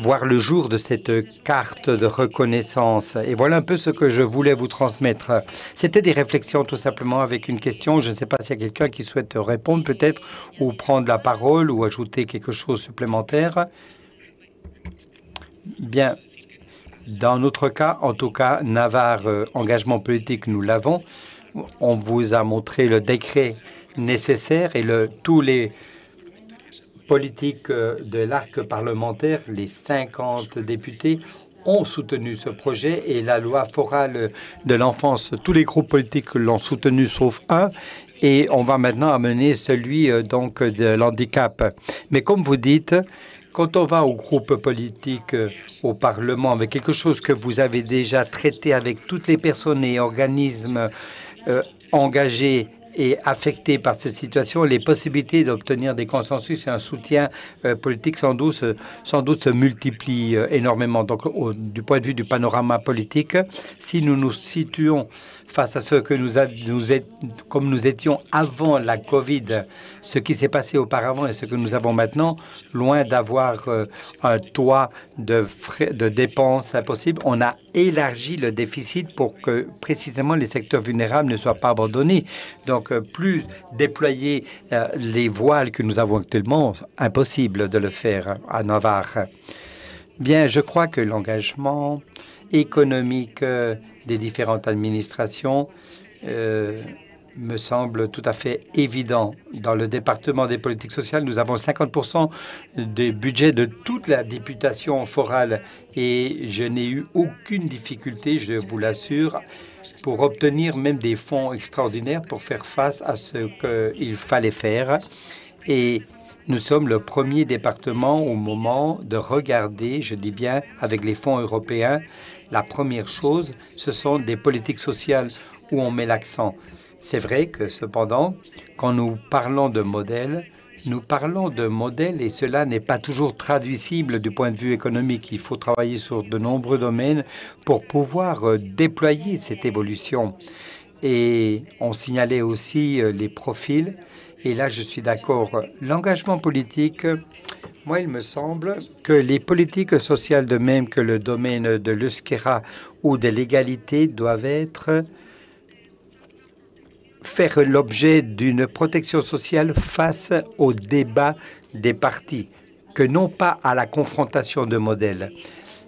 voir le jour de cette carte de reconnaissance. Et voilà un peu ce que je voulais vous transmettre. C'était des réflexions tout simplement avec une question. Je ne sais pas s'il y a quelqu'un qui souhaite répondre peut-être ou prendre la parole ou ajouter quelque chose supplémentaire. Bien, dans notre cas, en tout cas, Navarre, euh, engagement politique, nous l'avons. On vous a montré le décret nécessaire et tous les politiques euh, de l'arc parlementaire, les 50 députés ont soutenu ce projet et la loi forale de l'enfance, tous les groupes politiques l'ont soutenu sauf un et on va maintenant amener celui euh, donc de l'handicap. Mais comme vous dites, quand on va au groupe politique, euh, au Parlement, avec quelque chose que vous avez déjà traité avec toutes les personnes et organismes engagés et affecté par cette situation, les possibilités d'obtenir des consensus et un soutien euh, politique sans doute, sans doute se multiplient euh, énormément. Donc, du point de vue du panorama politique, si nous nous situons face à ce que nous, nous comme nous étions avant la COVID, ce qui s'est passé auparavant et ce que nous avons maintenant, loin d'avoir euh, un toit de dépenses impossible, on a élargi le déficit pour que précisément les secteurs vulnérables ne soient pas abandonnés. Donc, euh, plus déployer euh, les voiles que nous avons actuellement, impossible de le faire à Navarre. Bien, je crois que l'engagement économique des différentes administrations euh, me semble tout à fait évident. Dans le département des politiques sociales, nous avons 50 des budgets de toute la députation forale et je n'ai eu aucune difficulté, je vous l'assure, pour obtenir même des fonds extraordinaires pour faire face à ce qu'il fallait faire. Et nous sommes le premier département au moment de regarder, je dis bien avec les fonds européens, la première chose, ce sont des politiques sociales où on met l'accent. C'est vrai que cependant, quand nous parlons de modèles, nous parlons de modèles et cela n'est pas toujours traduisible du point de vue économique. Il faut travailler sur de nombreux domaines pour pouvoir euh, déployer cette évolution. Et on signalait aussi euh, les profils. Et là, je suis d'accord. L'engagement politique, moi, il me semble que les politiques sociales, de même que le domaine de l'USKERA ou de l'égalité, doivent être faire l'objet d'une protection sociale face au débat des partis, que non pas à la confrontation de modèles.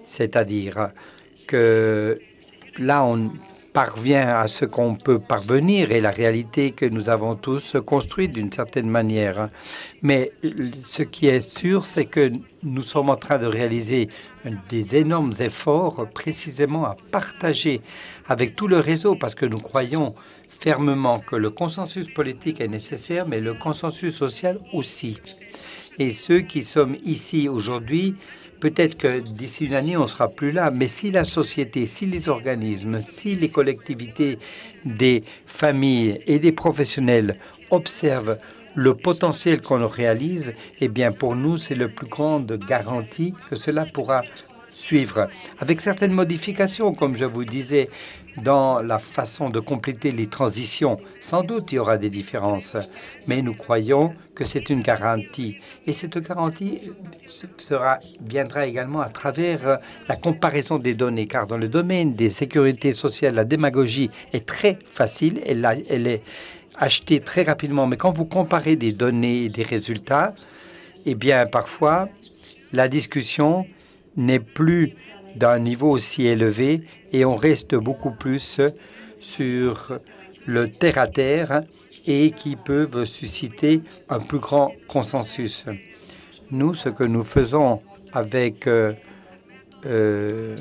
C'est-à-dire que là, on, parvient à ce qu'on peut parvenir et la réalité que nous avons tous construite d'une certaine manière. Mais ce qui est sûr, c'est que nous sommes en train de réaliser des énormes efforts précisément à partager avec tout le réseau parce que nous croyons fermement que le consensus politique est nécessaire, mais le consensus social aussi. Et ceux qui sommes ici aujourd'hui Peut-être que d'ici une année, on ne sera plus là, mais si la société, si les organismes, si les collectivités des familles et des professionnels observent le potentiel qu'on réalise, eh bien pour nous, c'est la plus grande garantie que cela pourra suivre. Avec certaines modifications, comme je vous disais, dans la façon de compléter les transitions. Sans doute, il y aura des différences, mais nous croyons que c'est une garantie. Et cette garantie viendra également à travers la comparaison des données, car dans le domaine des sécurités sociales, la démagogie est très facile, elle, elle est achetée très rapidement. Mais quand vous comparez des données et des résultats, eh bien, parfois, la discussion n'est plus d'un niveau aussi élevé et on reste beaucoup plus sur le terre-à-terre et qui peuvent susciter un plus grand consensus. Nous, ce que nous faisons avec euh, euh,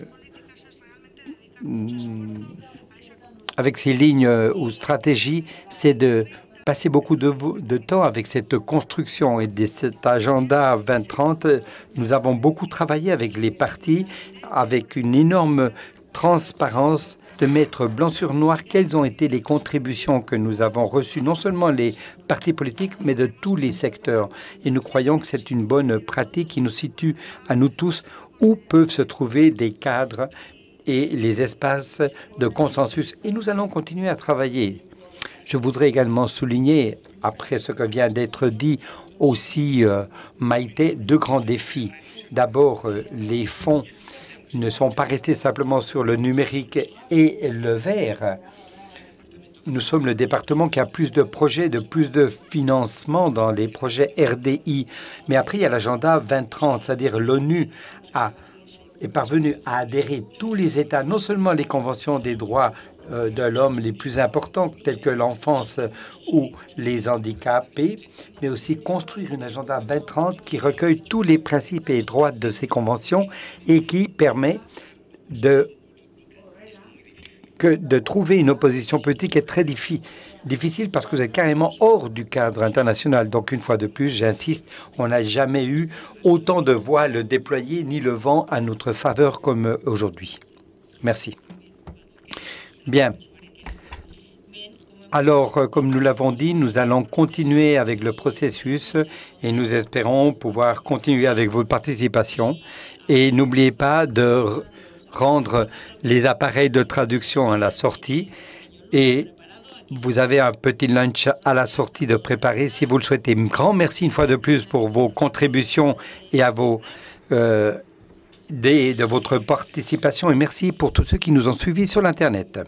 avec ces lignes ou stratégies, c'est de passer beaucoup de, temps avec cette construction et cet agenda 2030. Nous avons beaucoup travaillé avec les partis, avec une énorme transparence, de mettre blanc sur noir quelles ont été les contributions que nous avons reçues, non seulement les partis politiques, mais de tous les secteurs. Et nous croyons que c'est une bonne pratique qui nous situe à nous tous où peuvent se trouver des cadres et les espaces de consensus. Et nous allons continuer à travailler. Je voudrais également souligner, après ce que vient d'être dit, aussi, euh, Maïté, deux grands défis. D'abord, euh, les fonds ne sont pas restés simplement sur le numérique et le vert. Nous sommes le département qui a plus de projets, de plus de financement dans les projets RDI. Mais après, il y a l'agenda 2030, c'est-à-dire l'ONU est parvenu à adhérer tous les États, non seulement les conventions des droits de l'homme les plus importants, tels que l'enfance ou les handicapés, mais aussi construire une agenda 2030 qui recueille tous les principes et droits de ces conventions et qui permet de que de trouver une opposition politique est très difficile parce que vous êtes carrément hors du cadre international. Donc, une fois de plus, j'insiste, on n'a jamais eu autant de voiles déployées ni le vent à notre faveur comme aujourd'hui. Merci. Bien. Alors, euh, comme nous l'avons dit, nous allons continuer avec le processus et nous espérons pouvoir continuer avec votre participation. Et n'oubliez pas de rendre les appareils de traduction à la sortie et vous avez un petit lunch à la sortie de préparer si vous le souhaitez. Un grand merci une fois de plus pour vos contributions et à vos euh, de votre participation et merci pour tous ceux qui nous ont suivis sur l'Internet.